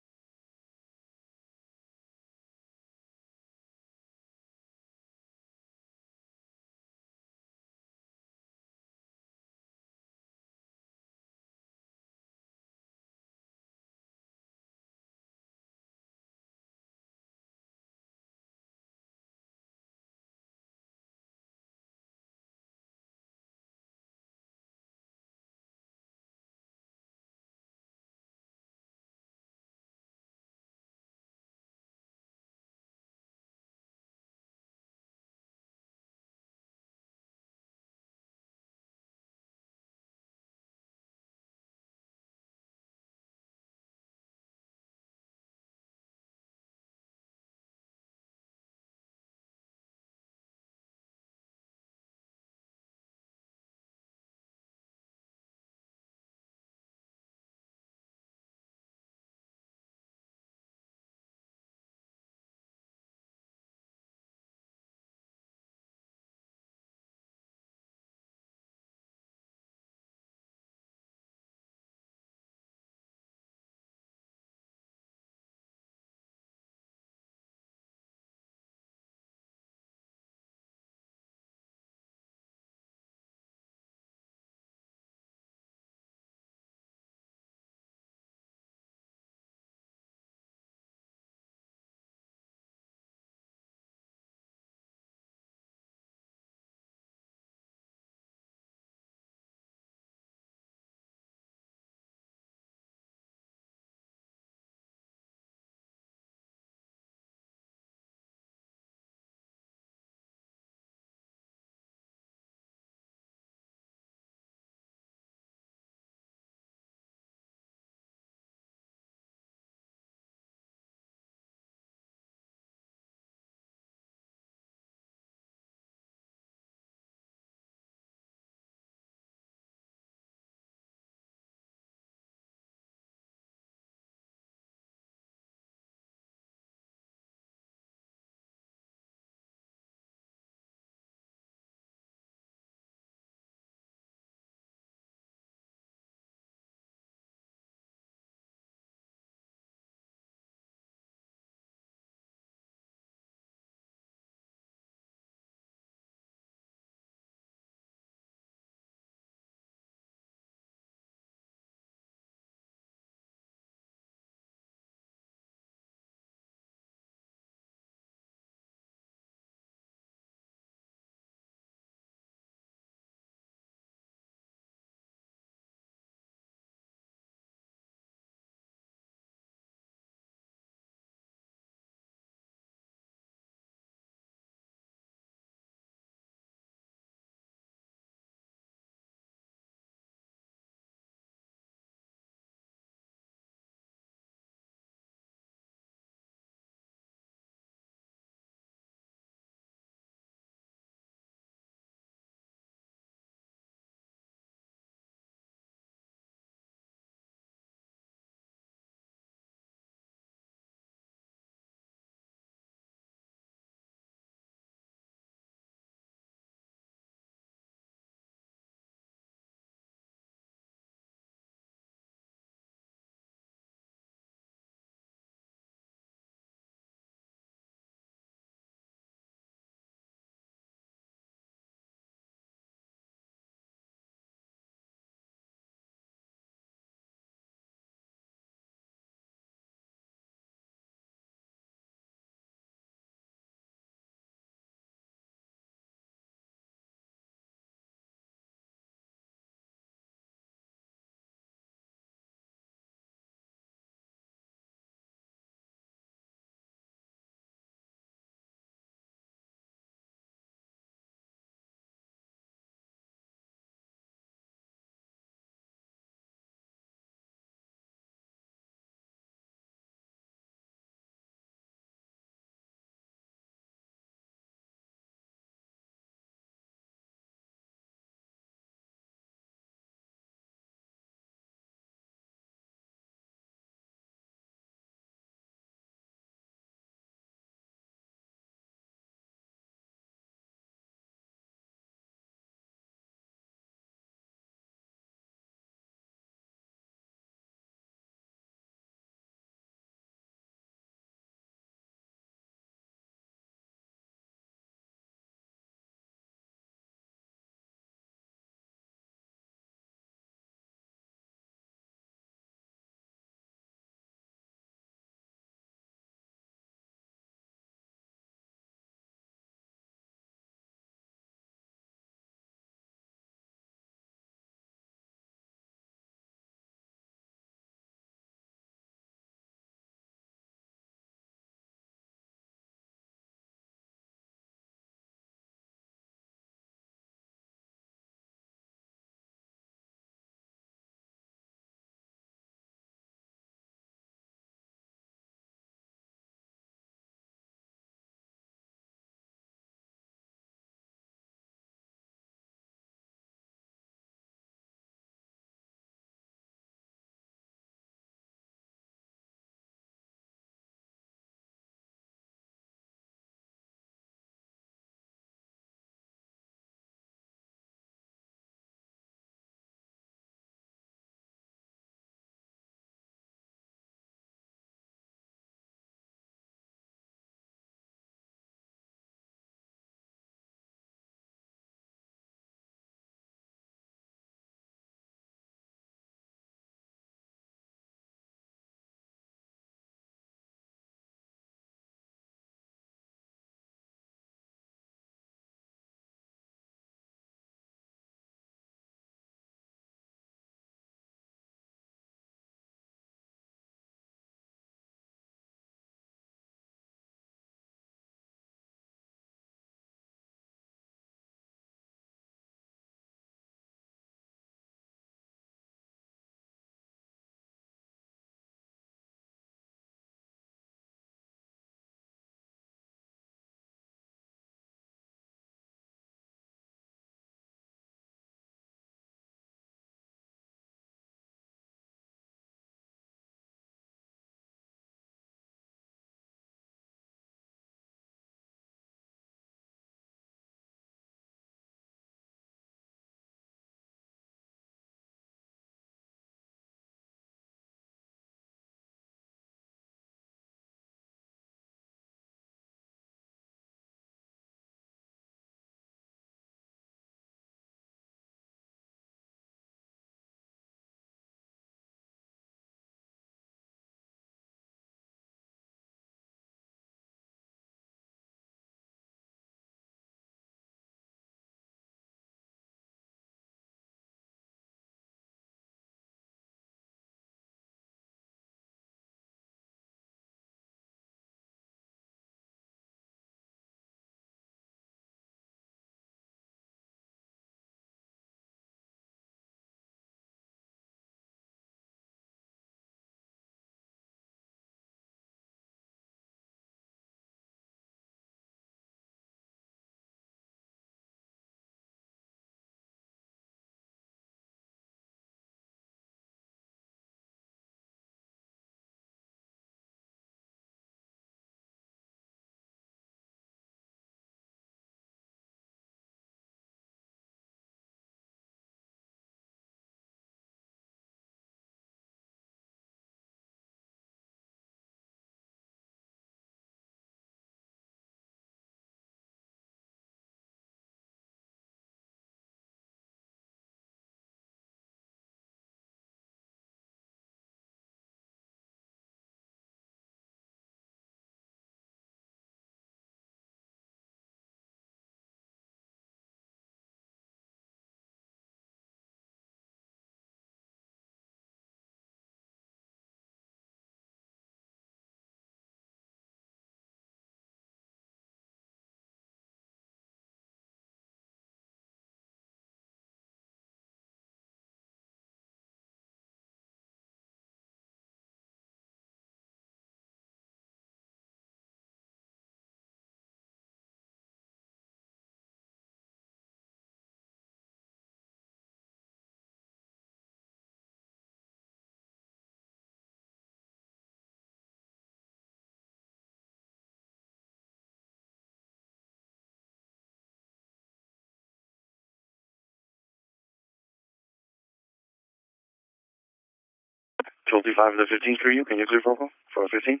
Speaker 1: Charlie to 15 through you. Can you clear vocal? 415?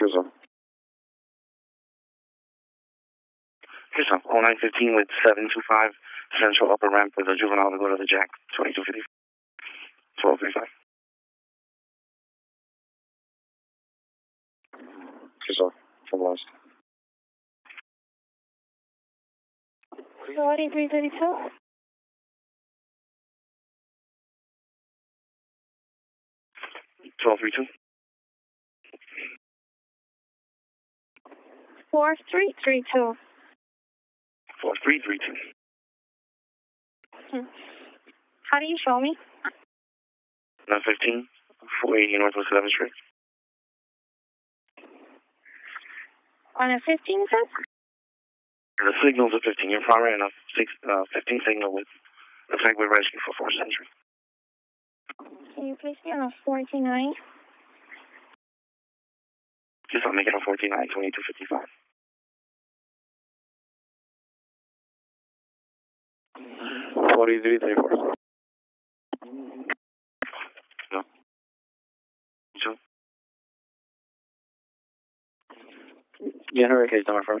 Speaker 1: Chisholm. Chisholm, 0915 with 725 Central Upper Ramp with a juvenile to go to the Jack, 2250. 1235. Chisholm, from last. Sorry, 332. 1232. 4332. 4332. Hmm. How do you show me? 915, 480 Northwest 11th Street. On a 15, sir? The signal's a 15. You're primary on a six, uh, 15 signal with the we're Rescue for 4th Century. Can you please me on a 49? Just let make it on 49, 2255. Forty-three, thirty-four. No. So. Generate case number from.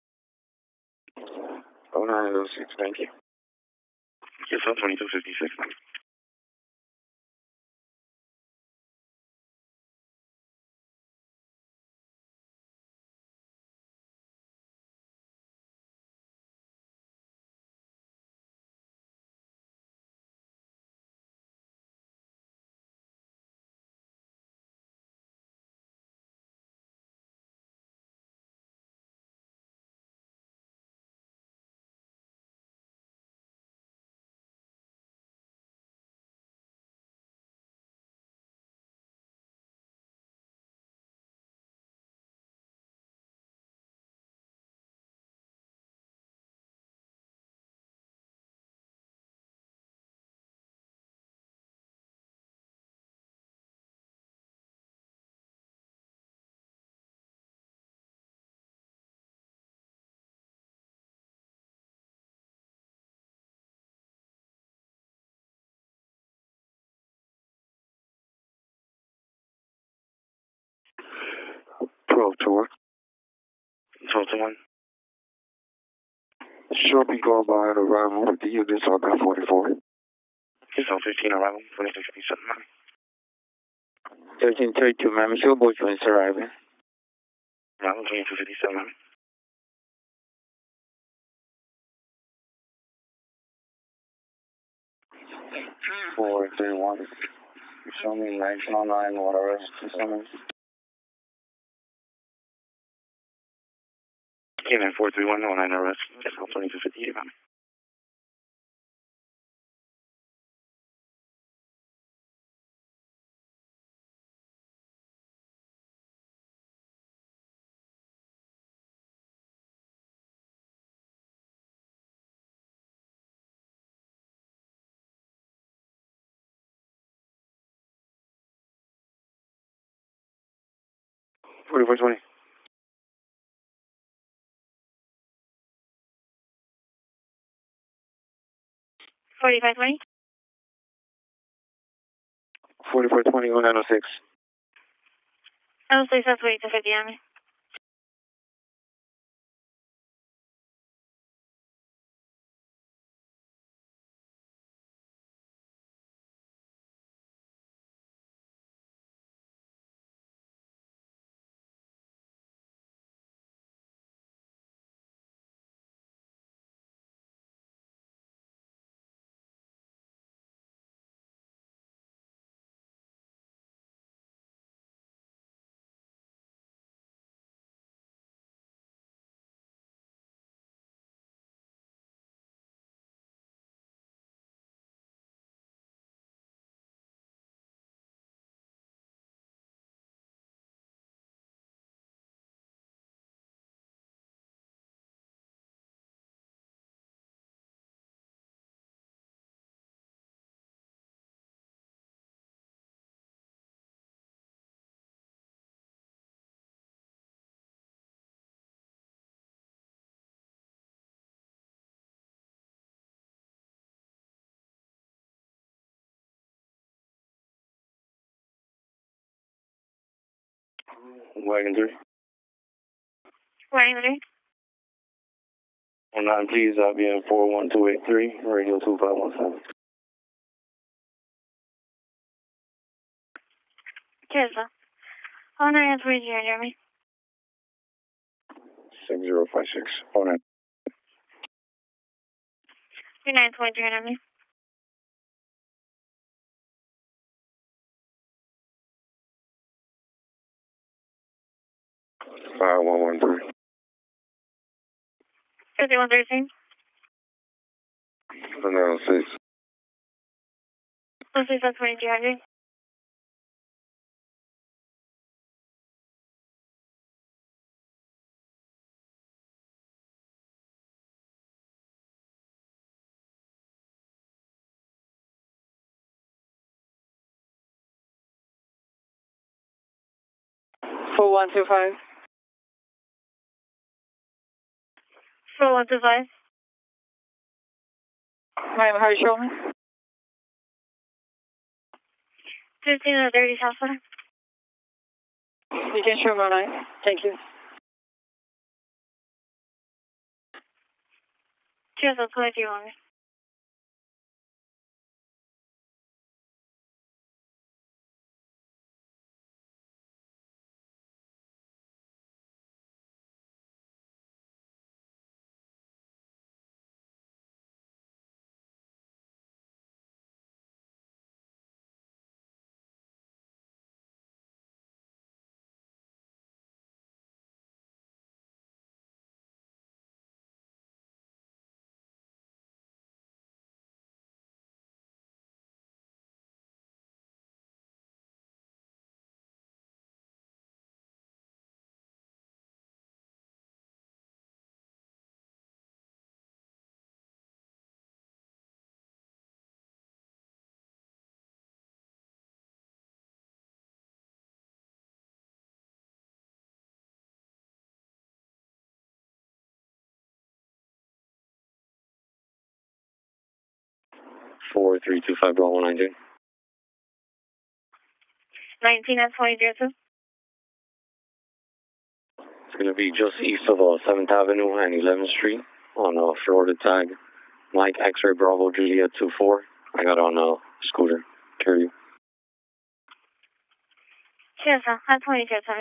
Speaker 1: 0906, thank you. Yes, I'm 2256. 12 tour. 12 to 1. be going by an arrival with the units on that 44. He's on 15 arrival, 2657, Miami. 1332, Miami, Showboat units arriving. Arrival 2257, Miami. Four, three, one. Show me 919, whatever. k four three one one nine RS LNRS, SL 2250, Forty-four twenty. 4520? 4420, 106. 106, that's way to 50 Army. Wagon 3. Wagon 3. On 9, please, IBM 41283, radio 2517. Tesla. On 9, three, oh, you hear me? 6056. On 9. Good night, please, you hear me? 5113. 5113. 106. 106 Four one two five. Roland Design. I am Harry Shulman. 1530 South Center. You can show my line. Thank you. 2021. four three two five Bravo nine two. Nineteen at It's going to be just east of uh, Seventh Avenue and Eleventh Street on a uh, Florida tag. Mike X-ray Bravo Juliet two four. I got on a uh, scooter. Carry you. 确实，他同意决策。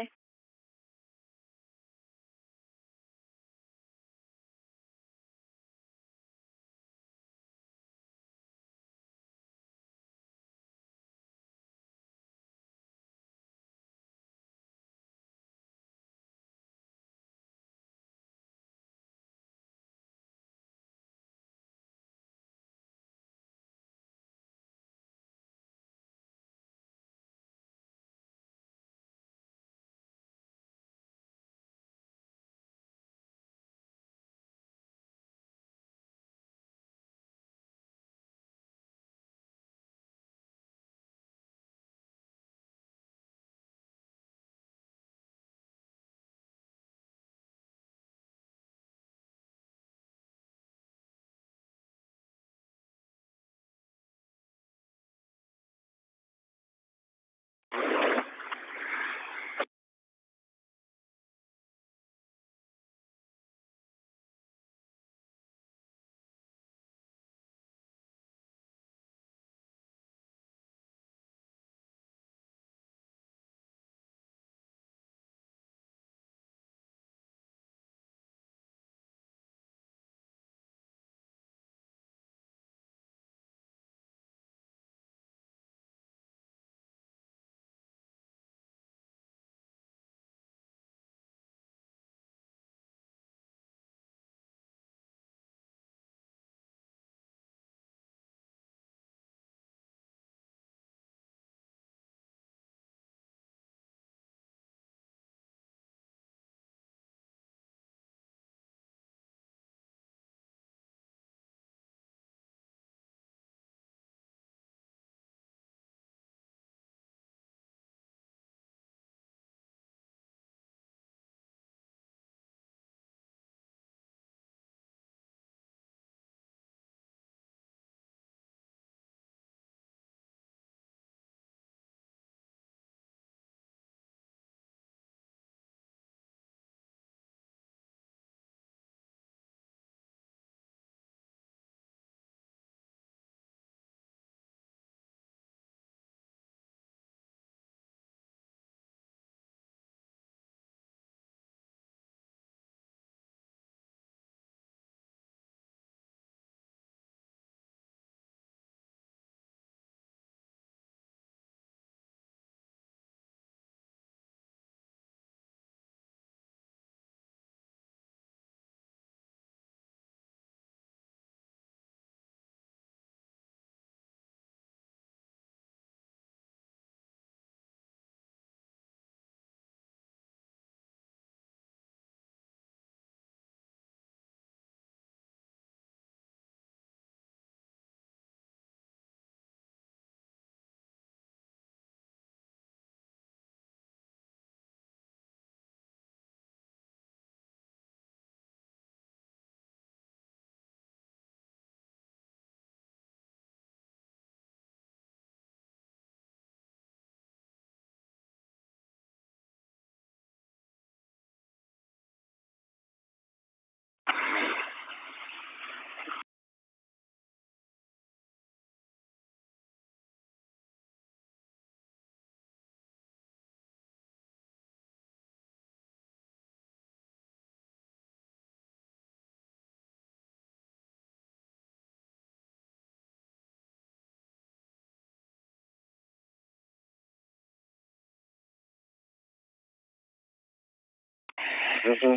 Speaker 1: Mm-hmm.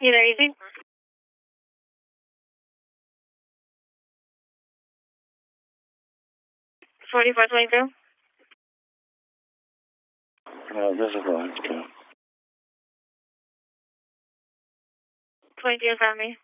Speaker 1: You know, you think forty-four twenty-two. No, this is going Twenty-two, family.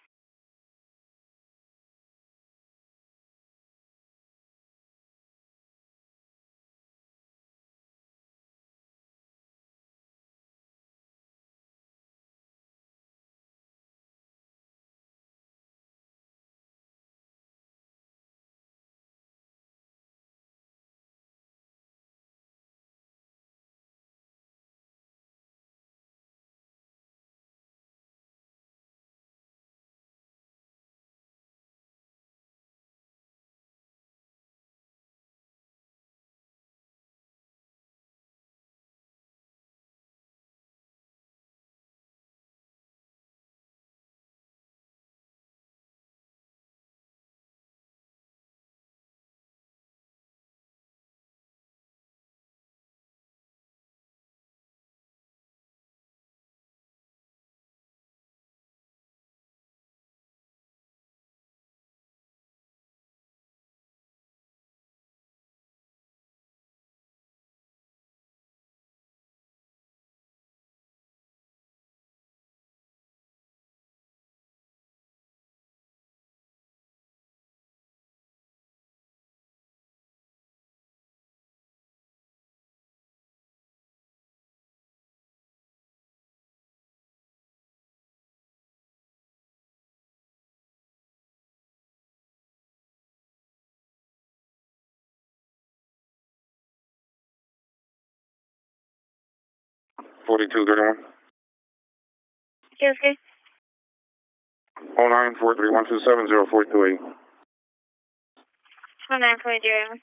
Speaker 1: 4231. okay. 0943127042. 0943127042.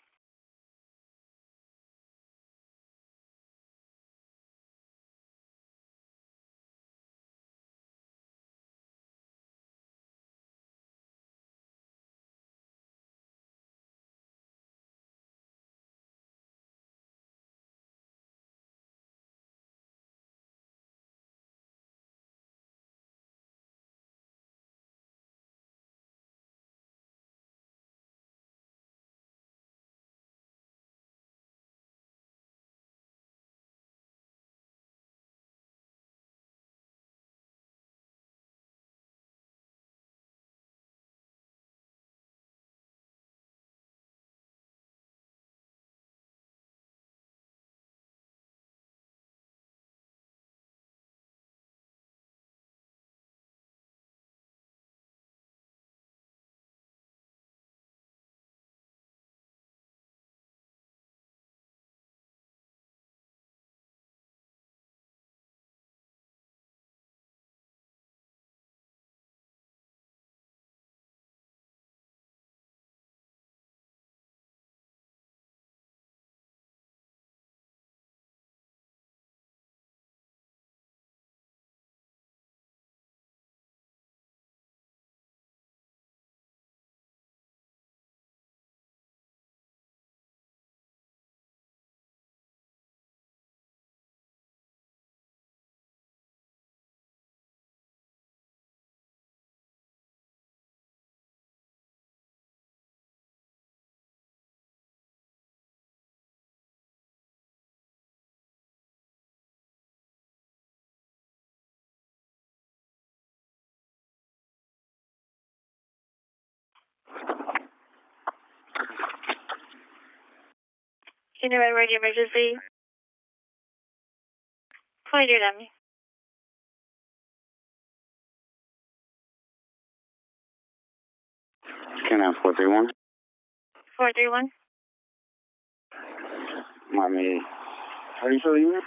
Speaker 1: Unimed Radio Emergency. Pointer dummy. Can I have 431? 431. Miami, are you still I'm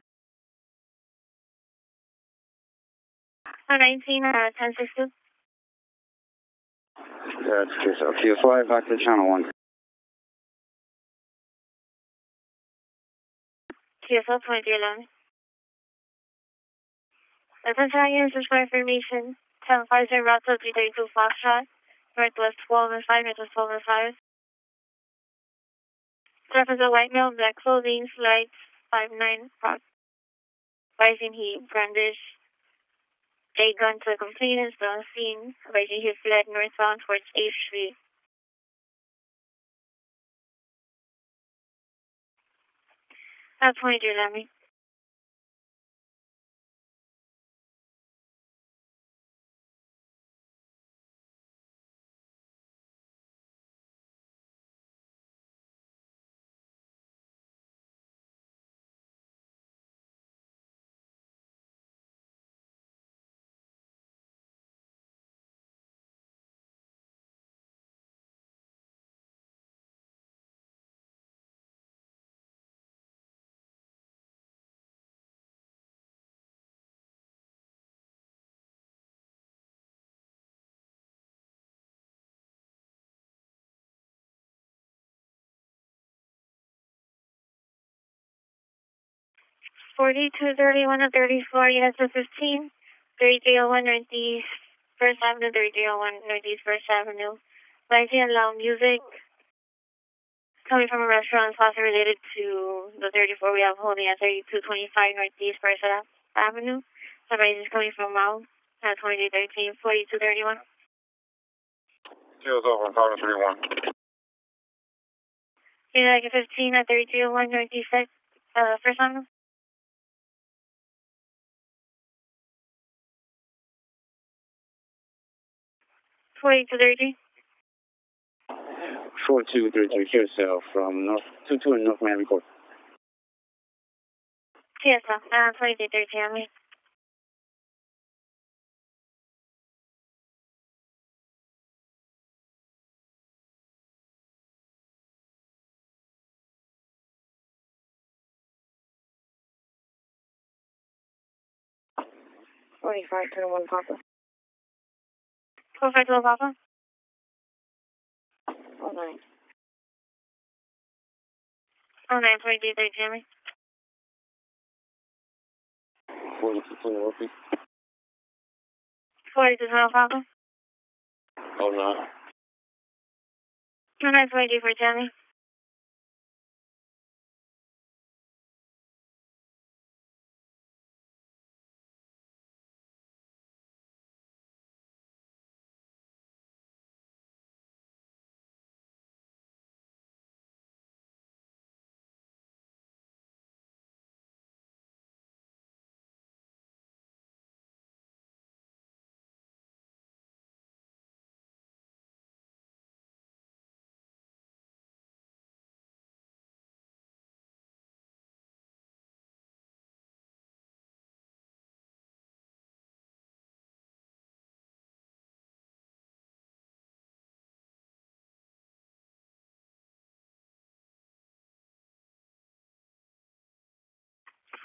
Speaker 1: 419, uh, 1062. That's Kiss Off. Kiss Live, back to Channel 1. TSL point three nine. The Italian, search for information. 1050 route to 332 Foxtrot, northwest 12 and 5, northwest 12 and 5. Surface of white male, black clothing, slides 59, prop. Rising heat brandish a gun to the complainants, but unseen. Rising heat fled northbound towards 8th Street. That's when I do, 40, 231 and 34, yes, the 15, 3301 Northeast First Avenue, 3301 Northeast First Avenue. Lighting and loud music coming from a restaurant also related to the 34 we have holding at 3225 Northeast First Avenue. Somebody Somebody's coming from Mao at twenty two thirteen. Forty 4231. Tails over on 15 at 3201 Northeast uh, First Avenue. 4233. 4233 here, so uh, from North 22 and North Miami Court. Yes, sir. Uh, 4233 on me. Forty-five, ten, one, Papa. Perfect Little Papa. All right. All right, three D three Jimmy. Forty two twenty Murphy. Forty two twenty Papa. Oh no. All right, three D three Jimmy.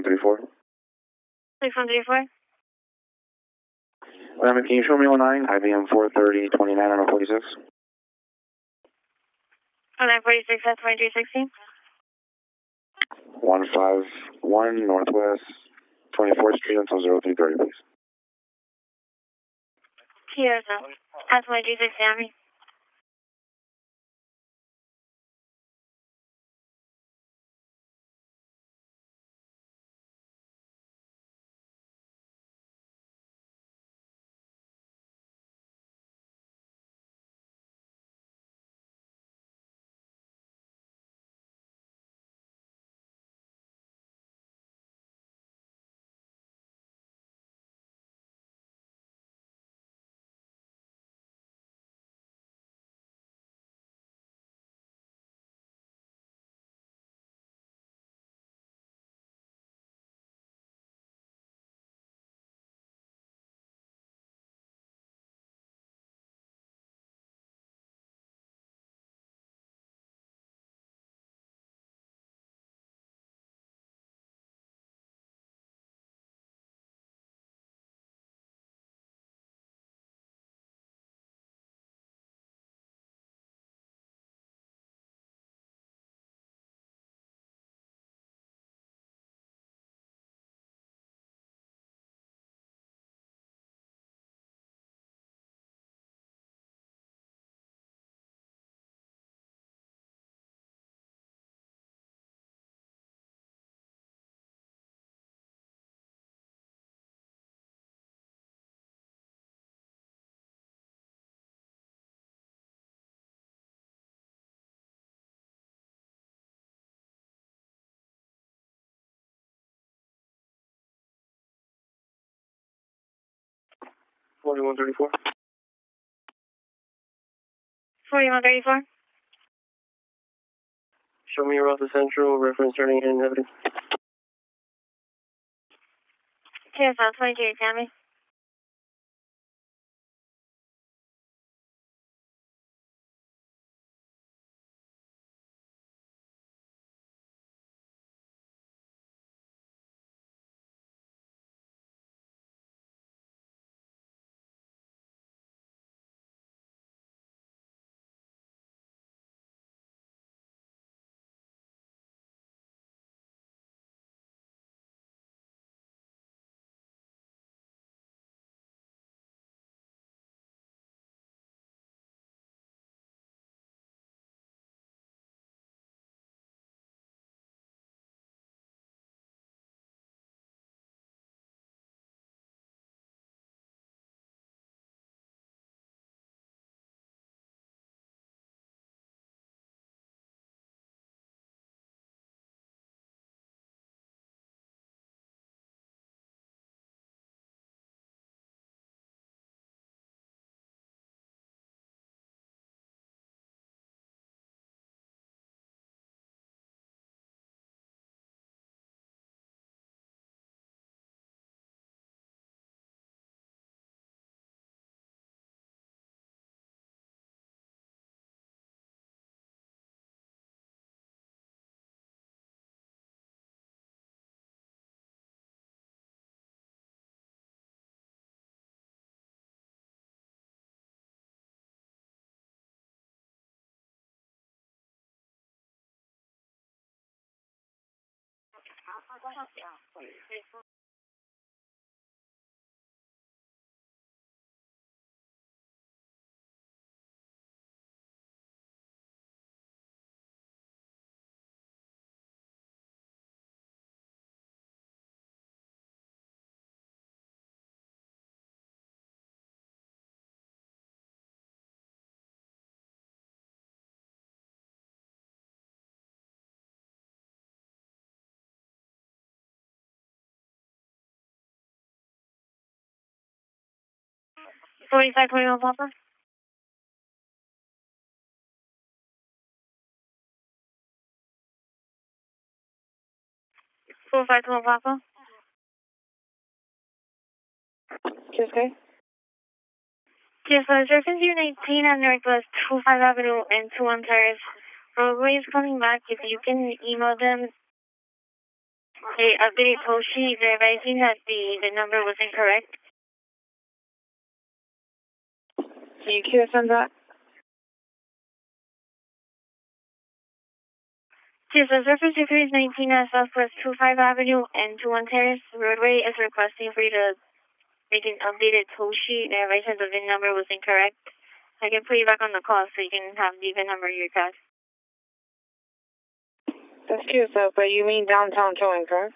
Speaker 1: three four. 6134? three four. can you show me 09, IBM 430, 29, 46? 0946 at 2216? 151 Northwest 24th Street until 0330, please. Here's a. That's 4134. 4134. Show me your route Central, reference turning in evidence. 2 South 22, Tammy. 关上啊，可以收。45 21 Papa. Four five one Papa. Tuesday. Yes, uh, Surfing 19 at Northwest 25 Avenue and 2 Terrace. Roadway is coming back. If you can email them they updated Toshi, realizing that the, the number was incorrect. Can you that? Yes, is Surfer Series 19 at Southwest 25 Avenue and 21 Terrace Roadway is requesting for you to make an updated toll sheet. The revision of the VIN number was incorrect. I can put you back on the call so you can have the VIN number of your card. Excuse us, but you mean downtown towing, correct?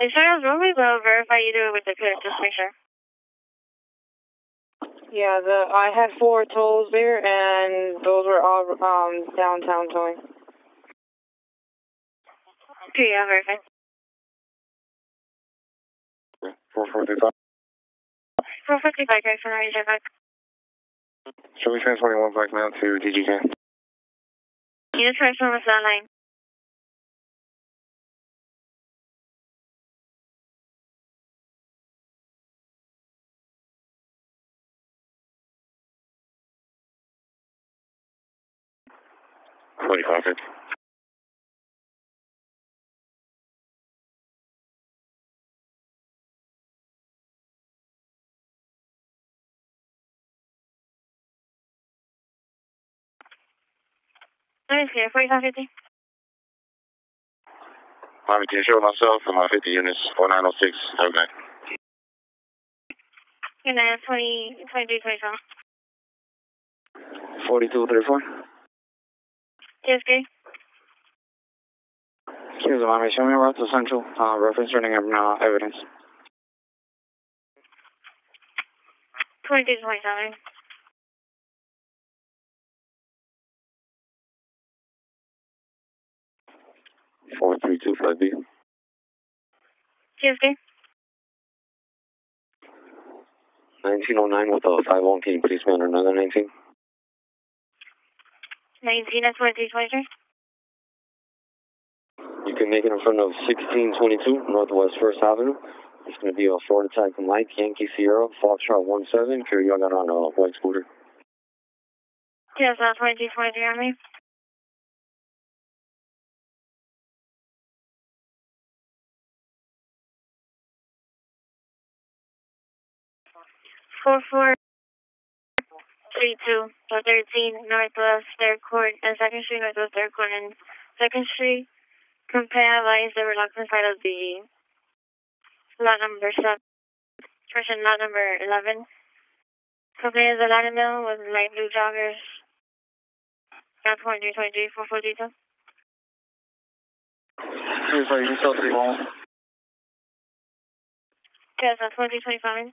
Speaker 1: These are really low. Verify you do it with the code. Just make sure. Yeah, the I had four tolls there, and those were all um, downtown tolling. Okay, yeah, verify. Four forty-five. Four forty-five. Guys, for Ranger back. Should we send twenty-one back now to DGK? Unit transfer was online. What do you call it? That is clear, 4550. Miami, can you show myself and my 50 units, 4906, have a good 20, 22, 24. 42, 34. Kizgi. Kizumami, show me routes essential. Uh, reference turning up now, uh, evidence. 22 Four three two five B. Tuesday. Nineteen oh nine with a five oh one. Can you please man another nineteen? 1923. You can make it in front of 1622 Northwest 1st Avenue. It's going to be a Florida Titan Mike, Yankee Sierra, Foxtrot 17, Carry got on a white scooter. Yes, that's uh, 2223 on me. Four four. 32 or 13 Northwest 3rd Court and 2nd Street Northwest 3rd Court and 2nd Street. Compare lies the reluctant side of the lot number 7, person lot number 11. Compare the Latin mill with light blue joggers. That's 123 for 42. 对，已经到对方。Yes, that's 125.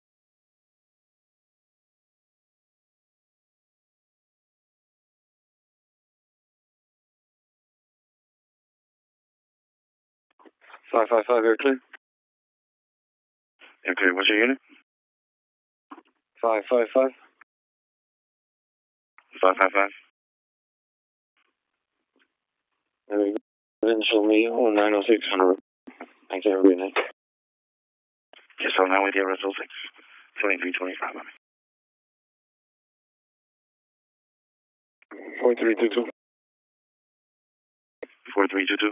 Speaker 1: 555 air clear. what's your unit? 555. 555. Provincial Meal 906 on route. Thank you, have a good Yes, I'm now with you, Russell 6. 2325 4322. 4322.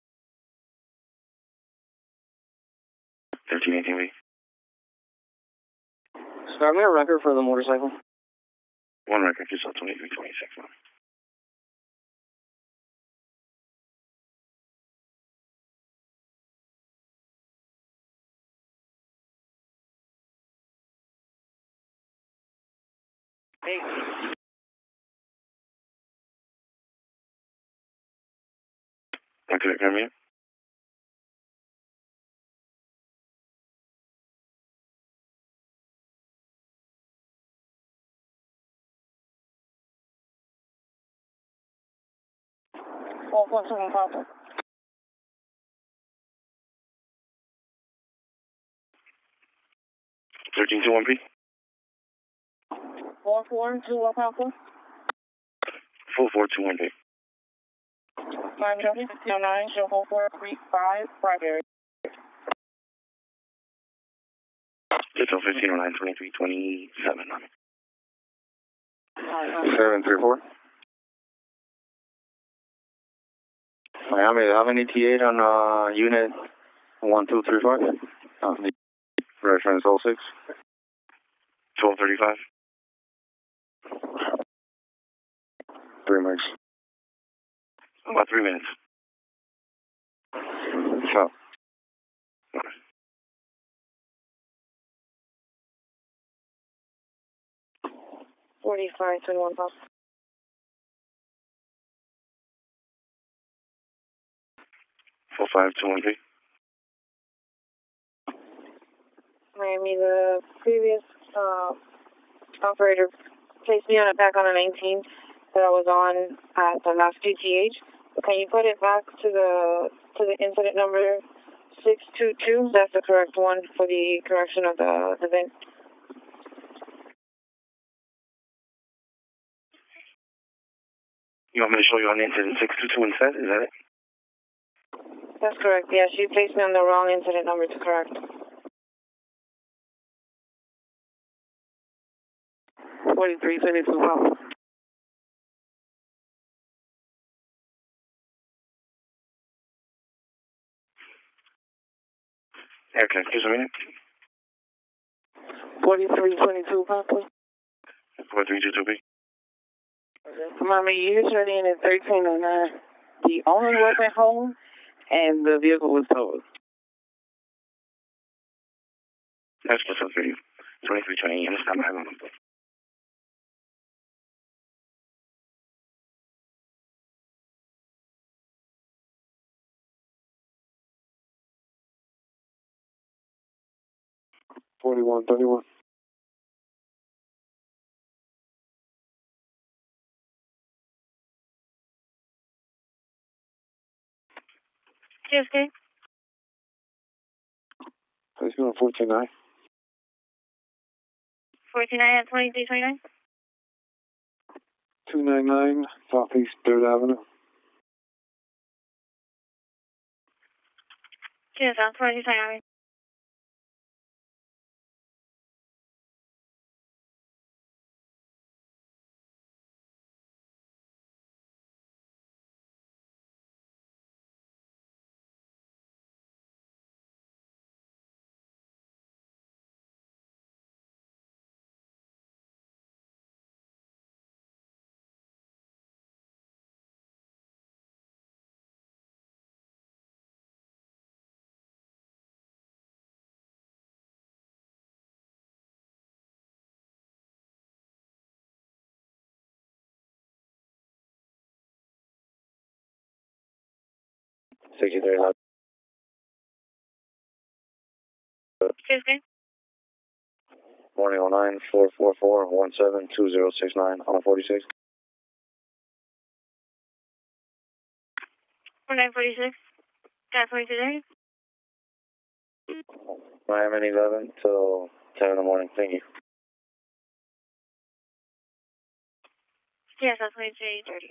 Speaker 1: I'm at record for the motorcycle. One record, just on 2326, Hey. Okay, come here. 我是林高的。Thirteen two one P. Four four two one five four. Four four two one P. Nine W zero nine zero four four three five primary. Six oh fifteen oh nine twenty three twenty seven. Seven three four. Miami, do you have an ETA on uh, unit 1235? Oh. Reference 06? 1235. Three minutes. About three minutes. So. Forty-five, twenty-one, pop. 51213. Miami, the previous uh, operator placed me on it back on the 19 that I was on at the last DTH. Can you put it back to the to the incident number 622? That's the correct one for the correction of the, event. You want me to show you on incident 622 instead? Is that it? That's correct. Yeah, she placed me on the wrong incident number to correct. Forty-three seventy-two. Papa. Okay, just a minute. Forty-three twenty-two, Papa. Forty-three twenty-two. Okay. Miami, you should in at thirteen oh nine. The only at home and the vehicle was towed. That's what's up for you. Twenty-three twenty. train, I'm stop back on them. Forty-one, thirty-one. Tuesday? Let's go on 14 Forty nine at 2329? 299 Southeast 3rd Avenue. Yes, that's what you Excuse me? Morning 09 444 172069 on 46. 946. Definitely today. I'm 11 till 10 in the morning. Thank you. Yes, that's me, 30.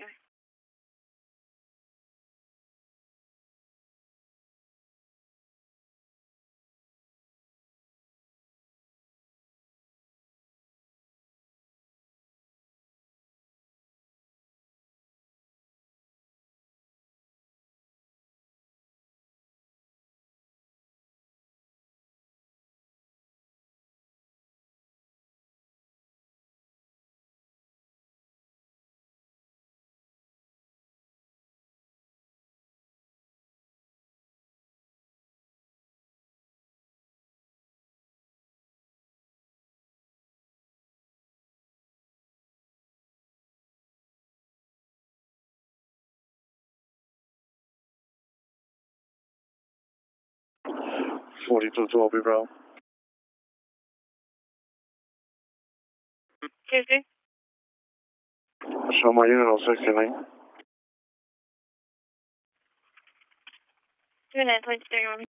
Speaker 1: 42 to Obi Brown. Tuesday. Show my unit on 69. 29.31.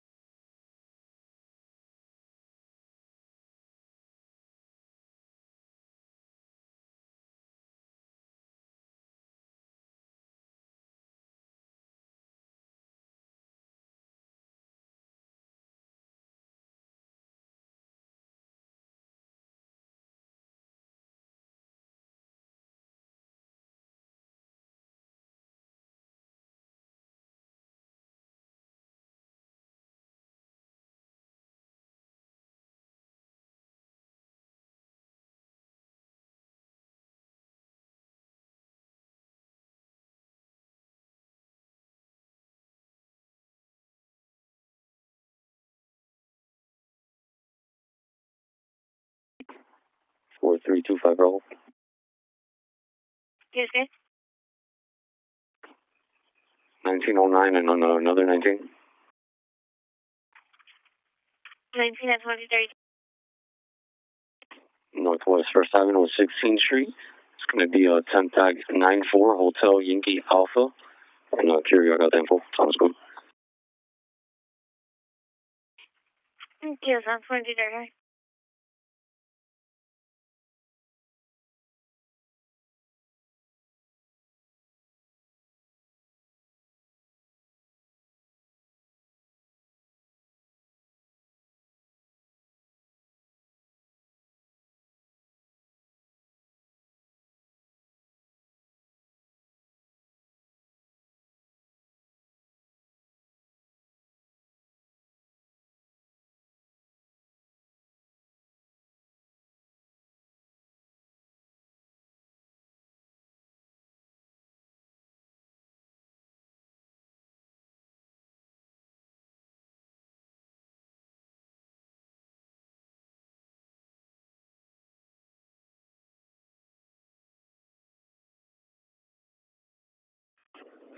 Speaker 1: 43250. Roll. Yes, yes. 1909 and another 19. 19 at 2030. Northwest First Avenue on 16th Street. It's going to be a 10 tag nine four Hotel Yankee Alpha. And uh, Curio, I got the info. Sounds good. Thank you. Sounds 2030.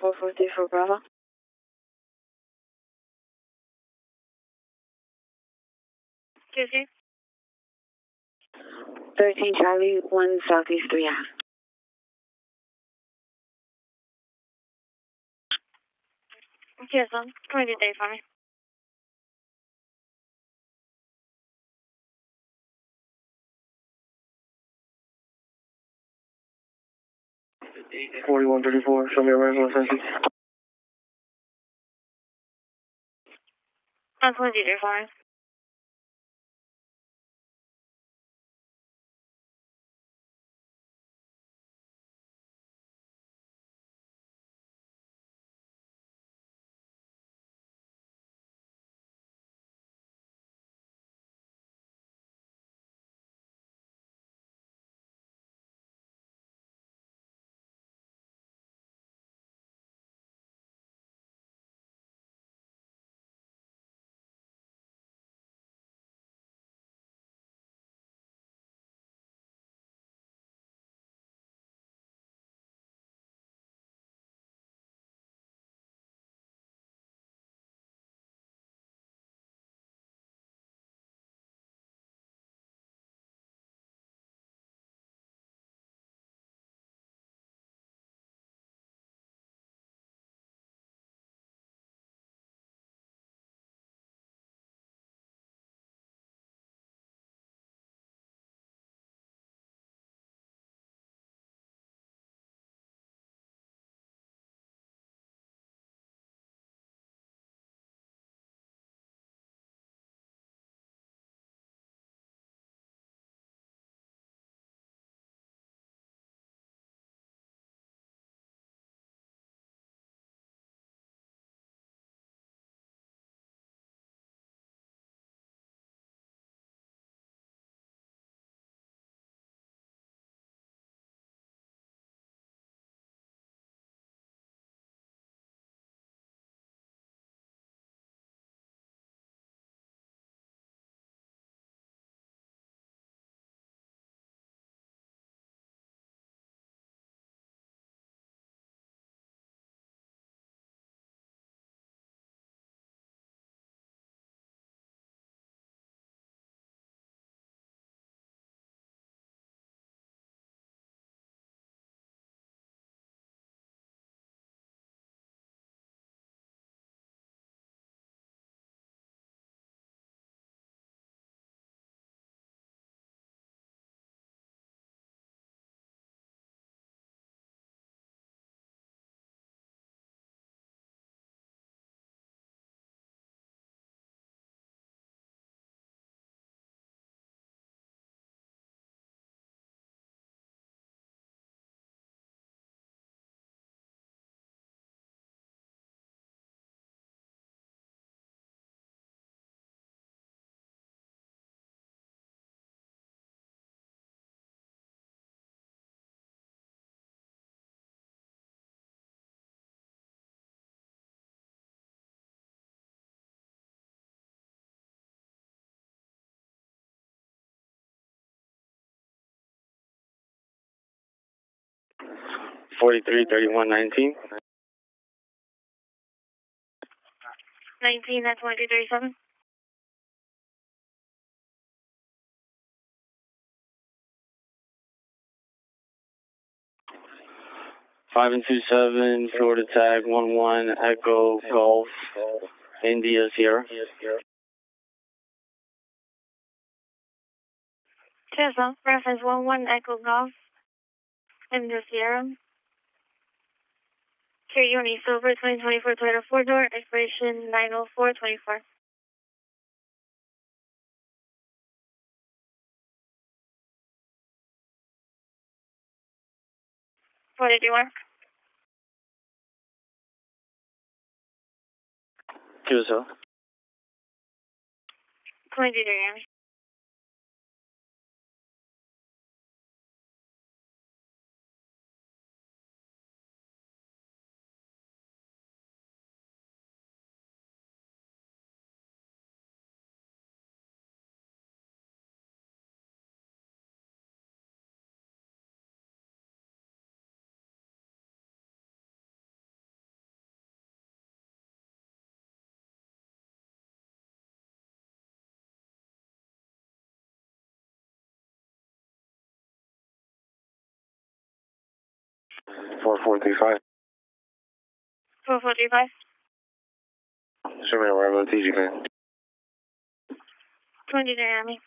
Speaker 1: 440 for Bravo. Excuse me? 13 Charlie, 1 Southeast 3 Ave. Yes, I'm to day for me. 4134, show me a range 170. 43, 31, 19. 19 that's 20, 37. Five two seven, Florida tag one one Echo Golf, India Sierra. Tesla, reference one one Echo Golf, India Sierra. Cherry Honey Silver 2024 Toyota 4 door, expiration 90424. What did you want? Choose her. Can we 4435. 4435. Show me where I'm on TG, man. 20 Army.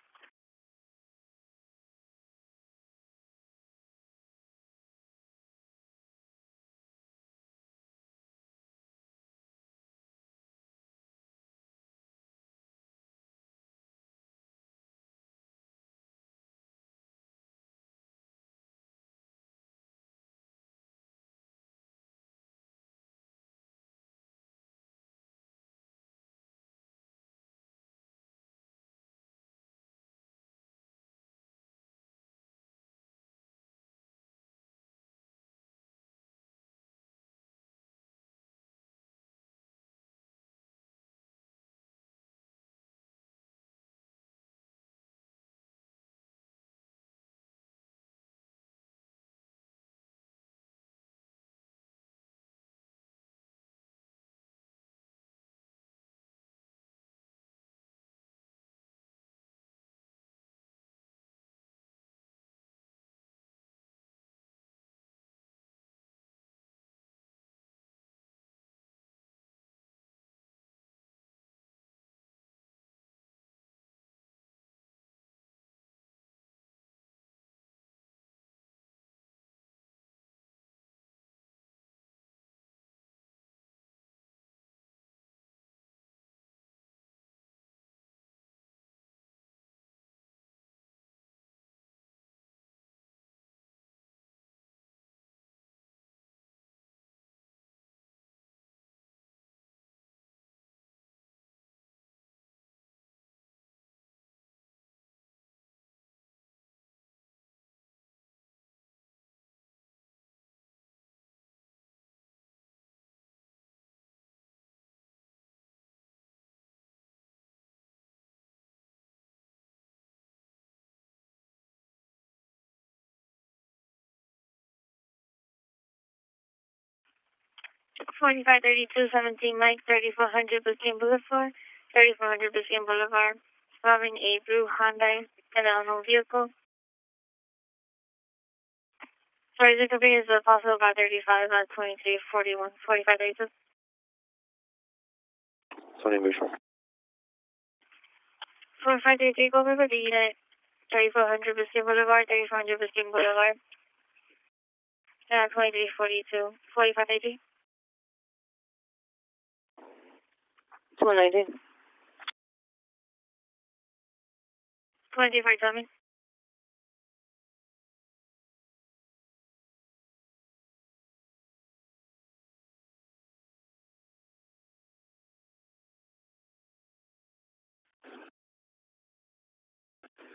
Speaker 1: 4532 17 Mike, 3400 Biscayne Boulevard, 3400 Biscayne Boulevard, Robin A. Brew, Hyundai, and unknown vehicle. Sorry, the company is possible by 35 at uh, 23 41 45 32. Sony 4533, go over the unit, 3400 Biscayne Boulevard, 3400 Biscayne Boulevard, uh, 2342, 4533. what I Tommy?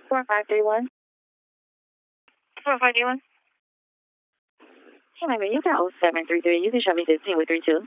Speaker 1: Four five three one. Four five three one. Hey, my man, you got 0733. You can show me 15 with 32.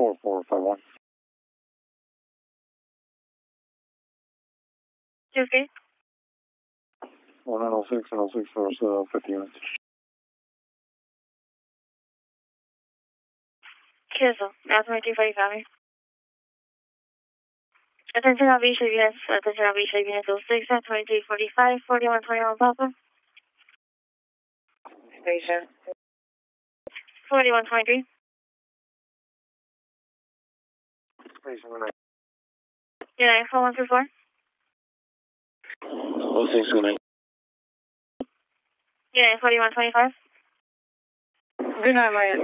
Speaker 1: 4451. Okay. 1906 and 06 for uh, 50 units. Cancel. Alpha 245 Army. Attention all V shape units. Attention all V shape units 06 at 2245, 4121 Papa. Station. 4123. please. United 4134. All things good night. United 4125. Good night, Ryan.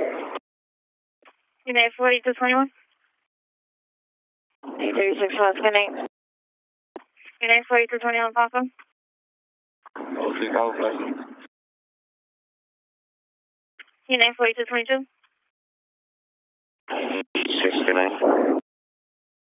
Speaker 1: United 4221. 836 West, good night. United 4221 Possum. All things good out, please. United 4222. night.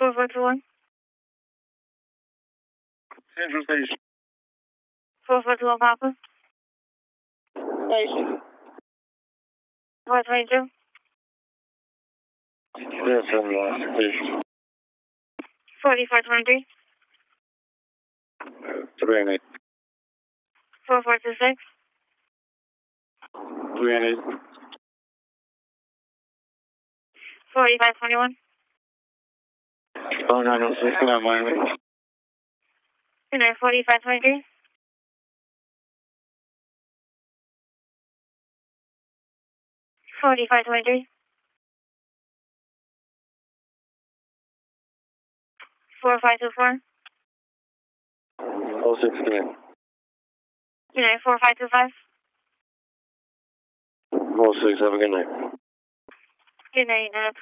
Speaker 1: was that your line? Central Station. Suicide Long Papa? Station. What Ranger? Yes, I'm lost. Station. 4423? 308. 4426? 308. 4521? Oh, 906, come out, Miami. 940, 523. Forty-five twenty-three. Four five two four. Oh six three. Good night. Four five two five. Oh six. Have a good night. Good night, uh,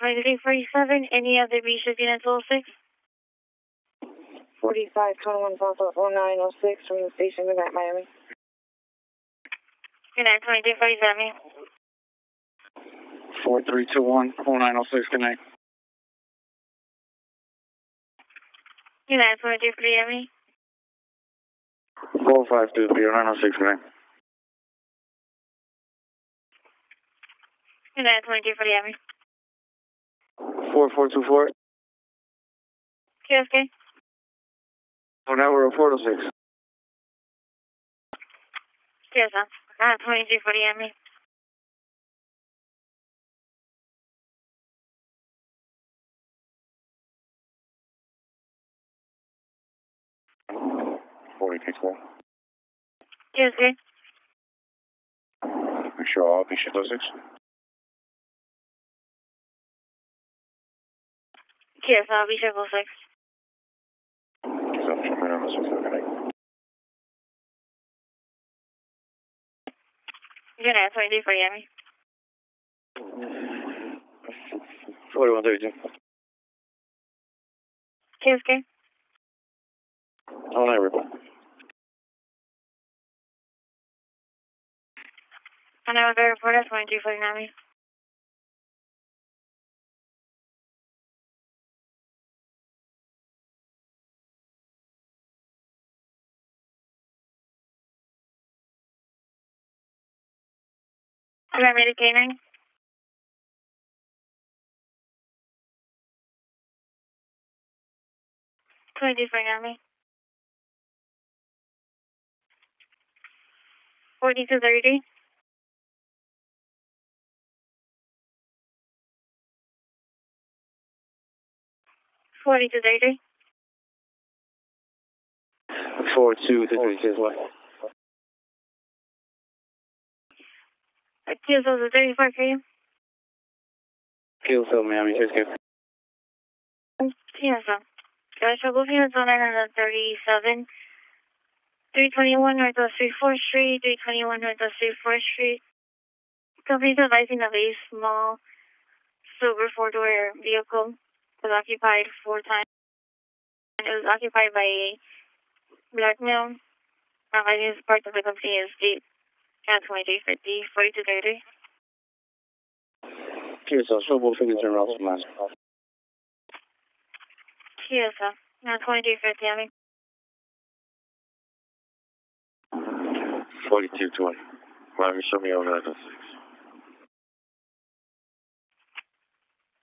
Speaker 1: any other B shift unit 4521 Papa 0906 from the station Midnight Miami. Good night, Flight 347. 4321 0906, good night. Good night, Flight 347. 4523 good night. Good night, 4424. okay. On hour 406. Yes, uh, 2240 ME. Forty two four. Yes, sir. Make sure all be oh six. Yes, I'll be circle six. Unit 23 for Yami. 4132. Kiske. All right, report. And I was there report at 22 for Yami. I'm meditating. What I do for Yami? 40 to 30. Forty to thirty. Four two to thirty is what? Kielso, the 34 for you. Kielso, Miami, here's I show Joshua Bluefield, on 937. 321 Northwest 34th Street, 321 Northwest 34th Street. Company's advising of a small silver four-door vehicle was occupied four times. It was occupied by a black male. Advising is part of the company is 20 for D, 42 30. TSL, Snowball Fingerton, Ralph Mass. TSL, now 22 for Tammy. 42 20. Why don't you show me over at 6?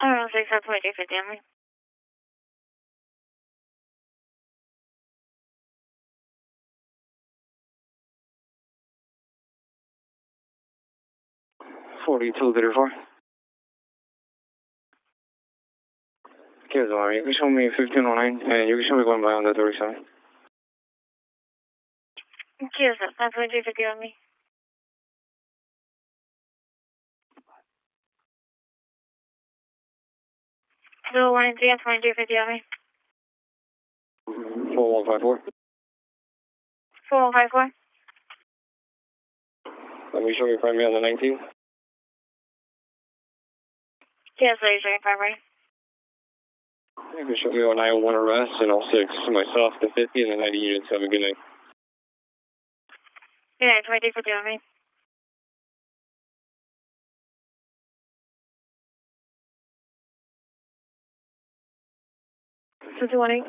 Speaker 1: Around 6 for 22 for Tammy. 42 34. Here's the You can show me 1509 and you can show me going by on the 37. Here's the 542 on me. Two one three on me. Four one five four. Four one five four. Let me show you primary on the nineteen. Yes, laser primary. Show me on I-01 arrest and all six to myself, the 50 and the 90 units. Have a good night. Good night, 20 for Jeremy. Suzuki.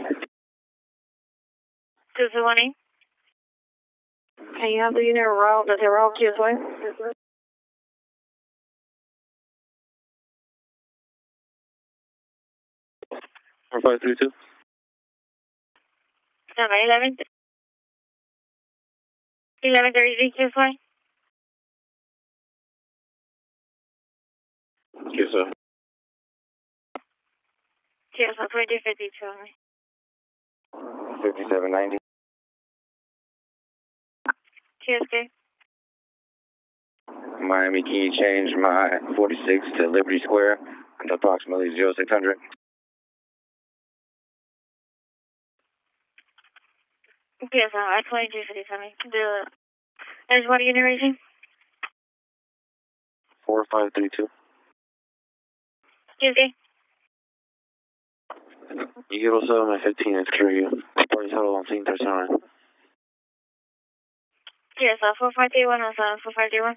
Speaker 1: Suzuki. Can you have the unit route that they're all QSY? 4532. Number 11. 1133 fly. sir. Q sir, 2052. 5790. TSK. Miami, can you change my 46 to Liberty Square at approximately 0600? Yes, uh, I played G City Tommy. The there's what unit racing? Four five three two. Excuse me. Euro seven and fifteen is you. Party total on scene thirteen nine. Yes, uh, four five three one, uh, four five three one.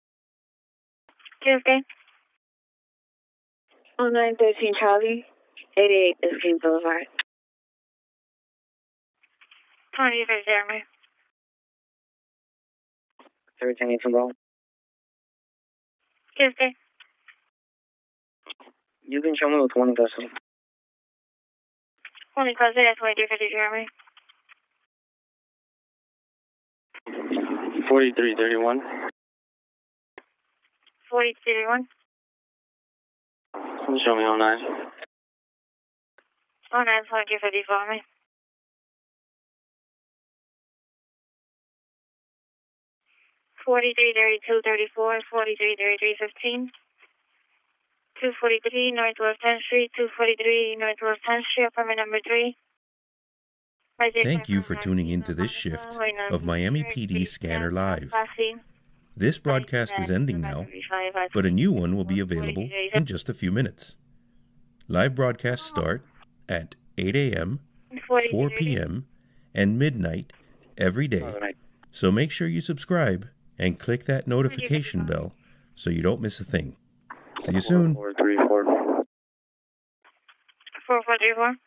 Speaker 1: Tuesday. On 913 Charlie, 88 Biscayne Boulevard. 20 for Jeremy. 13 for Ball. Tuesday. You can show me with one vessel. for Jeremy. 4331. 4281. Show me 09. 09, thank you for defarming. Forty-three thirty-two thirty-four, forty-three thirty-three fifteen, two forty-three Northwest 10th two forty-three apartment number three. Thank you for tuning into this shift of Miami PD Scanner Live. This broadcast is ending now, but a new one will be available in just a few minutes. Live broadcasts start at 8 a.m., 4 p.m., and midnight every day. So make sure you subscribe and click that notification bell so you don't miss a thing. See you soon. 4434. 4434.